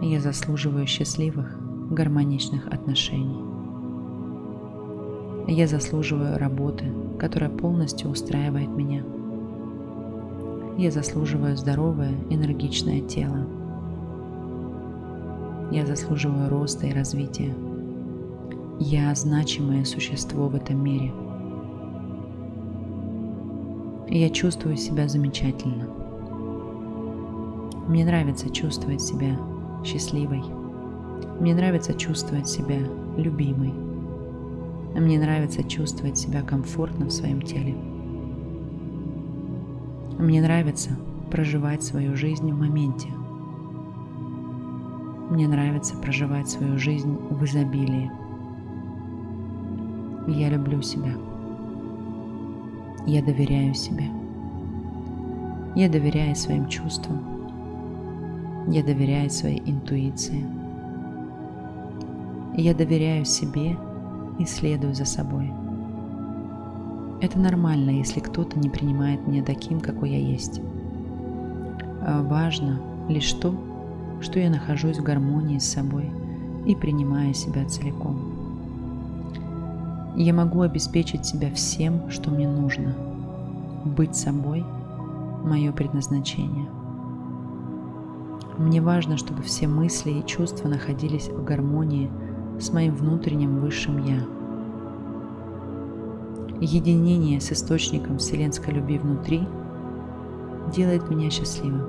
Speaker 1: Я заслуживаю счастливых, гармоничных отношений. Я заслуживаю работы, которая полностью устраивает меня. Я заслуживаю здоровое, энергичное тело. Я заслуживаю роста и развития. Я значимое существо в этом мире. Я чувствую себя замечательно. Мне нравится чувствовать себя счастливой. Мне нравится чувствовать себя любимой. Мне нравится чувствовать себя комфортно в своем теле. Мне нравится проживать свою жизнь в моменте. Мне нравится проживать свою жизнь в изобилии. Я люблю себя. Я доверяю себе. Я доверяю своим чувствам. Я доверяю своей интуиции. Я доверяю себе и следую за собой. Это нормально, если кто-то не принимает меня таким, какой я есть. А важно лишь то, что я нахожусь в гармонии с собой и принимаю себя целиком. Я могу обеспечить себя всем, что мне нужно. Быть собой – мое предназначение. Мне важно, чтобы все мысли и чувства находились в гармонии с моим внутренним высшим Я – единение с источником вселенской любви внутри делает меня счастливым.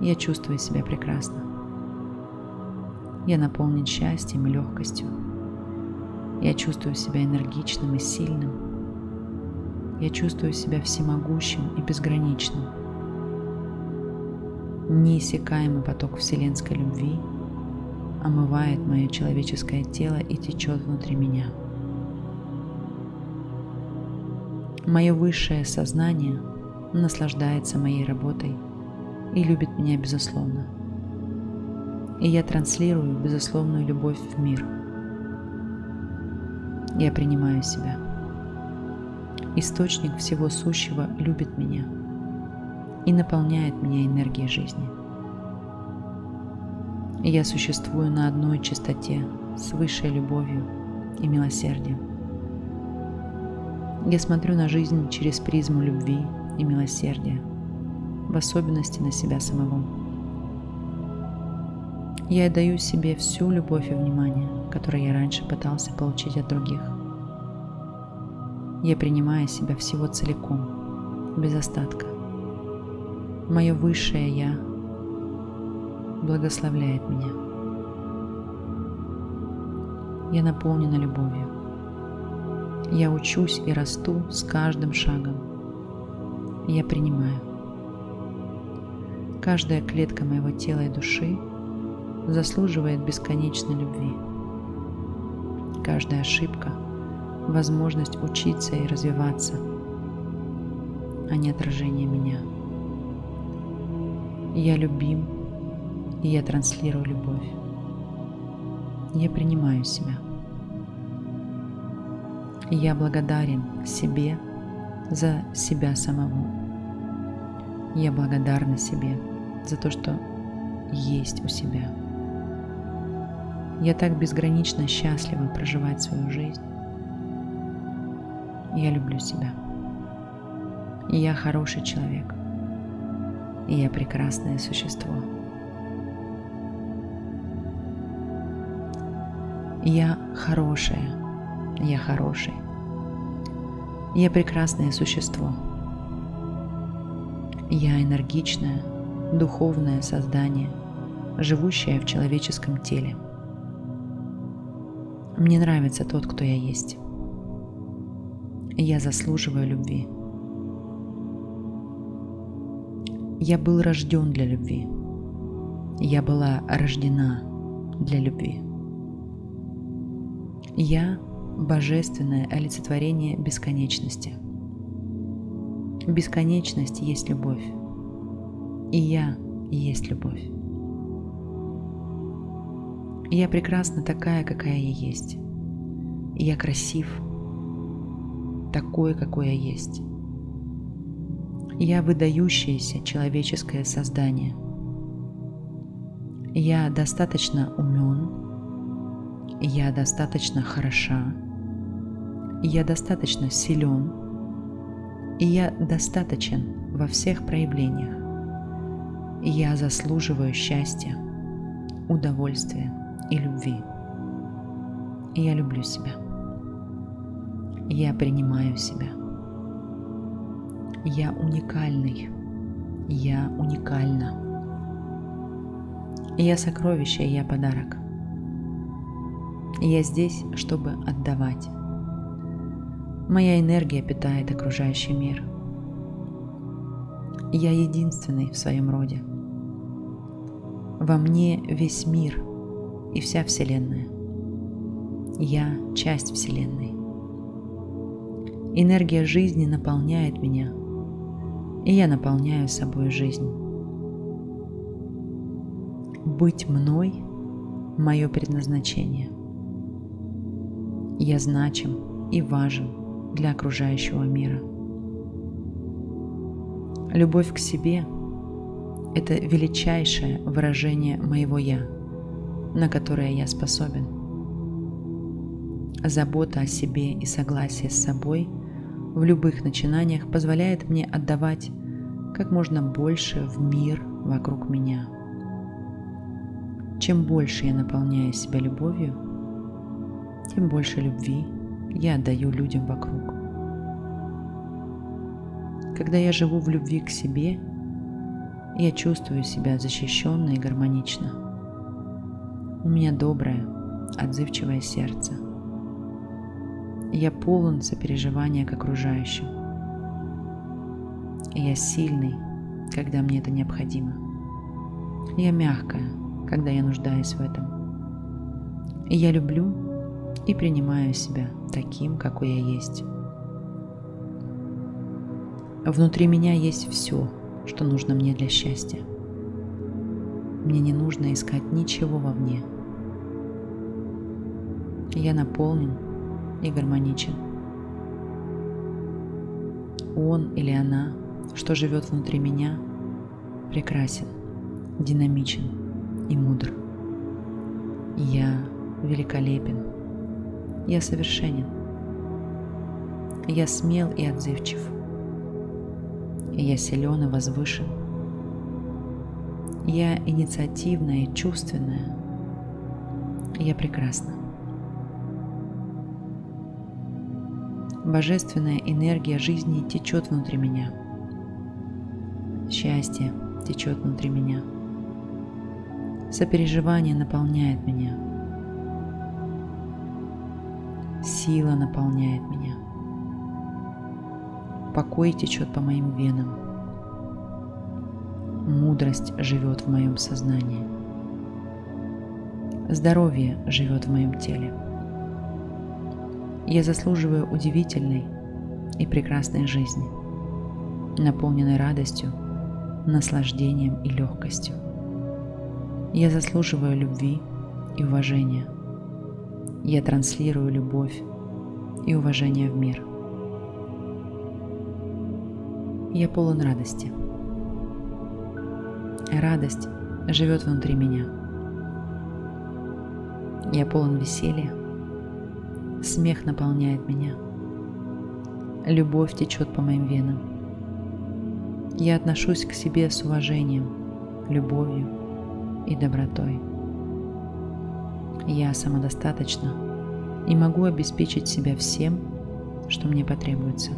Speaker 1: Я чувствую себя прекрасно. Я наполнен счастьем и легкостью. Я чувствую себя энергичным и сильным. Я чувствую себя всемогущим и безграничным. Неиссякаемый поток вселенской любви омывает мое человеческое тело и течет внутри меня – Мое высшее сознание наслаждается моей работой и любит меня безусловно. И я транслирую безусловную любовь в мир. Я принимаю себя. Источник всего сущего любит меня и наполняет меня энергией жизни. И я существую на одной частоте с высшей любовью и милосердием. Я смотрю на жизнь через призму любви и милосердия, в особенности на себя самого. Я даю себе всю любовь и внимание, которое я раньше пытался получить от других. Я принимаю себя всего целиком, без остатка. Мое высшее Я благословляет меня. Я наполнена любовью. Я учусь и расту с каждым шагом. Я принимаю. Каждая клетка моего тела и души заслуживает бесконечной любви. Каждая ошибка – возможность учиться и развиваться, а не отражение меня. Я любим, и я транслирую любовь. Я принимаю себя. Я благодарен себе за себя самого. Я благодарна себе за то, что есть у себя. Я так безгранично счастлива проживать свою жизнь. Я люблю себя. Я хороший человек. И я прекрасное существо. Я хорошая я хороший. Я прекрасное существо. Я энергичное, духовное создание, живущее в человеческом теле. Мне нравится тот, кто я есть. Я заслуживаю любви. Я был рожден для любви. Я была рождена для любви. Я божественное олицетворение бесконечности. Бесконечность есть любовь. И я есть любовь. Я прекрасна такая, какая я есть. Я красив, такой, какой я есть. Я выдающееся человеческое создание. Я достаточно умен. Я достаточно хороша. Я достаточно силен. И я достаточен во всех проявлениях. Я заслуживаю счастья, удовольствия и любви. Я люблю себя. Я принимаю себя. Я уникальный. Я уникальна. Я сокровище, я подарок. Я здесь, чтобы отдавать. Моя энергия питает окружающий мир. Я единственный в своем роде. Во мне весь мир и вся Вселенная. Я часть Вселенной. Энергия жизни наполняет меня, и я наполняю собой жизнь. Быть мной – мое предназначение. Я значим и важен для окружающего мира. Любовь к себе – это величайшее выражение моего «я», на которое я способен. Забота о себе и согласие с собой в любых начинаниях позволяет мне отдавать как можно больше в мир вокруг меня. Чем больше я наполняю себя любовью, тем больше любви я отдаю людям вокруг. Когда я живу в любви к себе, я чувствую себя защищенно и гармонично. У меня доброе, отзывчивое сердце. Я полон сопереживания к окружающим. Я сильный, когда мне это необходимо. Я мягкая, когда я нуждаюсь в этом. И я люблю и принимаю себя таким, какой я есть. Внутри меня есть все, что нужно мне для счастья. Мне не нужно искать ничего вовне. Я наполнен и гармоничен. Он или она, что живет внутри меня, прекрасен, динамичен и мудр. Я великолепен. Я совершенен. Я смел и отзывчив. Я силен и возвышен. Я инициативная и чувственная. Я прекрасна. Божественная энергия жизни течет внутри меня. Счастье течет внутри меня. Сопереживание наполняет меня. Сила наполняет меня. Покой течет по моим венам. Мудрость живет в моем сознании. Здоровье живет в моем теле. Я заслуживаю удивительной и прекрасной жизни, наполненной радостью, наслаждением и легкостью. Я заслуживаю любви и уважения. Я транслирую любовь и уважение в мир. Я полон радости. Радость живет внутри меня. Я полон веселья Смех наполняет меня. Любовь течет по моим венам. Я отношусь к себе с уважением, любовью и добротой. Я самодостаточна и могу обеспечить себя всем, что мне потребуется.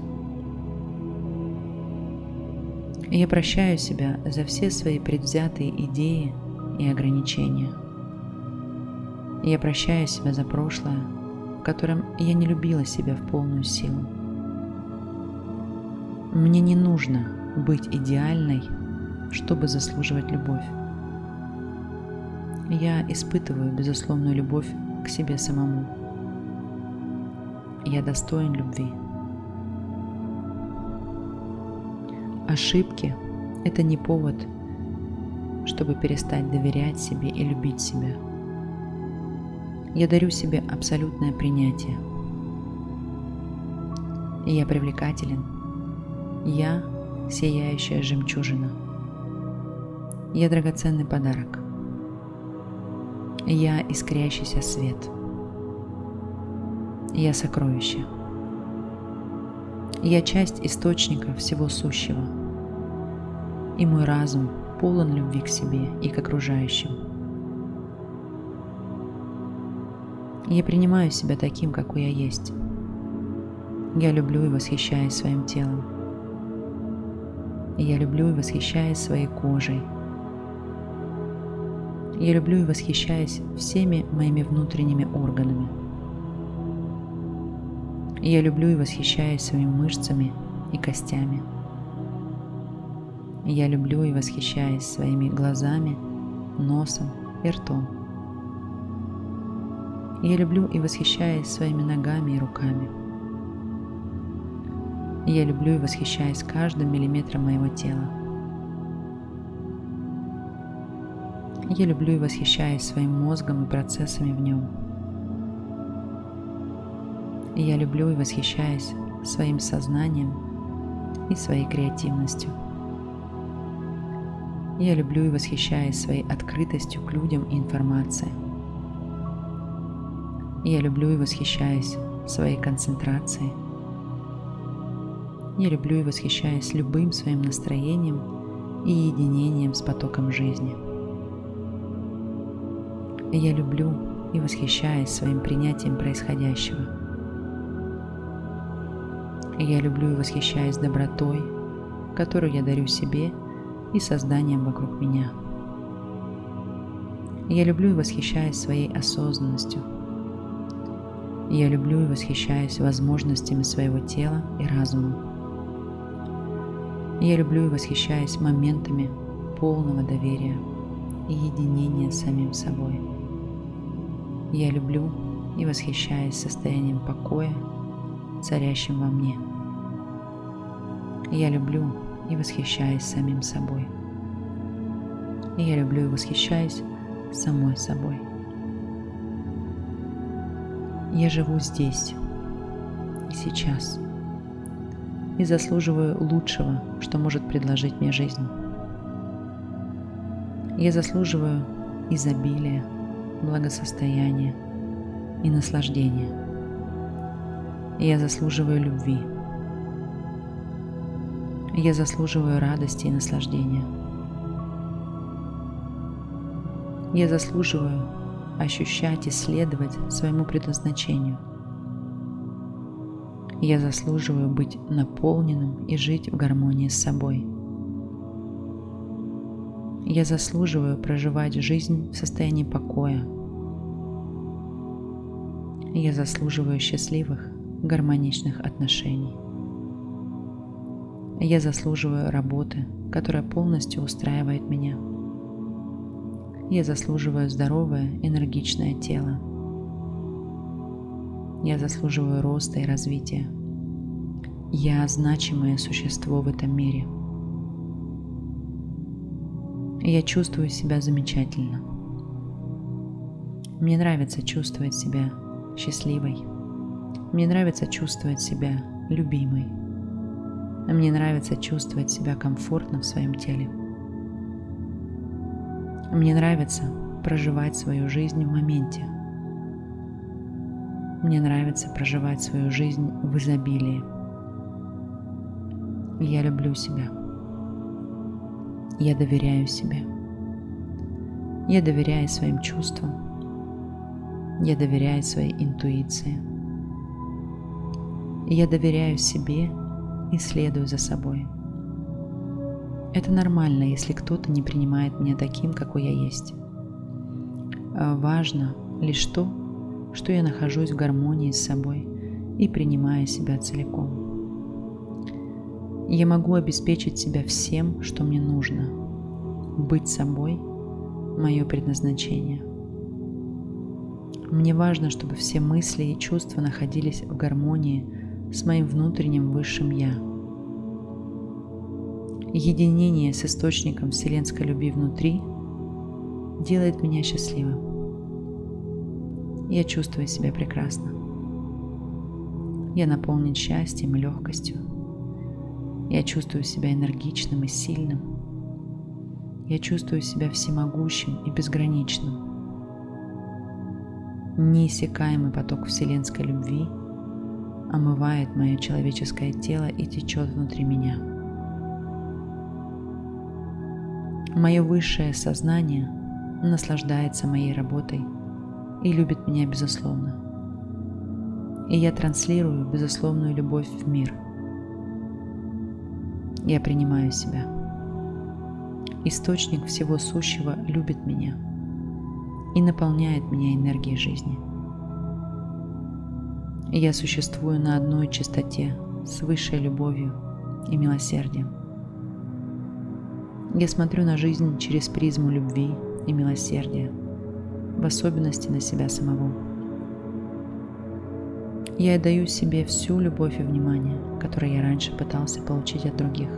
Speaker 1: Я прощаю себя за все свои предвзятые идеи и ограничения. Я прощаю себя за прошлое, котором я не любила себя в полную силу. Мне не нужно быть идеальной, чтобы заслуживать любовь. Я испытываю безусловную любовь к себе самому. Я достоин любви. Ошибки – это не повод чтобы перестать доверять себе и любить себя. Я дарю себе абсолютное принятие. Я привлекателен. Я сияющая жемчужина. Я драгоценный подарок. Я искрящийся свет. Я сокровище. Я часть источника всего сущего. И мой разум полон любви к себе и к окружающим. Я принимаю себя таким, какой я есть. Я люблю и восхищаюсь своим телом. Я люблю и восхищаюсь своей кожей. Я люблю и восхищаюсь всеми моими внутренними органами. Я люблю и восхищаюсь своими мышцами и костями. Я люблю и восхищаюсь своими глазами, носом и ртом. Я люблю и восхищаюсь своими ногами и руками. Я люблю и восхищаюсь каждым миллиметром моего тела. Я люблю и восхищаюсь своим мозгом и процессами в нем. Я люблю и восхищаюсь своим сознанием и своей креативностью. Я люблю и восхищаюсь своей открытостью к людям и информации. Я люблю и восхищаюсь своей концентрацией. Я люблю и восхищаюсь любым своим настроением и единением с потоком жизни. Я люблю и восхищаюсь своим принятием происходящего. Я люблю и восхищаюсь добротой, которую я дарю себе – и созданием вокруг меня. Я люблю и восхищаюсь своей осознанностью. Я люблю и восхищаюсь возможностями своего тела и разума. Я люблю и восхищаюсь моментами полного доверия и единения с самим собой. Я люблю и восхищаюсь состоянием покоя, царящим во мне. Я люблю и восхищаюсь самим собой. Я люблю и восхищаюсь самой собой. Я живу здесь и сейчас и заслуживаю лучшего, что может предложить мне жизнь. Я заслуживаю изобилия, благосостояния и наслаждения. Я заслуживаю любви – я заслуживаю радости и наслаждения. Я заслуживаю ощущать и следовать своему предназначению. Я заслуживаю быть наполненным и жить в гармонии с собой. Я заслуживаю проживать жизнь в состоянии покоя. Я заслуживаю счастливых, гармоничных отношений. Я заслуживаю работы, которая полностью устраивает меня. Я заслуживаю здоровое, энергичное тело. Я заслуживаю роста и развития. Я значимое существо в этом мире. Я чувствую себя замечательно. Мне нравится чувствовать себя счастливой. Мне нравится чувствовать себя любимой. Мне нравится чувствовать себя комфортно в своем теле. Мне нравится проживать свою жизнь в моменте. Мне нравится проживать свою жизнь в изобилии. Я люблю себя. Я доверяю себе. Я доверяю своим чувствам. Я доверяю своей интуиции. Я доверяю себе и следую за собой. Это нормально, если кто-то не принимает меня таким, какой я есть. А важно лишь то, что я нахожусь в гармонии с собой и принимаю себя целиком. Я могу обеспечить себя всем, что мне нужно. Быть собой – мое предназначение. Мне важно, чтобы все мысли и чувства находились в гармонии с моим внутренним высшим Я. Единение с источником вселенской любви внутри делает меня счастливым. Я чувствую себя прекрасно. Я наполнен счастьем и легкостью. Я чувствую себя энергичным и сильным. Я чувствую себя всемогущим и безграничным. Неиссякаемый поток вселенской любви омывает мое человеческое тело и течет внутри меня. Мое высшее сознание наслаждается моей работой и любит меня безусловно. И я транслирую безусловную любовь в мир. Я принимаю себя. Источник всего сущего любит меня и наполняет меня энергией жизни. Я существую на одной частоте с высшей любовью и милосердием. Я смотрю на жизнь через призму любви и милосердия, в особенности на себя самого. Я даю себе всю любовь и внимание, которое я раньше пытался получить от других.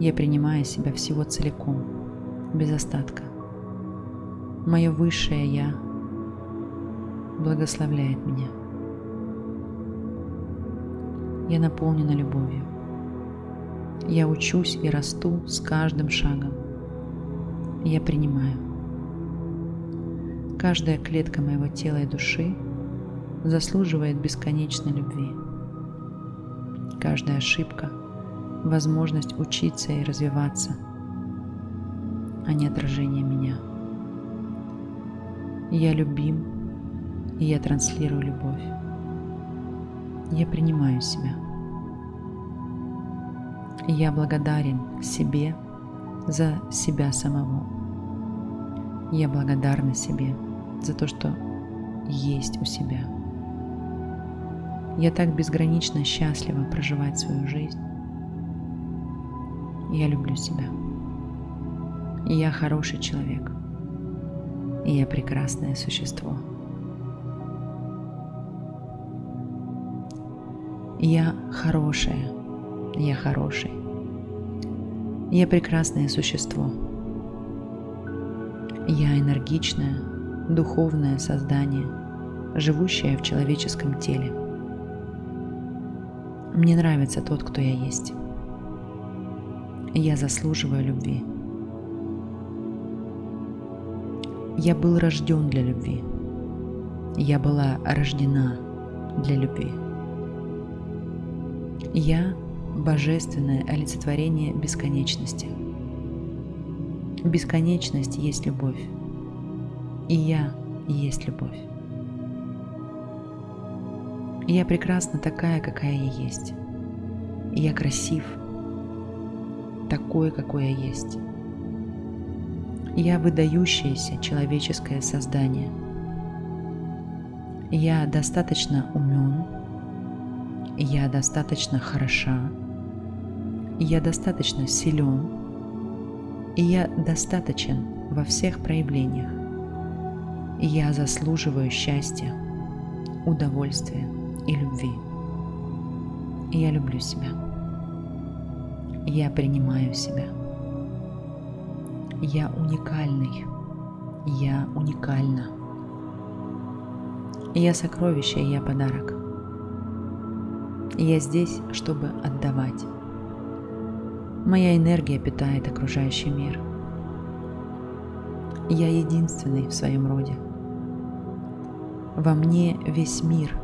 Speaker 1: Я принимаю себя всего целиком, без остатка. Мое высшее Я благословляет меня. Я наполнена любовью. Я учусь и расту с каждым шагом. Я принимаю. Каждая клетка моего тела и души заслуживает бесконечной любви. Каждая ошибка – возможность учиться и развиваться, а не отражение меня. Я любим, и я транслирую любовь. Я принимаю себя. Я благодарен себе за себя самого. Я благодарна себе за то, что есть у себя. Я так безгранично счастлива проживать свою жизнь. Я люблю себя. Я хороший человек. И я прекрасное существо. Я хорошая. Я хороший. Я прекрасное существо. Я энергичное, духовное создание, живущее в человеческом теле – мне нравится тот, кто я есть. Я заслуживаю любви. Я был рожден для любви. Я была рождена для любви. Я – божественное олицетворение бесконечности. Бесконечность есть любовь. И я есть любовь. Я прекрасна такая, какая я есть. Я красив, такой, какой я есть. Я выдающееся человеческое создание. Я достаточно умен. Я достаточно хороша. Я достаточно силен. И я достаточен во всех проявлениях. Я заслуживаю счастья, удовольствия, и любви. я люблю себя. Я принимаю себя. Я уникальный. Я уникальна. Я сокровище, я подарок. Я здесь, чтобы отдавать. Моя энергия питает окружающий мир. Я единственный в своем роде. Во мне весь мир –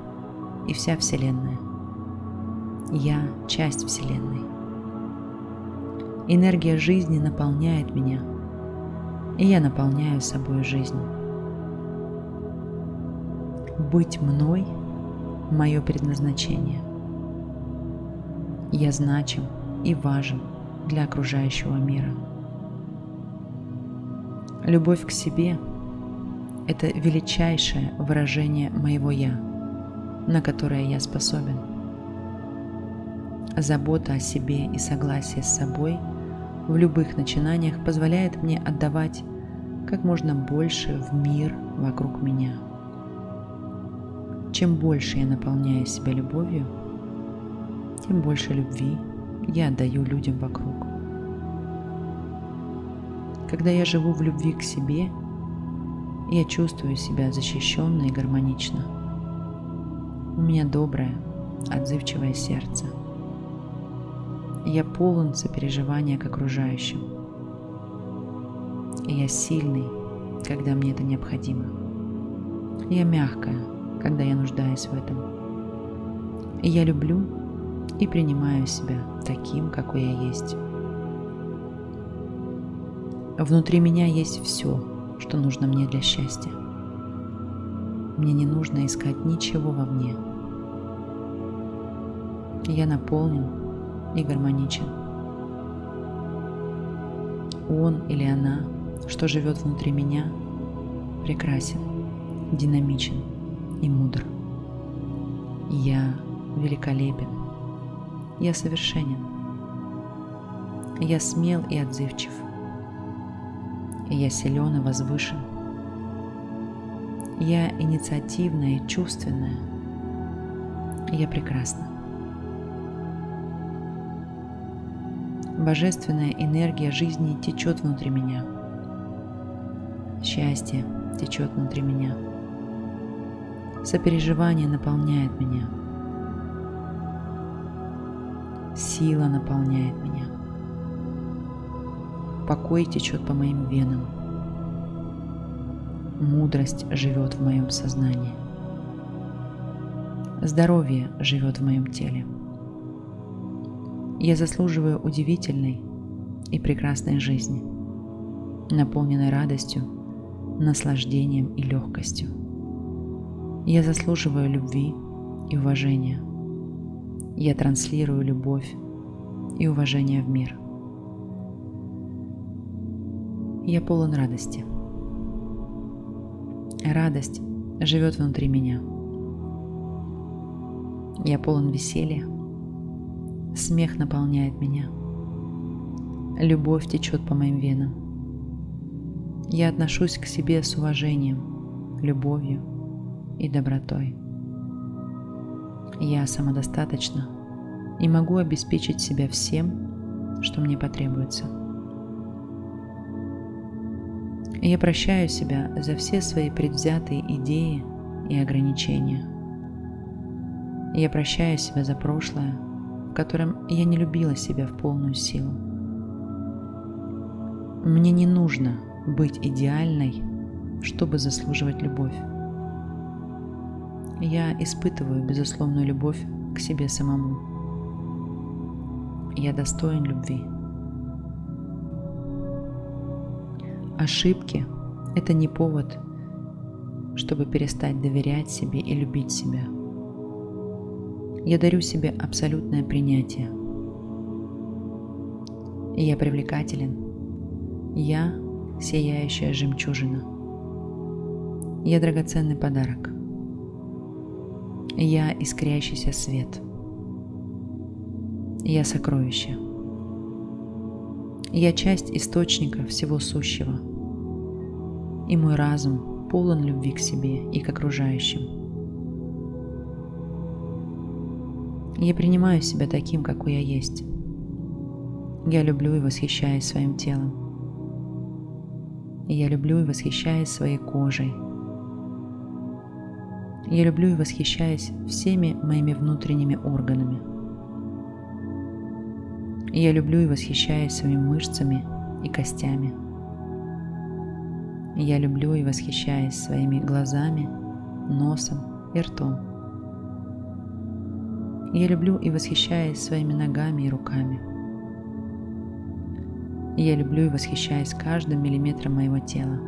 Speaker 1: и вся Вселенная. Я часть Вселенной. Энергия жизни наполняет меня, и я наполняю собой жизнь. Быть мной – мое предназначение. Я значим и важен для окружающего мира. Любовь к себе – это величайшее выражение моего «я» на которое я способен. Забота о себе и согласие с собой в любых начинаниях позволяет мне отдавать как можно больше в мир вокруг меня. Чем больше я наполняю себя любовью, тем больше любви я отдаю людям вокруг. Когда я живу в любви к себе, я чувствую себя защищенно и гармонично. У меня доброе, отзывчивое сердце. Я полон сопереживания к окружающим. Я сильный, когда мне это необходимо. Я мягкая, когда я нуждаюсь в этом. Я люблю и принимаю себя таким, какой я есть. Внутри меня есть все, что нужно мне для счастья. Мне не нужно искать ничего вовне. Я наполнен и гармоничен. Он или она, что живет внутри меня, прекрасен, динамичен и мудр. Я великолепен. Я совершенен. Я смел и отзывчив. Я силен и возвышен. Я инициативная и чувственная. Я прекрасна. Божественная энергия жизни течет внутри меня. Счастье течет внутри меня. Сопереживание наполняет меня. Сила наполняет меня. Покой течет по моим венам. Мудрость живет в моем сознании. Здоровье живет в моем теле. Я заслуживаю удивительной и прекрасной жизни, наполненной радостью, наслаждением и легкостью. Я заслуживаю любви и уважения. Я транслирую любовь и уважение в мир. Я полон радости. Радость живет внутри меня. Я полон веселья. Смех наполняет меня. Любовь течет по моим венам. Я отношусь к себе с уважением, любовью и добротой. Я самодостаточна и могу обеспечить себя всем, что мне потребуется. Я прощаю себя за все свои предвзятые идеи и ограничения. Я прощаю себя за прошлое, в котором я не любила себя в полную силу. Мне не нужно быть идеальной, чтобы заслуживать любовь. Я испытываю безусловную любовь к себе самому. Я достоин любви. Ошибки – это не повод, чтобы перестать доверять себе и любить себя. Я дарю себе абсолютное принятие. Я привлекателен. Я – сияющая жемчужина. Я – драгоценный подарок. Я – искрящийся свет. Я – сокровище. Я – часть источника всего сущего. И мой разум полон любви к себе и к окружающим. Я принимаю себя таким, какой я есть. Я люблю и восхищаюсь своим телом. Я люблю и восхищаюсь своей кожей. Я люблю и восхищаюсь всеми моими внутренними органами. Я люблю и восхищаюсь своими мышцами и костями. Я люблю и восхищаюсь своими глазами, носом и ртом. Я люблю и восхищаюсь своими ногами и руками. Я люблю и восхищаюсь каждым миллиметром моего тела.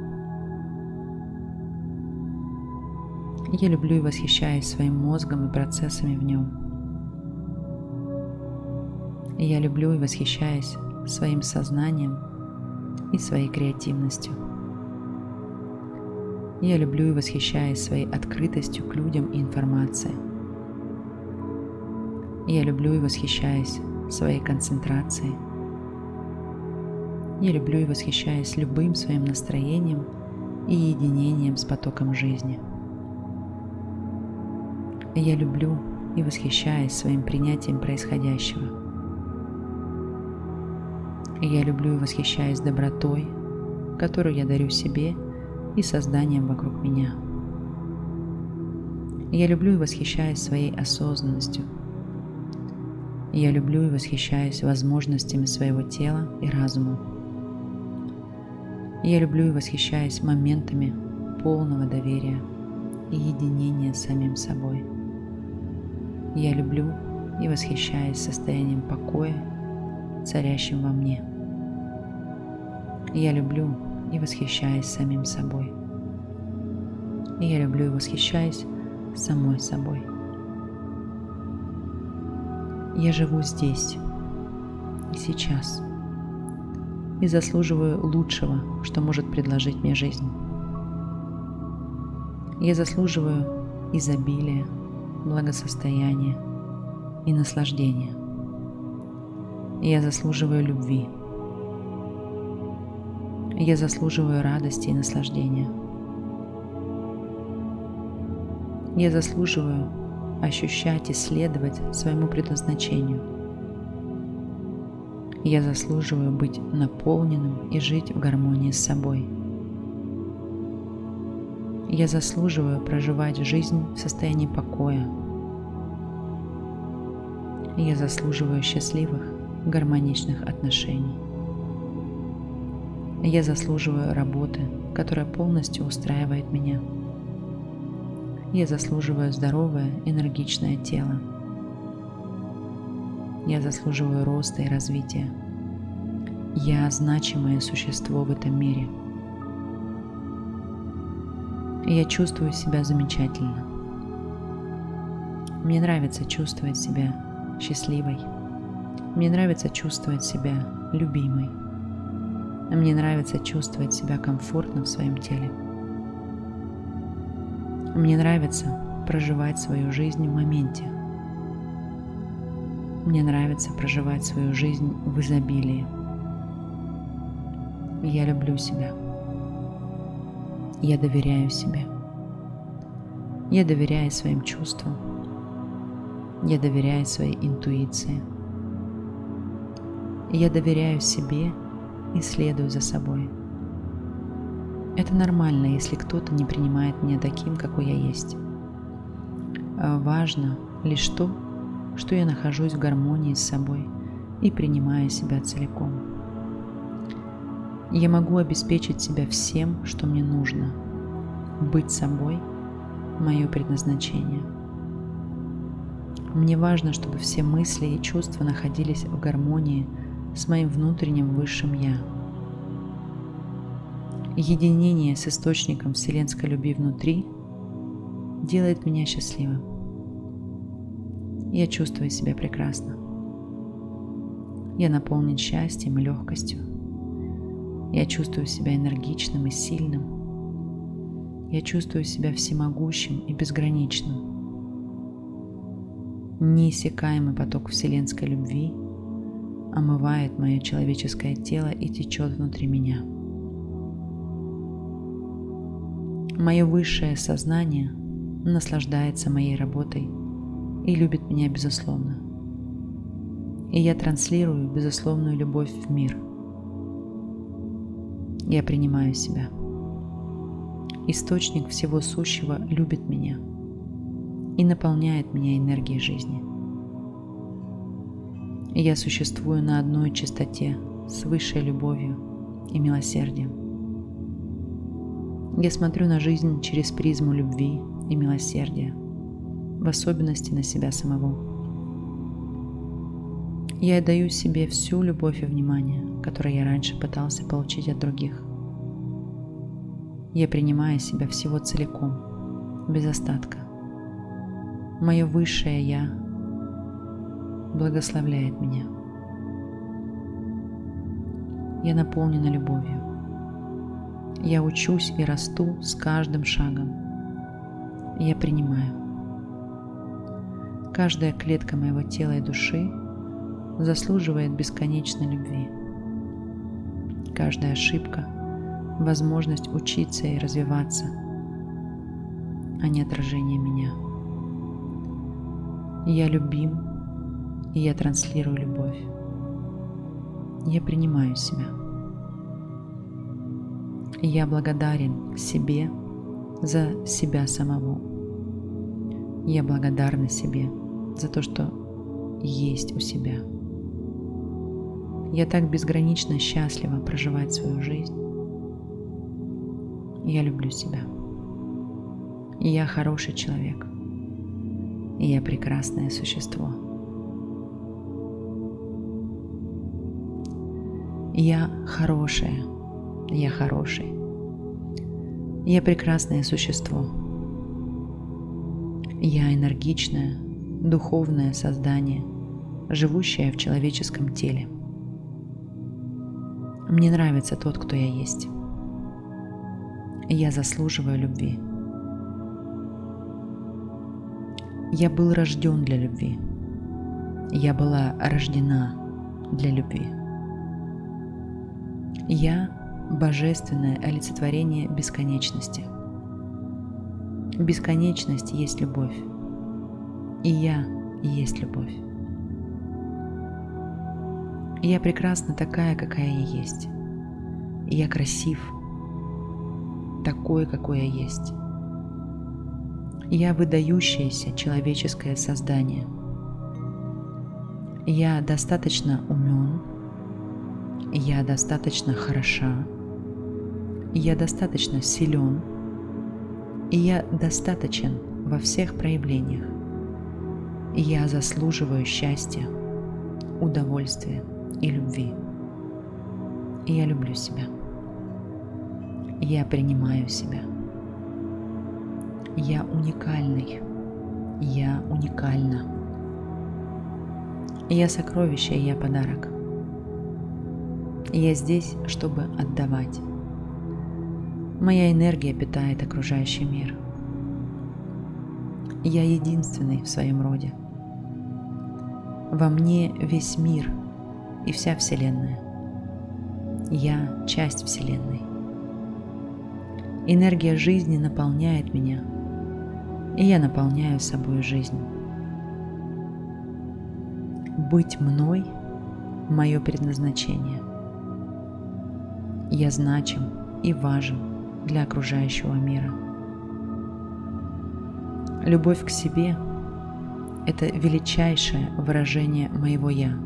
Speaker 1: Я люблю и восхищаюсь своим мозгом и процессами в нем. Я люблю и восхищаюсь своим сознанием и своей креативностью. Я люблю и восхищаюсь своей открытостью к людям и информации. Я люблю и восхищаюсь своей концентрацией – я люблю и восхищаюсь любым своим настроением и единением с потоком жизни. Я люблю и восхищаюсь своим принятием происходящего. Я люблю и восхищаюсь добротой, которую я дарю себе и созданием вокруг меня. Я люблю и восхищаюсь своей осознанностью. Я люблю и восхищаюсь возможностями своего тела и разума. Я люблю и восхищаюсь моментами полного доверия и единения с самим собой. Я люблю и восхищаюсь состоянием покоя, царящим во мне. Я люблю и восхищаюсь самим собой. Я люблю и восхищаюсь самой собой. Я живу здесь и сейчас и заслуживаю лучшего, что может предложить мне жизнь. Я заслуживаю изобилия, благосостояния и наслаждения. Я заслуживаю любви. Я заслуживаю радости и наслаждения. Я заслуживаю ощущать и следовать своему предназначению. Я заслуживаю быть наполненным и жить в гармонии с собой. Я заслуживаю проживать жизнь в состоянии покоя. Я заслуживаю счастливых, гармоничных отношений. Я заслуживаю работы, которая полностью устраивает меня. Я заслуживаю здоровое, энергичное тело. Я заслуживаю роста и развития. Я значимое существо в этом мире. я чувствую себя замечательно. Мне нравится чувствовать себя счастливой. Мне нравится чувствовать себя любимой. Мне нравится чувствовать себя комфортно в своем теле. Мне нравится проживать свою жизнь в моменте. Мне нравится проживать свою жизнь в изобилии. Я люблю себя. Я доверяю себе. Я доверяю своим чувствам. Я доверяю своей интуиции. Я доверяю себе и следую за собой. Это нормально, если кто-то не принимает меня таким, какой я есть. А важно лишь то, что я нахожусь в гармонии с собой и принимаю себя целиком. Я могу обеспечить себя всем, что мне нужно. Быть собой – мое предназначение. Мне важно, чтобы все мысли и чувства находились в гармонии с моим внутренним высшим Я – единение с источником вселенской любви внутри делает меня счастливым. Я чувствую себя прекрасно. Я наполнен счастьем и легкостью. Я чувствую себя энергичным и сильным. Я чувствую себя всемогущим и безграничным. Неиссякаемый поток вселенской любви омывает мое человеческое тело и течет внутри меня. Мое высшее сознание наслаждается моей работой и любит меня безусловно. И я транслирую безусловную любовь в мир. Я принимаю себя. Источник всего сущего любит меня и наполняет меня энергией жизни. Я существую на одной частоте с высшей любовью и милосердием. Я смотрю на жизнь через призму любви и милосердия, в особенности на себя самого. Я отдаю себе всю любовь и внимание, которое я раньше пытался получить от других. Я принимаю себя всего целиком, без остатка. Мое высшее Я благословляет меня. Я наполнена любовью. Я учусь и расту с каждым шагом. Я принимаю. Каждая клетка моего тела и души заслуживает бесконечной любви. Каждая ошибка – возможность учиться и развиваться, а не отражение меня. Я любим, и я транслирую любовь. Я принимаю себя. Я благодарен себе за себя самого. Я благодарна себе за то, что есть у себя. Я так безгранично счастлива проживать свою жизнь. Я люблю себя. Я хороший человек. Я прекрасное существо. Я хорошая. Я хороший. Я прекрасное существо. Я энергичное, духовное создание, живущее в человеческом теле. Мне нравится тот, кто я есть. Я заслуживаю любви. Я был рожден для любви. Я была рождена для любви. Я – божественное олицетворение бесконечности. Бесконечность есть любовь. И я есть любовь. Я прекрасна такая, какая я есть. Я красив, такой, какой я есть. Я выдающееся человеческое создание. Я достаточно умен. Я достаточно хороша. Я достаточно силен. И я достаточен во всех проявлениях. Я заслуживаю счастья, удовольствия и любви. Я люблю себя. Я принимаю себя. Я уникальный. Я уникальна. Я сокровище, я подарок. Я здесь, чтобы отдавать. Моя энергия питает окружающий мир. Я единственный в своем роде. Во мне весь мир и вся Вселенная. Я часть Вселенной. Энергия жизни наполняет меня, и я наполняю собой жизнь. Быть мной – мое предназначение. Я значим и важен для окружающего мира. Любовь к себе – это величайшее выражение моего «я»,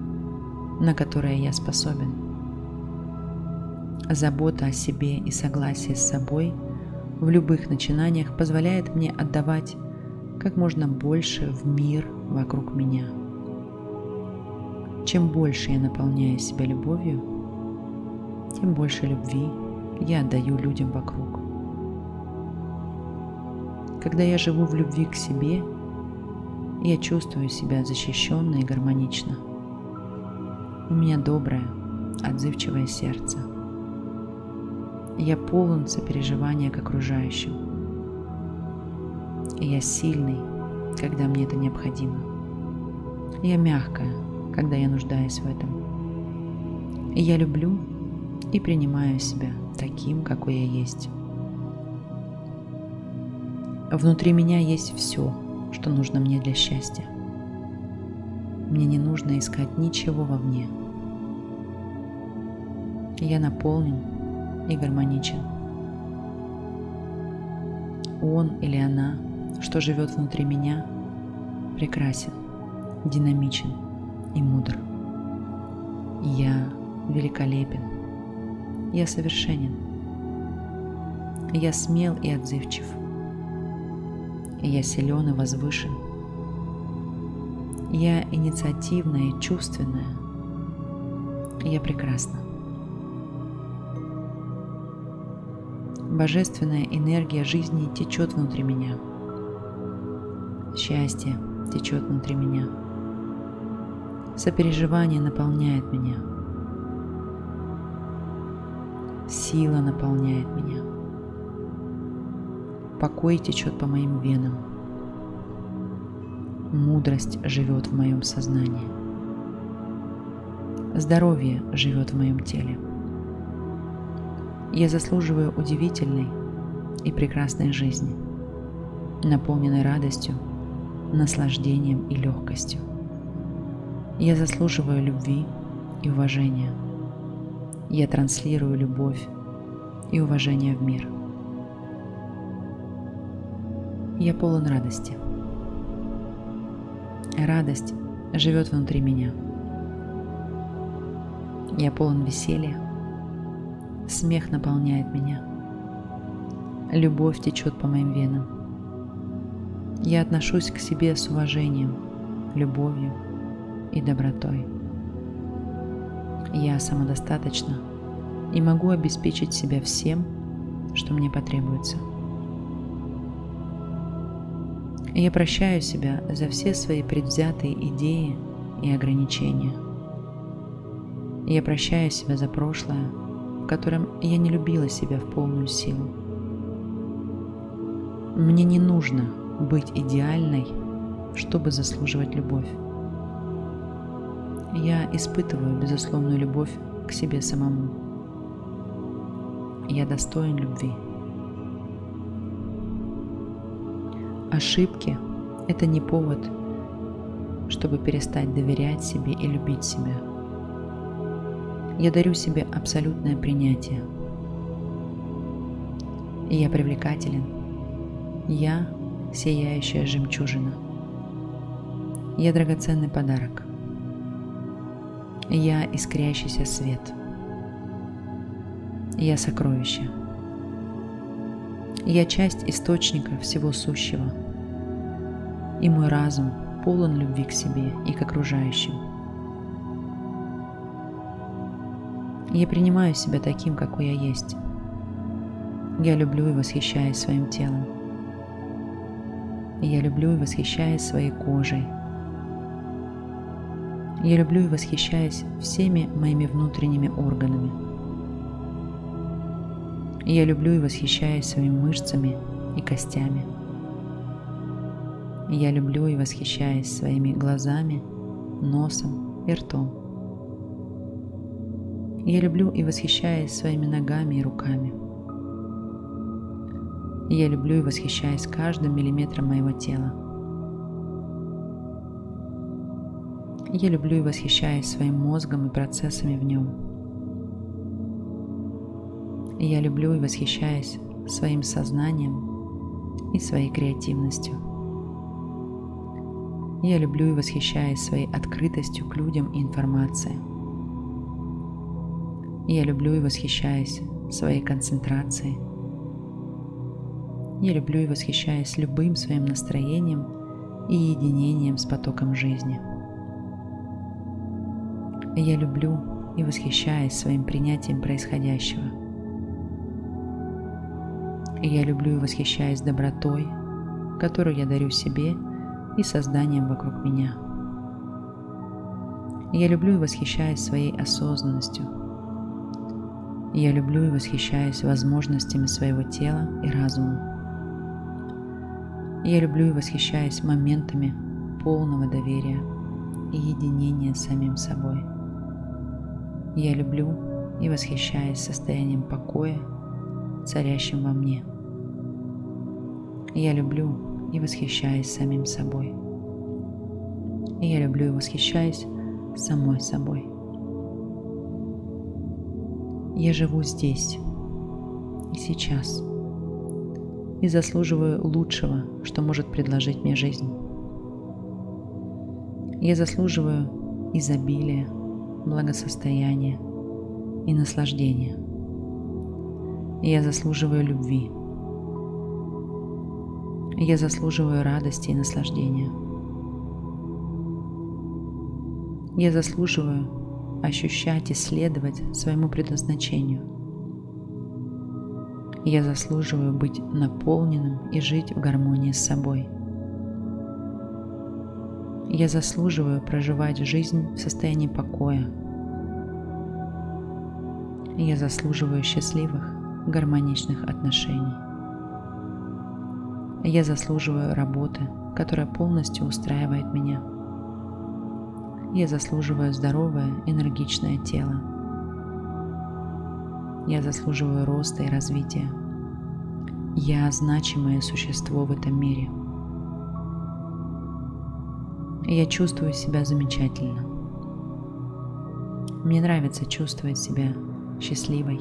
Speaker 1: на которое я способен. Забота о себе и согласие с собой – в любых начинаниях позволяет мне отдавать как можно больше в мир вокруг меня. Чем больше я наполняю себя любовью, тем больше любви я отдаю людям вокруг. Когда я живу в любви к себе, я чувствую себя защищенно и гармонично. У меня доброе, отзывчивое сердце – я полон сопереживания к окружающим. И я сильный, когда мне это необходимо. Я мягкая, когда я нуждаюсь в этом. И я люблю и принимаю себя таким, какой я есть. Внутри меня есть все, что нужно мне для счастья. Мне не нужно искать ничего вовне. Я наполнен и гармоничен. Он или она, что живет внутри меня, прекрасен, динамичен и мудр. Я великолепен. Я совершенен. Я смел и отзывчив. Я силен и возвышен. Я инициативная и чувственная. Я прекрасна. Божественная энергия жизни течет внутри меня. Счастье течет внутри меня. Сопереживание наполняет меня. Сила наполняет меня. Покой течет по моим венам. Мудрость живет в моем сознании. Здоровье живет в моем теле. Я заслуживаю удивительной и прекрасной жизни, наполненной радостью, наслаждением и легкостью. Я заслуживаю любви и уважения. Я транслирую любовь и уважения в мир. Я полон радости. Радость живет внутри меня. Я полон веселья. Смех наполняет меня. Любовь течет по моим венам. Я отношусь к себе с уважением, любовью и добротой. Я самодостаточна и могу обеспечить себя всем, что мне потребуется. Я прощаю себя за все свои предвзятые идеи и ограничения. Я прощаю себя за прошлое, в котором я не любила себя в полную силу. Мне не нужно быть идеальной, чтобы заслуживать любовь. Я испытываю безусловную любовь к себе самому. Я достоин любви. Ошибки – это не повод, чтобы перестать доверять себе и любить себя. Я дарю себе абсолютное принятие. Я привлекателен. Я – сияющая жемчужина. Я драгоценный подарок. Я искрящийся свет. Я сокровище. Я часть источника всего сущего. И мой разум полон любви к себе и к окружающим. Я принимаю себя таким, какой я есть. Я люблю и восхищаюсь своим телом. Я люблю и восхищаюсь своей кожей. Я люблю и восхищаюсь всеми моими внутренними органами – я люблю и восхищаюсь своими мышцами и костями. Я люблю и восхищаюсь своими глазами, носом и ртом. Я люблю и восхищаюсь своими ногами и руками. Я люблю и восхищаюсь каждым миллиметром моего тела. Я люблю и восхищаюсь своим мозгом и процессами в нем. Я люблю и восхищаюсь своим сознанием и своей креативностью. Я люблю и восхищаюсь своей открытостью к людям и информации. Я люблю и восхищаюсь своей концентрацией. Я люблю и восхищаюсь любым своим настроением и единением с потоком жизни. Я люблю и восхищаюсь своим принятием происходящего – я люблю и восхищаюсь добротой, которую я дарю себе и созданием вокруг меня. Я люблю и восхищаюсь своей осознанностью. Я люблю и восхищаюсь возможностями своего тела и разума. Я люблю и восхищаюсь моментами полного доверия и единения с самим собой. Я люблю и восхищаюсь состоянием покоя царящим во мне. Я люблю и восхищаюсь самим собой. Я люблю и восхищаюсь самой собой. Я живу здесь и сейчас и заслуживаю лучшего, что может предложить мне жизнь. Я заслуживаю изобилия, благосостояния и наслаждения – я заслуживаю любви. Я заслуживаю радости и наслаждения. Я заслуживаю ощущать и следовать своему предназначению. Я заслуживаю быть наполненным и жить в гармонии с собой. Я заслуживаю проживать жизнь в состоянии покоя. Я заслуживаю счастливых гармоничных отношений. Я заслуживаю работы, которая полностью устраивает меня. Я заслуживаю здоровое, энергичное тело. Я заслуживаю роста и развития. Я значимое существо в этом мире. Я чувствую себя замечательно. Мне нравится чувствовать себя счастливой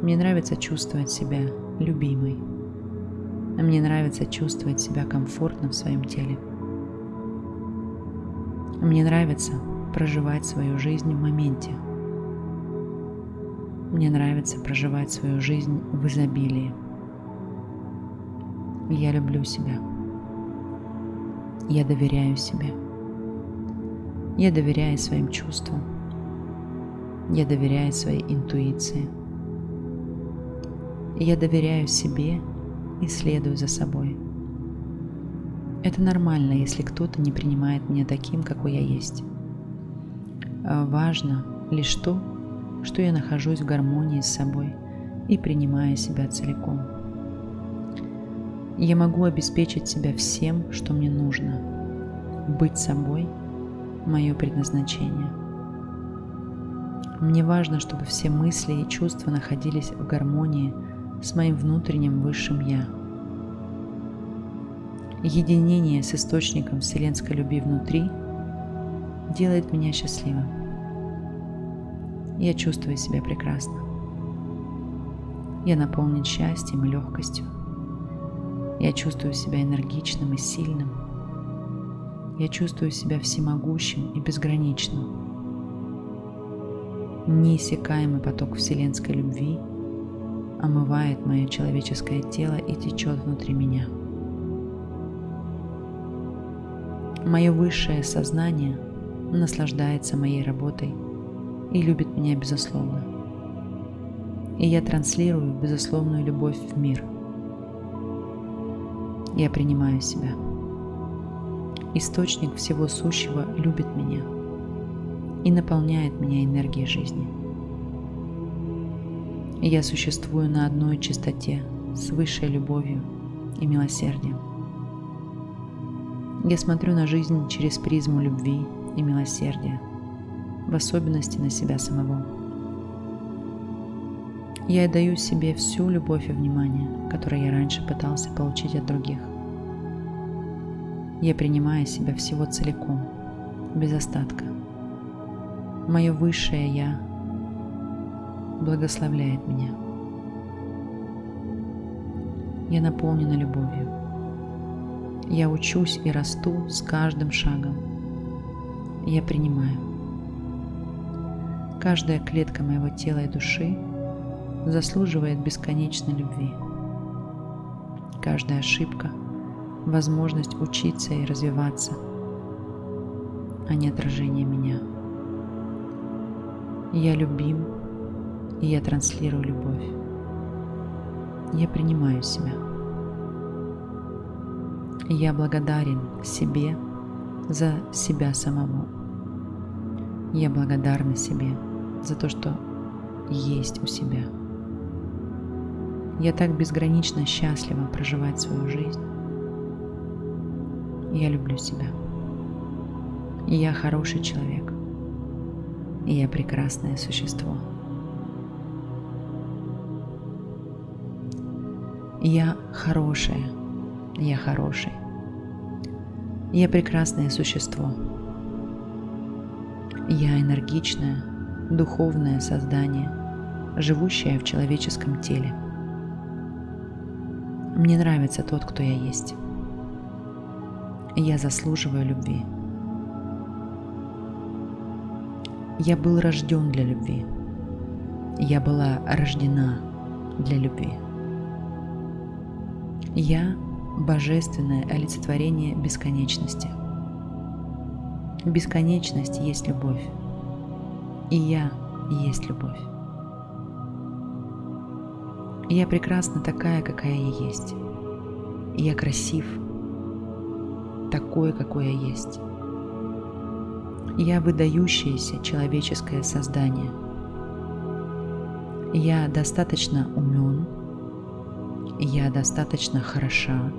Speaker 1: Мне нравится чувствовать себя любимой. Мне нравится чувствовать себя комфортно в своем теле. Мне нравится проживать свою жизнь в моменте. Мне нравится проживать свою жизнь в изобилии. Я люблю себя. Я доверяю себе. Я доверяю своим чувствам. Я доверяю своей интуиции. Я доверяю себе и следую за собой. Это нормально, если кто-то не принимает меня таким, какой я есть. А важно лишь то, что я нахожусь в гармонии с собой и принимаю себя целиком. Я могу обеспечить себя всем, что мне нужно. Быть собой – мое предназначение. Мне важно, чтобы все мысли и чувства находились в гармонии с моим внутренним высшим Я. Единение с источником вселенской любви внутри делает меня счастливым. Я чувствую себя прекрасно. Я наполнен счастьем и легкостью. Я чувствую себя энергичным и сильным. Я чувствую себя всемогущим и безграничным. Неиссякаемый поток вселенской любви омывает мое человеческое тело и течет внутри меня. Мое высшее сознание наслаждается моей работой и любит меня безусловно. И я транслирую безусловную любовь в мир. Я принимаю себя. Источник всего сущего любит меня и наполняет меня энергией жизни. Я существую на одной чистоте с высшей любовью и милосердием. Я смотрю на жизнь через призму любви и милосердия, в особенности на себя самого. Я даю себе всю любовь и внимание, которое я раньше пытался получить от других. Я принимаю себя всего целиком, без остатка. Мое высшее Я благословляет меня. Я наполнена любовью. Я учусь и расту с каждым шагом. Я принимаю. Каждая клетка моего тела и души заслуживает бесконечной любви. Каждая ошибка – возможность учиться и развиваться, а не отражение меня. Я любим, и я транслирую любовь. Я принимаю себя. Я благодарен себе за себя самому. Я благодарна себе за то, что есть у себя. Я так безгранично счастлива проживать свою жизнь. Я люблю себя. Я хороший человек. И я прекрасное существо. Я хорошая. Я хороший. Я прекрасное существо. Я энергичное, духовное создание, живущее в человеческом теле. Мне нравится тот, кто я есть. Я заслуживаю любви. Я был рожден для любви. Я была рождена для любви. Я – божественное олицетворение бесконечности. Бесконечность есть любовь. И я есть любовь. Я прекрасна такая, какая я есть. Я красив, такой, какой я есть. Я выдающееся человеческое создание. Я достаточно умен, я достаточно хороша,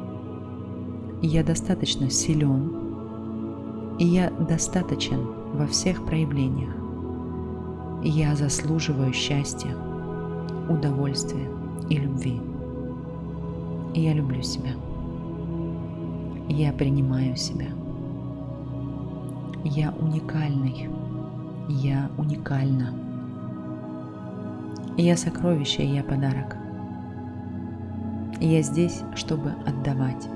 Speaker 1: я достаточно силен, и я достаточен во всех проявлениях. Я заслуживаю счастья, удовольствия и любви. Я люблю себя. Я принимаю себя. Я уникальный. Я уникальна. Я сокровище, я подарок. Я здесь, чтобы отдавать.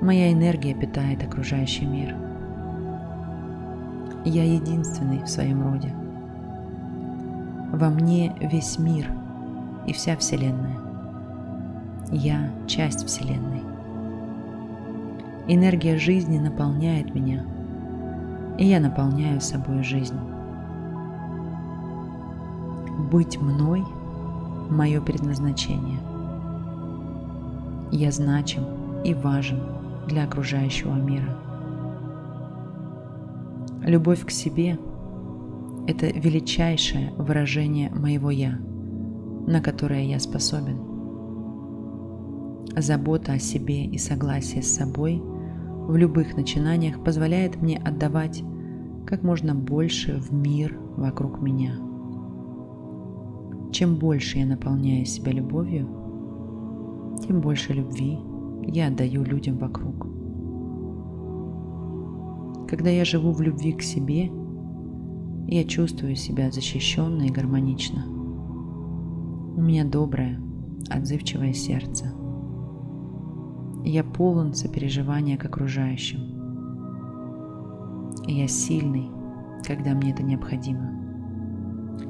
Speaker 1: Моя энергия питает окружающий мир. Я единственный в своем роде. Во мне весь мир и вся Вселенная. Я часть Вселенной. Энергия жизни наполняет меня, и я наполняю собой жизнь. Быть мной – мое предназначение. Я значим и важен для окружающего мира. Любовь к себе – это величайшее выражение моего «я», на которое я способен. Забота о себе и согласие с собой в любых начинаниях позволяет мне отдавать как можно больше в мир вокруг меня – чем больше я наполняю себя любовью, тем больше любви я отдаю людям вокруг. Когда я живу в любви к себе, я чувствую себя защищенно и гармонично. У меня доброе, отзывчивое сердце. Я полон сопереживания к окружающим. Я сильный, когда мне это необходимо.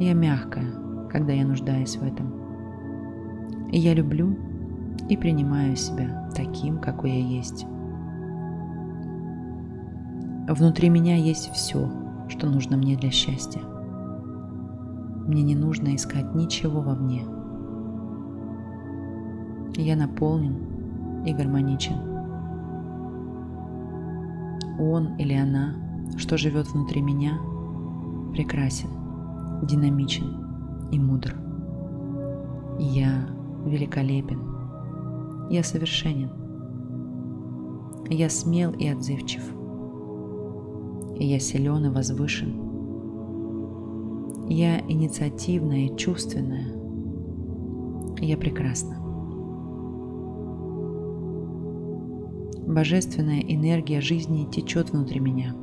Speaker 1: Я мягкая, когда я нуждаюсь в этом. И я люблю и принимаю себя таким, какой я есть. Внутри меня есть все, что нужно мне для счастья. Мне не нужно искать ничего вовне. Я наполнен и гармоничен. Он или она, что живет внутри меня, прекрасен, динамичен и мудр. Я великолепен. Я совершенен. Я смел и отзывчив. Я силен и возвышен. Я инициативная и чувственная. Я прекрасна. Божественная энергия жизни течет внутри меня.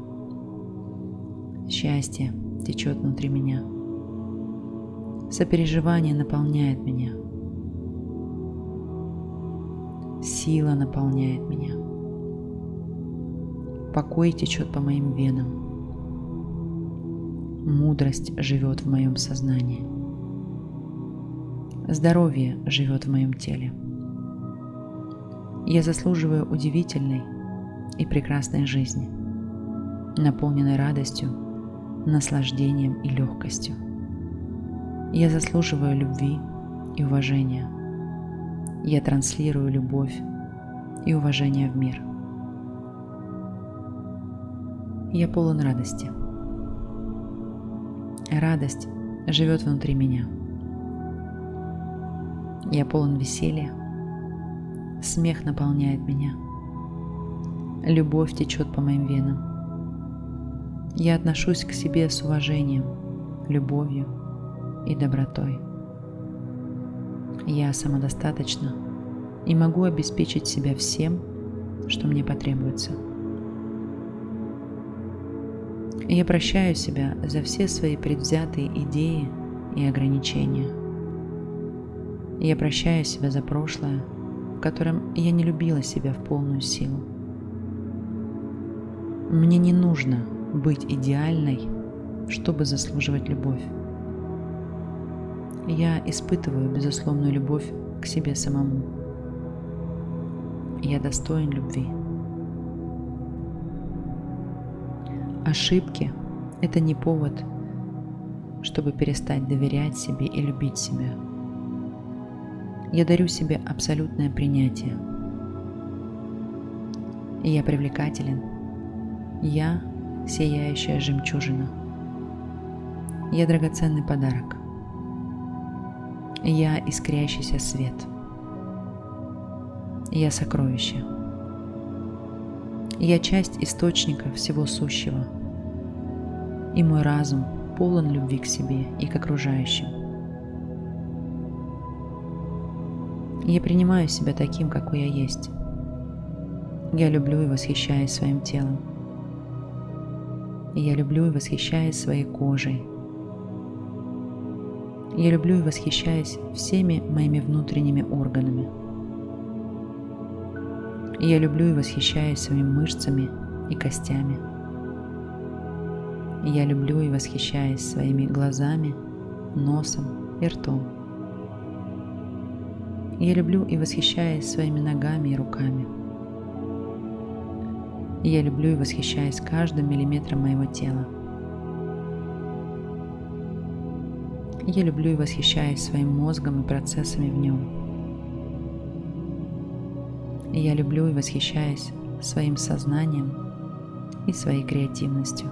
Speaker 1: Счастье течет внутри меня. Сопереживание наполняет меня. Сила наполняет меня. Покой течет по моим венам. Мудрость живет в моем сознании. Здоровье живет в моем теле. Я заслуживаю удивительной и прекрасной жизни, наполненной радостью, наслаждением и легкостью. Я заслуживаю любви и уважения. Я транслирую любовь и уважение в мир. Я полон радости. Радость живет внутри меня. Я полон веселья. Смех наполняет меня. Любовь течет по моим венам. Я отношусь к себе с уважением, любовью и добротой. Я самодостаточна и могу обеспечить себя всем, что мне потребуется. Я прощаю себя за все свои предвзятые идеи и ограничения. Я прощаю себя за прошлое, котором я не любила себя в полную силу. Мне не нужно быть идеальной, чтобы заслуживать любовь я испытываю безусловную любовь к себе самому. Я достоин любви. Ошибки – это не повод, чтобы перестать доверять себе и любить себя. Я дарю себе абсолютное принятие. Я привлекателен. Я – сияющая жемчужина. Я драгоценный подарок. Я искрящийся свет. Я сокровище. Я часть источника всего сущего. И мой разум полон любви к себе и к окружающим. Я принимаю себя таким, какой я есть. Я люблю и восхищаюсь своим телом. Я люблю и восхищаюсь своей кожей, Я люблю и восхищаюсь всеми моими внутренними органами. Я люблю и восхищаюсь своими мышцами и костями. Я люблю и восхищаюсь своими глазами, носом и ртом. Я люблю и восхищаюсь своими ногами и руками. Я люблю и восхищаюсь каждым миллиметром моего тела. Я люблю и восхищаюсь своим мозгом и процессами в нем. Я люблю и восхищаюсь своим сознанием и своей креативностью.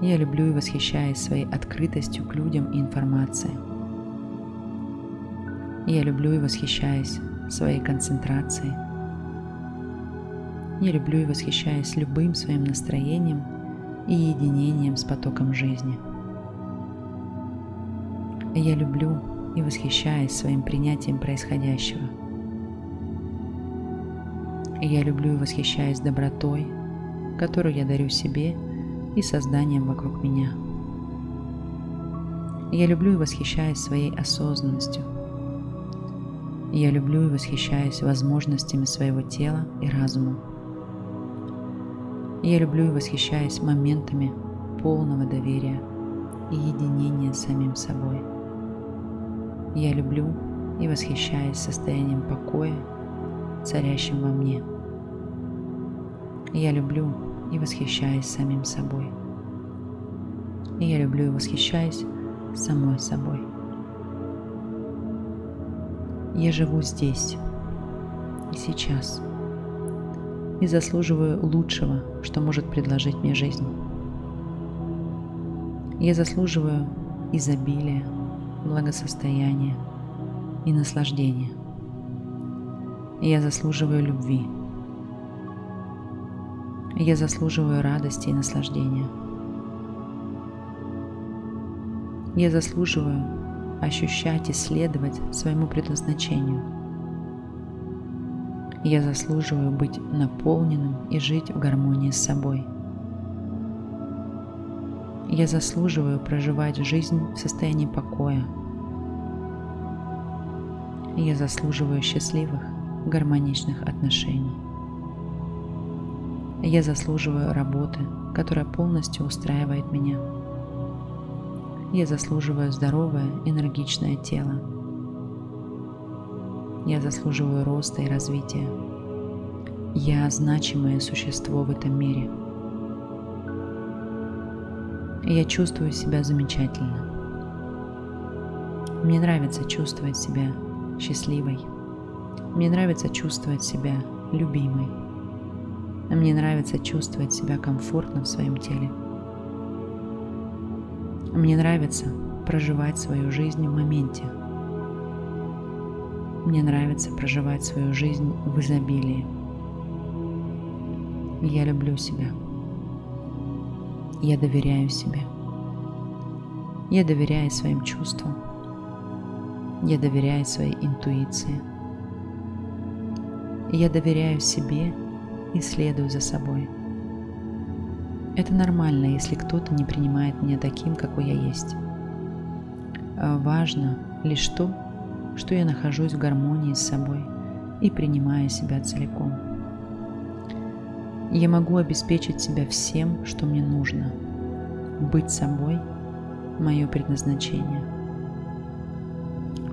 Speaker 1: Я люблю и восхищаюсь своей открытостью к людям и информации. Я люблю и восхищаюсь своей концентрацией. Я люблю и восхищаюсь любым своим настроением и единением с потоком жизни. Я люблю и восхищаюсь своим принятием происходящего. Я люблю и восхищаюсь добротой, которую я дарю себе и созданием вокруг меня. Я люблю и восхищаюсь своей осознанностью. Я люблю и восхищаюсь возможностями своего тела и разума. Я люблю и восхищаюсь моментами полного доверия и единения с самим собой. Я люблю и восхищаюсь состоянием покоя, царящим во мне. Я люблю и восхищаюсь самим собой. Я люблю и восхищаюсь самой собой. Я живу здесь и сейчас и заслуживаю лучшего, что может предложить мне жизнь. Я заслуживаю изобилия, благосостояния и наслаждения. Я заслуживаю любви. Я заслуживаю радости и наслаждения. Я заслуживаю ощущать и следовать своему предназначению. Я заслуживаю быть наполненным и жить в гармонии с собой. Я заслуживаю проживать жизнь в состоянии покоя. Я заслуживаю счастливых, гармоничных отношений. Я заслуживаю работы, которая полностью устраивает меня. Я заслуживаю здоровое, энергичное тело. Я заслуживаю роста и развития. Я значимое существо в этом мире. Я чувствую себя замечательно. Мне нравится чувствовать себя счастливой. Мне нравится чувствовать себя любимой. Мне нравится чувствовать себя комфортно в своем теле. Мне нравится проживать свою жизнь в моменте. Мне нравится проживать свою жизнь в изобилии. Я люблю себя. Я доверяю себе. Я доверяю своим чувствам. Я доверяю своей интуиции. Я доверяю себе и следую за собой. Это нормально, если кто-то не принимает меня таким, какой я есть. А важно лишь то, что я нахожусь в гармонии с собой и принимаю себя целиком. Я могу обеспечить себя всем, что мне нужно. Быть собой – мое предназначение.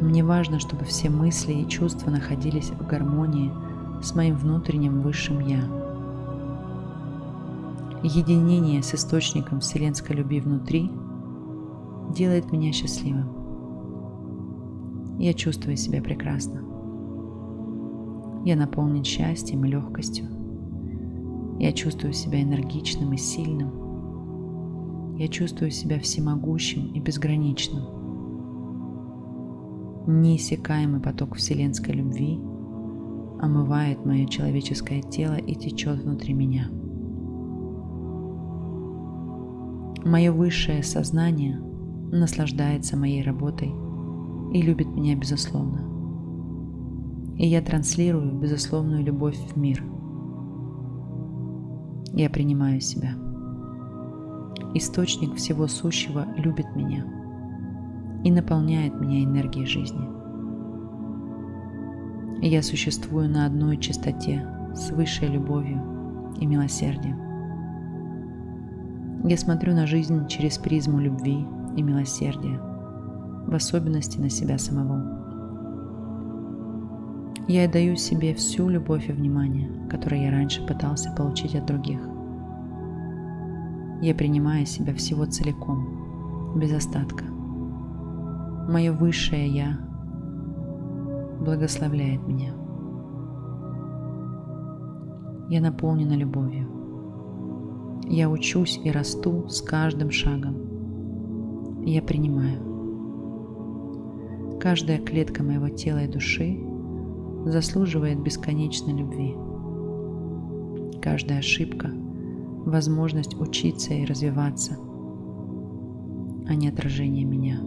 Speaker 1: Мне важно, чтобы все мысли и чувства находились в гармонии с моим внутренним высшим Я – единение с источником вселенской любви внутри делает меня счастливым. Я чувствую себя прекрасно. Я наполнен счастьем и легкостью. Я чувствую себя энергичным и сильным. Я чувствую себя всемогущим и безграничным. Неиссякаемый поток вселенской любви омывает мое человеческое тело и течет внутри меня – Мое высшее сознание наслаждается моей работой и любит меня безусловно. И я транслирую безусловную любовь в мир. Я принимаю себя. Источник всего сущего любит меня и наполняет меня энергией жизни. Я существую на одной частоте с высшей любовью и милосердием. Я смотрю на жизнь через призму любви и милосердия, в особенности на себя самого. Я даю себе всю любовь и внимание, которое я раньше пытался получить от других. Я принимаю себя всего целиком, без остатка. Мое высшее Я благословляет меня. Я наполнена любовью. Я учусь и расту с каждым шагом. Я принимаю. Каждая клетка моего тела и души заслуживает бесконечной любви. Каждая ошибка – возможность учиться и развиваться, а не отражение меня.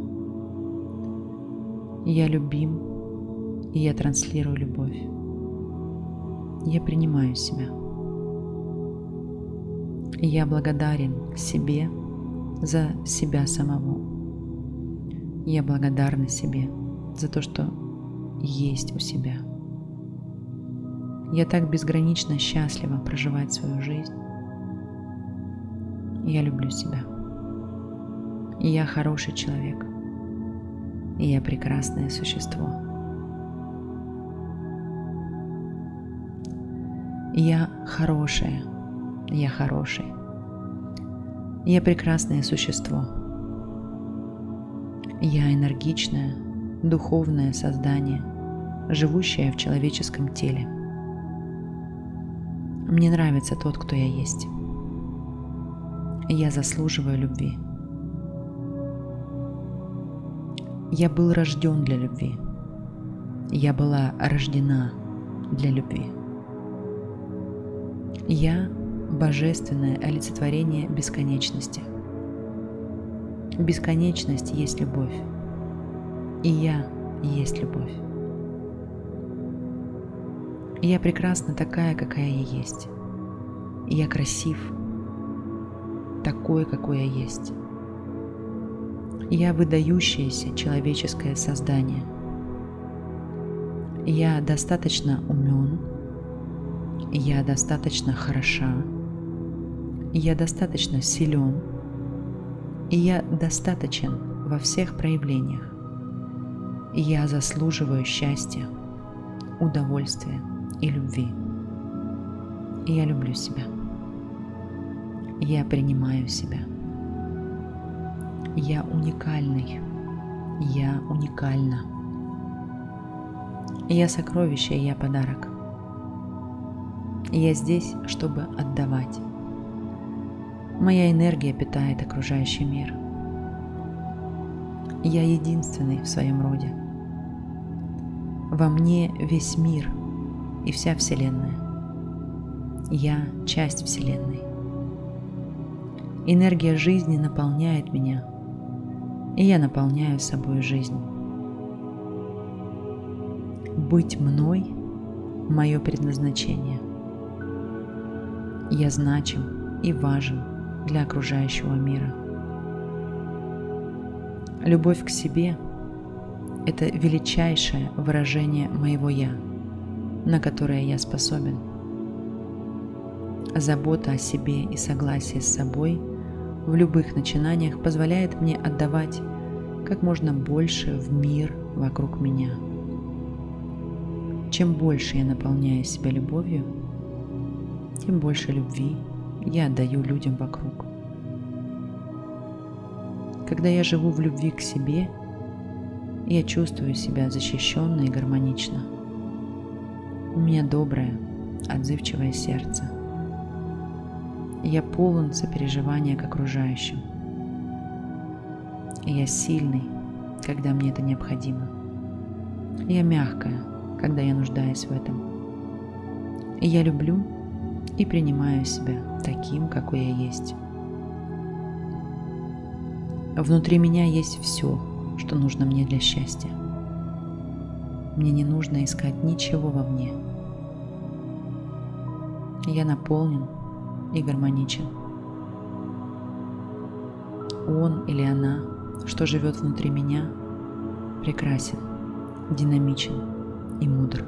Speaker 1: Я любим, и я транслирую любовь. Я принимаю себя. Я благодарен себе за себя самого. Я благодарна себе за то, что есть у себя. Я так безгранично счастлива проживать свою жизнь. Я люблю себя. Я хороший человек. И я прекрасное существо. Я хорошая. Я хороший. Я прекрасное существо. Я энергичное, духовное создание, живущее в человеческом теле – мне нравится тот, кто я есть. Я заслуживаю любви. Я был рожден для любви. Я была рождена для любви. Я – божественное олицетворение бесконечности. Бесконечность есть любовь. И я есть любовь. Я прекрасна такая, какая я есть. я красив, такой, какой я есть. Я выдающееся человеческое создание. Я достаточно умен. Я достаточно хороша. Я достаточно силен. И я достаточен во всех проявлениях. Я заслуживаю счастья, удовольствия, и любви. Я люблю себя. Я принимаю себя. Я уникальный. Я уникальна. Я сокровище, я подарок. Я здесь, чтобы отдавать. Моя энергия питает окружающий мир. Я единственный в своем роде. Во мне весь мир – и вся Вселенная. Я часть Вселенной. Энергия жизни наполняет меня, и я наполняю собой жизнь. Быть мной – мое предназначение. Я значим и важен для окружающего мира. Любовь к себе – это величайшее выражение моего «я» – на которое я способен. Забота о себе и согласие с собой в любых начинаниях позволяет мне отдавать как можно больше в мир вокруг меня. Чем больше я наполняю себя любовью, тем больше любви я отдаю людям вокруг. Когда я живу в любви к себе, я чувствую себя защищенно и гармонично – у меня доброе, отзывчивое сердце. Я полон сопереживания к окружающим. Я сильный, когда мне это необходимо. Я мягкая, когда я нуждаюсь в этом. И я люблю и принимаю себя таким, какой я есть. Внутри меня есть все, что нужно мне для счастья. Мне не нужно искать ничего вовне. Я наполнен и гармоничен. Он или она, что живет внутри меня, прекрасен, динамичен и мудр.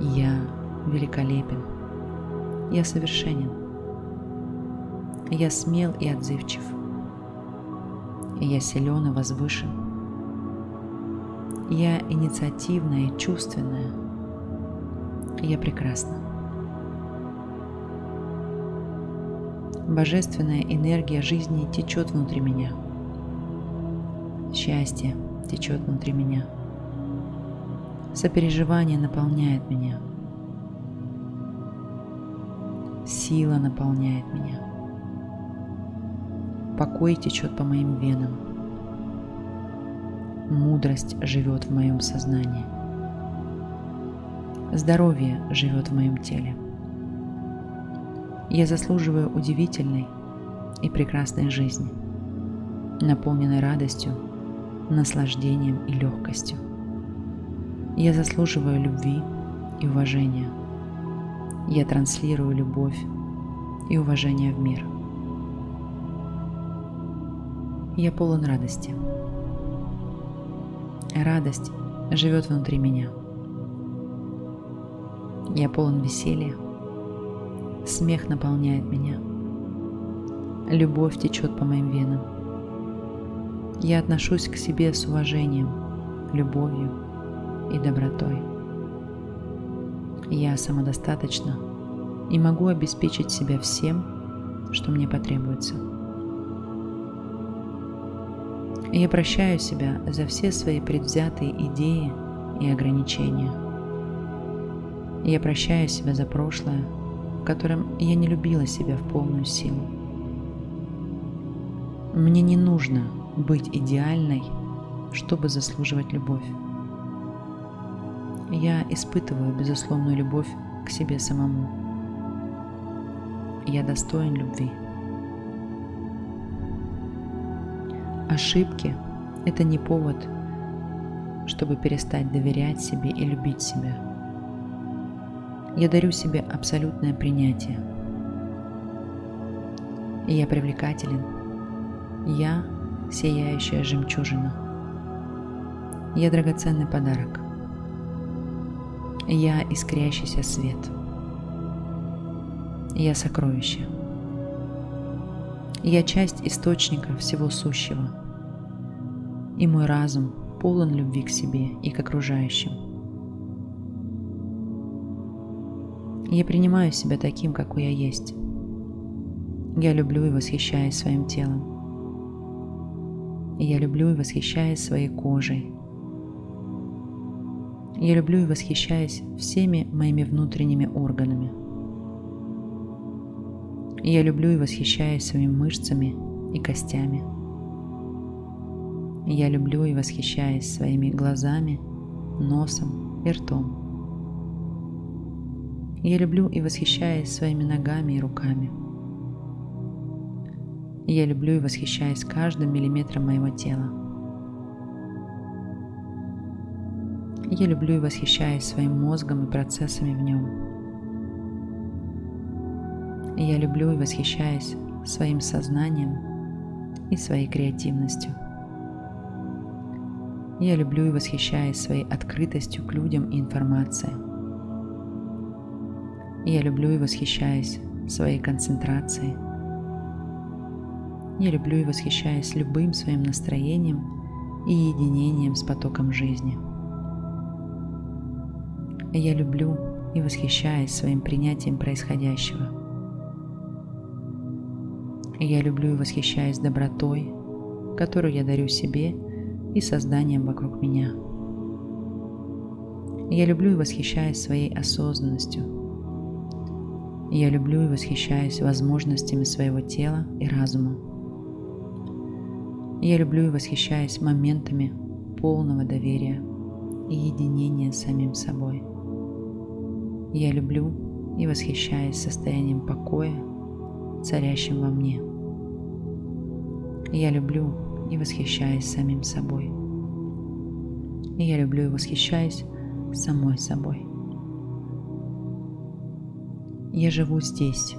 Speaker 1: Я великолепен. Я совершенен. Я смел и отзывчив. Я силен и возвышен. Я инициативная и чувственная. Я прекрасна. Божественная энергия жизни течет внутри меня. Счастье течет внутри меня. Сопереживание наполняет меня. Сила наполняет меня. Покой течет по моим венам. Мудрость живет в моем сознании. Здоровье живет в моем теле. Я заслуживаю удивительной и прекрасной жизни, наполненной радостью, наслаждением и легкостью. Я заслуживаю любви и уважения. Я транслирую любовь и уважение в мир. Я полон радости. Радость живет внутри меня. Я полон веселья Смех наполняет меня. Любовь течет по моим венам. Я отношусь к себе с уважением, любовью и добротой. Я самодостаточна и могу обеспечить себя всем, что мне потребуется. Я прощаю себя за все свои предвзятые идеи и ограничения. Я прощаю себя за прошлое, в котором я не любила себя в полную силу. Мне не нужно быть идеальной, чтобы заслуживать любовь. Я испытываю безусловную любовь к себе самому. Я достоин любви. Ошибки – это не повод, чтобы перестать доверять себе и любить себя – я дарю себе абсолютное принятие. Я привлекателен. Я сияющая жемчужина. Я драгоценный подарок. Я искрящийся свет. Я сокровище. Я часть источника всего сущего. И мой разум полон любви к себе и к окружающим. Я принимаю себя таким, какой я есть. Я люблю и восхищаюсь своим телом. Я люблю и восхищаюсь своей кожей. Я люблю и восхищаюсь всеми моими внутренними органами. Я люблю и восхищаюсь своими мышцами и костями. Я люблю и восхищаюсь своими глазами, носом и ртом. Я люблю и восхищаюсь своими ногами и руками. Я люблю и восхищаюсь каждым миллиметром моего тела. Я люблю и восхищаюсь своим мозгом и процессами в нем. Я люблю и восхищаюсь своим сознанием и своей креативностью. Я люблю и восхищаюсь своей открытостью к людям и информации – я люблю и восхищаюсь своей концентрацией. Я люблю и восхищаюсь любым своим настроением и единением с потоком жизни. Я люблю и восхищаюсь своим принятием происходящего. Я люблю и восхищаюсь добротой, которую я дарю себе и созданием вокруг меня. Я люблю и восхищаюсь своей осознанностью – я люблю и восхищаюсь возможностями своего тела и разума. Я люблю и восхищаюсь моментами полного доверия и единения с самим собой. Я люблю и восхищаюсь состоянием покоя, царящим во мне. Я люблю и восхищаюсь самим собой. И я люблю и восхищаюсь самой собой. Я живу здесь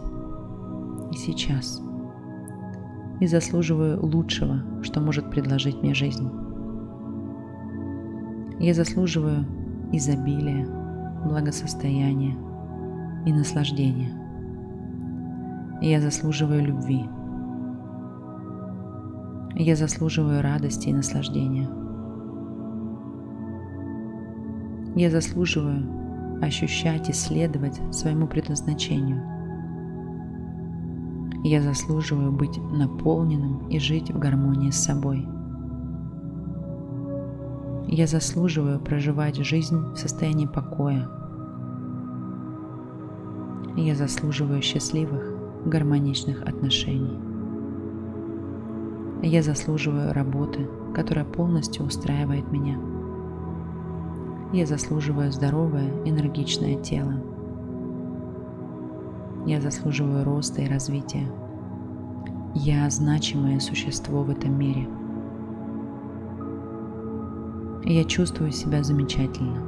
Speaker 1: и сейчас и заслуживаю лучшего, что может предложить мне жизнь. Я заслуживаю изобилия, благосостояния и наслаждения. Я заслуживаю любви. Я заслуживаю радости и наслаждения. Я заслуживаю ощущать и следовать своему предназначению. Я заслуживаю быть наполненным и жить в гармонии с собой. Я заслуживаю проживать жизнь в состоянии покоя. Я заслуживаю счастливых, гармоничных отношений. Я заслуживаю работы, которая полностью устраивает меня – я заслуживаю здоровое, энергичное тело. Я заслуживаю роста и развития. Я значимое существо в этом мире. Я чувствую себя замечательно.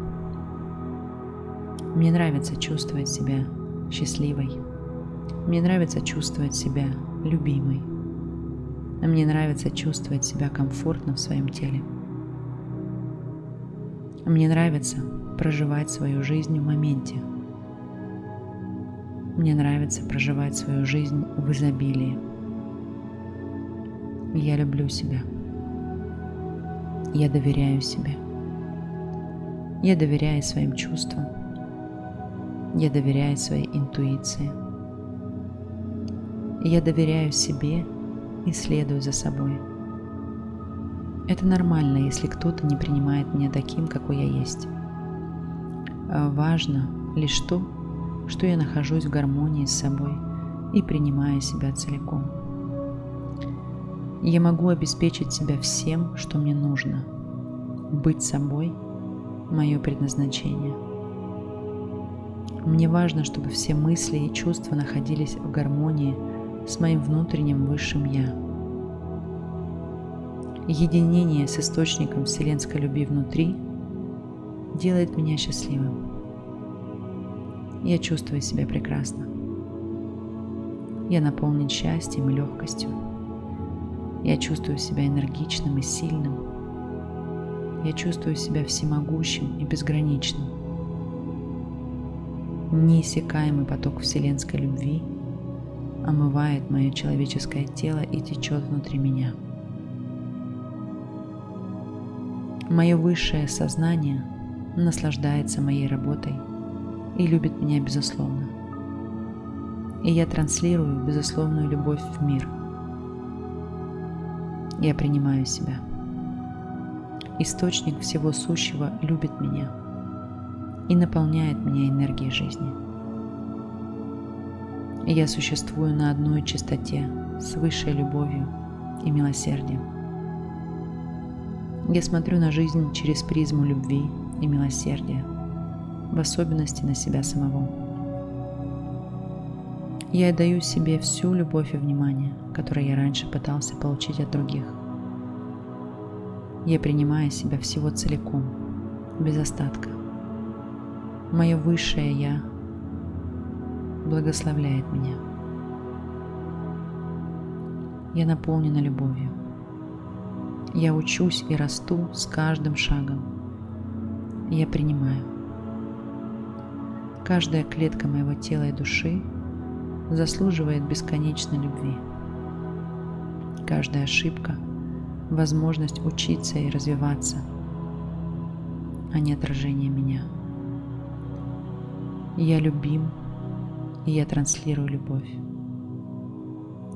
Speaker 1: Мне нравится чувствовать себя счастливой. Мне нравится чувствовать себя любимой. Мне нравится чувствовать себя комфортно в своем теле. Мне нравится проживать свою жизнь в моменте. Мне нравится проживать свою жизнь в изобилии. Я люблю себя. Я доверяю себе. Я доверяю своим чувствам. Я доверяю своей интуиции. Я доверяю себе и следую за собой. Это нормально, если кто-то не принимает меня таким, какой я есть. А важно лишь то, что я нахожусь в гармонии с собой и принимаю себя целиком. Я могу обеспечить себя всем, что мне нужно. Быть собой – мое предназначение. Мне важно, чтобы все мысли и чувства находились в гармонии с моим внутренним высшим «Я» единение с источником вселенской любви внутри делает меня счастливым. Я чувствую себя прекрасно. Я наполнен счастьем и легкостью. Я чувствую себя энергичным и сильным. Я чувствую себя всемогущим и безграничным. Неиссякаемый поток вселенской любви омывает мое человеческое тело и течет внутри меня – Мое высшее сознание наслаждается моей работой и любит меня безусловно. И я транслирую безусловную любовь в мир. Я принимаю себя. Источник всего сущего любит меня и наполняет меня энергией жизни. Я существую на одной частоте с высшей любовью и милосердием. Я смотрю на жизнь через призму любви и милосердия, в особенности на себя самого. Я даю себе всю любовь и внимание, которое я раньше пытался получить от других. Я принимаю себя всего целиком, без остатка. Мое высшее Я благословляет меня. Я наполнена любовью. Я учусь и расту с каждым шагом. Я принимаю. Каждая клетка моего тела и души заслуживает бесконечной любви. Каждая ошибка – возможность учиться и развиваться, а не отражение меня. Я любим, и я транслирую любовь.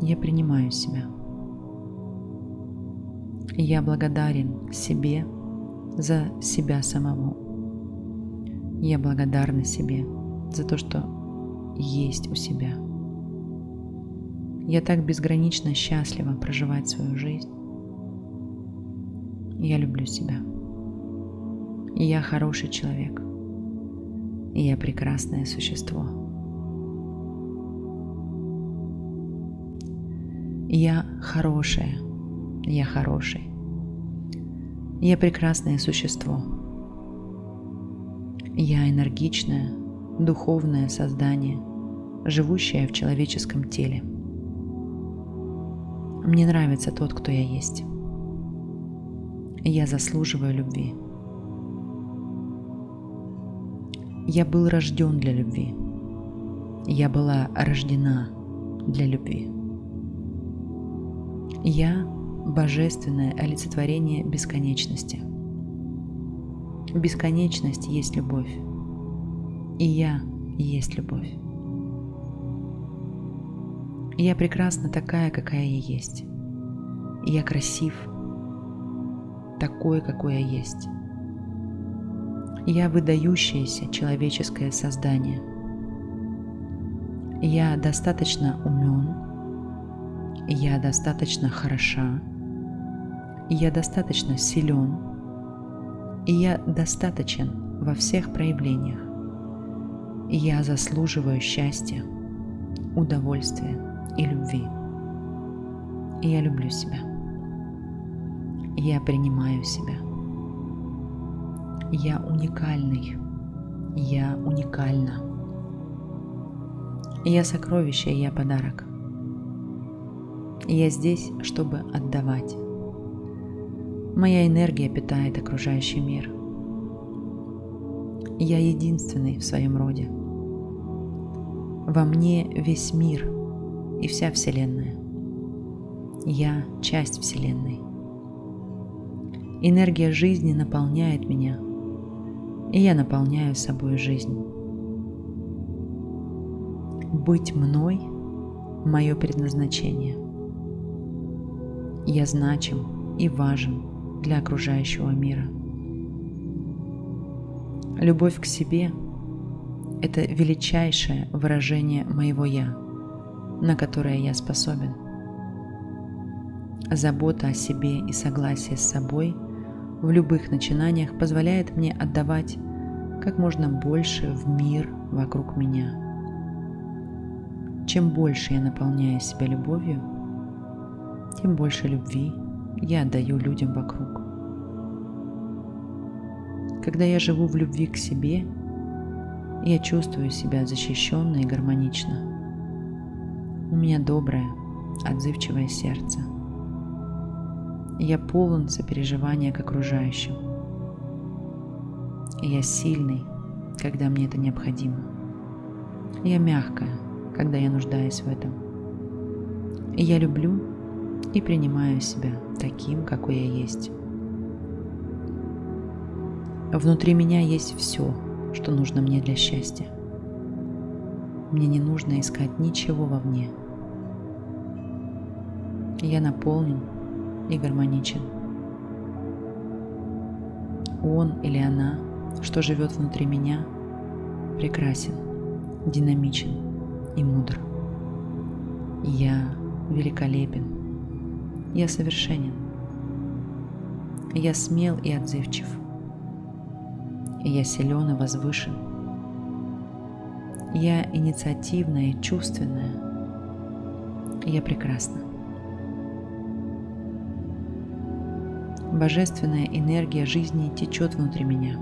Speaker 1: Я принимаю себя – я благодарен себе за себя самого. Я благодарна себе за то, что есть у себя. Я так безгранично счастлива проживать свою жизнь. Я люблю себя. Я хороший человек. Я прекрасное существо. Я хорошая я хороший. Я прекрасное существо. Я энергичное, духовное создание, живущее в человеческом теле. Мне нравится тот, кто я есть. Я заслуживаю любви. Я был рожден для любви. Я была рождена для любви. Я – божественное олицетворение бесконечности. Бесконечность есть любовь. И я есть любовь. Я прекрасна такая, какая я есть. Я красив, такой, какой я есть. Я выдающееся человеческое создание. Я достаточно умен. Я достаточно хороша. Я достаточно силен. И я достаточен во всех проявлениях. Я заслуживаю счастья, удовольствия и любви. Я люблю себя. Я принимаю себя. Я уникальный. Я уникальна. Я сокровище, я подарок. Я здесь, чтобы отдавать. Моя энергия питает окружающий мир. Я единственный в своем роде. Во мне весь мир и вся Вселенная. Я часть Вселенной. Энергия жизни наполняет меня, и я наполняю собой жизнь. Быть мной – мое предназначение. Я значим и важен для окружающего мира. Любовь к себе – это величайшее выражение моего «я», на которое я способен. Забота о себе и согласие с собой в любых начинаниях позволяет мне отдавать как можно больше в мир вокруг меня. Чем больше я наполняю себя любовью, тем больше любви я отдаю людям вокруг. Когда я живу в любви к себе, я чувствую себя защищенно и гармонично. У меня доброе, отзывчивое сердце. Я полон сопереживания к окружающим. Я сильный, когда мне это необходимо. Я мягкая, когда я нуждаюсь в этом. Я люблю и принимаю себя таким, какой я есть. Внутри меня есть все, что нужно мне для счастья. Мне не нужно искать ничего вовне. Я наполнен и гармоничен. Он или она, что живет внутри меня, прекрасен, динамичен и мудр. Я великолепен. Я совершенен. Я смел и отзывчив. Я силен и возвышен. Я инициативная и чувственная. Я прекрасна. Божественная энергия жизни течет внутри меня.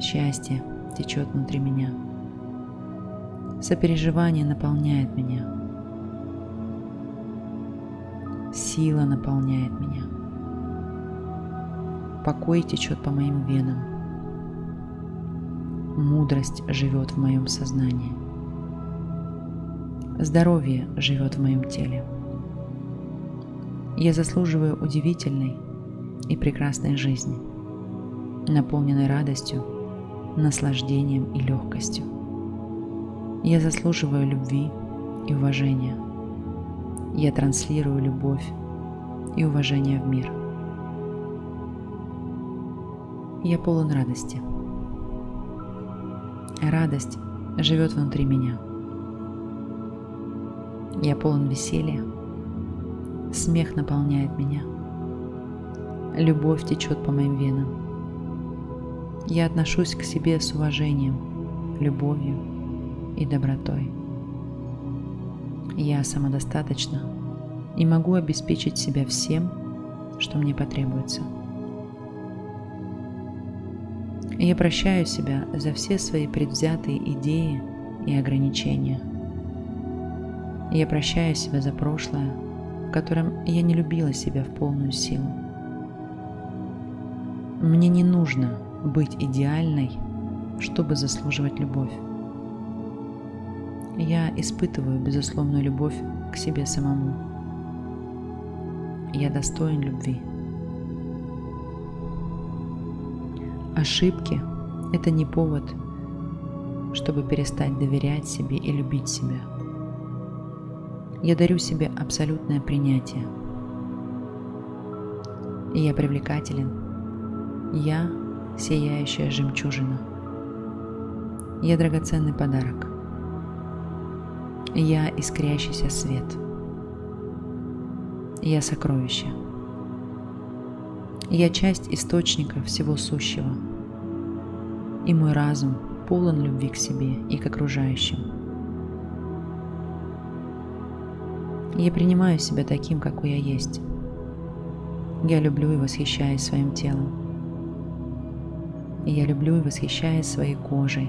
Speaker 1: Счастье течет внутри меня. Сопереживание наполняет меня. Сила наполняет меня. Покой течет по моим венам. Мудрость живет в моем сознании. Здоровье живет в моем теле. Я заслуживаю удивительной и прекрасной жизни, наполненной радостью, наслаждением и легкостью. Я заслуживаю любви и уважения. Я транслирую любовь и уважение в мир. Я полон радости. Радость живет внутри меня. Я полон веселья. Смех наполняет меня. Любовь течет по моим венам. Я отношусь к себе с уважением, любовью и добротой. Я самодостаточна и могу обеспечить себя всем, что мне потребуется – я прощаю себя за все свои предвзятые идеи и ограничения. Я прощаю себя за прошлое, в котором я не любила себя в полную силу. Мне не нужно быть идеальной чтобы заслуживать любовь. Я испытываю безусловную любовь к себе самому. Я достоин любви. Ошибки – это не повод, чтобы перестать доверять себе и любить себя. Я дарю себе абсолютное принятие. И я привлекателен. Я – сияющая жемчужина. Я драгоценный подарок. Я искрящийся свет. Я сокровище. Я часть источника всего сущего. И мой разум полон любви к себе и к окружающим. Я принимаю себя таким, какой я есть. Я люблю и восхищаюсь своим телом. я люблю и восхищаюсь своей кожей.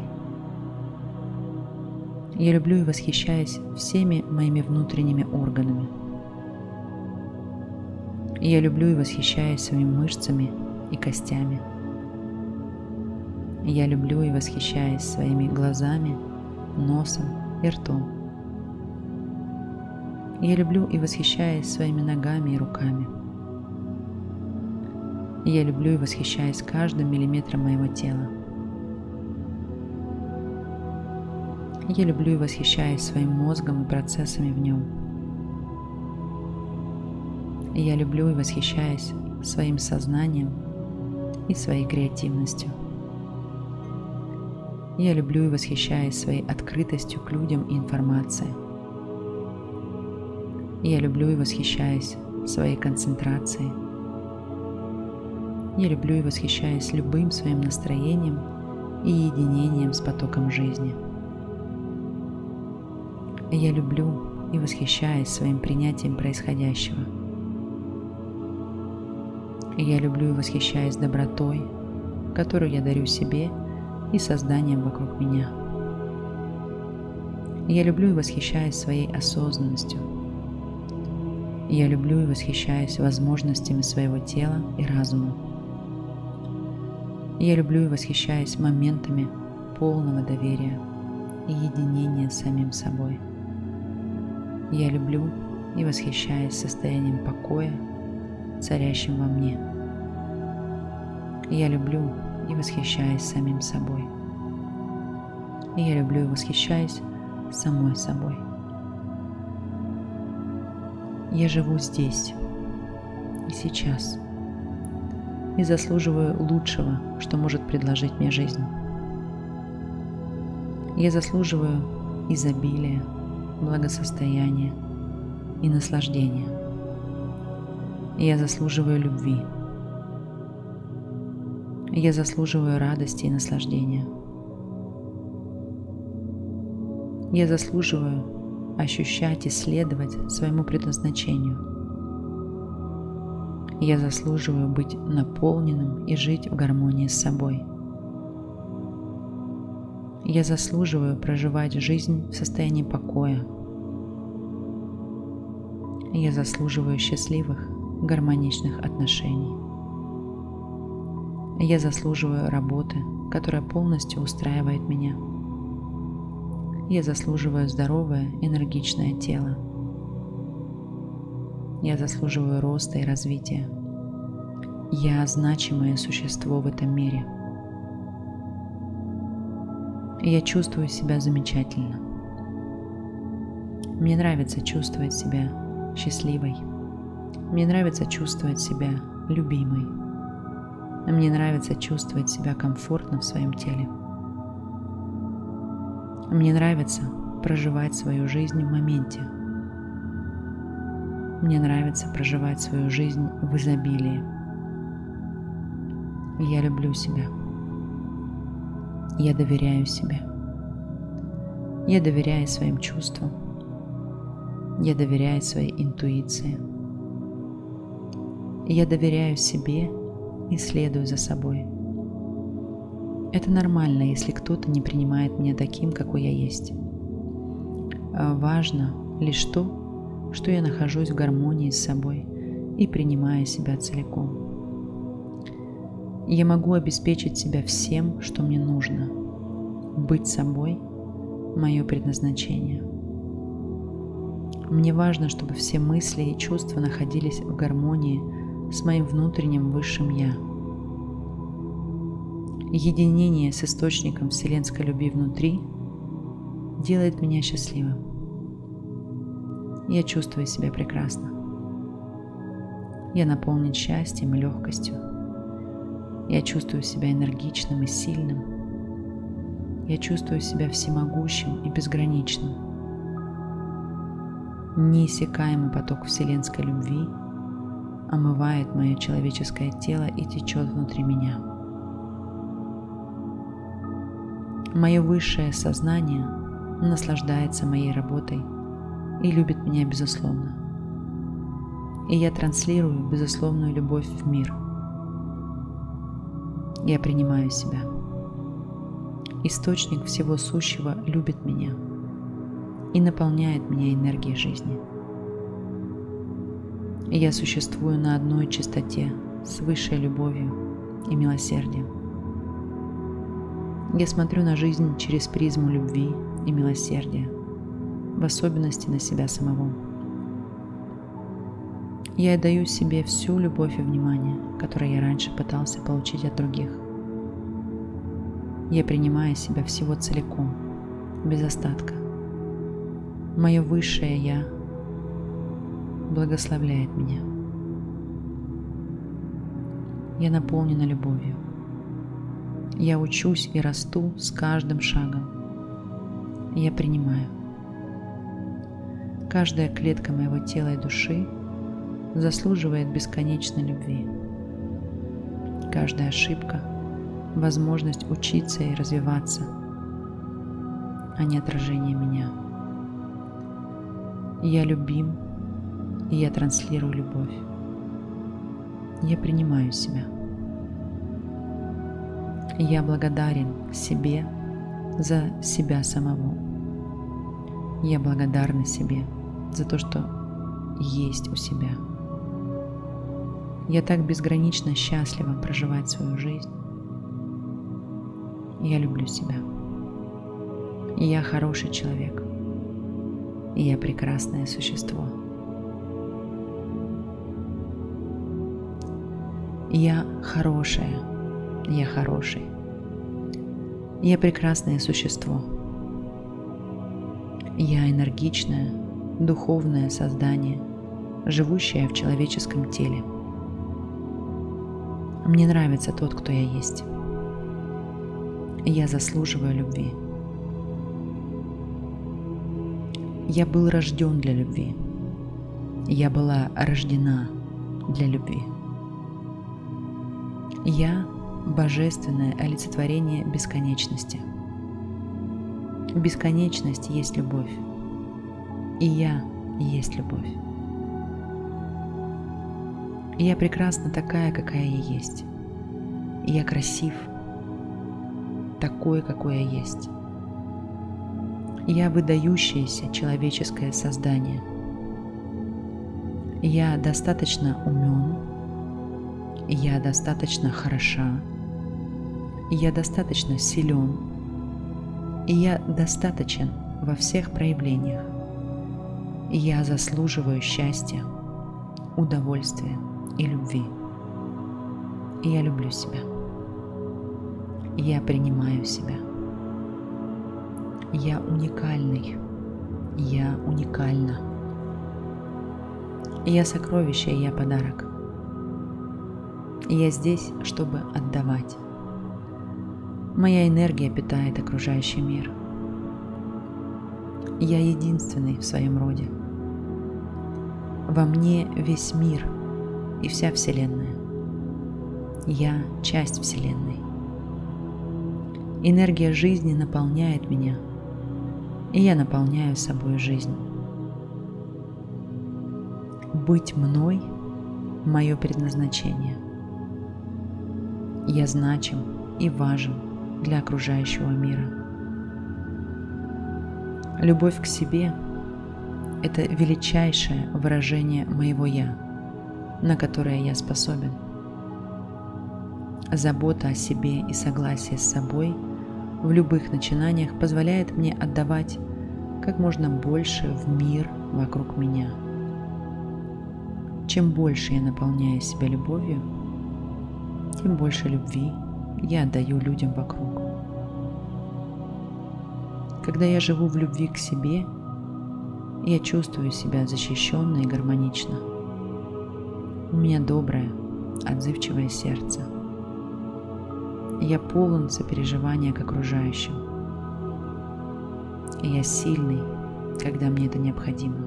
Speaker 1: Я люблю и восхищаюсь всеми моими внутренними органами – я люблю и восхищаюсь своими мышцами и костями. Я люблю и восхищаюсь своими глазами, носом и ртом. Я люблю и восхищаюсь своими ногами и руками. Я люблю и восхищаюсь каждым миллиметром моего тела. Я люблю и восхищаюсь своим мозгом и процессами в нем. Я люблю и восхищаюсь своим сознанием и своей креативностью. Я люблю и восхищаюсь своей открытостью к людям и информации. Я люблю и восхищаюсь своей концентрацией. Я люблю и восхищаюсь любым своим настроением и единением с потоком жизни. Я люблю и восхищаюсь своим принятием происходящего – и я люблю и восхищаюсь добротой, которую я дарю себе и созданием вокруг меня. я люблю и восхищаюсь своей осознанностью. я люблю и восхищаюсь возможностями своего тела и разума. я люблю и восхищаюсь моментами полного доверия и единения с самим собой. Я люблю и восхищаюсь состоянием покоя царящим во мне. Я люблю и восхищаюсь самим собой. И я люблю и восхищаюсь самой собой. Я живу здесь и сейчас и заслуживаю лучшего, что может предложить мне жизнь. Я заслуживаю изобилия, благосостояния и наслаждения – я заслуживаю любви. Я заслуживаю радости и наслаждения. Я заслуживаю ощущать и следовать своему предназначению. Я заслуживаю быть наполненным и жить в гармонии с собой. Я заслуживаю проживать жизнь в состоянии покоя. Я заслуживаю счастливых гармоничных отношений. Я заслуживаю работы, которая полностью устраивает меня. Я заслуживаю здоровое, энергичное тело. Я заслуживаю роста и развития. Я значимое существо в этом мире. Я чувствую себя замечательно. Мне нравится чувствовать себя счастливой. Мне нравится чувствовать себя любимой. Мне нравится чувствовать себя комфортно в своем теле. Мне нравится проживать свою жизнь в моменте. Мне нравится проживать свою жизнь в изобилии. Я люблю себя. Я доверяю себе. Я доверяю своим чувствам. Я доверяю своей интуиции. Я доверяю себе и следую за собой. Это нормально, если кто-то не принимает меня таким, какой я есть. А важно лишь то, что я нахожусь в гармонии с собой и принимаю себя целиком. Я могу обеспечить себя всем, что мне нужно, быть собой – мое предназначение. Мне важно, чтобы все мысли и чувства находились в гармонии с моим внутренним высшим Я. Единение с источником вселенской любви внутри делает меня счастливым. Я чувствую себя прекрасно. Я наполнен счастьем и легкостью. Я чувствую себя энергичным и сильным. Я чувствую себя всемогущим и безграничным. Неиссякаемый поток вселенской любви омывает мое человеческое тело и течет внутри меня. Мое высшее сознание наслаждается моей работой и любит меня безусловно. И я транслирую безусловную любовь в мир. Я принимаю себя. Источник всего сущего любит меня и наполняет меня энергией жизни. И я существую на одной чистоте с высшей любовью и милосердием. Я смотрю на жизнь через призму любви и милосердия, в особенности на себя самого. Я даю себе всю любовь и внимание, которое я раньше пытался получить от других. Я принимаю себя всего целиком, без остатка. Мое высшее Я благословляет меня. Я наполнена любовью. Я учусь и расту с каждым шагом. Я принимаю. Каждая клетка моего тела и души заслуживает бесконечной любви. Каждая ошибка – возможность учиться и развиваться, а не отражение меня. Я любим, и я транслирую любовь. Я принимаю себя. Я благодарен себе за себя самого. Я благодарна себе за то, что есть у себя. Я так безгранично счастлива проживать свою жизнь. Я люблю себя. Я хороший человек. Я прекрасное существо. Я хорошая. Я хороший. Я прекрасное существо. Я энергичное, духовное создание, живущее в человеческом теле. Мне нравится тот, кто я есть. Я заслуживаю любви. Я был рожден для любви. Я была рождена для любви. Я – божественное олицетворение бесконечности. Бесконечность есть любовь. И я есть любовь. Я прекрасна такая, какая я есть. Я красив, такой, какой я есть. Я выдающееся человеческое создание. Я достаточно умен. Я достаточно хороша. Я достаточно силен. И я достаточен во всех проявлениях. Я заслуживаю счастья, удовольствия, и любви. Я люблю себя. Я принимаю себя. Я уникальный. Я уникальна. Я сокровище, я подарок. Я здесь, чтобы отдавать. Моя энергия питает окружающий мир. Я единственный в своем роде. Во мне весь мир – и вся Вселенная. Я часть Вселенной. Энергия жизни наполняет меня, и я наполняю собой жизнь. Быть мной – мое предназначение. Я значим и важен для окружающего мира. Любовь к себе – это величайшее выражение моего «я», на которое я способен. Забота о себе и согласие с собой в любых начинаниях позволяет мне отдавать как можно больше в мир вокруг меня. Чем больше я наполняю себя любовью, тем больше любви я отдаю людям вокруг. Когда я живу в любви к себе, я чувствую себя защищенно и гармонично. У меня доброе, отзывчивое сердце. Я полон сопереживания к окружающим. Я сильный, когда мне это необходимо.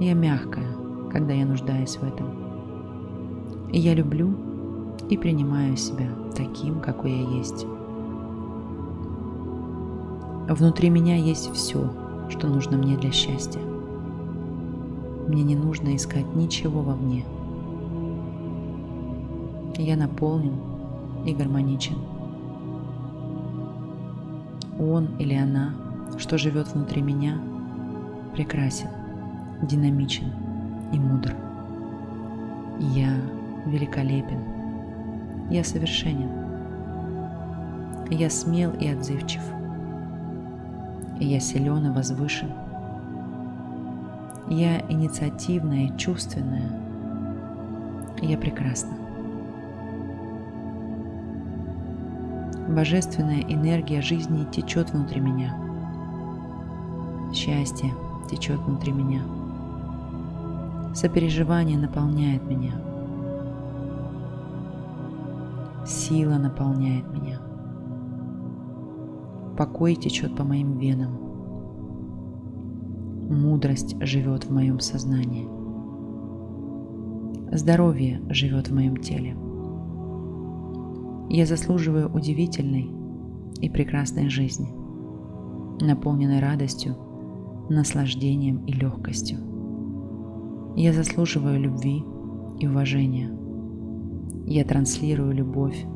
Speaker 1: Я мягкая, когда я нуждаюсь в этом. И я люблю и принимаю себя таким, какой я есть. Внутри меня есть все, что нужно мне для счастья. Мне не нужно искать ничего вовне. Я наполнен и гармоничен. Он или она, что живет внутри меня, прекрасен, динамичен и мудр. Я великолепен. Я совершенен. Я смел и отзывчив. Я силен и возвышен. Я инициативная и чувственная. Я прекрасна. Божественная энергия жизни течет внутри меня. Счастье течет внутри меня. Сопереживание наполняет меня. Сила наполняет меня. Покой течет по моим венам. Мудрость живет в моем сознании. Здоровье живет в моем теле. Я заслуживаю удивительной и прекрасной жизни, наполненной радостью, наслаждением и легкостью. Я заслуживаю любви и уважения. Я транслирую любовь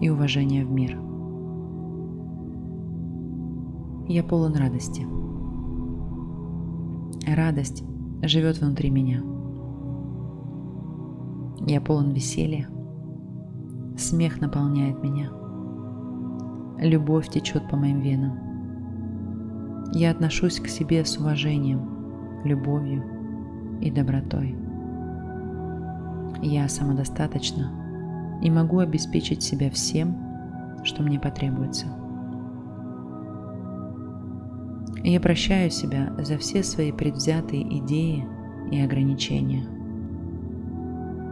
Speaker 1: и уважение в мир – я полон радости. Радость живет внутри меня. Я полон веселья. Смех наполняет меня. Любовь течет по моим венам. Я отношусь к себе с уважением, любовью и добротой. Я самодостаточна и могу обеспечить себя всем, что мне потребуется. Я прощаю себя за все свои предвзятые идеи и ограничения.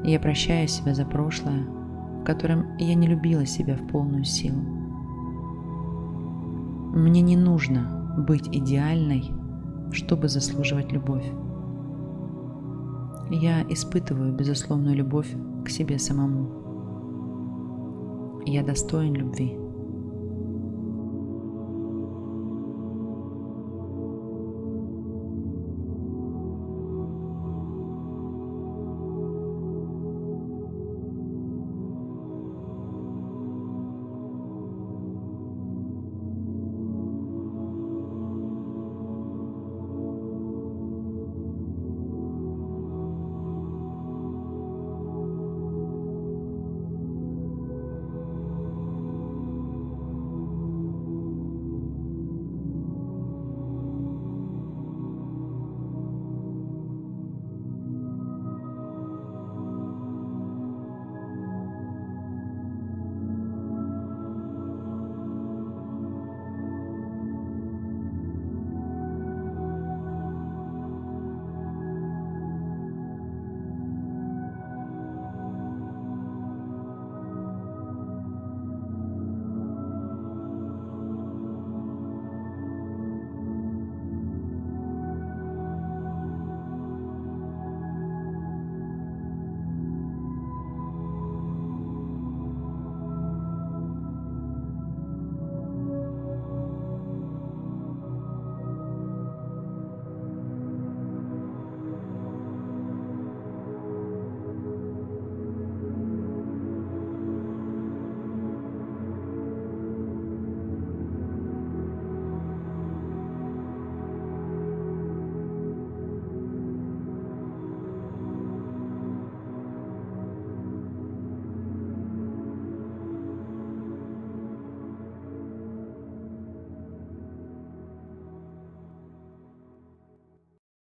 Speaker 1: Я прощаю себя за прошлое, в котором я не любила себя в полную силу. Мне не нужно быть идеальной, чтобы заслуживать любовь. Я испытываю безусловную любовь к себе самому. Я достоин любви.